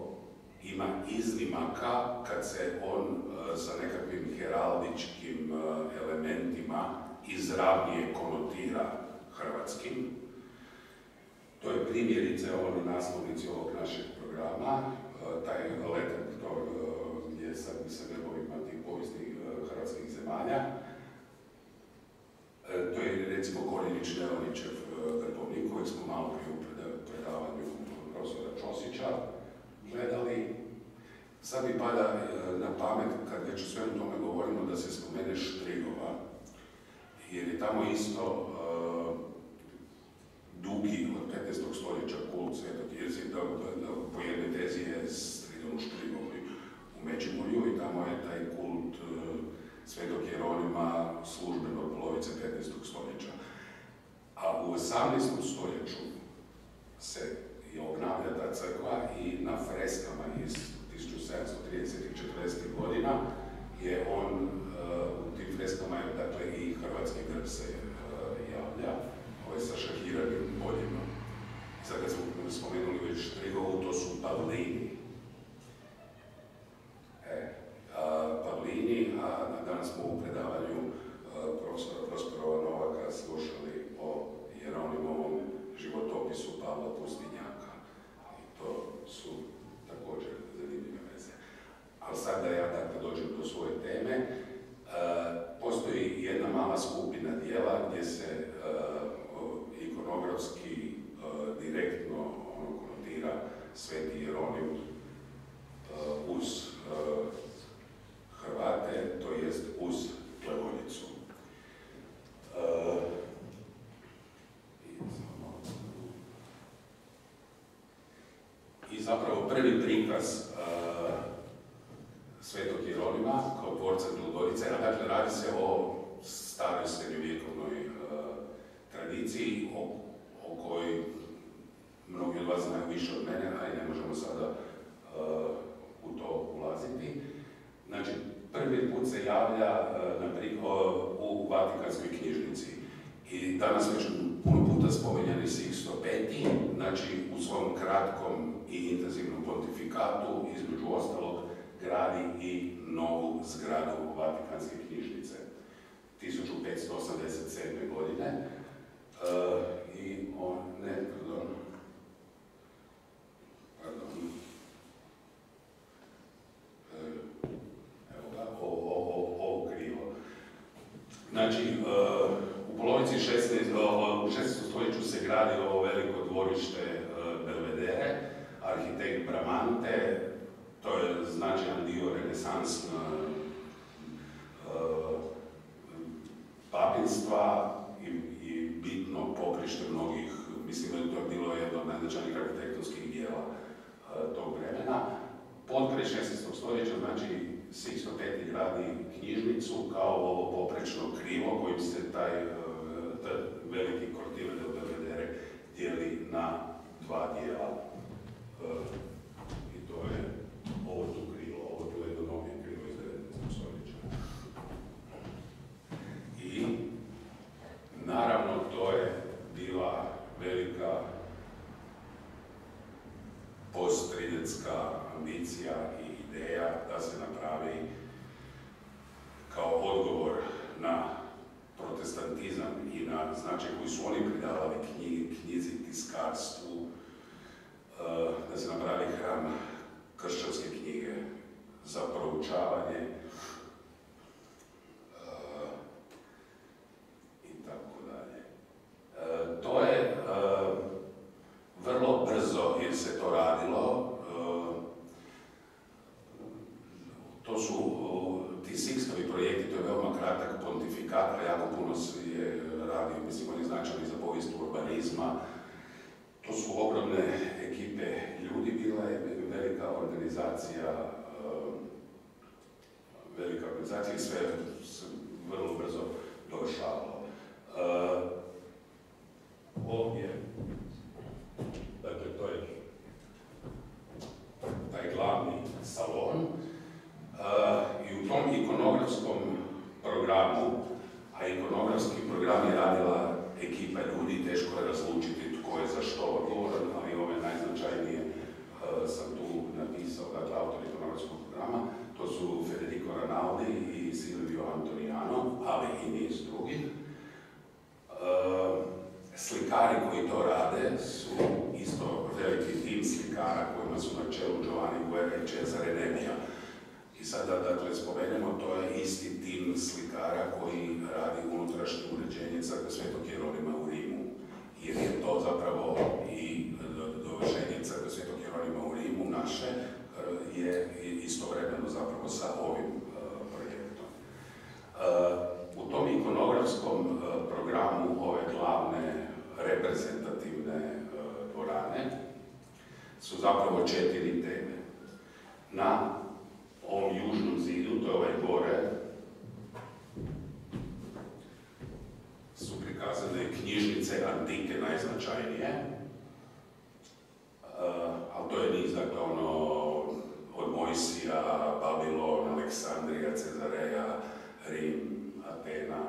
ima iznimaka kad se on uh, sa nekakvim heraldičkim uh, elementima izravnije konotira hrvatskim. To je primjerice ovo na naslovnici ovog našeg programa, taj letak to, gdje sad sa grebovima tih povijesnih hrvatskih zemalja. E, to je recimo Korinić Nelanićev grbovnik koji smo malo prije u predavanju profesora Čosića gledali. Sad mi pada na pamet, kad već o svemu tome govorimo, da se spomene Štrigova, jer je tamo isto dugi od 15. stoljeća kult svetog jezika, po jednoj tezi je Stridon u Štrigovi u Međimurju i tamo je taj kult uh, svetog Jeronima službeno polovice 15. stoljeća. A u 18. stoljeću se je obnavlja ta crkva i na freskama iz 1730. i 40. godina je on, uh, u tim freskama je dakle i hrvatski grb se uh, javlja, ovaj sa šahiranim poljima. Sad kad smo spomenuli već Trigovu, to su pavlini. Pavlini, a danas smo u predavanju profesora Prosperova Novaka slušali o Jeronimovom životopisu Pavla Pustinjaka. I to su također zanimljive veze. Ali sad da ja tako dođem do svoje teme, postoji jedna mala skupina dijela gdje se ikonografski direktno ono konotira Sveti Jeronim uz Hrvate, to jest uz Glagoljicu. I zapravo prvi prikaz Svetog Jeronima kao tvorca Glagoljice, a dakle radi se o staroj srednjovjekovnoj tradiciji o, o kojoj mnogi od vas znaju više od mene, a i ne možemo sada u to ulaziti. Znači, prvi put se javlja u Vatikanskoj knjižnici. I danas već puno puta spomenjani Sixto V, znači u svom kratkom i intenzivnom pontifikatu, između ostalog, gradi i novu zgradu Vatikanske knjižnice 1587. godine. I on, ne, pardon, pardon, evo ga, ovo krivo. Znači, u polovici 16. u 16. stoljeću se gradi ovo veliko dvorište Belvedere, arhitekt Bramante, to je značajan dio renesansna papinstva i, i bitno pokrište mnogih, mislim da je to bilo jedno od najznačajnijih arhitektonskih dijela tog vremena. Potkraj 16. stoljeća, znači Sixto V gradi knjižnicu kao ovo poprečno krivo kojim se taj, taj veliki kortile del Belvedere dijeli na dva dijela. I to je ovo tu krilo, ovo tu je novije krilo iz 19. stoljeća. I naravno to je bila velika postridetska ambicija i ideja da se napravi kao odgovor na protestantizam i na značaj koji su oni pridavali knjigi, knjizi, tiskarstvu, da se napravi hram kršćanske knjige za proučavanje i tako dalje. To je vrlo brzo jer se to radilo. To su ti Sixtovi projekti, to je veoma kratak pontifikat, a jako puno je radio, mislim, on je za povijest urbanizma. To su ogromne ekipe ljudi, bila je velika organizacija, velika organizacija i sve se vrlo brzo došalo. Ovdje, dakle, to je taj glavni salon i u tom ikonografskom programu, a ikonografski program je radila ekipa ljudi, teško je razlučiti tko je za što odgovoran, ali ove najznačajnije sam tu napisao, dakle, autor ikonografskog programa, to su Federico Ranaldi i Silvio Antoniano, ali i niz drugih. Slikari koji to rade su isto veliki tim slikara kojima su na čelu Giovanni Guerra i Cesare Nemija. I sada, dakle, spomenemo, to je isti tim slikara koji radi unutrašnje uređenje crkve Svetog Jeronima u Rimu. Jer je to zapravo i dovršenje crkve Svetog Jeronima u Rimu naše je istovremeno zapravo sa ovim projektom. U tom ikonografskom programu ove glavne reprezentativne dvorane su zapravo četiri teme. Na ovom južnom zidu, to je ovaj gore, su prikazane knjižnice antike najznačajnije, ali to je niz, dakle, ono, od Mojsija, Babilon, Aleksandrija, Cezareja, Rim, Atena,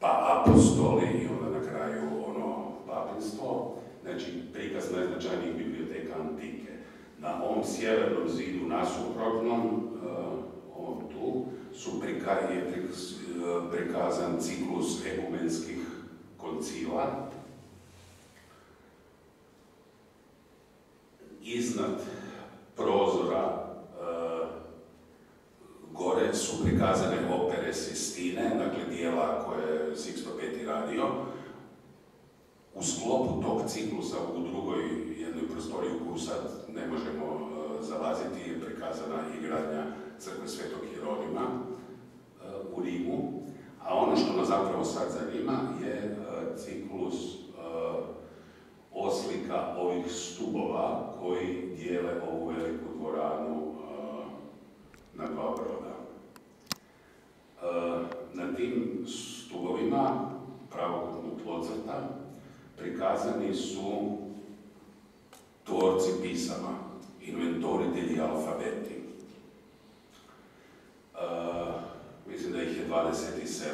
pa apostoli i onda na kraju ono papinstvo, znači prikaz najznačajnijih biblioteka antike. Na ovom sjevernom zidu nasuprotnom, ovom tu, su je prikazan ciklus ekumenskih koncila. Iznad prozora gore su prikazane opere Sistine, dakle dijela koje je Sixto V radio. U sklopu tog ciklusa u drugoj jednoj prostoriji koju sad ne možemo e, zalaziti je prikazana i gradnja crkve Svetog Jeronima e, u Rimu, a ono što nas zapravo sad zanima je ciklus oslika ovih stubova koji dijele ovu veliku dvoranu na dva broda. Na tim stubovima pravokutnog tlocrta prikazani su tvorci pisama, inventoritelji alfabeti. Uh, mislim da ih je 27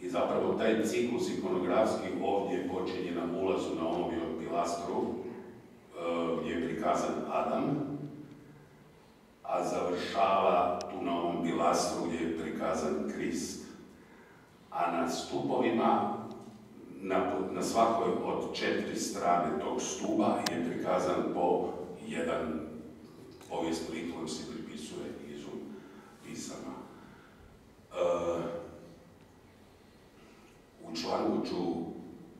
i zapravo taj ciklus ikonografski ovdje počinje na ulazu na ovom pilastru uh, gdje je prikazan Adam, a završava tu na ovom pilastru gdje je prikazan Krist. A na stupovima na, na svakoj od četiri strane tog stuba je prikazan po jedan povijest lik kojem se pripisuje izum pisama. E, u članku ću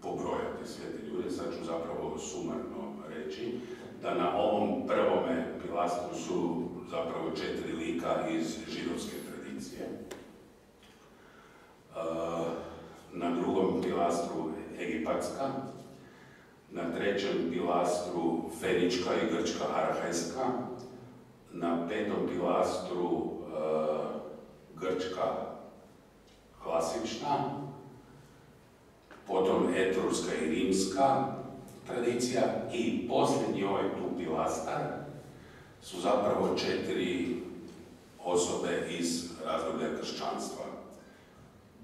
pobrojati sve te ljude, sad ću zapravo sumarno reći da na ovom prvome pilastru su zapravo četiri lika iz židovske tradicije. E, na drugom pilastru egipatska, na trećem pilastru fenička i grčka arhajska, na petom pilastru e, grčka klasična, potom etruska i rimska tradicija i posljednji ovaj tu pilastar su zapravo četiri osobe iz razdoblja kršćanstva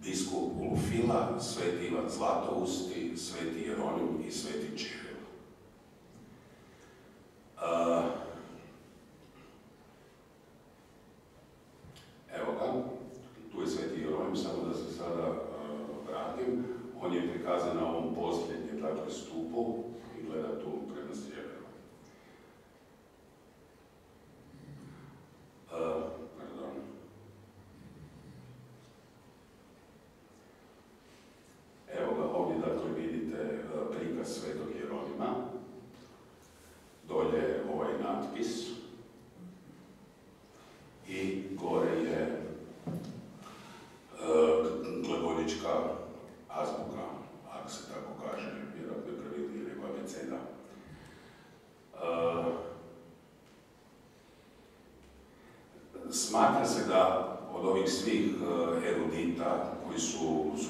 biskup Ulfila, sveti Ivan Zlatousti, sveti Jeronim i sveti Čiril ga, tu je sveti Jeronim, samo da se sada vratim. On je prikazan na ovom posljednjem, dakle, stupu i gleda tu prema sjeveru. Svetog Jeronima. Dolje je ovaj natpis. I gore je glagoljička azbuka, ako se tako kaže, vjerojatno je pravilnije nego abeceda. Smatra se da od ovih svih erudita koji su, su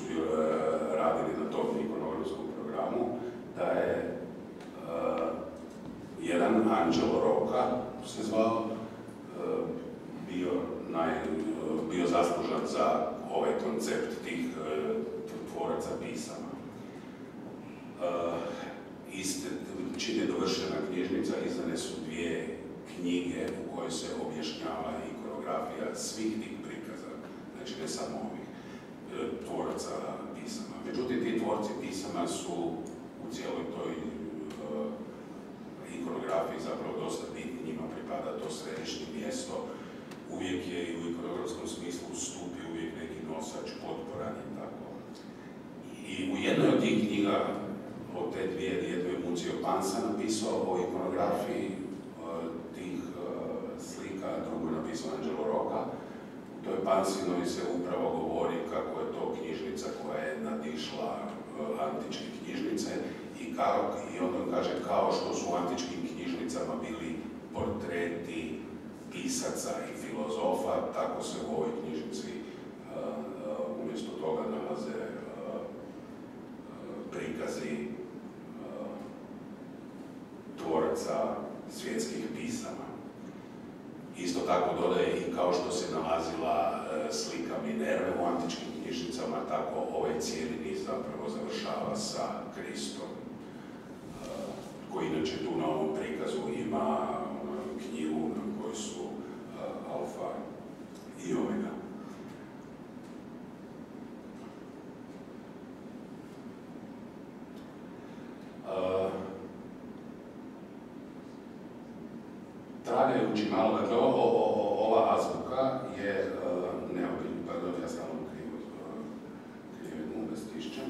radili na tom ikonografskom programu, da je uh, jedan Anđelo Roka, se zvao, bio, naj, bio zaslužan za ovaj koncept tih tvoraca pisama. Čim je dovršena knjižnica, izdane su dvije knjige u kojoj se objašnjava ikonografija svih tih prikaza, znači ne samo ovih tvoraca pisama. Međutim, ti tvorci pisama su u cijeloj toj uh, ikonografiji zapravo dosta bitni, njima pripada to središnje mjesto. Uvijek je i u ikonografskom smislu stupi uvijek neki nosač, potporan i tako. I u jednoj od tih knjiga, od te dvije, jedno je Mucio Pansa napisao o ikonografiji uh, tih slika, drugo je napisao Angelo Roca. U toj Pansinoj se upravo govori kako je to knjižnica koja je nadišla antičke knjižnice i, kao, i on kaže kao što su u antičkim knjižnicama bili portreti pisaca i filozofa, tako se u ovoj knjižnici uh, umjesto toga nalaze prikazi tvoraca svjetskih pisama. Isto tako dodaje i kao što se nalazila slika Minerve u antičkim knjižnicama, tako ovaj cijeli niz zapravo završava sa Kristom, eh, koji inače tu na ovom prikazu ima eh, knjigu na kojoj su alfa i omega. tragajući malo, dakle o, o, o, ova azbuka je e, neobiljna, pardon, ja stalno krivo, krivo stišćem.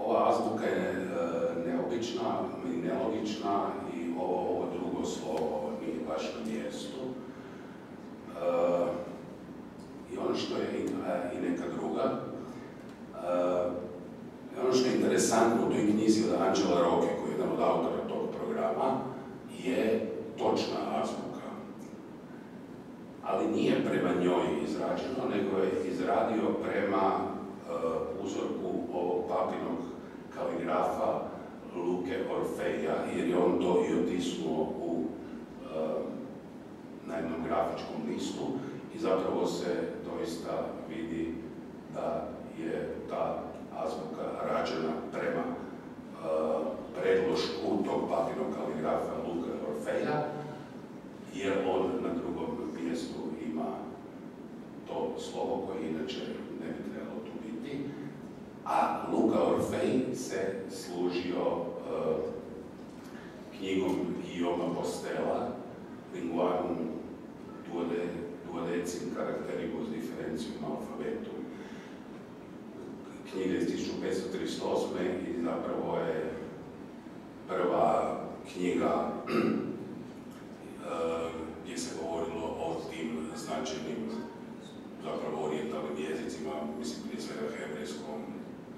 Ova azbuka je e, neobična i nelogična i ovo, ovo drugo slovo nije baš na mjestu. E, I ono što je i neka druga, ono što je interesantno u toj knjizi od Angela Roke, koji je jedan od autora tog programa, je točna azbuka, ali nije prema njoj izrađeno, nego je izradio prema e, uzorku ovog papinog kaligrafa Luke Orfeja, jer je on to i otisnuo u uh, na jednom grafičkom listu i zapravo se doista vidi da je ta azbuka rađena prema e, uh, predlošku tog papinog kaligrafa Orfeja, jer on na drugom mjestu ima to slovo koje inače ne bi trebalo tu biti. A Luka Orfej se služio uh, knjigom Guillaume Postela, Linguarum duode, duodecim caracteribus differentium alphabetum. Knjiga iz 1538. i zapravo je prva knjiga gdje se govorilo o tim značajnim zapravo orijentalnim jezicima, mislim prije svega hebrejskom,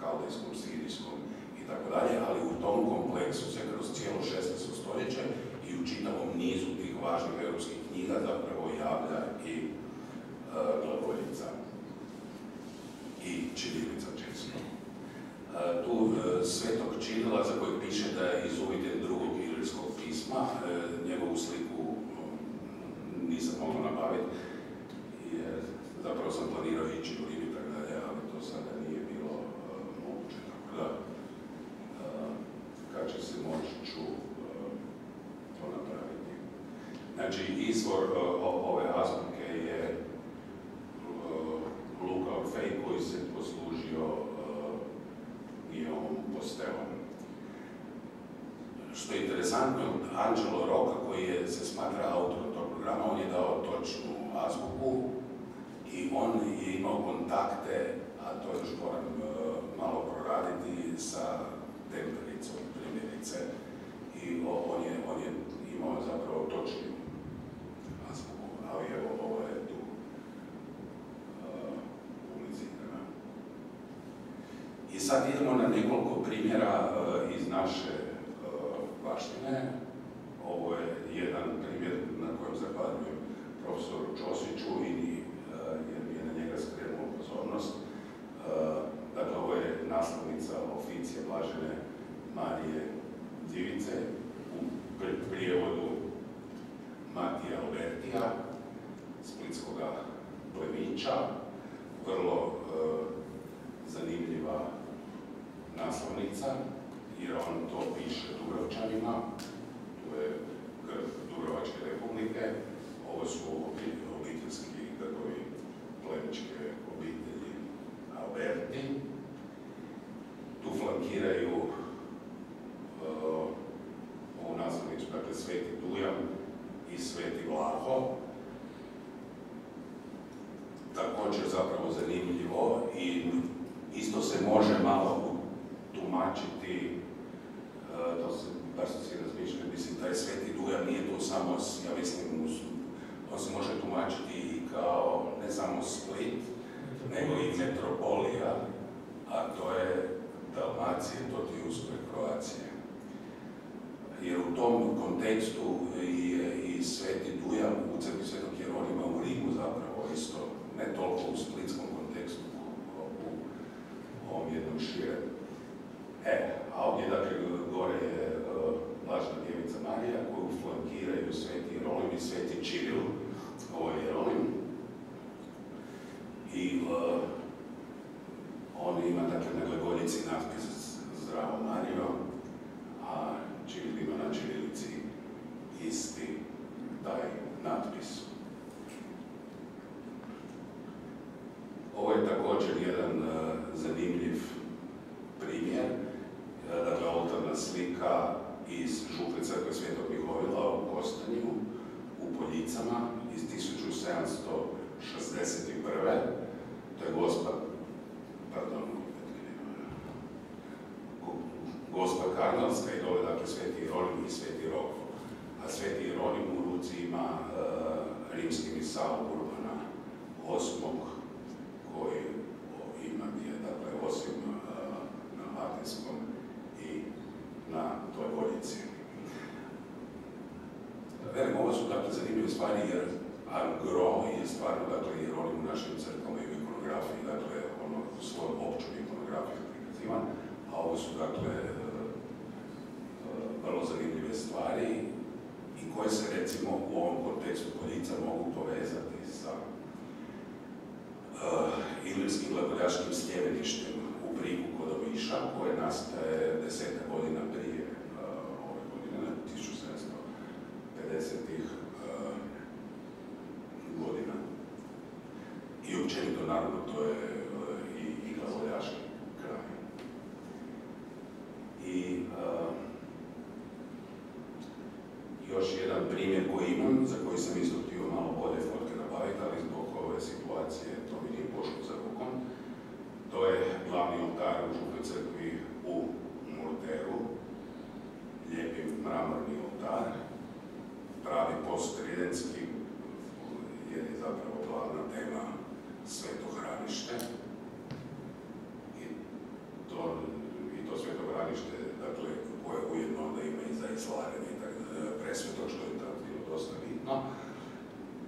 kaldejskom, sirijskom i tako dalje, ali u tom kompleksu se kroz cijelo 16. stoljeće i u čitavom nizu tih važnih europskih knjiga zapravo javlja i e, glagoljica i čirilica često. E, tu e, svetog činila za kojeg piše da je izumitelj drugog ilirskog pisma, e, njegovu sliku nisam mogao nabaviti, zapravo sam planirao ići u Rim i tako dalje, ali to sada nije bilo uh, moguće, tako da uh, kad će se moći ću uh, to napraviti. Znači, izvor ove azbuke je Luka Orfej koji se poslužio i ovom postelom. Što je interesantno, Angelo Roca, koji je, se smatra autorom tog programa, on je dao točnu azbuku i on je imao kontakte, a to još moram uh, malo proraditi sa tempericom primjerice i on, je, on je imao zapravo točnu azbuku, ali evo ovo je tu uh, publicirana. I sad idemo na nekoliko primjera uh, iz naše baštine. Ovo je jedan primjer na kojem zahvaljujem profesoru Čosiću i jer mi je na njega skrenuo pozornost. Dakle, ovo je naslovnica oficije Blažene Marije Divice u prijevodu Matija Albertija, splitskog plemića. Vrlo zanimljiva naslovnica jer on to piše Dubrovčanima, Dubrovačke republike, ovo su obiteljski grbovi plemičke obitelji Alberti. Tu flankiraju uh, ovu naslovnicu, dakle Sveti Dujan i Sveti Vlaho. Također zapravo zanimljivo i isto se može malo tumačiti to se, baš sam si razmišljali, mislim, taj sveti dujan nije to samo, ja mislim, on se može tumačiti i kao ne samo Split, nego i metropolija, a to je Dalmacije, to ti uspre Kroacije. Jer u tom kontekstu i, i Sveti Dujan u crkvi Svetog Jeronima u Rimu zapravo isto, ne toliko u splitskom kontekstu, u ovom jednom širem. E, a ovdje dakle gore je uh, Lažna djevica Marija koju flankiraju Sveti Jerolim i Sveti Čiril, ovo je Jerolim. I uh, on ima dakle na glagoljici natpis Zdravo Marijo, a Čiril ima na Čirilici isti taj natpis. Ovo je također jedan uh, zanimljiv primjer dakle, oltarna slika iz župe crkve Svetog Mihovila u Kostanju, u Poljicama, iz 1761. To je gospa, pardon, gospa Karnalska i dole, dakle, Sveti Jeronim i Sveti Roko. A Sveti Jeronim u ruci ima uh, rimski misal Urbana osmog, koji ima gdje, dakle, osim uh, na latinskom na toj goljici. Velim, ovo su dakle zanimljive stvari jer Angro i stvarno, dakle, jer oni u našim crkvama i ikonografiji, dakle, ono, svojom općom ikonografijom prikazivan, a ovo su, dakle, e, e, vrlo zanimljive stvari i koje se, recimo, u ovom kontekstu koljica mogu povezati sa uh, Ilirskim glagoljaškim u Brigu kod Omiša, koje nastaje deseta godina prije uh, ove godine, 1750-ih uh, godina. I općenito, naravno, to je uh, i, i kraj. I još jedan primjer koji imam, za koji sam isto htio malo bolje fotke nabaviti, ali zbog ove situacije to mi nije pošlo za rukom. To je glavni oltar u Župnoj crkvi u Murteru, lijepi mramorni oltar, pravi post-tridentski, jer je zapravo glavna tema sveto hranište. I to, i to sveto hranište, dakle, koje ujedno onda ima i za izlaganje i tako da, presveto, što je tad bilo dosta bitno.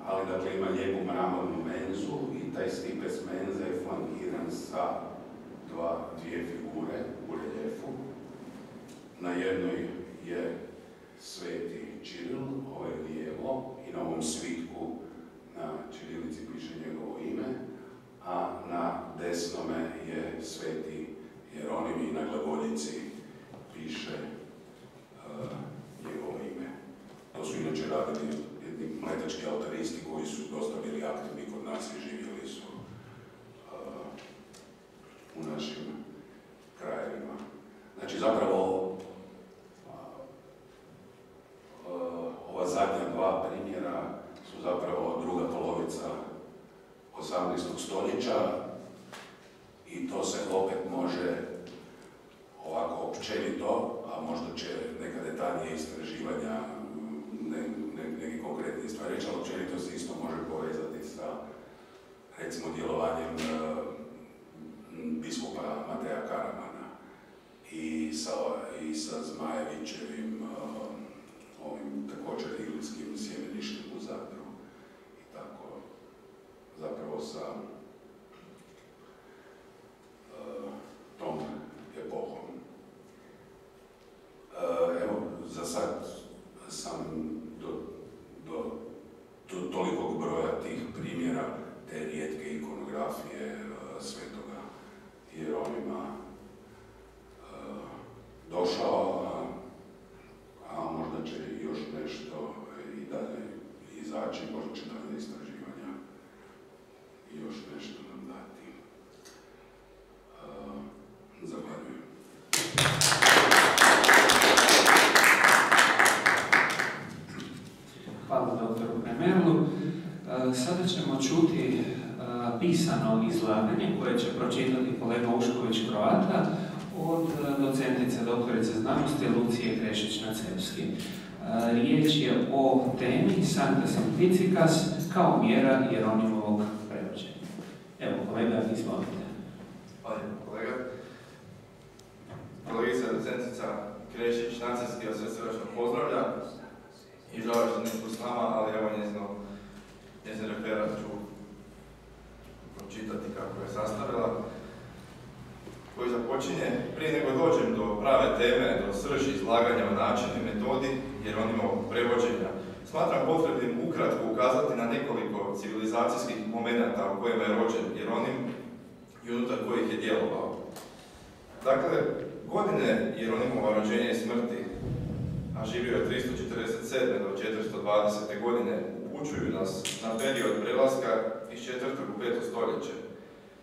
Ali, dakle, ima lijepu mramornu menzu i taj stipes menze je flankiran sa dva, dvije figure u reljefu. Na jednoj je sveti Čiril, ovaj lijevo, i na ovom svitku na Čirilici piše njegovo ime, a na desnome je sveti Jeronim i na glagoljici piše pisano izlaganje koje će pročitati kolega Ušković Kroata od e, docentice doktorice znanosti Lucije Krešić-Nacevski. Riječ je o temi Sancta Simplicitas kao mjera Jeronimovog prevođenja. Evo, kolega, izvolite. Hvala kolega. Kolegica docentica Krešić-Nacevski vas sve srdačno pozdravlja i žao što nismo s nama, ali evo njezino, njezin referat ću pročitati kako je sastavila, koji započinje prije nego dođem do prave teme, do srži izlaganja o načinu i metodi Jeronimovog prevođenja. Smatram potrebnim ukratko ukazati na nekoliko civilizacijskih momenata u kojima je rođen Jeronim i unutar kojih je djelovao. Dakle, godine Jeronimova rođenja i smrti a živio je 347. do 420. godine, upućuju nas na period prelaska iz 4. u 5. stoljeće.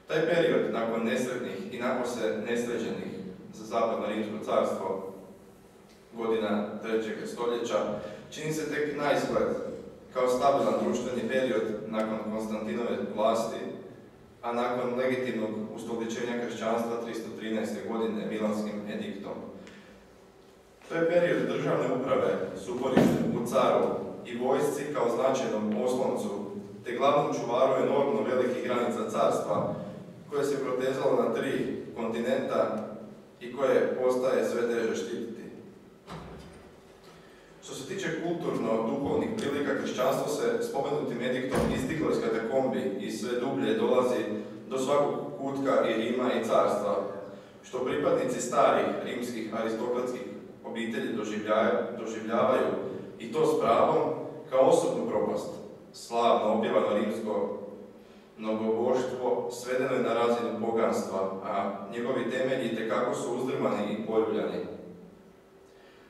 Taj period, nakon nesretnih i napose nesređenih za zapadno rimsko carstvo, godina 3. stoljeća, čini se tek naizgled kao stabilan društveni period nakon Konstantinove vlasti, a nakon legitimnog ustoličenja kršćanstva 313. godine Milanskim ediktom. To je period državne uprave s uporištem u caru i vojsci kao značajnom osloncu, te glavnom čuvaru enormno velikih granica carstva, koje se protezalo na tri kontinenta i koje postaje sve teže štititi. Što se tiče kulturno-duhovnih prilika, kršćanstvo se spomenutim ediktom izdiglo iz katakombi i sve dublje dolazi do svakog kutka i Rima i carstva, što pripadnici starih rimskih aristokratskih obitelji doživljavaju i to s pravom kao osobnu propast. Slavno objevano rimsko mnogoboštvo svedeno je na razinu poganstva, a njegovi temelji tekako su uzdrmani i poljuljani.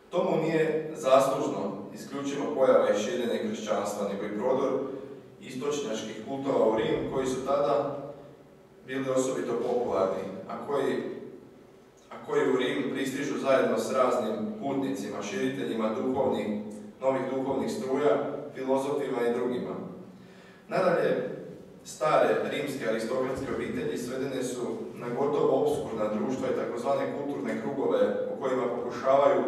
Tomu nije zaslužno isključivo pojava i širenje kršćanstva, nego i prodor istočnjačkih kultova u Rim, koji su tada bili osobito popularni, a koji, a koji u Rim pristižu zajedno s raznim putnicima, širiteljima duhovnih, novih duhovnih struja, filozofima i drugima. Nadalje, stare rimske aristokratske obitelji svedene su na gotovo obskurna društva i takozvane kulturne krugove u kojima pokušavaju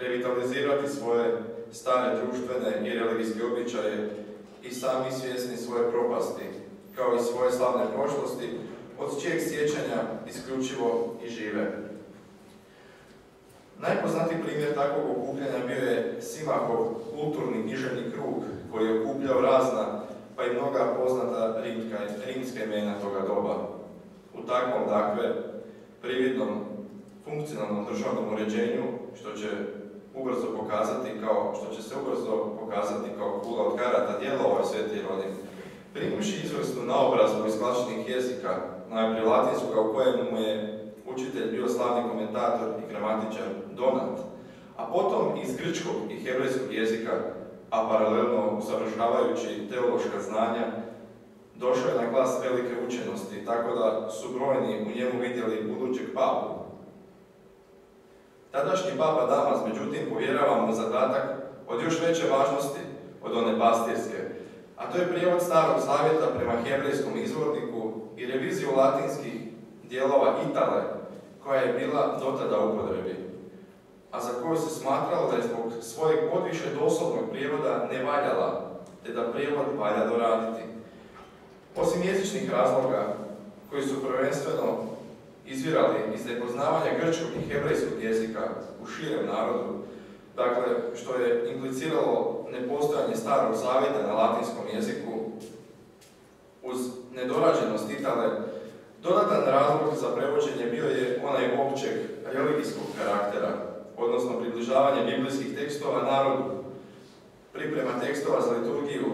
revitalizirati svoje stare društvene i religijske običaje i sami svjesni svoje propasti, kao i svoje slavne prošlosti, od čijeg sjećanja isključivo i žive. Najpoznatiji primjer takvog okupljanja bio je Simahov kulturni književni krug, koji je okupljao razna, pa i mnoga poznata rimska, imena toga doba. U takvom, dakle, prividnom, funkcionalnom državnom uređenju, što će ubrzo pokazati kao, što će se ubrzo pokazati kao kula od karata dijela ovaj sveti Jeronim. Primivši izvrsnu naobrazbu iz klasičnih jezika, najprije latinskoga u kojemu mu je učitelj bio slavni komentator i gramatičar Donat, a potom iz grčkog i hebrejskog jezika, a paralelno usavršavajući teološka znanja, došao je na glas velike učenosti, tako da su brojni u njemu vidjeli budućeg papu, Tadašnji papa Damas, međutim, povjerava mu zadatak od još veće važnosti od one pastirske, a to je prijevod starog zavjeta prema hebrejskom izvorniku i reviziju latinskih dijelova Itale, koja je bila dotada u upotrebi, a za koju se smatralo da je zbog svojeg podviše doslovnog prijevoda ne valjala, te da prijevod valja doraditi. Osim jezičnih razloga, koji su prvenstveno izvirali iz nepoznavanja grčkog i hebrejskog jezika u širem narodu, dakle, što je impliciralo nepostojanje starog zavjeta na latinskom jeziku, uz nedorađenost Itale, dodatan razlog za prevođenje bio je onaj općeg religijskog karaktera, odnosno približavanje biblijskih tekstova narodu, priprema tekstova za liturgiju,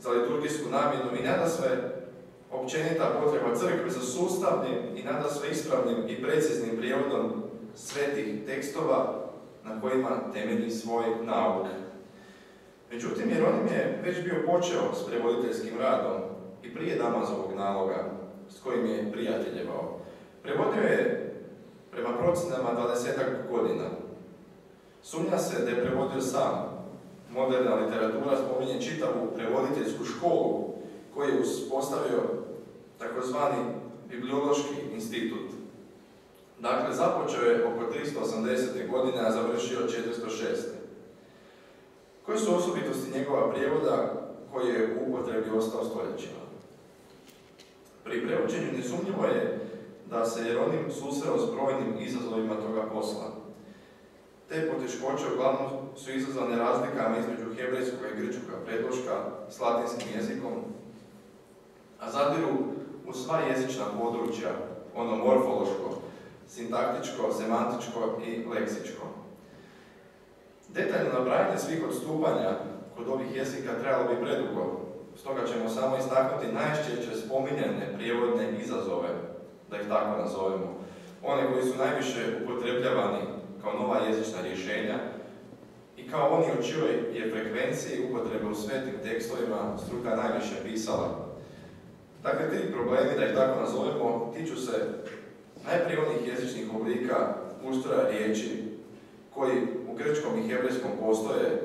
za liturgijsku namjenu i nada sve općenita potreba crkve za sustavnim i nada sve ispravnim i preciznim prijevodom svetih tekstova na kojima temelji svoj nauk. Međutim, jer on je već bio počeo s prevoditeljskim radom i prije Damazovog naloga s kojim je prijateljevao. Prevodio je prema procenama 20 godina. Sumnja se da je prevodio sam. Moderna literatura spominje čitavu prevoditeljsku školu koji je uspostavio takozvani bibliološki institut. Dakle, započeo je oko 380. godine, a završio 406. Koje su osobitosti njegova prijevoda koji je u upotrebi ostao stoljećima? Pri prevođenju nesumnjivo je da se Jeronim susreo s brojnim izazovima toga posla. Te poteškoće uglavnom su izazvane razlikama između hebrejskog i grčkog predloška s latinskim jezikom, a zadiru u sva jezična područja, ono morfološko, sintaktičko, semantičko i leksičko. Detaljno nabrajanje svih odstupanja kod ovih jezika trebalo bi predugo, stoga ćemo samo istaknuti najšćeće spominjene prijevodne izazove, da ih tako nazovemo, one koji su najviše upotrebljavani kao nova jezična rješenja i kao oni o čijoj je frekvenciji upotrebe u svetim tekstovima struka najviše pisala. Dakle, ti problemi, da ih tako nazovemo, tiču se najprije onih jezičnih oblika ustroja riječi koji u grčkom i hebrejskom postoje,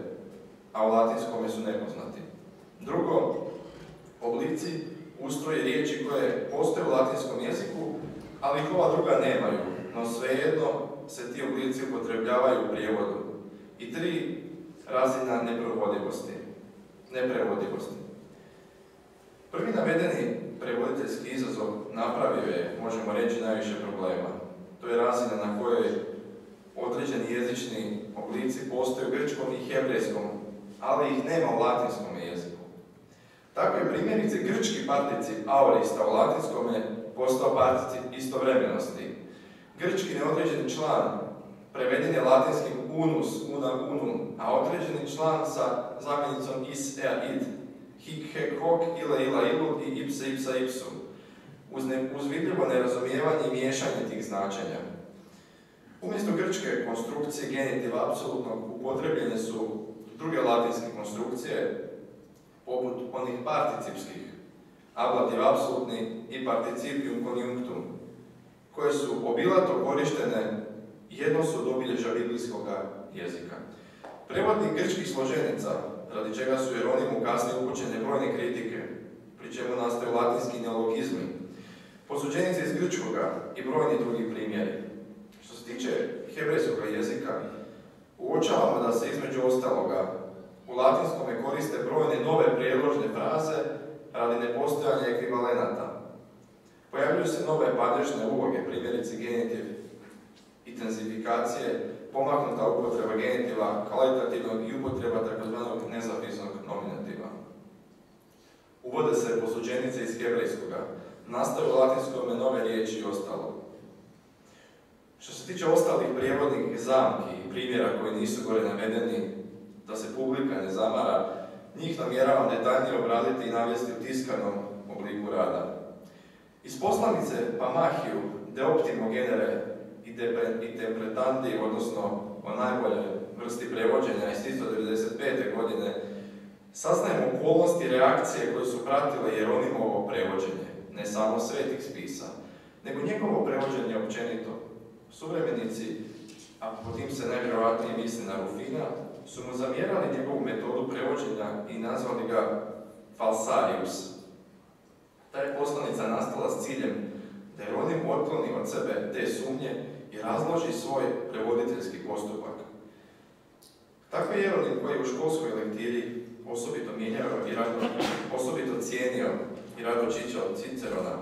a u latinskome su nepoznati. Drugo, oblici ustroje riječi koje postoje u latinskom jeziku, ali ih ova druga nemaju, no svejedno se ti oblici upotrebljavaju u prijevodu. I tri, razina neprovodivosti. Neprevodivosti. Prvi navedeni prevoditeljski izazov napravio je, možemo reći, najviše problema. To je razina na kojoj određeni jezični oblici postoje u grčkom i hebrejskom, ali ih nema u latinskom jeziku. Tako je primjerice grčki particip aurista u latinskome postao particip istovremenosti. Grčki neodređeni član preveden je latinskim unus, una unum, a određeni član sa zamjenicom is, ea, id, hik, hek, hok, ila, ila, ilu i ipsa, ipsa, ipsum, uz, ne, uz vidljivo nerazumijevanje i miješanje tih značenja. Umjesto grčke konstrukcije genitiva apsolutnog upotrebljene su druge latinske konstrukcije, poput onih participskih, ablativ apsolutni i participium conjunctum, koje su obilato korištene jedno su od obilježja jezika. Prevodnik grčkih složenica, radi čega su Jeronimu kasnije upućene brojne kritike, pri čemu nastaju latinski neologizmi, posuđenice iz grčkoga i brojni drugi primjeri. Što se tiče hebrejskog jezika, uočavamo da se između ostaloga u latinskome koriste brojne nove prijedložne fraze radi nepostojanja ekvivalenata. Pojavljuju se nove padežne uloge, primjerice genitiv, intenzifikacije, pomaknuta upotreba genitiva, kvalitativnog i upotreba tzv. nezapisnog nominativa. Uvode se posuđenice iz hebrejskoga, nastaju u latinskome nove riječi i ostalo. Što se tiče ostalih prijevodnih zamki i primjera koji nisu gore navedeni, da se publika ne zamara, njih namjeravam detaljnije obraditi i navesti u tiskanom obliku rada. Iz poslanice Pamahiju de optimo genere interpretandi, odnosno o najboljoj vrsti prevođenja iz 1995. godine, saznajemo okolnosti i reakcije koje su pratile Jeronimovo prevođenje, ne samo svetih spisa, nego njegovo prevođenje općenito. Suvremenici, a po tim se najvjerojatnije misli na Rufina, su mu zamjerali njegovu metodu prevođenja i nazvali ga falsarius. Ta je poslanica nastala s ciljem da Jeronim otkloni od sebe te sumnje i razloži svoj prevoditeljski postupak. Tako je Jeronim koji je u školskoj lektiri osobito mijenjao i rado, osobito cijenio i rado čičao Cicerona,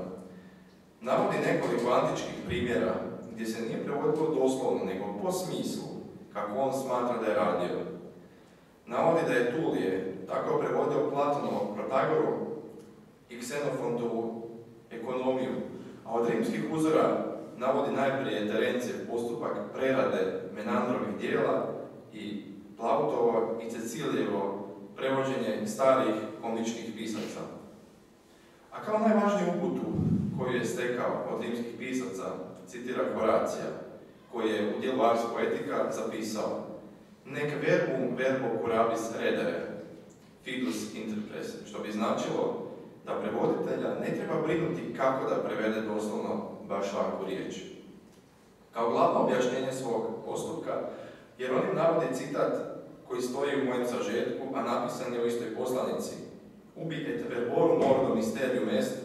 navodi nekoliko antičkih primjera gdje se nije prevodilo doslovno, nego po smislu, kako on smatra da je radio. Navodi da je Tulije tako prevodio Platonovog Protagoru i Xenofontovu ekonomiju, a od rimskih uzora navodi najprije Terencijev postupak prerade Menandrovih dijela i Plautovo i Cecilijevo prevođenje starih komičnih pisaca. A kao najvažniju uputu koju je stekao od rimskih pisaca, citira Horacija, koji je u dijelu Ars Poetica zapisao Nec verbum verbo curabis redere, fidus interpres, što bi značilo da prevoditelja ne treba brinuti kako da prevede doslovno baš ovakvu riječ. Kao glavno objašnjenje svog postupka, jer onim navodi citat koji stoji u mojem sažetku, a napisan je u istoj poslanici. Ubi et verborum ordo est,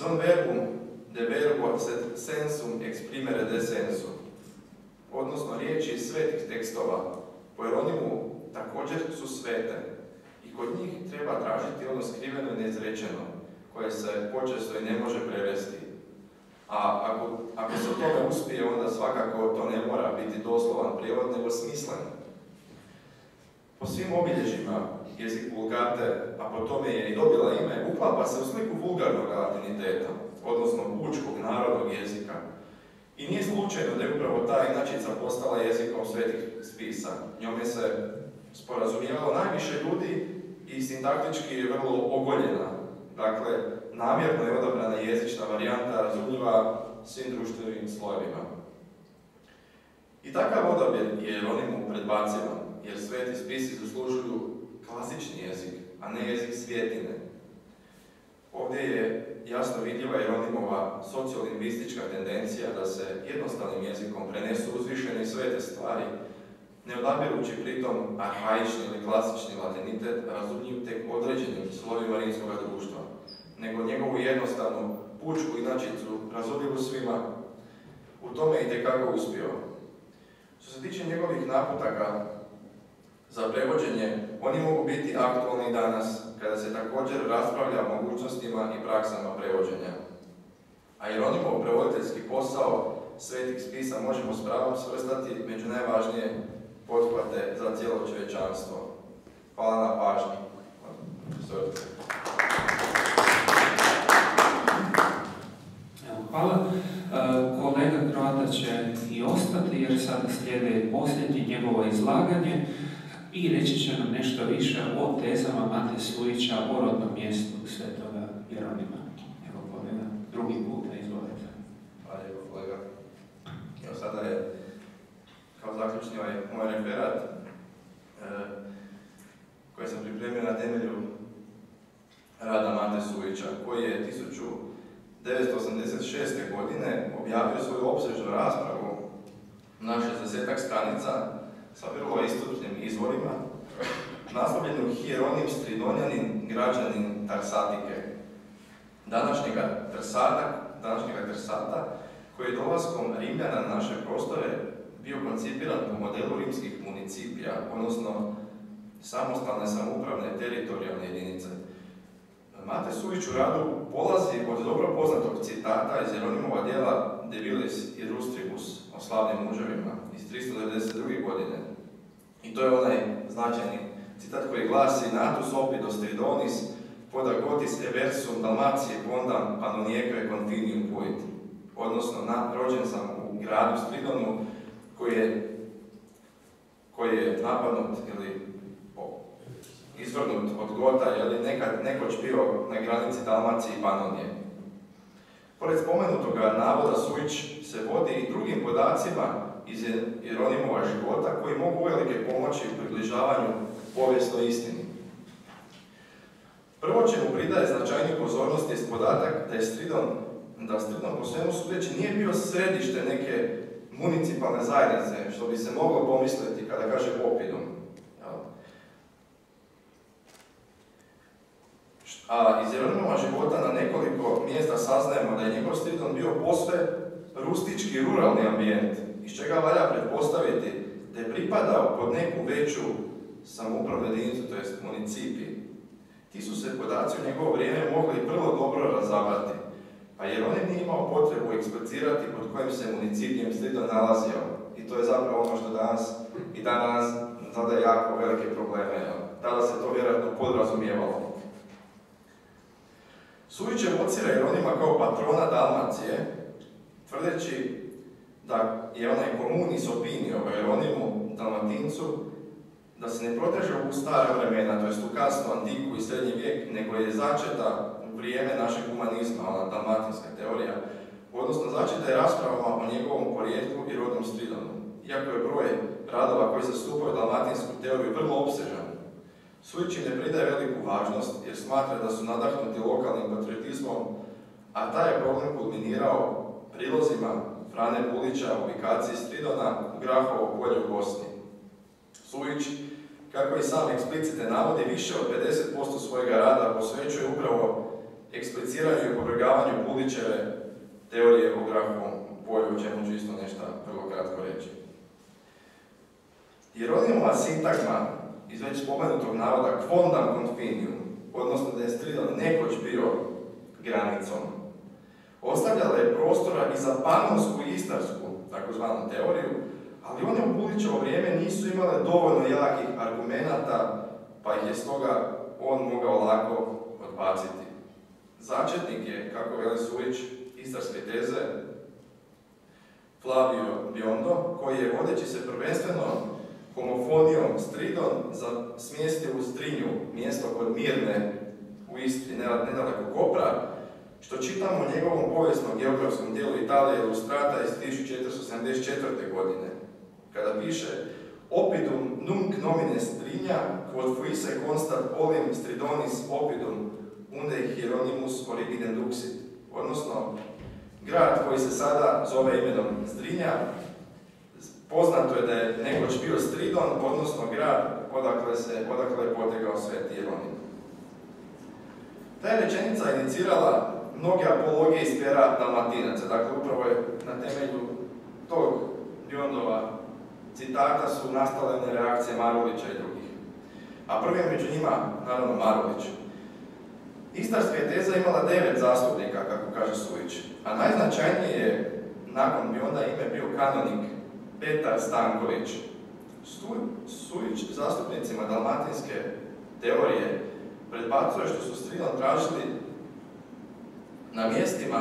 non verbum de verbo sed sensum exprimere de sensu. Odnosno, riječi svetih tekstova po Jeronimu također su svete i kod njih treba tražiti ono skriveno i neizrečeno, koje se počesto i ne može prevesti. A ako, ako se tome uspije, onda svakako to ne mora biti doslovan prijevod, nego smislen. Po svim obilježjima jezik vulgate, a po tome je i dobila ime, uklapa se u sliku vulgarnog latiniteta, odnosno pučkog narodnog jezika. I nije slučajno da je upravo ta inačica postala jezikom svetih spisa. Njome se sporazumijevalo najviše ljudi i sintaktički je vrlo ogoljena. Dakle, namjerno je odabrana jezična varijanta razumljiva svim društvenim slojevima. I takav odabir je Jeronimu predbacivan, jer sveti spisi zaslužuju klasični jezik, a ne jezik svjetine. Ovdje je jasno vidljiva Jeronimova sociolingvistička tendencija da se jednostavnim jezikom prenesu uzvišene i svete stvari, ne odabirući pritom arhaični ili klasični latinitet razumljiv tek određenim slovima rimskog društva, nego njegovu jednostavnu pučku inačicu razumljivu svima. U tome je itekako uspio. Što se tiče njegovih naputaka za prevođenje, oni mogu biti aktualni danas, kada se također raspravlja o mogućnostima i praksama prevođenja. A Jeronimov prevoditeljski posao svetih spisa možemo s pravom svrstati među najvažnije pothvate za cijelo čovječanstvo. Hvala na pažnji. Hvala. E, kolega Kroata će i ostati jer sada slijede posljednje njegovo izlaganje i reći će nam nešto više o tezama Mate Sujića o rodnom mjestu Svetoga Jeronima. Evo kolega, drugi put, izvolite. Hvala lijepo kolega. Evo sada je kao zaključni ovaj moj referat e, koji sam pripremio na temelju rada Mate Sujića, koji je 1986. godine objavio svoju opsežnu raspravu na 60 stranica sa vrlo istočnim izvorima, naslovljenu Hieronim Stridonjanin, građanin Tarsatike, današnjega Trsatak, današnjega Trsata, koji je dolaskom Rimljana na naše prostore bio koncipiran po modelu rimskih municipija, odnosno samostalne samupravne teritorijalne jedinice. Mate Suvić u radu polazi od dobro poznatog citata iz Jeronimova dijela De Vilis i Rustribus o slavnim muževima iz 392. godine. I to je onaj značajni citat koji glasi Natus opido stridonis, poda gotis eversum Dalmacije pondam panonijeque confinium puit. Odnosno, na, rođen sam u gradu Stridonu koji je, koji je napadnut ili izvrnut od Gota, je nekad nekoć bio na granici Dalmacije i Panonije. Pored spomenutoga navoda Sujić se vodi i drugim podacima iz Jeronimova života koji mogu uvelike pomoći u približavanju povijesnoj istini. Prvo će mu pridaje značajniju pozornost je podatak da je Stridon, da Stridon po svemu sudeći nije bio središte neke municipalne zajednice, što bi se moglo pomisliti kada kaže popidom. A iz Jeronimova života na nekoliko mjesta saznajemo da je njegov Stridon bio posve rustički ruralni ambijent, iz čega valja pretpostaviti da je pripadao pod neku veću samoupravnu jedinicu, to jest municipi. Ti su se podaci u njegovo vrijeme mogli vrlo dobro razabrati, a Jeronim nije imao potrebu eksplicirati pod kojim se municipijem Stridon nalazio. I to je zapravo ono što danas i danas zadaje jako velike probleme. Tada se to vjerojatno podrazumijevalo. Sujić je vocira Jeronima kao patrona Dalmacije, tvrdeći da je onaj komunis opinio o Jeronimu, Dalmatincu, da se ne proteže u stare vremena, to jest u kasnu antiku i srednji vijek, nego je začeta u vrijeme našeg humanizma, ona dalmatinska teorija, odnosno začeta je raspravama o njegovom porijetku i rodnom stridonu. Iako je broj radova koji zastupaju dalmatinsku teoriju vrlo obsežan, Sujići ne pridaje veliku važnost jer smatra da su nadahnuti lokalnim patriotizmom, a taj je problem kulminirao prilozima Frane Bulića u ubikaciji Stridona u Grahovo polje u Bosni. Sujić, kako i sam eksplicite navodi, više od 50% svojega rada posvećuje upravo ekspliciranju i povrgavanju Bulićeve teorije o Grahovom polju, o čemu ću isto nešto vrlo kratko reći. Jeronimova sintagma iz već spomenutog navoda quondam confinium, odnosno da je Stridon nekoć bio granicom, ostavljala je prostora i za panonsku i istarsku, takozvanu teoriju, ali one u Bulićevo vrijeme nisu imale dovoljno jakih argumenata, pa ih je stoga on mogao lako odbaciti. Začetnik je, kako veli Sujić, istarske teze, Flavio Biondo, koji je vodeći se prvenstveno homofonijom Stridon za smjesti u Strinju, mjesto kod Mirne u Istri, nedaleko Kopra, što čitamo u njegovom povijesnom geografskom dijelu Italije Ilustrata iz 1474. godine, kada piše Opidum nunc nomine Strinja, quod fuise constat olim Stridonis opidum, unde Hieronymus origine duxit, odnosno grad koji se sada zove imenom Strinja, Poznato je da je nekoć bio Stridon, odnosno grad odakle, se, odakle je potegao Sveti Jeronim. Ta je rečenica inicirala mnoge apologije iz pera Dalmatinaca, dakle upravo je na temelju tog Bjondova citata su nastale reakcije Marovića i drugih. A prvi je među njima, naravno, Marović. Istarska je teza imala devet zastupnika, kako kaže Sujić, a najznačajnije je nakon bi onda ime bio kanonik Petar Stanković. Sujić zastupnicima dalmatinske teorije predbacuje što su Stridon tražili na mjestima,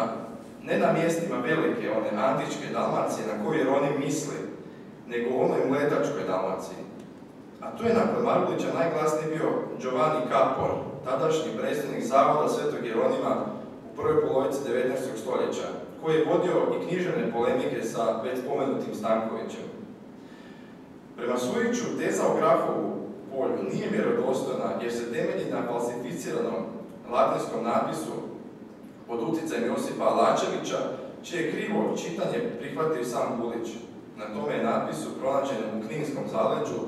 ne na mjestima velike, one antičke Dalmacije na koje oni misli, nego u onoj mletačkoj Dalmaciji. A tu je nakon Margulića najglasniji bio Giovanni Capor, tadašnji predstavnik Zavoda Svetog Jeronima u prvoj polovici 19. stoljeća, koji je vodio i književne polemike sa već spomenutim Stankovićem. Prema Sujiću, teza o Grafovu polju nije vjerodostojna jer se temelji na falsificiranom latinskom napisu pod utjecajem Josipa Lačevića, čije je krivo čitanje prihvatio sam Bulić. Na tome je napisu pronađen u Kninskom zaleđu,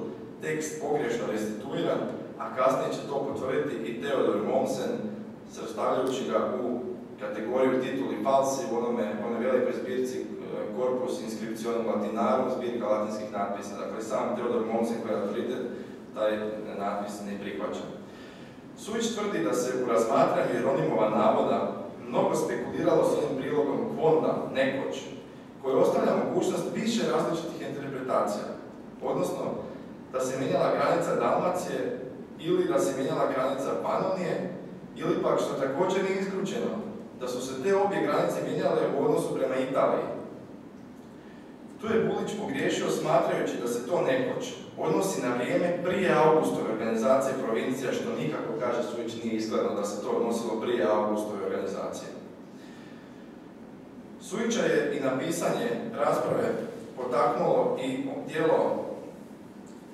tekst pogrešno restituiran, a kasnije će to potvrditi i Theodor Mommsen, srstavljajući ga u kategoriju tituli falsi u onome, onoj velikoj zbirci e, Corpus Inscriptionum Latinarum, zbirka latinskih natpisa. Dakle, sam Theodor Mommsen koji je autoritet, taj natpis ne prihvaća. Suvić tvrdi da se u razmatranju Jeronimova navoda mnogo spekuliralo s onim prilogom Kvonda, nekoć, koji ostavlja mogućnost više različitih interpretacija, odnosno da se mijenjala granica Dalmacije ili da se mijenjala granica Panonije, ili pak što također nije isključeno, da su se te obje granice mijenjale u odnosu prema Italiji. Tu je Bulić pogriješio smatrajući da se to nekoć odnosi na vrijeme prije Augustove organizacije provincija, što nikako, kaže Sujić, nije izgledno da se to odnosilo prije Augustove organizacije. Sujića je i napisanje rasprave potaknulo i dijelo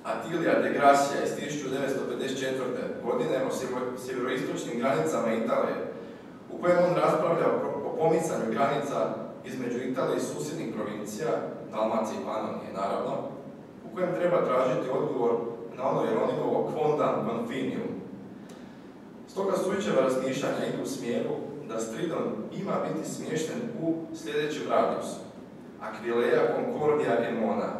Atilija de Gracia iz 1954. godine o sjeveroistočnim granicama Italije, u kojem on raspravlja o pomicanju granica između Italije i susjednih provincija, Dalmacije i Panonije naravno, u kojem treba tražiti odgovor na ono Jeronimovo quondam confinium. Stoga Sujićeva razmišljanja idu u smjeru da Stridon ima biti smješten u sljedećem radiusu. Aquileia Concordia Emona,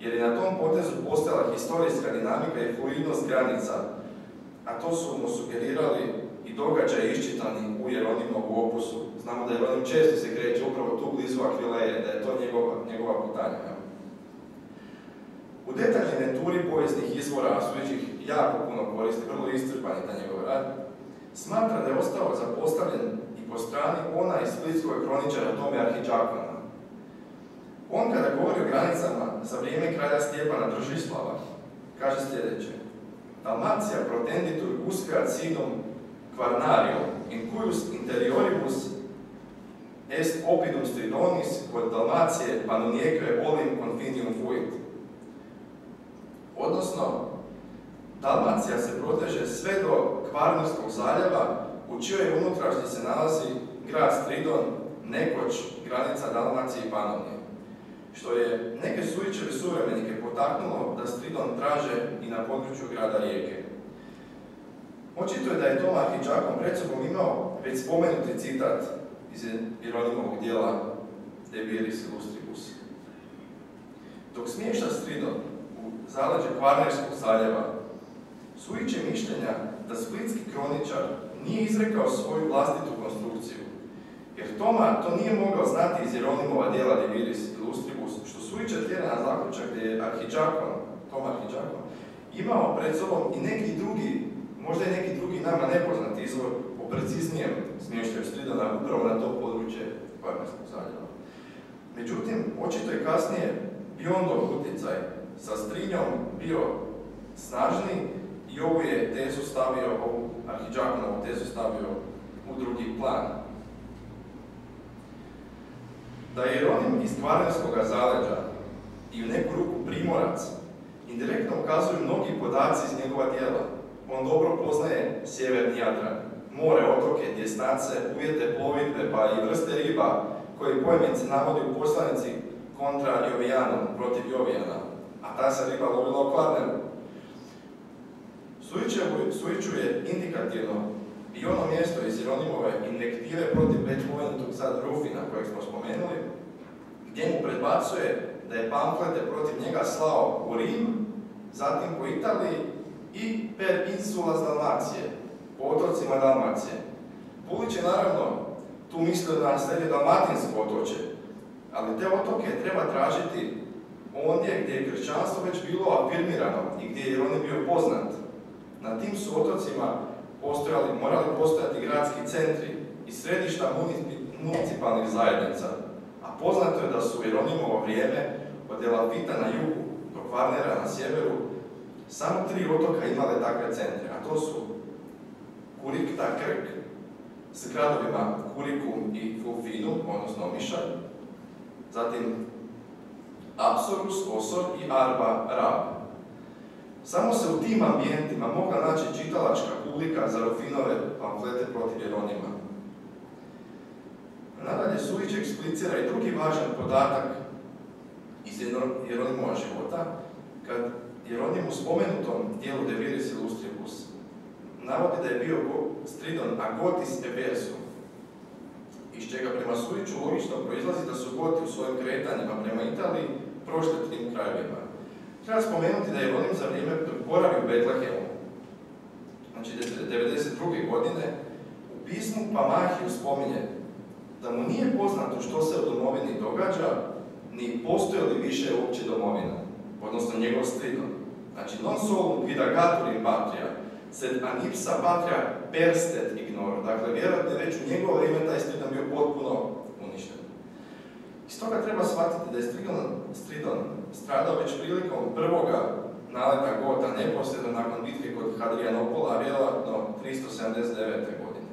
jer je na tom potezu postala historijska dinamika i fluidnost granica, a to su mu sugerirali i događaje iščitani u Jeronimovu opusu. Znamo da Jeronim često se kreće upravo tu blizu Akvileje, da je to njegova, njegova putanja. U detaljnoj inventuri povijesnih izvora, Sujić jako puno koristi, vrlo iscrpan je ta njegov rad, smatra da je ostao zapostavljen i po strani ona iz splitskog kroničara Tome Arhiđakona. On kada govori o granicama za vrijeme kralja Stjepana Držislava, kaže sljedeće. Dalmacija protenditur usqueat sidom Quarnario, in cuius interioribus est opidum stridonis, quod Dalmacije panonieque olim confinium fuit. Odnosno, Dalmacija se proteže sve do Kvarnerskog zaljeva, u čijoj unutrašnji se nalazi grad Stridon, nekoć granica Dalmacije i Panovnije što je neke Sujićeve suvremenike potaknulo da Stridon traže i na području grada Rijeke. Očito je da je Toma Arhičakom pred sobom imao već spomenuti citat iz Jeronimovog dijela De Viris Illustribus. Dok smješa Stridon u zaleđe Kvarnerskog zaljeva, Sujić je mišljenja da splitski kroničar nije izrekao svoju vlastitu konstrukciju, jer Toma to nije mogao znati iz Jeronimova dijela De Viris Illustribus, što Sujića tjera na zaključak gdje je Arhiđakon, Toma Arhiđakon, imao pred sobom i neki drugi, možda i neki drugi nama nepoznati izvor preciznijem smještaju Stridana upravo na to područje Kvarnerskog zaljeva. Međutim, očito je kasnije Biondov utjecaj sa Strinjom bio snažni i ovu je tezu stavio, ovu Arhiđakonovu tezu stavio u drugi plan da je Jeronim iz Kvarnerskog zaleđa i u neku ruku primorac, indirektno ukazuju mnogi podaci iz njegova djela. On dobro poznaje sjeverni Jadran, more, otoke, djesnace, uvjete plovidbe, pa i vrste riba koje pojmenice navodi u poslanici kontra Jovijanom, protiv Jovijana, a ta se riba lovila u Kvarneru. Sujiću je indikativno i ono mjesto iz Jeronimove invektive protiv već spomenutog sad Rufina, kojeg smo spomenuli, gdje mu predbacuje da je pamflete protiv njega slao u Rim, zatim po Italiji i per insula Dalmacije, po otocima Dalmacije. Pulić je naravno tu mislio na srednje dalmatinsko otoče, ali te otoke treba tražiti ondje gdje je kršćanstvo već bilo afirmirano i gdje je on bio poznat. Na tim su otocima postojali, morali postojati gradski centri i središta municipalnih zajednica, a poznato je da su Jeronimovo vrijeme od Elafita na jugu do Kvarnera na sjeveru samo tri otoka imale takve centre, a to su Kurikta Krk s gradovima Kurikum i Fulfinu, odnosno Omišalj, zatim Apsorus, Osor i Arba, Rab. Samo se u tim ambijentima mogla naći čitalačka publika za Rufinove pamflete protiv Jeronima. Nadalje, Suvić eksplicira i drugi važan podatak iz Jeronimova života, kad Jeronim u spomenutom dijelu De Viris Illustribus navodi da je bio Stridon Agotis Ebersum, iz čega prema Sujiću logično proizlazi da su Goti u svojim kretanjima prema Italiji prošli tim krajevima. Treba spomenuti da je Jeronim za vrijeme boravi u Betlehemu, znači 1992. godine, u pismu Pamahiju spominje da mu nije poznato što se u domovini događa, ni postoje li više uopće domovina, odnosno njegov stridon. Znači, non solum vidagatur in patria, sed anipsa patria perstet ignor. Dakle, vjerojatno je već u njegovo vrijeme taj stridon bio potpuno uništen. Iz toga treba shvatiti da je Stridon, Stridon stradao već prilikom prvoga naleta Gota neposredno nakon bitke kod Hadrianopola, vjerojatno 379. godine.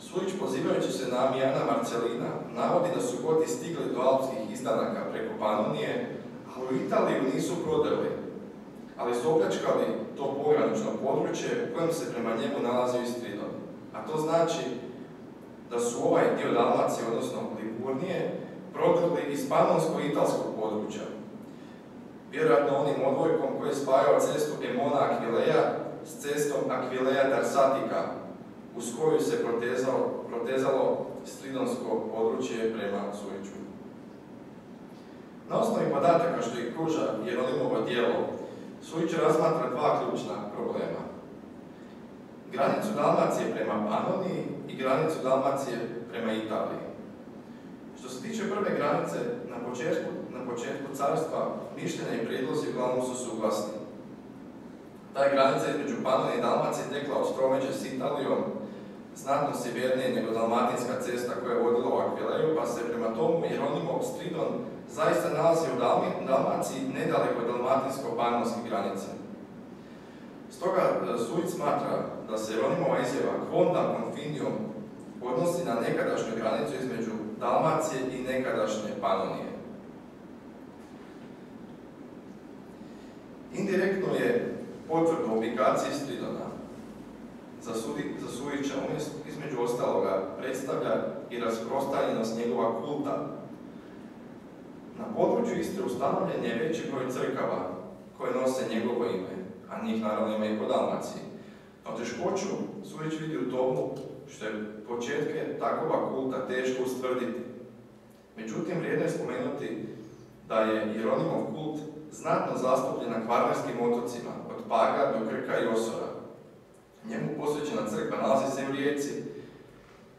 Sujić pozivajući se na Amijana Marcelina navodi da su Goti stigli do alpskih izdanaka preko Panonije, a u Italiju nisu prodali, ali su opljačkali to pogranično područje u kojem se prema njemu nalazio i Stridon. A to znači da su ovaj dio Dalmacije, odnosno Liburnije, prodrli iz panonsko-italskog područja. Vjerojatno onim odvojkom koji je spajao cestu Emona Akvileja s cestom Akvileja Darsatika, uz koju se protezalo, protezalo stridonsko područje prema Sujiću. Na osnovi podataka što ih pruža Jeronimovo dijelo, Sujić razmatra dva ključna problema. Granicu Dalmacije prema Panoniji i granicu Dalmacije prema Italiji. Što se tiče prve granice, na početku, na početku carstva mišljenja i prijedlozi uglavnom su suglasni. Ta granica između Panonije i Dalmacije tekla od Stromeđe s Italijom, znatno sjevernije nego Dalmatinska cesta koja je vodila u Akvileju, pa se prema tomu Jeronimov Stridon zaista nalazi u Dalmaciji nedaleko od dalmatinsko-panonske granice. Stoga e, Sujic smatra da se Jeronimova izjava Quonda Confinijom odnosi na nekadašnju granicu između Dalmacije i nekadašnje Panonije. Indirektno je potvrda ubikacije Stridona za, Sujića između ostaloga predstavlja i rasprostranjenost njegova kulta. Na području Istre ustanovljen je veći broj crkava koje nose njegovo ime, a njih naravno ima i po Dalmaciji. No teškoću Sujić vidi u tomu što je početke takova kulta teško ustvrditi. Međutim, vrijedno je spomenuti da je Jeronimov kult znatno zastupljen na kvarnerskim otocima, od Paga do Krka i Osora. Njemu posvećena crkva nalazi se u Rijeci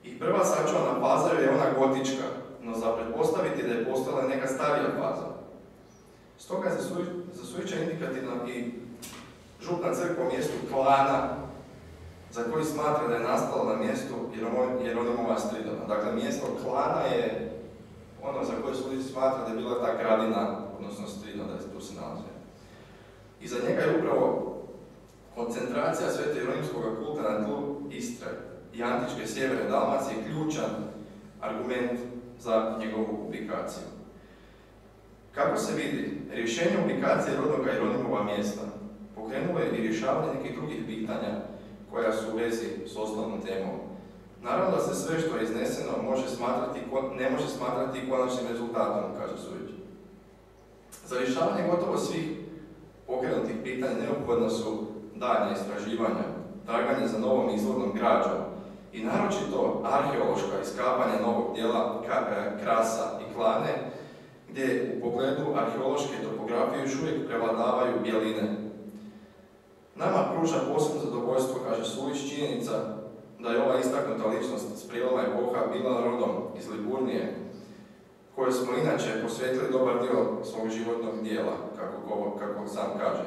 i prva sačuvana faza je ona gotička, no za pretpostaviti da je postala neka starija faza. Stoga je za indikativna i župna crkva u mjestu Klana, za koji smatra da je nastala na mjestu Jeronimova Stridona. Dakle, mjesto Klana je ono za koje su smatra da je bila ta gradina, odnosno Stridona, da tu se nalazi. I za njega je upravo koncentracija svete Jeronimskog kulta na tlu Istre i antičke sjeverne Dalmacije ključan argument za njegovu ubikaciju. Kako se vidi, rješenje ubikacije rodnoga Jeronimova mjesta pokrenulo je i rješavanje nekih drugih pitanja koja su u vezi s osnovnom temom. Naravno da se sve što je izneseno može smatrati, ne može smatrati konačnim rezultatom, kaže Sujić. Za rješavanje gotovo svih pokrenutih pitanja neophodno su daljnje istraživanja, traganje za novom izvornom građom i naročito arheološka iskapanja novog dijela e, krasa i klane, gdje u pogledu arheološke topografije još uvijek prevladavaju bjeline Nama pruža posebno zadovoljstvo, kaže Sulić, činjenica da je ova istaknuta ličnost s prijeloma epoha bila rodom iz Liburnije, koje smo inače posvetili dobar dio svog životnog dijela, kako, kako sam kaže.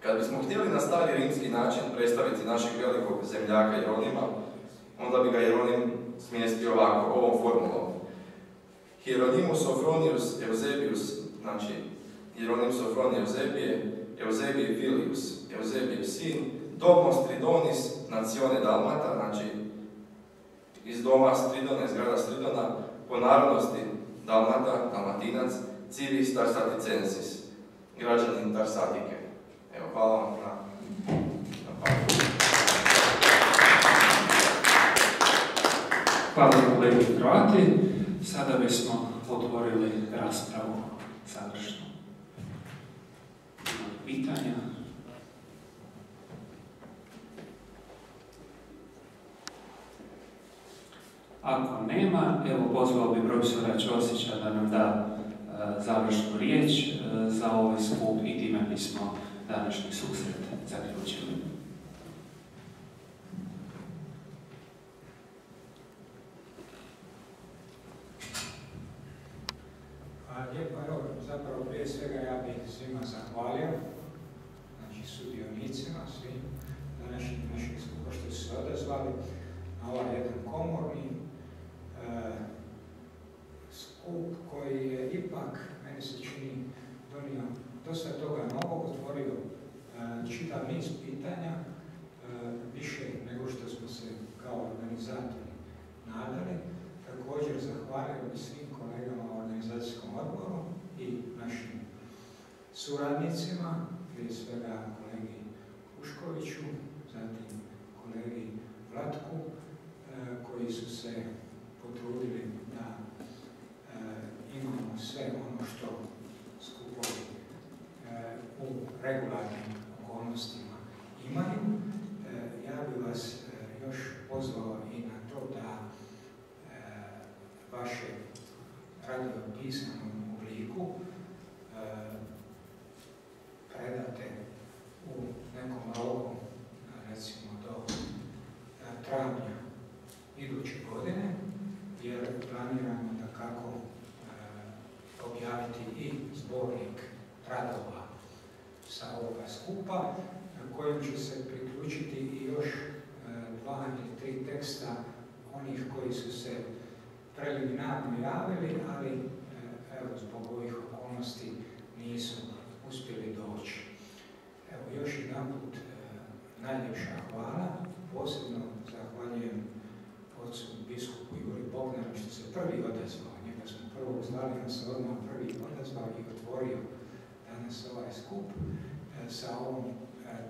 Kad bismo htjeli na stari rimski način predstaviti našeg velikog zemljaka Jeronima, onda bi ga Jeronim smjestio ovako, ovom formulom. Hieronymus Sophronius Eusebius, znači Hieronim Sofronij Eusebije, Eusebije Filius, Eusebije sin, Domos Tridonis, nacione Dalmata, znači iz doma Stridona, iz grada Stridona, po narodnosti Dalmata, Dalmatinac, civis Tarsaticensis, građanin Tarsatike. Evo, hvala vam na, na Hvala kolegi Hrvati. Sada bismo otvorili raspravu završno. Pitanja? Ako nema, evo pozvao bi profesora Ćosića da nam da e, završnu riječ e, za ovaj skup i time bismo današnji susret zaključili. Lijepo, evo, zapravo prije svega ja bih svima zahvalio, znači sudionicima, svim današnjim naših skupa što su se odazvali na ovaj jedan komorni e, skup koji je ipak, meni se čini, donio dosta toga novog, otvorio e, čitav niz pitanja, e, više nego što smo se kao organizatori nadali. Također zahvalio svim kolegama u organizacijskom odboru i našim suradnicima, prije svega kolegi Puškoviću, zatim kolegi Vlatku, koji su se potrudili da imamo sve ono što skupovi u regularnim okolnostima imaju. Ja bih vas još pozvao i na to da vaše radove u pisanom obliku predate u nekom roku, recimo do travnja iduće godine, jer planiramo da kako objaviti i zbornik radova sa ovoga skupa, kojem će se priključiti i još dva ili tri teksta onih koji su se preliminarno javili, ali evo, zbog ovih okolnosti nisu uspjeli doći. Evo, još jedan put najljepša hvala, posebno zahvaljujem ocu biskupu Juri Bogdanu što se prvi odazvao, njega smo prvo zvali, on se odmah prvi odazvao i otvorio danas ovaj skup sa ovom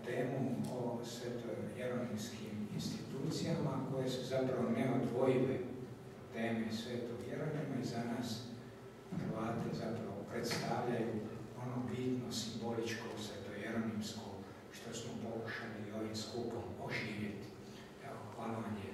temom o sveto-jeronimskim institucijama koje su zapravo neodvojive teme svetog Jeronima i za nas Hrvate zapravo predstavljaju ono bitno simboličko sveto-jeronimsko što smo pokušali ovim skupom oživjeti. Evo, hvala vam.